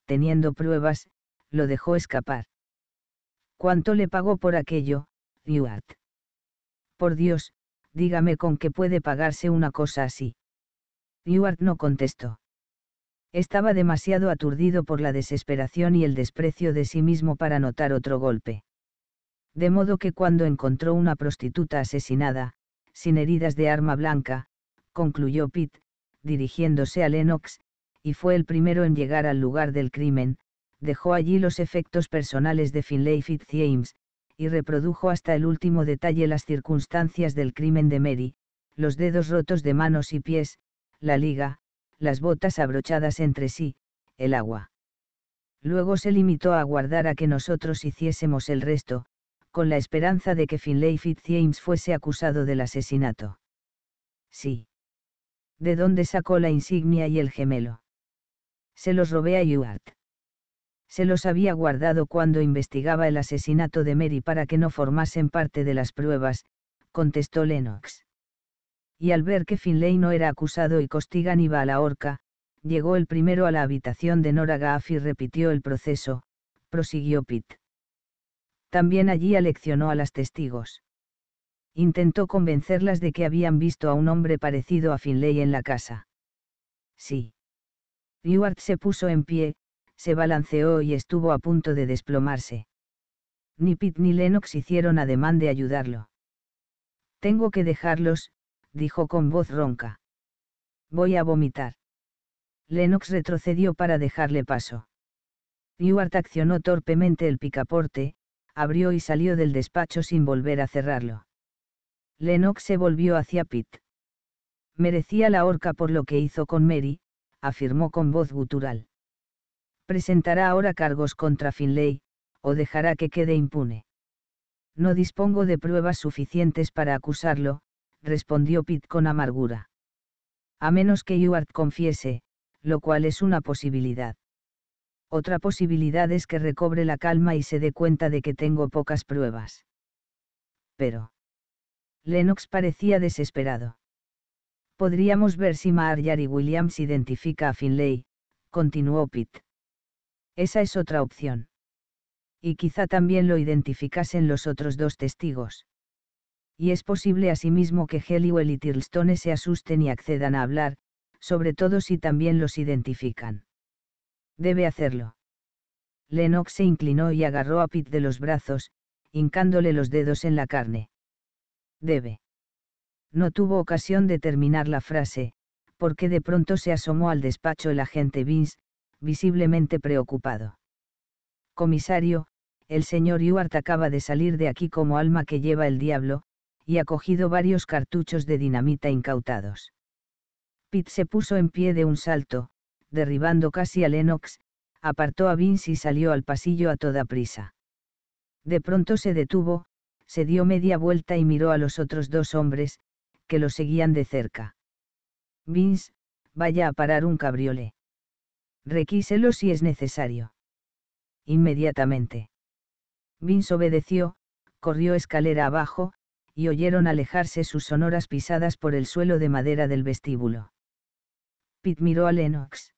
Speaker 1: teniendo pruebas, lo dejó escapar. ¿Cuánto le pagó por aquello, Ewart? Por Dios, dígame con qué puede pagarse una cosa así. Ewart no contestó. Estaba demasiado aturdido por la desesperación y el desprecio de sí mismo para notar otro golpe. De modo que cuando encontró una prostituta asesinada, sin heridas de arma blanca, concluyó Pitt, dirigiéndose a Lennox, y fue el primero en llegar al lugar del crimen, dejó allí los efectos personales de Finlay Fitzjames, y reprodujo hasta el último detalle las circunstancias del crimen de Mary, los dedos rotos de manos y pies, la liga, las botas abrochadas entre sí, el agua. Luego se limitó a aguardar a que nosotros hiciésemos el resto, con la esperanza de que Finlay Fitzjames fuese acusado del asesinato. Sí. ¿De dónde sacó la insignia y el gemelo? Se los robé a Ewart se los había guardado cuando investigaba el asesinato de Mary para que no formasen parte de las pruebas, contestó Lennox. Y al ver que Finlay no era acusado y Costigan iba a la horca, llegó el primero a la habitación de Nora Gaff y repitió el proceso, prosiguió Pitt. También allí aleccionó a las testigos. Intentó convencerlas de que habían visto a un hombre parecido a Finlay en la casa. Sí. Ewart se puso en pie, se balanceó y estuvo a punto de desplomarse. Ni Pitt ni Lennox hicieron ademán de ayudarlo. Tengo que dejarlos, dijo con voz ronca. Voy a vomitar. Lennox retrocedió para dejarle paso. Ewart accionó torpemente el picaporte, abrió y salió del despacho sin volver a cerrarlo. Lennox se volvió hacia Pitt. Merecía la horca por lo que hizo con Mary, afirmó con voz gutural presentará ahora cargos contra Finlay, o dejará que quede impune. No dispongo de pruebas suficientes para acusarlo, respondió Pitt con amargura. A menos que Ewart confiese, lo cual es una posibilidad. Otra posibilidad es que recobre la calma y se dé cuenta de que tengo pocas pruebas. Pero. Lennox parecía desesperado. Podríamos ver si Marjorie Williams identifica a Finlay, continuó Pitt. Esa es otra opción. Y quizá también lo identificasen los otros dos testigos. Y es posible asimismo que Heliwell y Tirlstone se asusten y accedan a hablar, sobre todo si también los identifican. Debe hacerlo. Lennox se inclinó y agarró a Pitt de los brazos, hincándole los dedos en la carne. Debe. No tuvo ocasión de terminar la frase, porque de pronto se asomó al despacho el agente Vince, visiblemente preocupado. Comisario, el señor Ewart acaba de salir de aquí como alma que lleva el diablo, y ha cogido varios cartuchos de dinamita incautados. Pitt se puso en pie de un salto, derribando casi a Lennox, apartó a Vince y salió al pasillo a toda prisa. De pronto se detuvo, se dio media vuelta y miró a los otros dos hombres, que lo seguían de cerca. Vince, vaya a parar un cabriolé. Requíselo si es necesario. Inmediatamente. Vince obedeció, corrió escalera abajo, y oyeron alejarse sus sonoras pisadas por el suelo de madera del vestíbulo. Pitt miró a Lennox.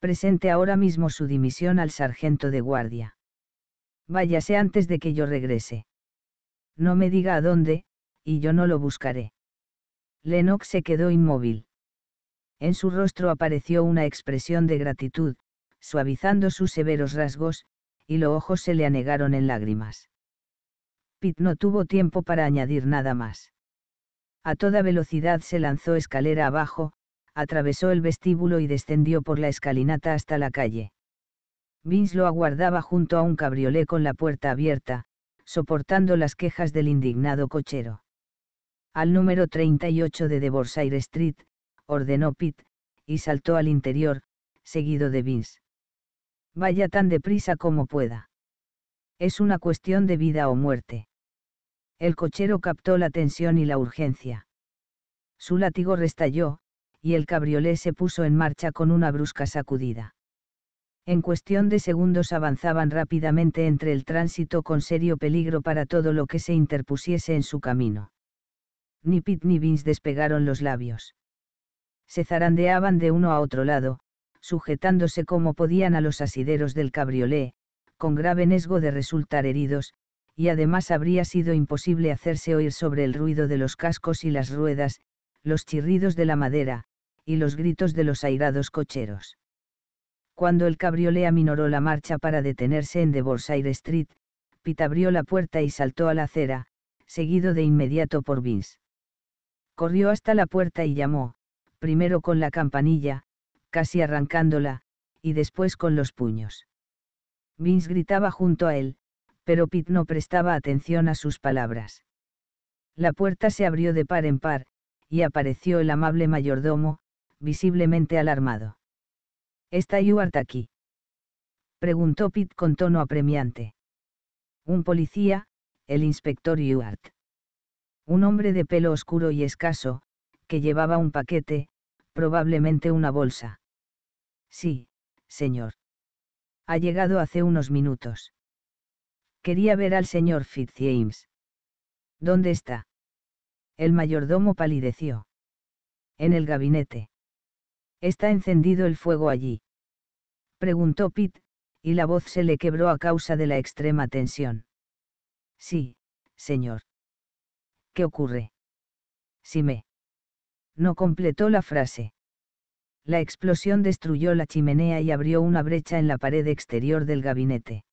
Speaker 1: Presente ahora mismo su dimisión al sargento de guardia. Váyase antes de que yo regrese. No me diga a dónde, y yo no lo buscaré. Lennox se quedó inmóvil. En su rostro apareció una expresión de gratitud, suavizando sus severos rasgos, y los ojos se le anegaron en lágrimas. Pitt no tuvo tiempo para añadir nada más. A toda velocidad se lanzó escalera abajo, atravesó el vestíbulo y descendió por la escalinata hasta la calle. Vince lo aguardaba junto a un cabriolé con la puerta abierta, soportando las quejas del indignado cochero. Al número 38 de Devorshire Street, ordenó Pitt, y saltó al interior, seguido de Vince. Vaya tan deprisa como pueda. Es una cuestión de vida o muerte. El cochero captó la tensión y la urgencia. Su látigo restalló, y el cabriolé se puso en marcha con una brusca sacudida. En cuestión de segundos avanzaban rápidamente entre el tránsito con serio peligro para todo lo que se interpusiese en su camino. Ni Pit ni Vince despegaron los labios. Se zarandeaban de uno a otro lado, sujetándose como podían a los asideros del cabriolé, con grave nesgo de resultar heridos, y además habría sido imposible hacerse oír sobre el ruido de los cascos y las ruedas, los chirridos de la madera, y los gritos de los airados cocheros. Cuando el cabriolé aminoró la marcha para detenerse en Devorshire Street, Pitt abrió la puerta y saltó a la acera, seguido de inmediato por Vince. Corrió hasta la puerta y llamó, primero con la campanilla, casi arrancándola, y después con los puños. Vince gritaba junto a él, pero Pitt no prestaba atención a sus palabras. La puerta se abrió de par en par, y apareció el amable mayordomo, visiblemente alarmado. ¿Está Ewart aquí? preguntó Pitt con tono apremiante. Un policía, el inspector Ewart. Un hombre de pelo oscuro y escaso, que llevaba un paquete, probablemente una bolsa. Sí, señor. Ha llegado hace unos minutos. Quería ver al señor Fitzjames. ¿Dónde está? El mayordomo palideció. En el gabinete. ¿Está encendido el fuego allí? Preguntó Pitt, y la voz se le quebró a causa de la extrema tensión. Sí, señor. ¿Qué ocurre? Si me. No completó la frase. La explosión destruyó la chimenea y abrió una brecha en la pared exterior del gabinete.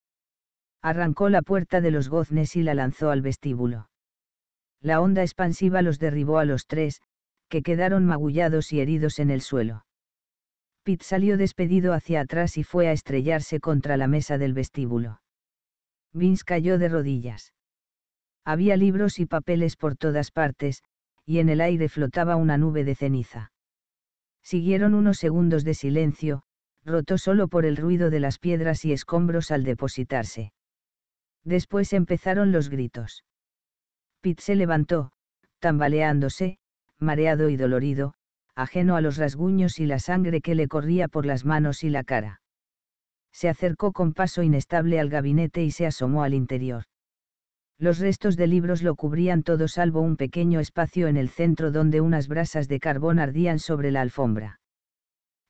Speaker 1: Arrancó la puerta de los goznes y la lanzó al vestíbulo. La onda expansiva los derribó a los tres, que quedaron magullados y heridos en el suelo. Pitt salió despedido hacia atrás y fue a estrellarse contra la mesa del vestíbulo. Vince cayó de rodillas. Había libros y papeles por todas partes, y en el aire flotaba una nube de ceniza. Siguieron unos segundos de silencio, roto solo por el ruido de las piedras y escombros al depositarse. Después empezaron los gritos. Pitt se levantó, tambaleándose, mareado y dolorido, ajeno a los rasguños y la sangre que le corría por las manos y la cara. Se acercó con paso inestable al gabinete y se asomó al interior. Los restos de libros lo cubrían todo salvo un pequeño espacio en el centro donde unas brasas de carbón ardían sobre la alfombra.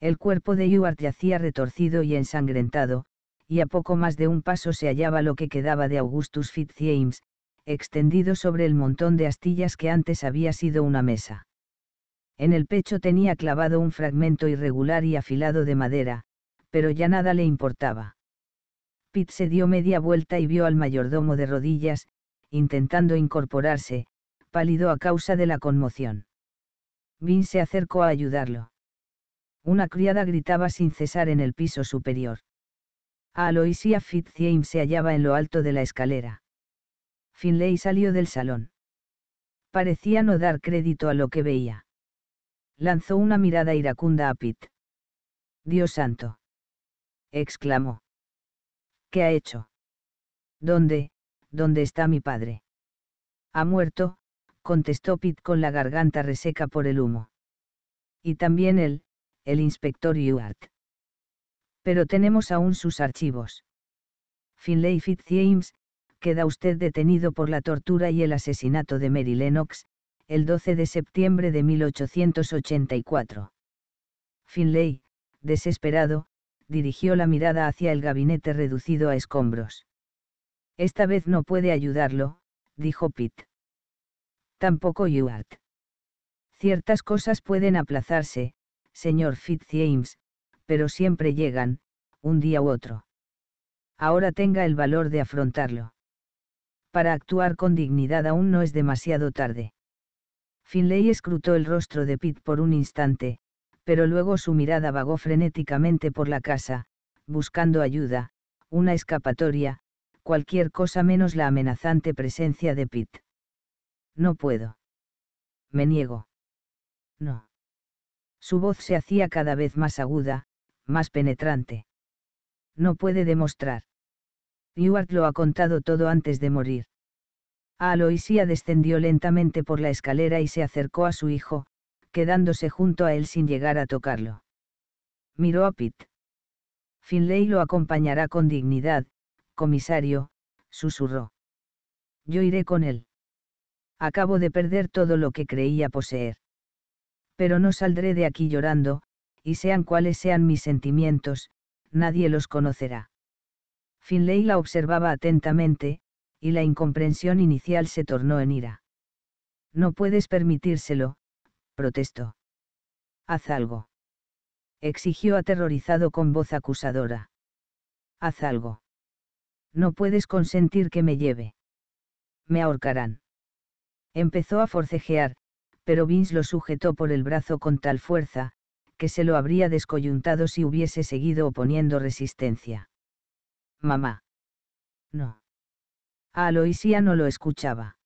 Speaker 1: El cuerpo de Ewart yacía retorcido y ensangrentado, y a poco más de un paso se hallaba lo que quedaba de Augustus Fitzjames, extendido sobre el montón de astillas que antes había sido una mesa. En el pecho tenía clavado un fragmento irregular y afilado de madera, pero ya nada le importaba. Pitt se dio media vuelta y vio al mayordomo de rodillas, intentando incorporarse, pálido a causa de la conmoción. Vin se acercó a ayudarlo. Una criada gritaba sin cesar en el piso superior. Aloysia Fitzjames se hallaba en lo alto de la escalera. Finlay salió del salón. Parecía no dar crédito a lo que veía lanzó una mirada iracunda a Pitt. Dios santo. exclamó. ¿Qué ha hecho? ¿Dónde, dónde está mi padre? Ha muerto, contestó Pitt con la garganta reseca por el humo. Y también él, el inspector Ewart. Pero tenemos aún sus archivos. Finlay Fitzjames, queda usted detenido por la tortura y el asesinato de Mary Lennox, el 12 de septiembre de 1884. Finlay, desesperado, dirigió la mirada hacia el gabinete reducido a escombros. Esta vez no puede ayudarlo, dijo Pitt. Tampoco Ewart. Ciertas cosas pueden aplazarse, señor Fitzjames, pero siempre llegan, un día u otro. Ahora tenga el valor de afrontarlo. Para actuar con dignidad aún no es demasiado tarde. Finlay escrutó el rostro de Pitt por un instante, pero luego su mirada vagó frenéticamente por la casa, buscando ayuda, una escapatoria, cualquier cosa menos la amenazante presencia de Pitt. No puedo. Me niego. No. Su voz se hacía cada vez más aguda, más penetrante. No puede demostrar. Ewart lo ha contado todo antes de morir. Aloisia descendió lentamente por la escalera y se acercó a su hijo, quedándose junto a él sin llegar a tocarlo. Miró a Pitt. Finlay lo acompañará con dignidad, comisario, susurró. Yo iré con él. Acabo de perder todo lo que creía poseer. Pero no saldré de aquí llorando, y sean cuales sean mis sentimientos, nadie los conocerá. Finlay la observaba atentamente, y la incomprensión inicial se tornó en ira. No puedes permitírselo, protestó. Haz algo. Exigió aterrorizado con voz acusadora. Haz algo. No puedes consentir que me lleve. Me ahorcarán. Empezó a forcejear, pero Vince lo sujetó por el brazo con tal fuerza, que se lo habría descoyuntado si hubiese seguido oponiendo resistencia. Mamá. No. A Aloisia no lo escuchaba.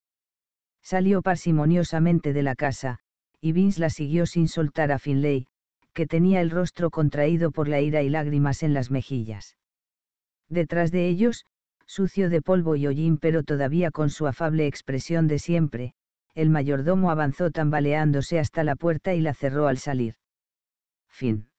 Speaker 1: Salió parsimoniosamente de la casa, y Vince la siguió sin soltar a Finlay, que tenía el rostro contraído por la ira y lágrimas en las mejillas. Detrás de ellos, sucio de polvo y hollín pero todavía con su afable expresión de siempre, el mayordomo avanzó tambaleándose hasta la puerta y la cerró al salir. Fin.